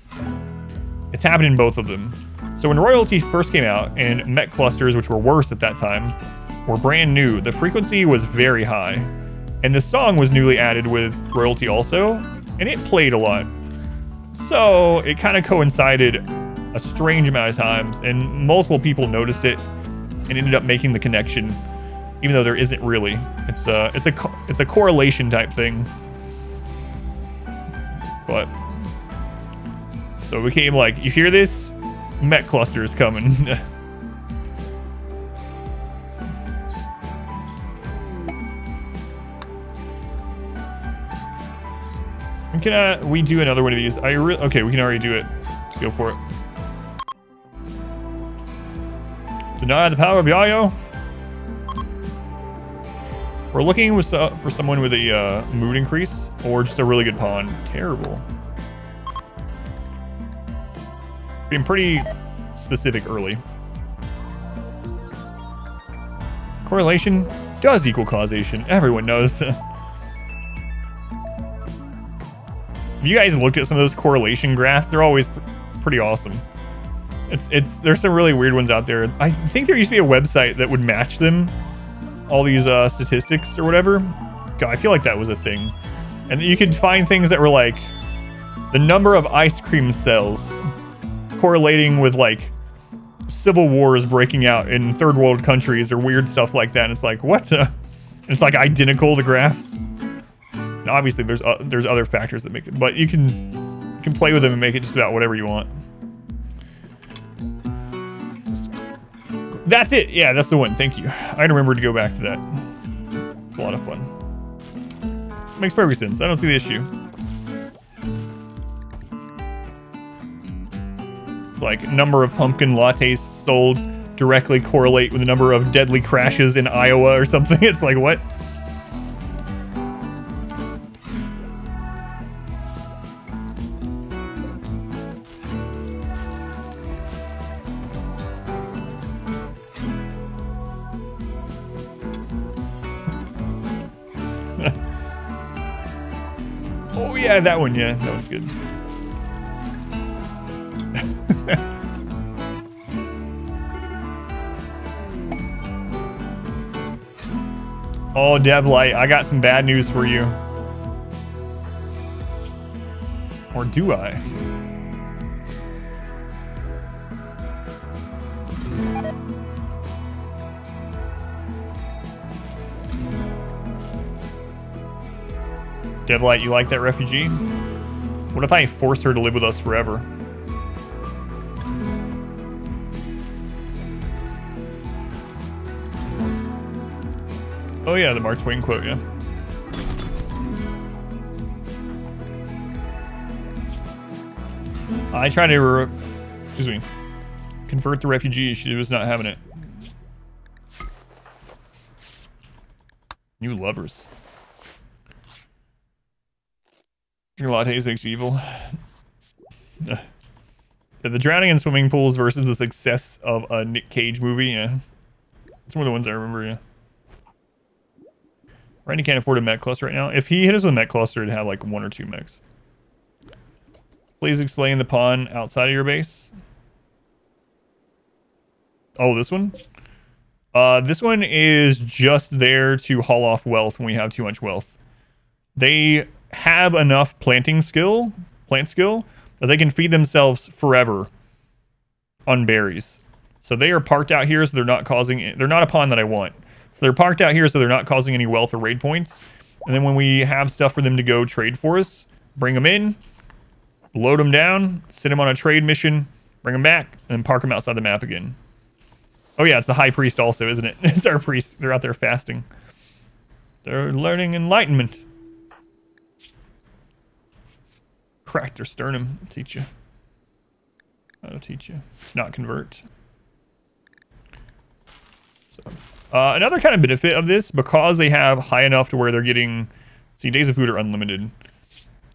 It's happened in both of them. So when Royalty first came out and mech clusters, which were worse at that time, were brand new, the frequency was very high. And the song was newly added with Royalty also, and it played a lot. So it kind of coincided a strange amount of times, and multiple people noticed it and ended up making the connection, even though there isn't really. It's a it's a it's a correlation type thing. But so it became like you hear this, Mech cluster is coming. Can uh, we do another one of these? I re okay, we can already do it. Let's go for it. Deny the power of Yayo. We're looking with, uh, for someone with a uh, mood increase or just a really good pawn. Terrible. Being pretty specific early. Correlation does equal causation. Everyone knows. Have you guys looked at some of those correlation graphs? They're always pretty awesome. It's it's there's some really weird ones out there. I think there used to be a website that would match them, all these uh, statistics or whatever. God, I feel like that was a thing, and you could find things that were like the number of ice cream cells correlating with like civil wars breaking out in third world countries or weird stuff like that. And it's like what? It's like identical the graphs. Obviously, there's uh, there's other factors that make it, but you can you can play with them and make it just about whatever you want. That's it. Yeah, that's the one. Thank you. I remember to go back to that. It's a lot of fun. Makes perfect sense. I don't see the issue. It's like number of pumpkin lattes sold directly correlate with the number of deadly crashes in Iowa or something. It's like, what? Yeah, that one, yeah, that one's good. Oh, Devlight, I got some bad news for you. Or do I? Devlight, you like that refugee? What if I force her to live with us forever? Oh yeah, the Mark Twain quote, yeah. I tried to, excuse me, convert the refugee. She was not having it. New lovers. Drinking lattes makes you evil. yeah, the drowning in swimming pools versus the success of a Nick Cage movie. Yeah, it's one of the ones I remember. Yeah. Randy can't afford a mech cluster right now. If he hit us with a mech cluster, it'd have like one or two mechs. Please explain the pawn outside of your base. Oh, this one? Uh, this one is just there to haul off wealth when we have too much wealth. They have enough planting skill, plant skill, that they can feed themselves forever on berries. So they are parked out here so they're not causing, they're not a pawn that I want. So they're parked out here so they're not causing any wealth or raid points. And then when we have stuff for them to go trade for us, bring them in, load them down, send them on a trade mission, bring them back, and then park them outside the map again. Oh yeah, it's the high priest also, isn't it? it's our priest. They're out there fasting. They're learning enlightenment. Crack their sternum. I'll teach you. I'll teach you to not convert. So, uh, another kind of benefit of this, because they have high enough to where they're getting... See, days of food are unlimited.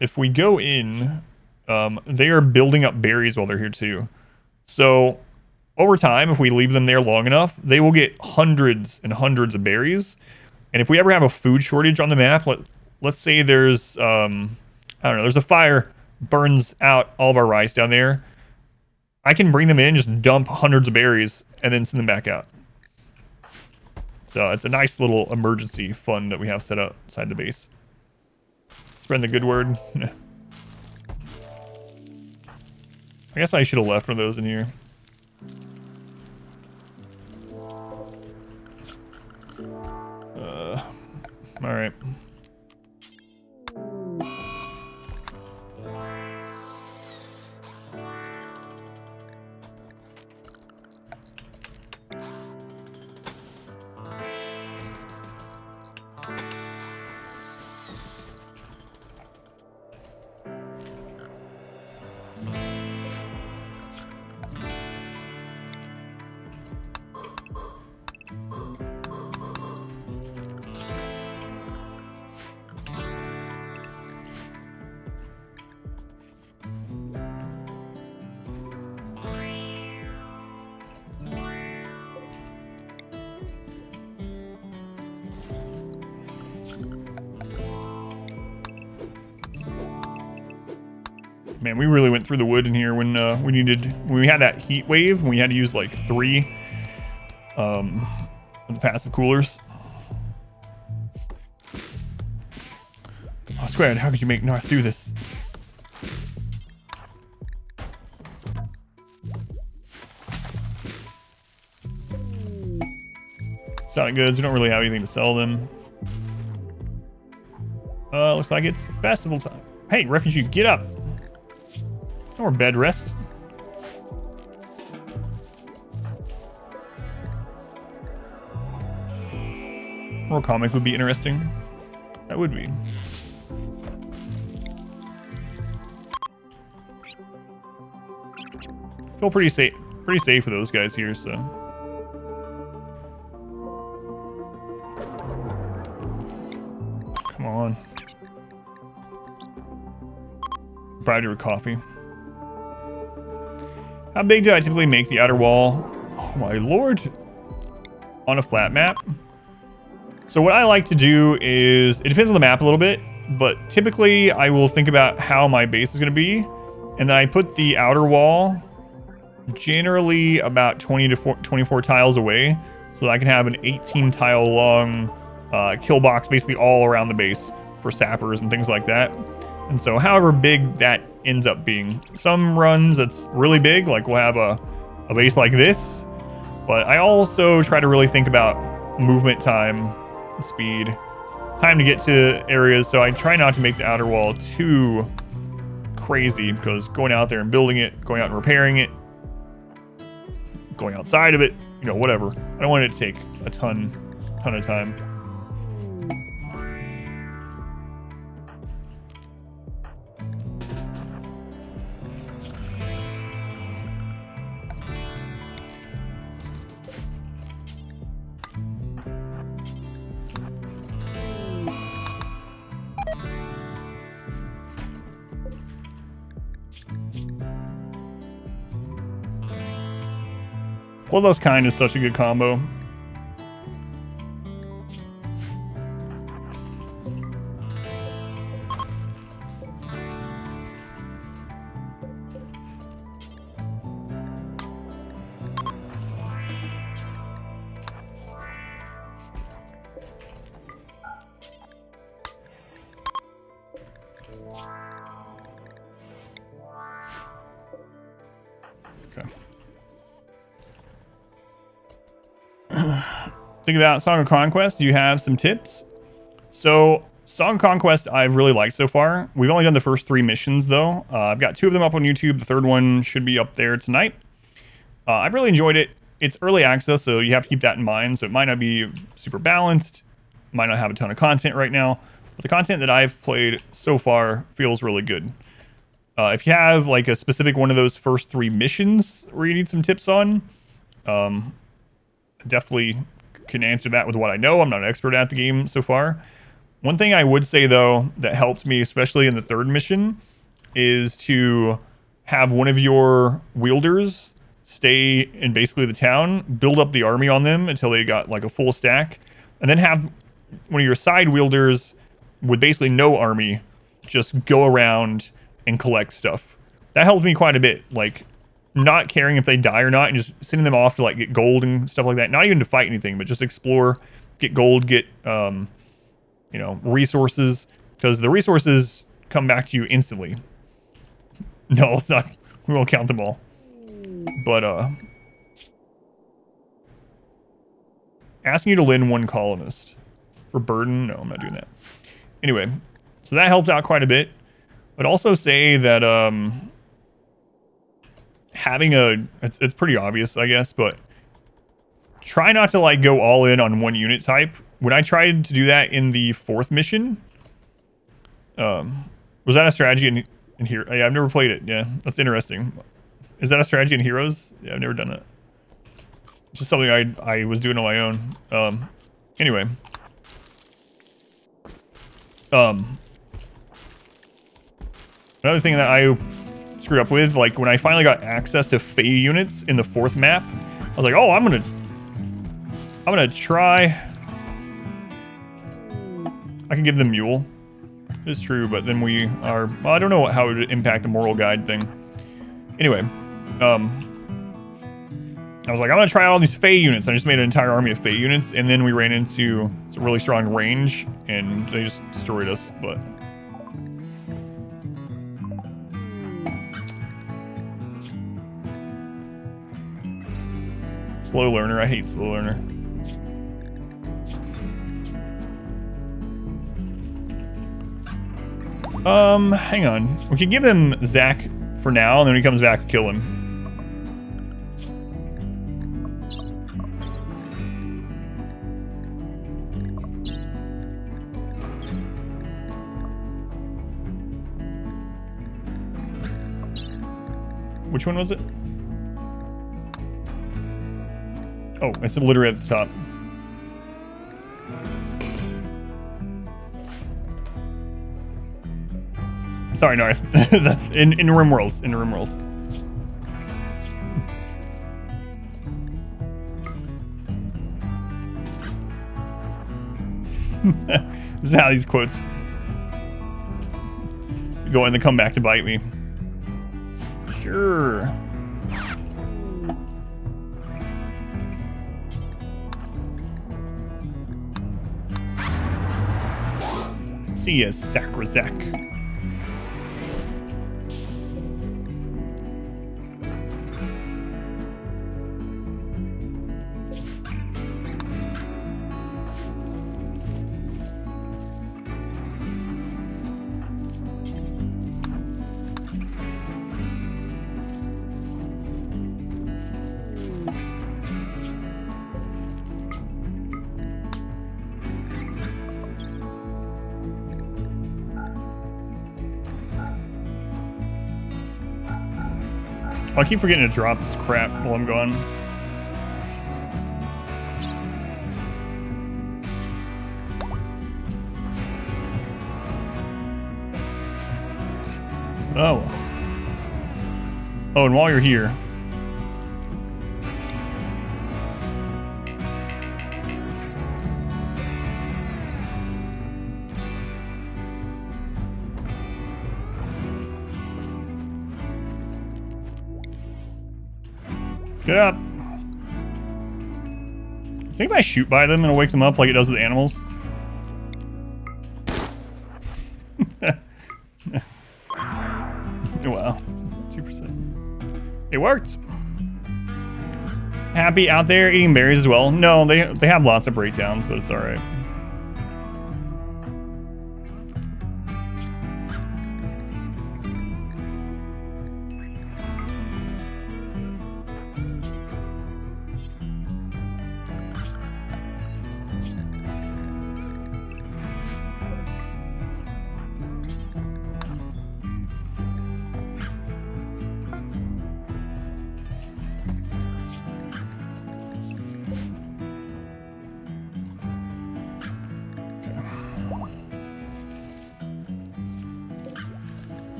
If we go in, um, they are building up berries while they're here too. So over time, if we leave them there long enough, they will get hundreds and hundreds of berries. And if we ever have a food shortage on the map, let, let's say there's, um, I don't know, there's a fire, burns out all of our rice down there. I can bring them in, just dump hundreds of berries, and then send them back out. So it's a nice little emergency fund that we have set up inside the base. Spread the good word. I guess I should have left one of those in here. Uh, all right. Man, we really went through the wood in here when uh, we needed when we had that heat wave. we had to use like three um, passive coolers. Oh, squared, how could you make North do this? Sonic goods, we don't really have anything to sell them. Uh, looks like it's festival time. Hey, refugee, get up. Or bed rest. Or a comic would be interesting. That would be. Feel pretty safe, pretty safe for those guys here, so. Come on. Brighter coffee. How big do I typically make the outer wall? Oh my lord. On a flat map. So what I like to do is, it depends on the map a little bit, but typically I will think about how my base is going to be. And then I put the outer wall generally about 20 to 24 tiles away. So I can have an 18 tile long uh, kill box basically all around the base for sappers and things like that. And so however big that ends up being. Some runs that's really big, like we'll have a, a base like this. But I also try to really think about movement time, speed, time to get to areas. So I try not to make the outer wall too crazy because going out there and building it, going out and repairing it, going outside of it, you know, whatever. I don't want it to take a ton, ton of time. Bloodlust Kind is such a good combo. Think about Song of Conquest. Do you have some tips? So, Song of Conquest, I've really liked so far. We've only done the first three missions, though. Uh, I've got two of them up on YouTube. The third one should be up there tonight. Uh, I've really enjoyed it. It's early access, so you have to keep that in mind. So, it might not be super balanced, might not have a ton of content right now. But the content that I've played so far feels really good. Uh, if you have like a specific one of those first three missions where you need some tips on, um, definitely can answer that with what I know. I'm not an expert at the game so far. One thing I would say though that helped me, especially in the third mission, is to have one of your wielders stay in basically the town, build up the army on them until they got like a full stack, and then have one of your side wielders with basically no army just go around and collect stuff. That helped me quite a bit. Like not caring if they die or not and just sending them off to like get gold and stuff like that. Not even to fight anything, but just explore, get gold, get um, you know, resources because the resources come back to you instantly. No, it's not. We won't count them all. But uh, asking you to lend one colonist for burden. No, I'm not doing that. Anyway, so that helped out quite a bit. I'd also say that um, having a it's, it's pretty obvious, I guess, but try not to like go all in on one unit type. When I tried to do that in the fourth mission, um, was that a strategy in, in here? Yeah, I've never played it. Yeah, that's interesting. Is that a strategy in Heroes? Yeah, I've never done it. It's just something I I was doing on my own. Um, anyway. Um, another thing that I screwed up with, like when I finally got access to Fey units in the fourth map, I was like, oh, I'm gonna, I'm gonna try. I can give them Mule. It's true, but then we are, well, I don't know how it would impact the moral guide thing. Anyway, um, I was like, I'm gonna try all these Fey units. I just made an entire army of Fey units, and then we ran into some really strong range, and they just destroyed us, but... Slow learner, I hate slow learner. Um, hang on. We could give them Zach for now, and then when he comes back, kill him. Which one was it? Oh, it's literally at the top. Sorry, North. That's in the rim worlds. in. In Rimworlds. this is how these quotes go and then come back to bite me. Sure. See ya, Sacrazak. Keep forgetting to drop this crap while I'm gone. Oh. Oh, and while you're here, Think if I shoot by them, it'll wake them up like it does with animals. wow. 2%. It worked. happy out there eating berries as well? No, they they have lots of breakdowns, but it's all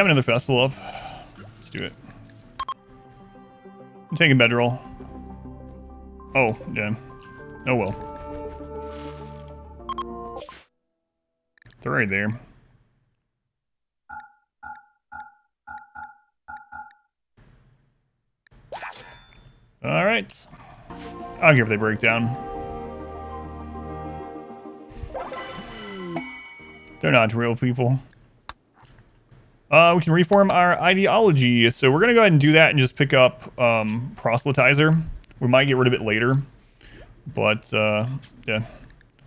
have another festival up. Let's do it. I'm taking bedroll. Oh, damn. Oh well. They're right there. All right. I don't care if they break down. They're not real people. Uh, we can reform our ideology. So we're going to go ahead and do that and just pick up um, proselytizer. We might get rid of it later. But, uh, yeah.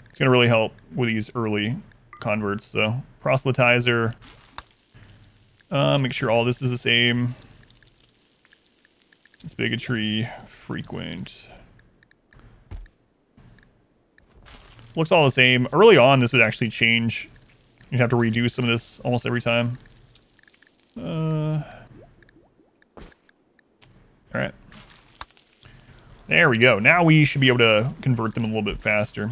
It's going to really help with these early converts. So proselytizer. Uh, make sure all this is the same. It's bigotry, frequent. Looks all the same. Early on, this would actually change. You'd have to redo some of this almost every time. Uh, all right. There we go. Now we should be able to convert them a little bit faster.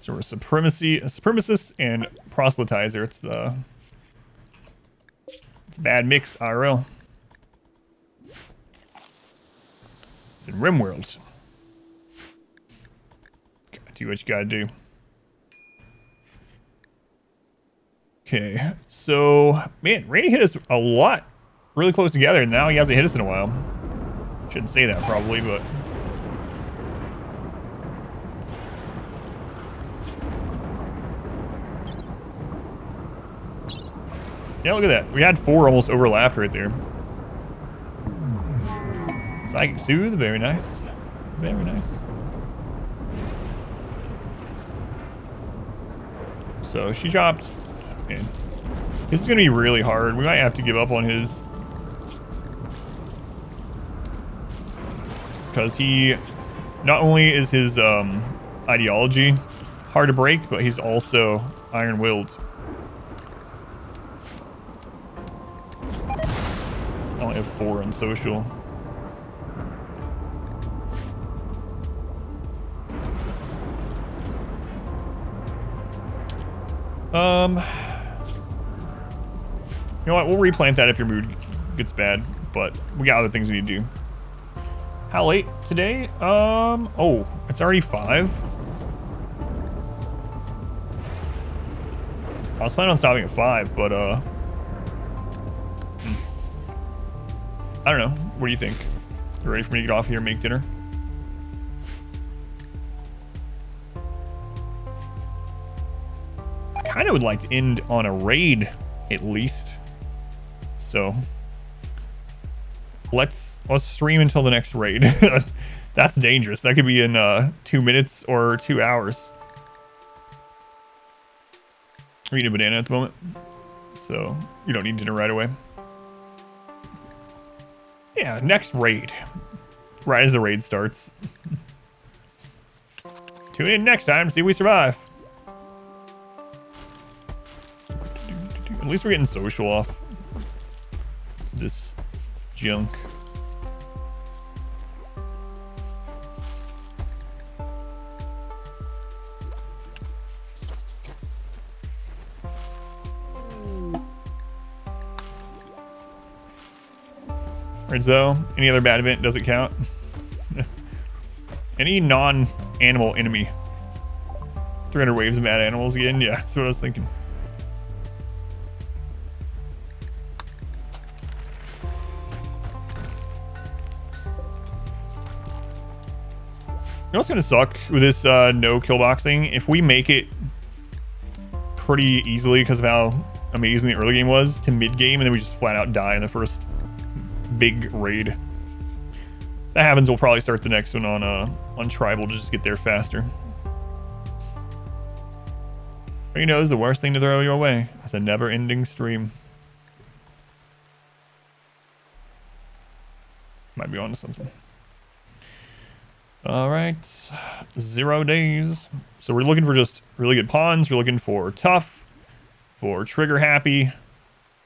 So we're supremacy, supremacist and proselytizer. It's uh, it's a bad mix, IRL. In RimWorld. Gotta do what you gotta do. Okay, so, man, Randy hit us a lot really close together, and now he hasn't hit us in a while. Shouldn't say that, probably, but... Yeah, look at that. We had four almost overlapped right there. Psychic Soothe, very nice. Very nice. So she dropped This is going to be really hard. We might have to give up on his. Because he... Not only is his um, ideology hard to break, but he's also iron-willed. I only have four on social. Um... You know what? We'll replant that if your mood gets bad, but we got other things we need to do. How late today? Um, oh, it's already five. I was planning on stopping at five, but uh. I don't know. What do you think? You ready for me to get off here and make dinner? I kind of would like to end on a raid, at least. So let's let's stream until the next raid. That's dangerous. That could be in uh, two minutes or two hours. I'm eating a banana at the moment, so you don't need dinner right away. Yeah, next raid. Right as the raid starts. Tune in next time, see if we survive. At least we're getting social off this junk. Rizzo, any other bad event doesn't count. any non-animal enemy. 300 waves of bad animals again? Yeah, that's what I was thinking. Know what's gonna suck with this uh, no kill box thing? If we make it pretty easily because of how amazing the early game was to mid game, and then we just flat out die in the first big raid. If That happens, we'll probably start the next one on uh on tribal to just get there faster. You know, is the worst thing to throw your way. It's a never-ending stream. Might be onto something. All right, zero days. So we're looking for just really good pawns. We're looking for tough, for trigger happy,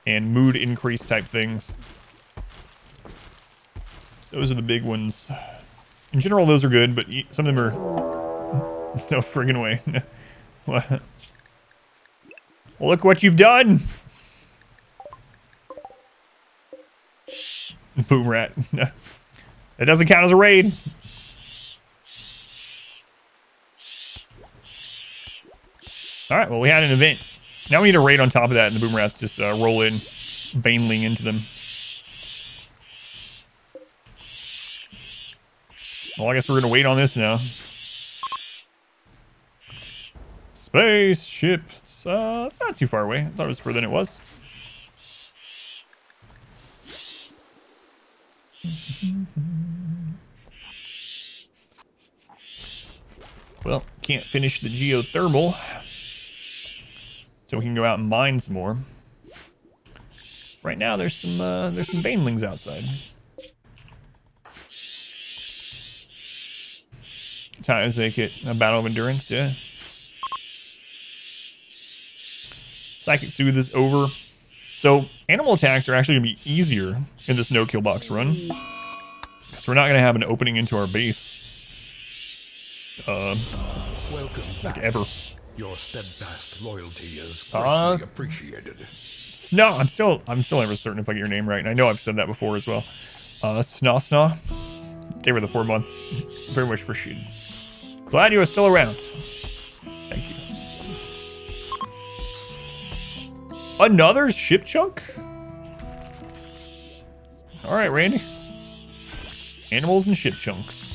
and mood increase type things. Those are the big ones. In general, those are good, but some of them are... No friggin' way. what? Look what you've done! Boom rat. It doesn't count as a raid. Alright, well we had an event. Now we need a raid on top of that and the boom rats just uh, roll in, baneling into them. Well, I guess we're gonna wait on this now. Spaceship. Uh, it's not too far away. I thought it was further than it was. Well, can't finish the geothermal. So we can go out and mine some more. Right now, there's some uh, there's some banelings outside. Times make it a battle of endurance, yeah. Psychic Soothe is over. So animal attacks are actually going to be easier in this no-kill box run. Because we're not going to have an opening into our base. Uh, Welcome like ever. Your steadfast loyalty is Uh, greatly appreciated. No, I'm still I'm still never certain if I get your name right, and I know I've said that before as well. Uh, Sna Sna. They were the four months. Very much appreciated. Glad you are still around. Thank you. Another ship chunk? All right, Randy. Animals and ship chunks.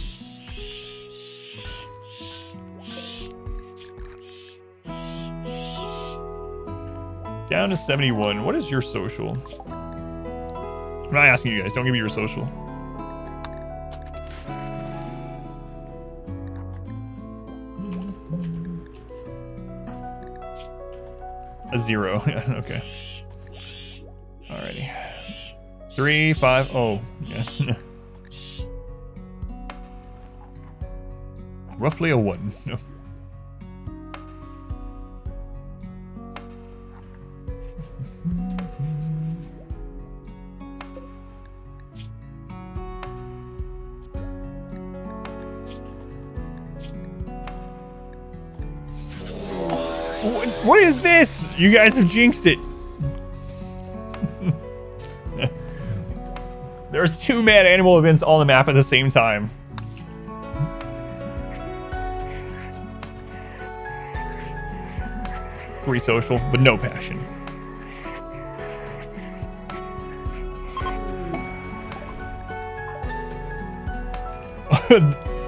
Down to 71. What is your social? I'm not asking you guys. Don't give me your social. A zero. okay. Alrighty. Three, five, oh, yeah. Roughly a one. You guys have jinxed it. There's two mad animal events on the map at the same time. Three social, but no passion.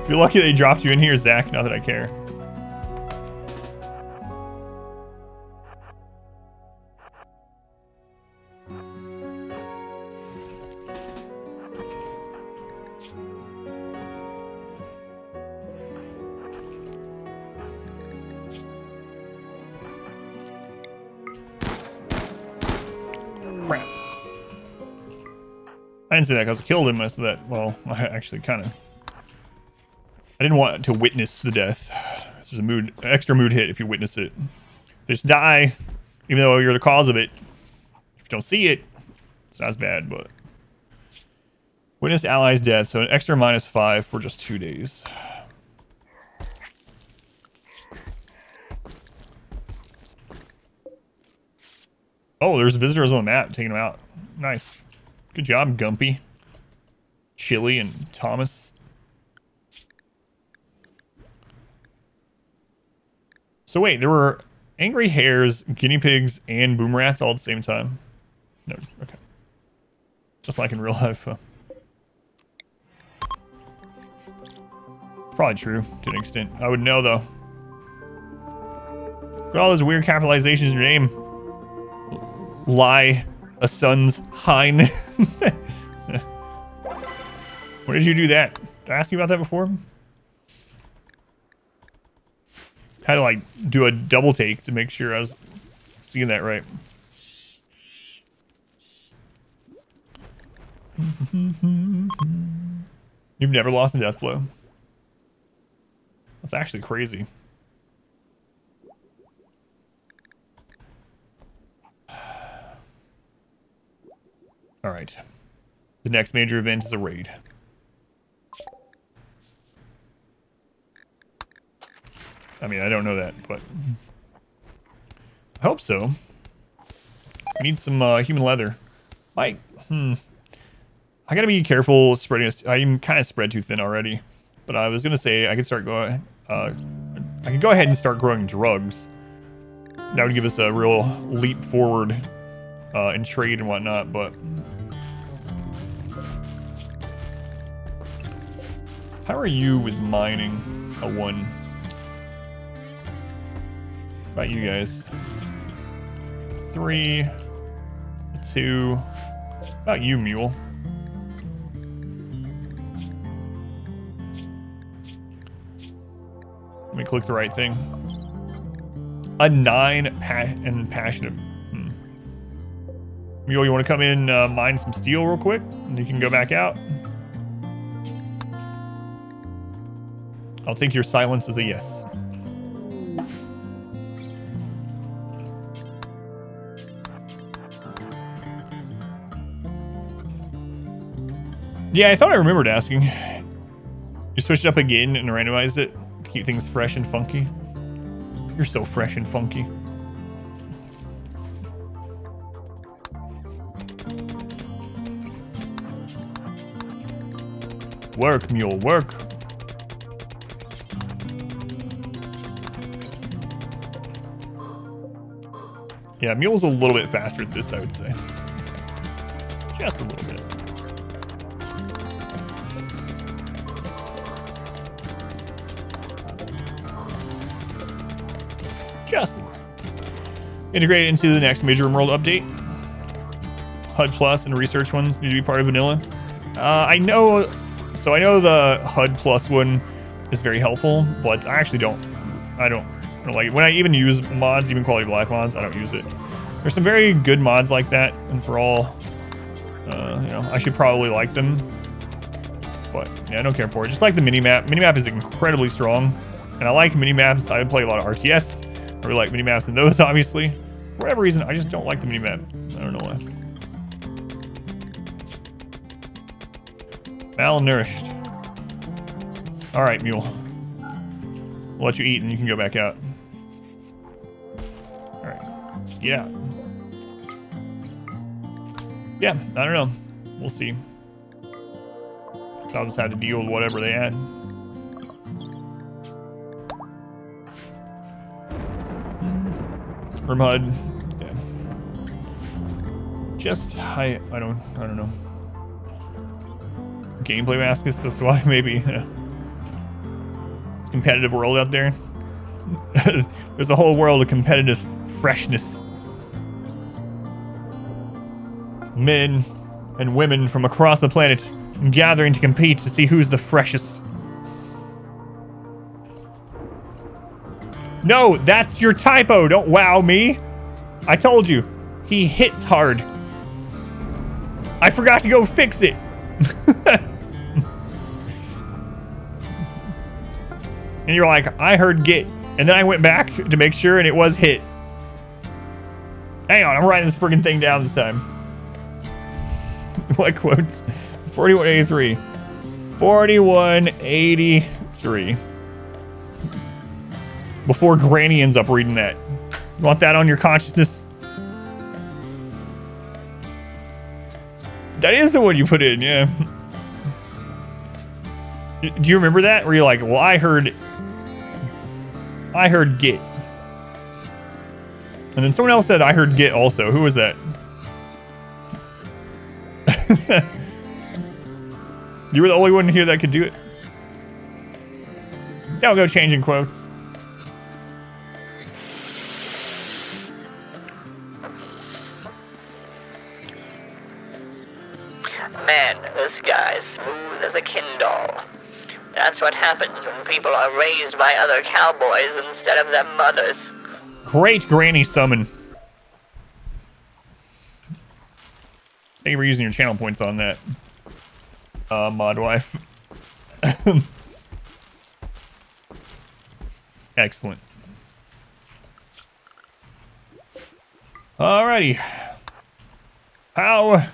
You're lucky they dropped you in here, Zach. Not that I care. Didn't say that because I killed him. I said that, well, I actually kind of... I didn't want to witness the death. This is a mood, extra mood hit if you witness it. Just die, even though you're the cause of it. If you don't see it, it's not as bad, but... Witnessed allies death, so an extra minus five for just two days. Oh, there's visitors on the map taking them out. Nice. Good job, Gumpy. Chili and Thomas. So wait, there were angry hares, guinea pigs, and boom rats all at the same time? No, okay. Just like in real life. Huh? Probably true to an extent. I would know though. Look at all those weird capitalizations in your name. Lie, a son's Hein. Where did you do that? Did I ask you about that before? Had to like do a double take to make sure I was seeing that right. You've never lost a death blow. That's actually crazy. All right. The next major event is a raid. I mean, I don't know that, but I hope so. We need some uh, human leather. Like, hmm. I gotta be careful spreading. I'm kind of spread too thin already, but I was gonna say I could start going. Uh, I could go ahead and start growing drugs. That would give us a real leap forward uh, in trade and whatnot. But how are you with mining a one? about you guys? Three, two. About you, mule. Let me click the right thing. A nine pa and passionate. Hmm. Mule, you want to come in uh, mine some steel real quick? And you can go back out. I'll take your silence as a yes. Yeah, I thought I remembered asking. You switched up again and randomized it to keep things fresh and funky. You're so fresh and funky. Work, mule, work. Yeah, mule's a little bit faster at this, I would say. Just a little bit. Just integrate it into the next major world update. HUD Plus and research ones need to be part of vanilla. Uh, I know, so I know the HUD Plus one is very helpful, but I actually don't, I don't, don't like it. When I even use mods, even quality black mods, I don't use it. There's some very good mods like that, and for all, uh, you know, I should probably like them. But yeah, I don't care for it. Just like the minimap. Minimap is incredibly strong, and I like minimaps. I play a lot of RTS. I really like minimaps in those, obviously. For whatever reason, I just don't like the minimap. I don't know why. Malnourished. Alright, mule. We'll let you eat and you can go back out. Yeah. Yeah, I don't know. We'll see. So I'll just have to deal with whatever they add. From. Yeah. Just I I don't I don't know. Gameplay Mascus, that's why maybe competitive world out there. There's a whole world of competitive freshness. Men and women from across the planet gathering to compete to see who's the freshest. No, that's your typo. Don't wow me. I told you. He hits hard. I forgot to go fix it. and you're like, I heard get. And then I went back to make sure and it was hit. Hang on, I'm writing this freaking thing down this time. what quotes? 4183. 4183 before Granny ends up reading that. You want that on your consciousness? That is the one you put in, yeah. Do you remember that? Where you're like, well, I heard... I heard get. And then someone else said, I heard get also. Who was that? you were the only one here that could do it. Don't go changing quotes. Man, this guy's smooth as a Kindle. That's what happens when people are raised by other cowboys instead of their mothers. Great granny summon. Thank you for using your channel points on that, uh, mod wife. Excellent. Alrighty. How?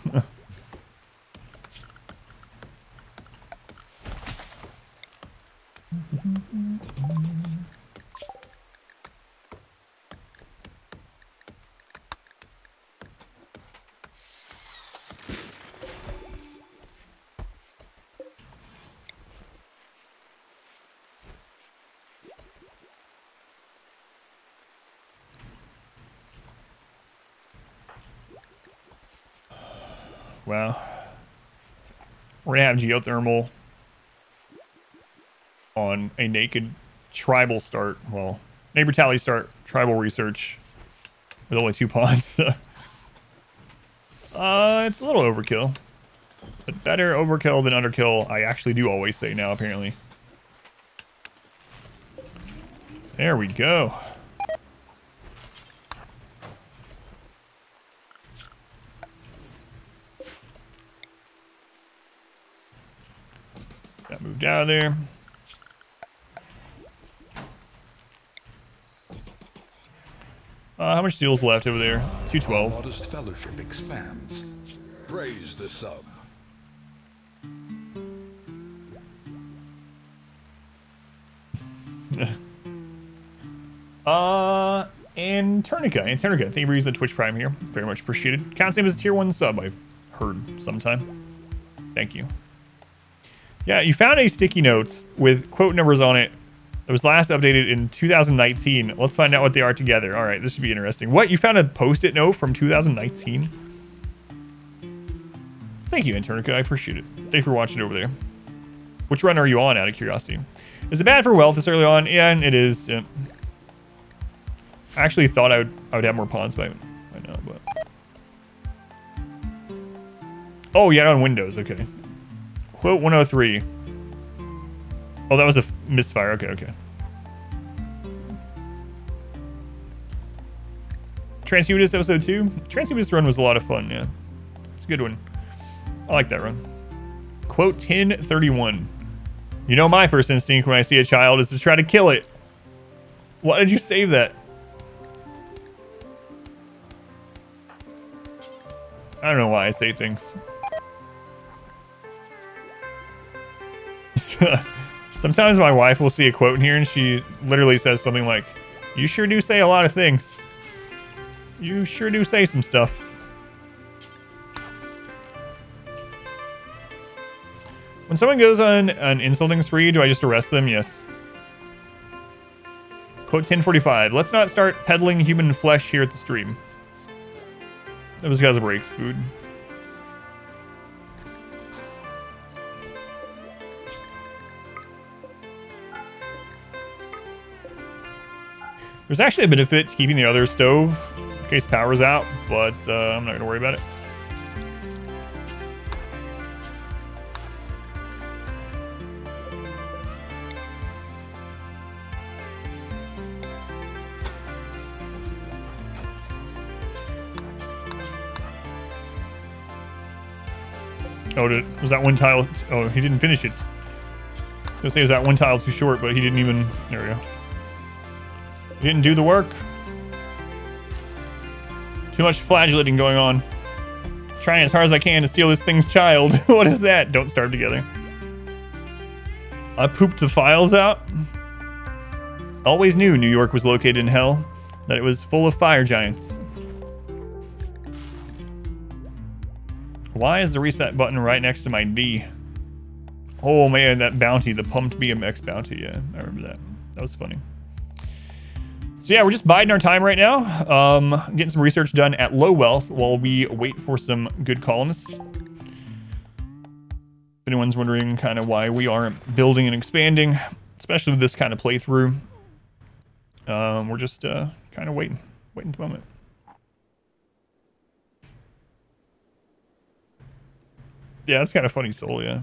Well, we're gonna have geothermal on a naked tribal start. Well, naked brutality start tribal research with only two pawns. uh, it's a little overkill, but better overkill than underkill. I actually do always say now, apparently. There we go. Moved out of there. Uh, how much steel's left over there? 212. Modest fellowship expands. Praise the sub. Uh. And Turnica, thank you for using the Twitch Prime here. Very much appreciated. Counts name as a tier 1 sub, I've heard sometime. Thank you. Yeah, you found a sticky notes with quote numbers on it. It was last updated in 2019. Let's find out what they are together. All right, this should be interesting. What? You found a post-it note from 2019? Thank you, Internica. I appreciate it. Thank you for watching over there. Which run are you on, out of curiosity? Is it bad for wealth this early on? Yeah, it is. Yeah. I actually thought I would I would have more pawns by, by now, but... Oh, yeah, on Windows. Okay. Quote 103. Oh, that was a misfire. Okay, okay. Transhumanist episode 2? Transhumanist run was a lot of fun, yeah. It's a good one. I like that run. Quote 1031. You know my first instinct when I see a child is to try to kill it. Why did you save that? I don't know why I say things. Sometimes my wife will see a quote in here and she literally says something like, You sure do say a lot of things. You sure do say some stuff. When someone goes on an insulting spree, do I just arrest them? Yes. Quote 1045. Let's not start peddling human flesh here at the stream. That was guys breaks food. There's actually a benefit to keeping the other stove in case power's out, but uh, I'm not going to worry about it. Oh, did, was that one tile? Oh, he didn't finish it. I was gonna say, is that one tile too short, but he didn't even... There we go. He didn't do the work. Too much flagellating going on. Trying as hard as I can to steal this thing's child. what is that? Don't starve together. I pooped the files out. Always knew New York was located in hell. That it was full of fire giants. Why is the reset button right next to my D? Oh man, that bounty, the pumped BMX bounty. Yeah, I remember that. That was funny. So yeah, we're just biding our time right now. Um, getting some research done at low wealth while we wait for some good colonists. If anyone's wondering kind of why we aren't building and expanding, especially with this kind of playthrough. Um, we're just uh, kind of waiting, waiting the moment. Yeah, that's kind of funny, Soul. Yeah,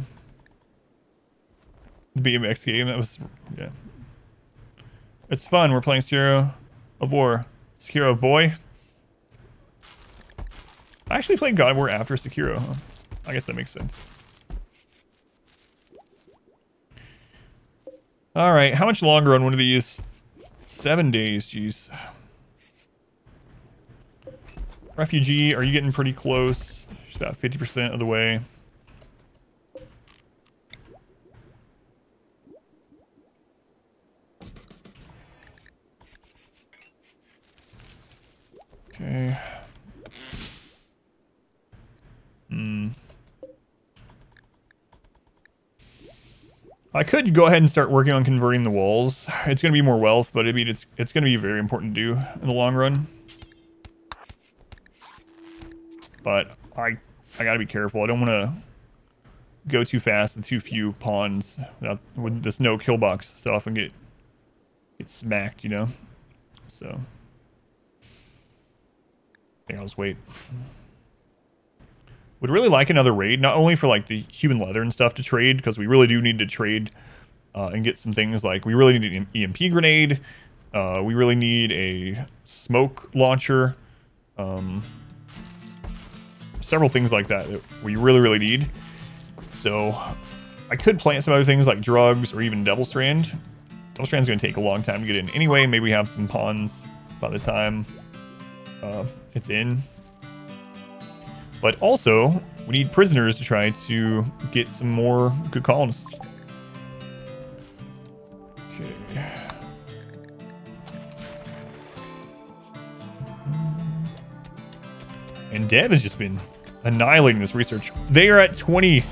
the BMX game that was yeah. It's fun. We're playing Sekiro of War. Sekiro of Boy. I actually played God of War after Sekiro. Huh? I guess that makes sense. All right, how much longer on one of these? Seven days, jeez. Refugee, are you getting pretty close? Just about 50% of the way. Okay. Hmm. I could go ahead and start working on converting the walls. It's going to be more wealth, but I mean, it's it's going to be very important to do in the long run. But I I got to be careful. I don't want to go too fast with too few pawns with this no kill box stuff and get get smacked, you know. So I'll just wait. Would really like another raid, not only for like the human leather and stuff to trade, because we really do need to trade uh, and get some things like we really need an EMP grenade. Uh, we really need a smoke launcher. Um, several things like that that we really, really need. So I could plant some other things like drugs or even Devil Strand. Devil Strand's going to take a long time to get in anyway. Maybe we have some pawns by the time uh, it's in. But also, we need prisoners to try to get some more good colonists. And Dev has just been annihilating this research. They are at 20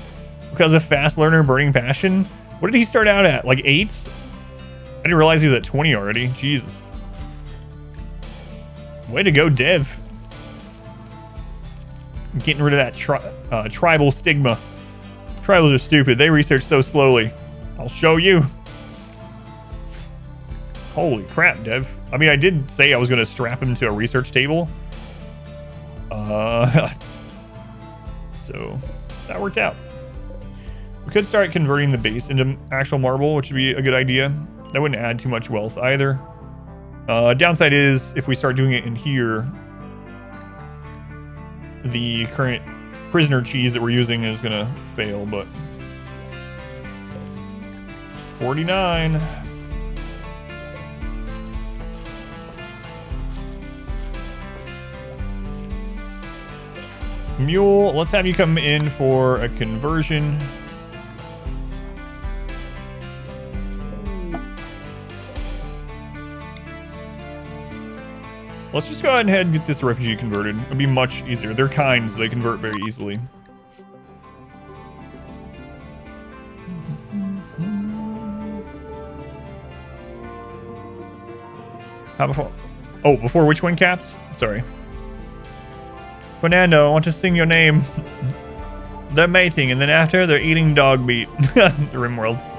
because of fast learner burning passion. What did he start out at? Like 8? I didn't realize he was at 20 already. Jesus. Way to go, Dev. Getting rid of that tri uh, tribal stigma. Tribals are stupid. They research so slowly. I'll show you. Holy crap, Dev. I mean, I did say I was going to strap him to a research table. Uh, so that worked out. We could start converting the base into actual marble, which would be a good idea. That wouldn't add too much wealth either. Uh, downside is if we start doing it in here, the current prisoner cheese that we're using is going to fail, but 49. Mule, let's have you come in for a conversion. Let's just go ahead and get this refugee converted. It'll be much easier. They're kind, so they convert very easily. How before? Oh, before which one, Caps? Sorry. Fernando, I want to sing your name. they're mating, and then after, they're eating dog meat. the Rimworlds.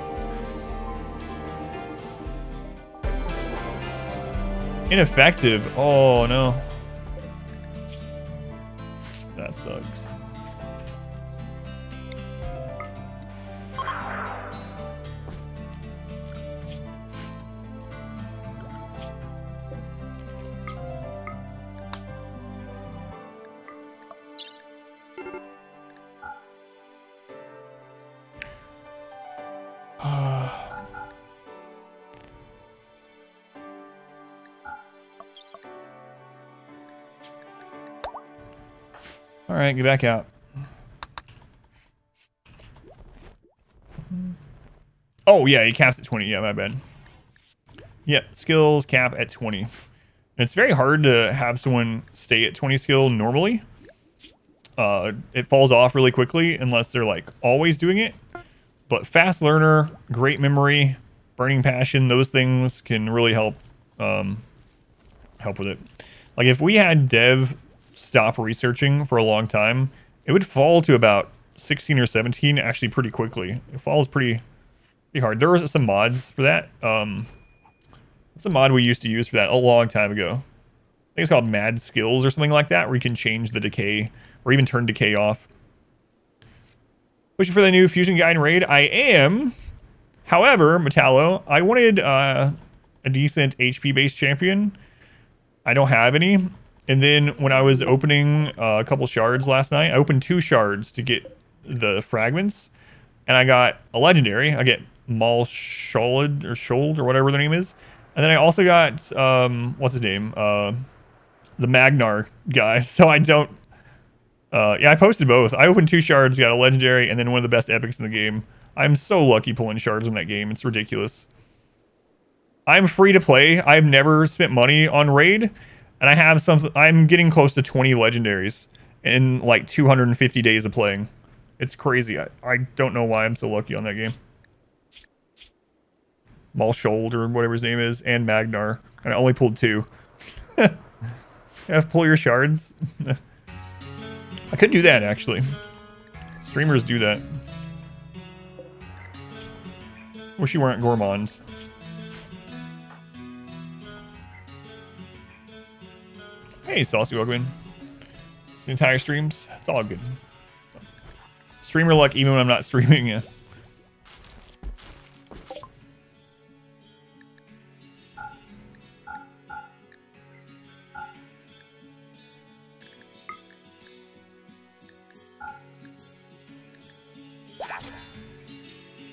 Ineffective. Oh, no. That sucks. All right, get back out. Oh, yeah, he caps at 20. Yeah, my bad. Yep, skills cap at 20. And it's very hard to have someone stay at 20 skill normally. Uh, it falls off really quickly unless they're like always doing it. But fast learner, great memory, burning passion, those things can really help um, help with it. Like if we had dev stop researching for a long time, it would fall to about 16 or 17 actually pretty quickly. It falls pretty Be hard. There were some mods for that. Um, what's a mod we used to use for that a long time ago? I think it's called Mad Skills or something like that, where you can change the decay or even turn decay off. Pushing for the new Fusion Guide and raid. I am. However, Metallo, I wanted uh, a decent HP-based champion. I don't have any. And then when I was opening uh, a couple shards last night, I opened two shards to get the fragments. And I got a legendary. I get Mal Sholid or Shold or whatever the name is. And then I also got, um, what's his name? Uh, the Magnar guy. So I don't uh, yeah, I posted both. I opened two shards, got a legendary, and then one of the best epics in the game. I'm so lucky pulling shards in that game. It's ridiculous. I'm free to play. I've never spent money on raid, and I have some. I'm getting close to 20 legendaries in like 250 days of playing. It's crazy. I, I don't know why I'm so lucky on that game. Malshold or whatever his name is, and Magnar, and I only pulled two. yeah, pull your shards. I could do that, actually. Streamers do that. Wish you weren't gourmands. Hey, Saucy, welcome in. It's the entire streams. It's all good. Streamer luck even when I'm not streaming. Yeah.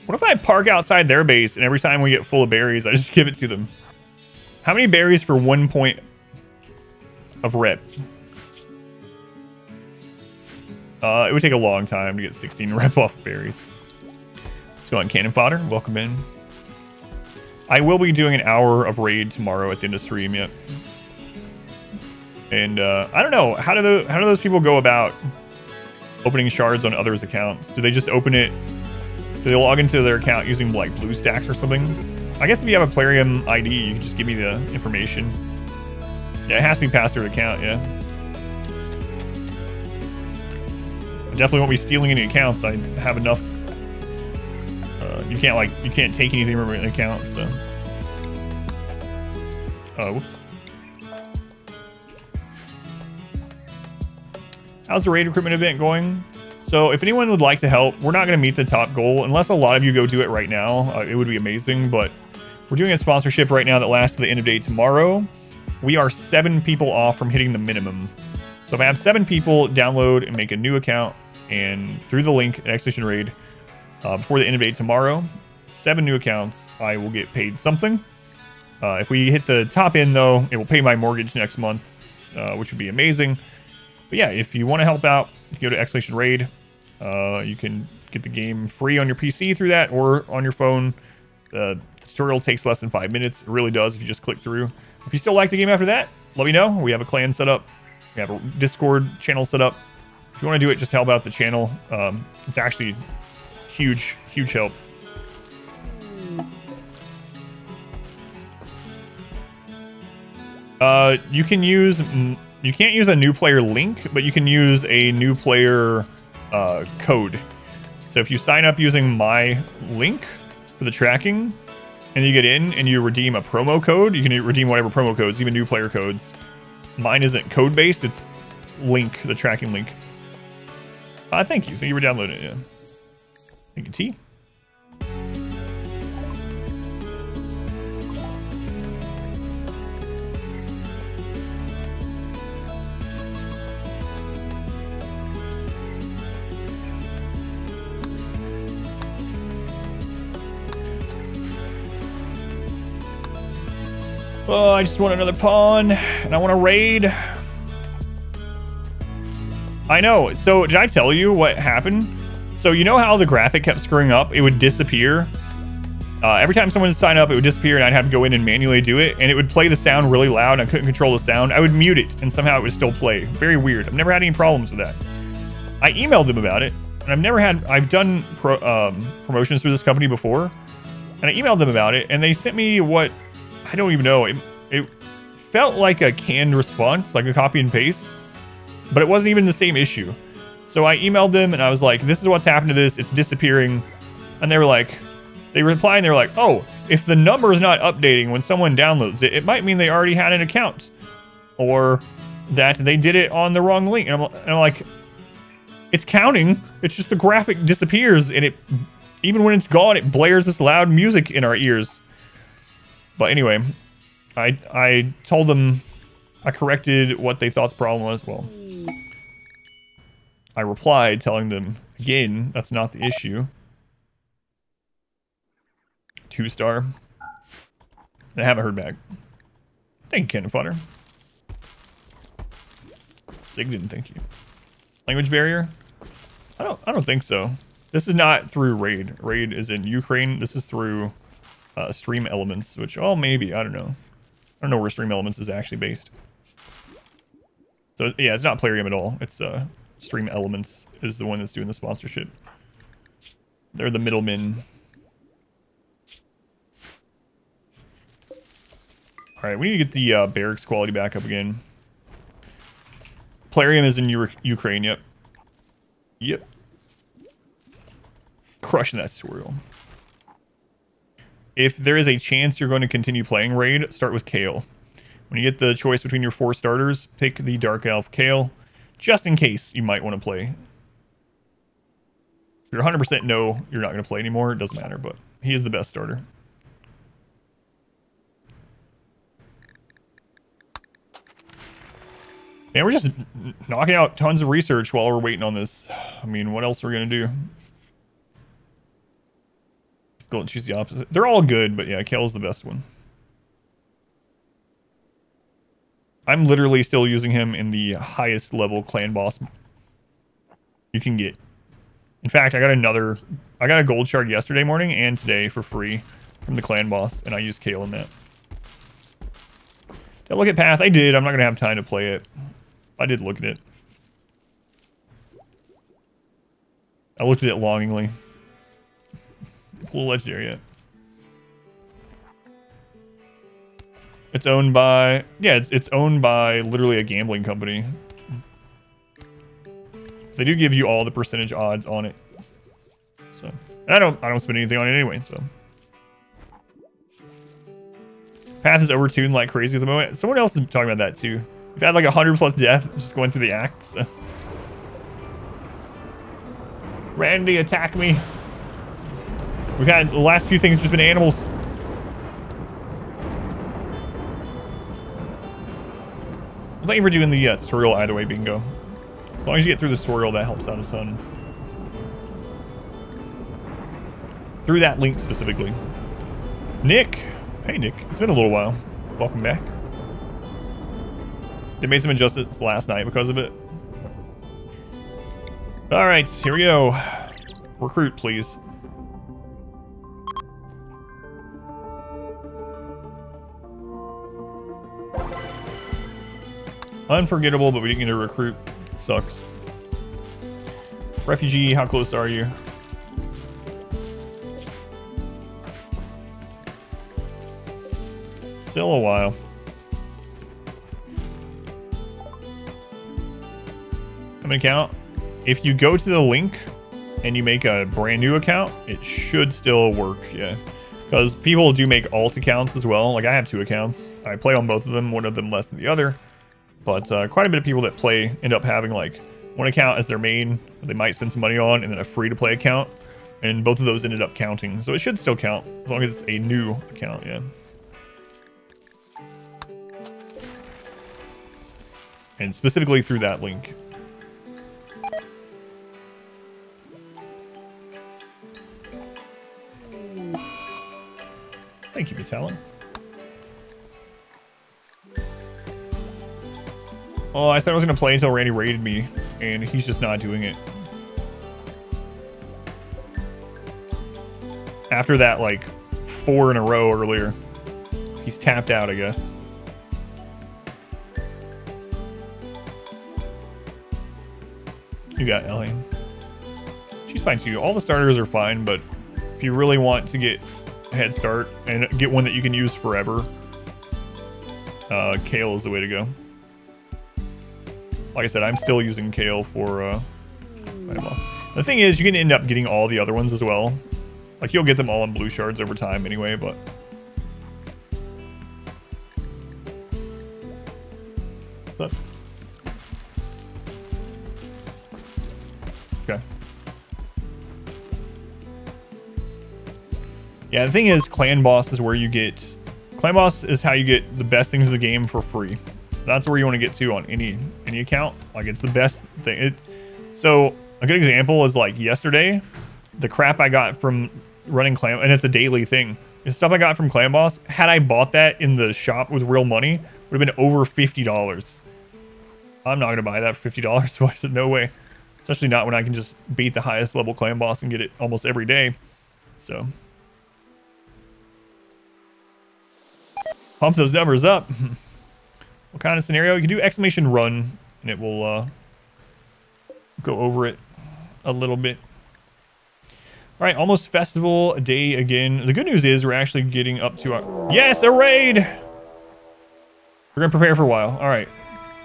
What if I park outside their base and every time we get full of berries, I just give it to them? How many berries for one point of rep? Uh, it would take a long time to get 16 rep off berries. Let's go on cannon fodder. Welcome in. I will be doing an hour of raid tomorrow at the end of stream. Yep. And uh, I don't know how do the how do those people go about opening shards on others' accounts? Do they just open it do they log into their account using like BlueStacks or something? I guess if you have a Plarium ID, you can just give me the information. Yeah, it has to be passed through an account, yeah. I definitely won't be stealing any accounts. I have enough. Uh, you can't like, you can't take anything from an account, so. Oh, whoops. How's the raid recruitment event going? So if anyone would like to help, we're not going to meet the top goal unless a lot of you go do it right now. Uh, it would be amazing, but we're doing a sponsorship right now that lasts to the end of day tomorrow. We are seven people off from hitting the minimum. So if I have seven people download and make a new account and through the link at Expedition Raid uh, before the end of day tomorrow, seven new accounts, I will get paid something. Uh, if we hit the top end though, it will pay my mortgage next month, uh, which would be amazing. But yeah, if you want to help out, go to Expedition Raid. Uh, you can get the game free on your PC through that or on your phone. The tutorial takes less than five minutes. It really does if you just click through. If you still like the game after that, let me know. We have a clan set up. We have a Discord channel set up. If you want to do it, just help out the channel. Um, it's actually huge, huge help. Uh, you can use you can't use a new player link, but you can use a new player uh, code. So if you sign up using my link for the tracking, and you get in and you redeem a promo code, you can redeem whatever promo codes, even new player codes. Mine isn't code based; it's link, the tracking link. Uh, thank you. Thank you for downloading it. Yeah. Thank you, T. Oh, I just want another pawn, and I want to raid. I know. So, did I tell you what happened? So, you know how the graphic kept screwing up? It would disappear. Uh, every time someone signed up, it would disappear, and I'd have to go in and manually do it, and it would play the sound really loud, and I couldn't control the sound. I would mute it, and somehow it would still play. Very weird. I've never had any problems with that. I emailed them about it, and I've never had... I've done pro, um, promotions through this company before, and I emailed them about it, and they sent me what I don't even know. It, it felt like a canned response, like a copy and paste, but it wasn't even the same issue. So I emailed them and I was like, this is what's happened to this. It's disappearing. And they were like, they reply and they're like, oh, if the number is not updating when someone downloads it, it might mean they already had an account. Or that they did it on the wrong link. And I'm, and I'm like, it's counting. It's just the graphic disappears and it, even when it's gone, it blares this loud music in our ears. But anyway, I I told them, I corrected what they thought the problem was. Well, I replied telling them, again, that's not the issue. Two star. I haven't heard back. Thank you, Cannon Fodder. Sigden, thank you. Language barrier? I don't I don't think so. This is not through Raid. Raid is in Ukraine. This is through uh, Stream Elements, which, oh, maybe. I don't know. I don't know where Stream Elements is actually based. So, yeah, it's not Plarium at all. It's uh, Stream Elements is the one that's doing the sponsorship. They're the middlemen. Alright, we need to get the uh, barracks quality back up again. Plarium is in U Ukraine, yep. Yep. Crushing that tutorial. If there is a chance you're going to continue playing Raid, start with Kael. When you get the choice between your four starters, pick the Dark Elf Kael, just in case you might want to play. If you're 100% no, you're not going to play anymore, it doesn't matter, but he is the best starter. And we're just knocking out tons of research while we're waiting on this. I mean, what else are we going to do? Go and choose the opposite. They're all good, but yeah, Kael's the best one. I'm literally still using him in the highest level clan boss you can get. In fact, I got another... I got a gold shard yesterday morning and today for free from the clan boss, and I used Kael in that. Did I look at Path? I did. I'm not going to have time to play it. I did look at it. I looked at it longingly. Cool legendary yet. It's owned by yeah, it's it's owned by literally a gambling company. They do give you all the percentage odds on it. So and I don't I don't spend anything on it anyway, so Path is overtuned like crazy at the moment. Someone else is talking about that too. We've had like a hundred plus death just going through the acts. So. Randy, attack me. We've had the last few things just been animals. Thank you for doing the uh, tutorial either way, Bingo. As long as you get through the tutorial, that helps out a ton. Through that link specifically. Nick. Hey, Nick. It's been a little while. Welcome back. They made some adjustments last night because of it. All right, here we go. Recruit, please. Unforgettable, but we didn't get a recruit. sucks. Refugee, how close are you? Still a while. I'm an account. If you go to the link and you make a brand new account, it should still work, yeah. Because people do make alt accounts as well. Like I have two accounts. I play on both of them, one of them less than the other. But uh, quite a bit of people that play end up having like one account as their main, they might spend some money on, and then a free to play account. And both of those ended up counting. So it should still count, as long as it's a new account, yeah. And specifically through that link. Thank you, Batalon. Oh, I said I was going to play until Randy raided me, and he's just not doing it. After that, like, four in a row earlier. He's tapped out, I guess. You got Ellie. She's fine too. All the starters are fine, but if you really want to get a head start and get one that you can use forever, uh, Kael is the way to go. Like I said, I'm still using Kael for uh, The thing is, you can end up getting all the other ones as well. Like you'll get them all in blue shards over time anyway, but. Okay. Yeah, the thing is, clan boss is where you get. Clan boss is how you get the best things of the game for free. That's where you want to get to on any any account. Like it's the best thing. It, so a good example is like yesterday, the crap I got from running clan, and it's a daily thing. The stuff I got from Clan Boss, had I bought that in the shop with real money, would have been over fifty dollars. I'm not gonna buy that for fifty dollars. So I said no way, especially not when I can just beat the highest level Clan Boss and get it almost every day. So pump those numbers up. what kind of scenario? You can do exclamation run, and it will uh, go over it a little bit. All right, almost festival day again. The good news is we're actually getting up to our... Yes, a raid! We're going to prepare for a while. All right.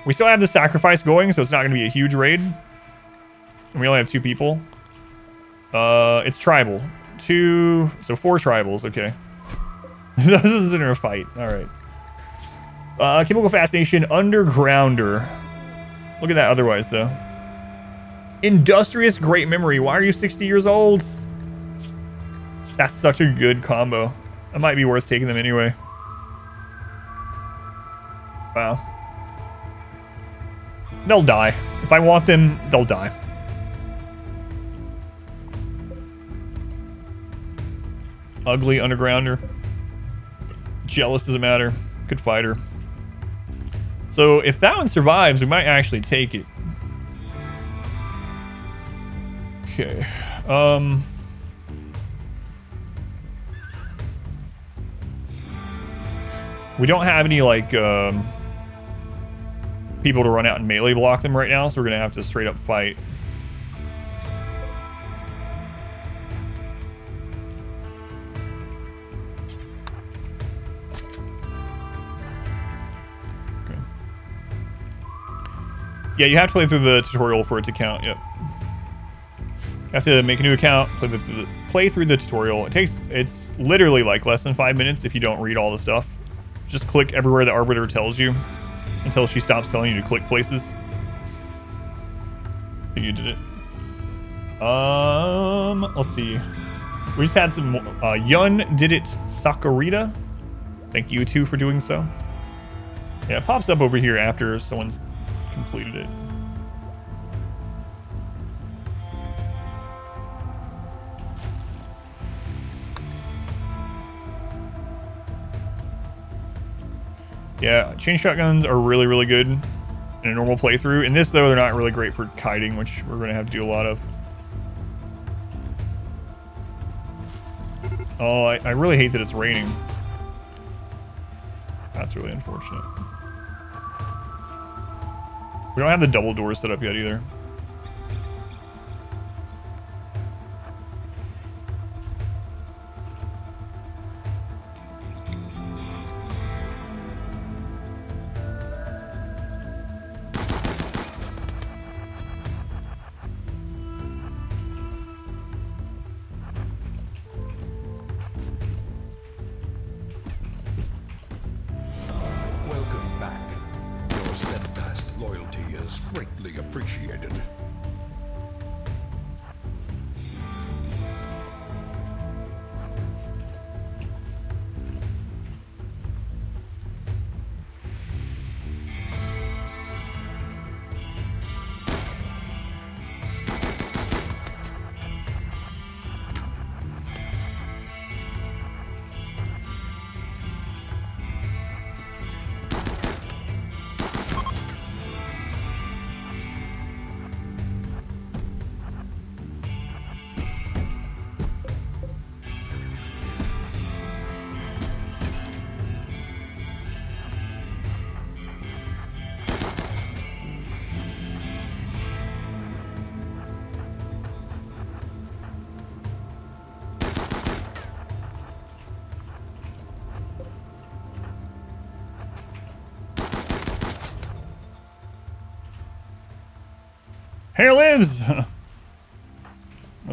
We still have the sacrifice going, so it's not going to be a huge raid. And we only have two people. Uh, It's tribal. Two... So four tribals. Okay. this isn't a fight. All right. Uh, Chemical Fascination Undergrounder. Look at that otherwise, though. Industrious Great Memory. Why are you 60 years old? That's such a good combo. That might be worth taking them anyway. Wow. They'll die. If I want them, they'll die. Ugly undergrounder. Jealous doesn't matter. Good fighter. So if that one survives, we might actually take it. Okay. Um... We don't have any, like, um, people to run out and melee block them right now, so we're going to have to straight up fight. Yeah, you have to play through the tutorial for it to count, yep. You have to make a new account, play, the, play through the tutorial. It takes, it's literally like less than five minutes if you don't read all the stuff. Just click everywhere the Arbiter tells you until she stops telling you to click places. You did it. Um, let's see. We just had some, uh, Yun did it Sakurita. Thank you too for doing so. Yeah, it pops up over here after someone's completed it. Yeah, chain shotguns are really, really good in a normal playthrough. In this, though, they're not really great for kiting, which we're going to have to do a lot of. Oh, I, I really hate that it's raining. That's really unfortunate. We don't have the double doors set up yet either.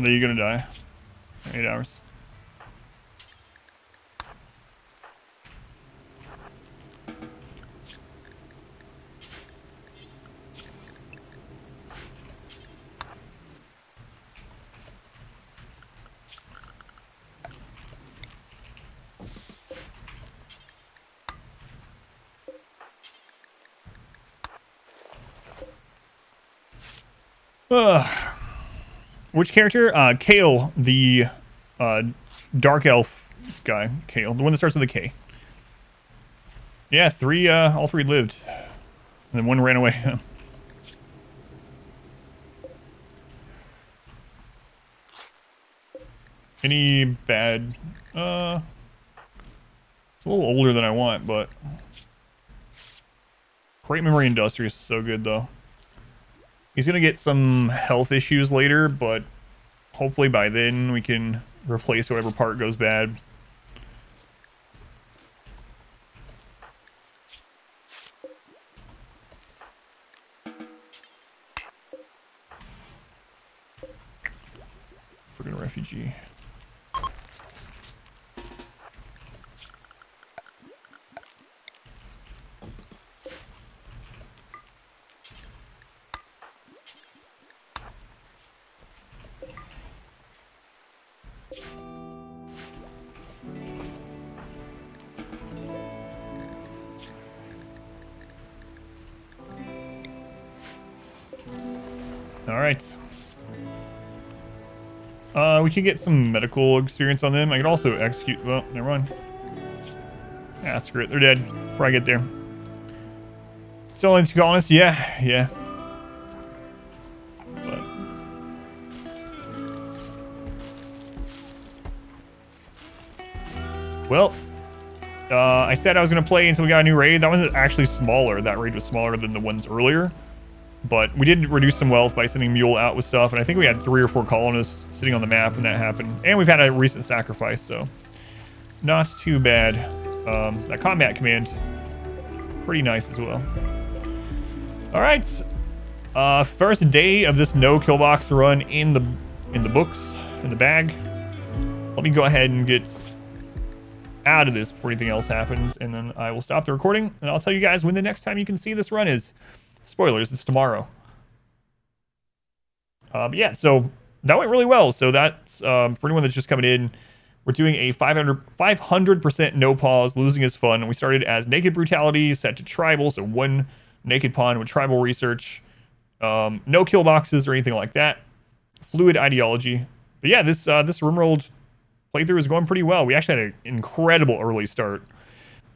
Are you gonna die? Eight hours. Ugh which character? Uh, Kael, the uh, dark elf guy. Kael, the one that starts with a K. Yeah, three. Uh, all three lived, and then one ran away. Any bad? Uh, it's a little older than I want, but Great Memory Industrious is so good though. He's gonna get some health issues later, but hopefully by then we can replace whatever part goes bad. Friggin' refugee. Right. Uh, we can get some medical experience on them. I could also execute. Well, never mind. Ah, screw it. They're dead before I get there. So, let's be honest. Yeah, yeah. But. Well, uh, I said I was going to play until we got a new raid. That was actually smaller. That raid was smaller than the ones earlier. But we did reduce some wealth by sending Mule out with stuff, and I think we had three or four colonists sitting on the map when that happened. And we've had a recent sacrifice, so not too bad. Um, that combat command, pretty nice as well. All right, uh, first day of this no kill box run in the in the books in the bag. Let me go ahead and get out of this before anything else happens, and then I will stop the recording, and I'll tell you guys when the next time you can see this run is. Spoilers, it's tomorrow. But yeah, so that went really well. So that's um, for anyone that's just coming in. We're doing a 500 500% no pause, losing is fun. We started as naked brutality, set to tribal, so one naked pawn with tribal research, um, no kill boxes or anything like that. Fluid ideology. But yeah, this uh, this RimWorld playthrough is going pretty well. We actually had an incredible early start.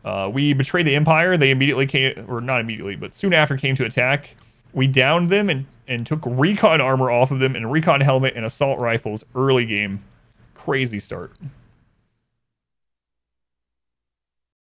Uh, we betrayed the Empire. They immediately came, or not immediately, but soon after came to attack. We downed them and, and took recon armor off of them and recon helmet and assault rifles early game. Crazy start.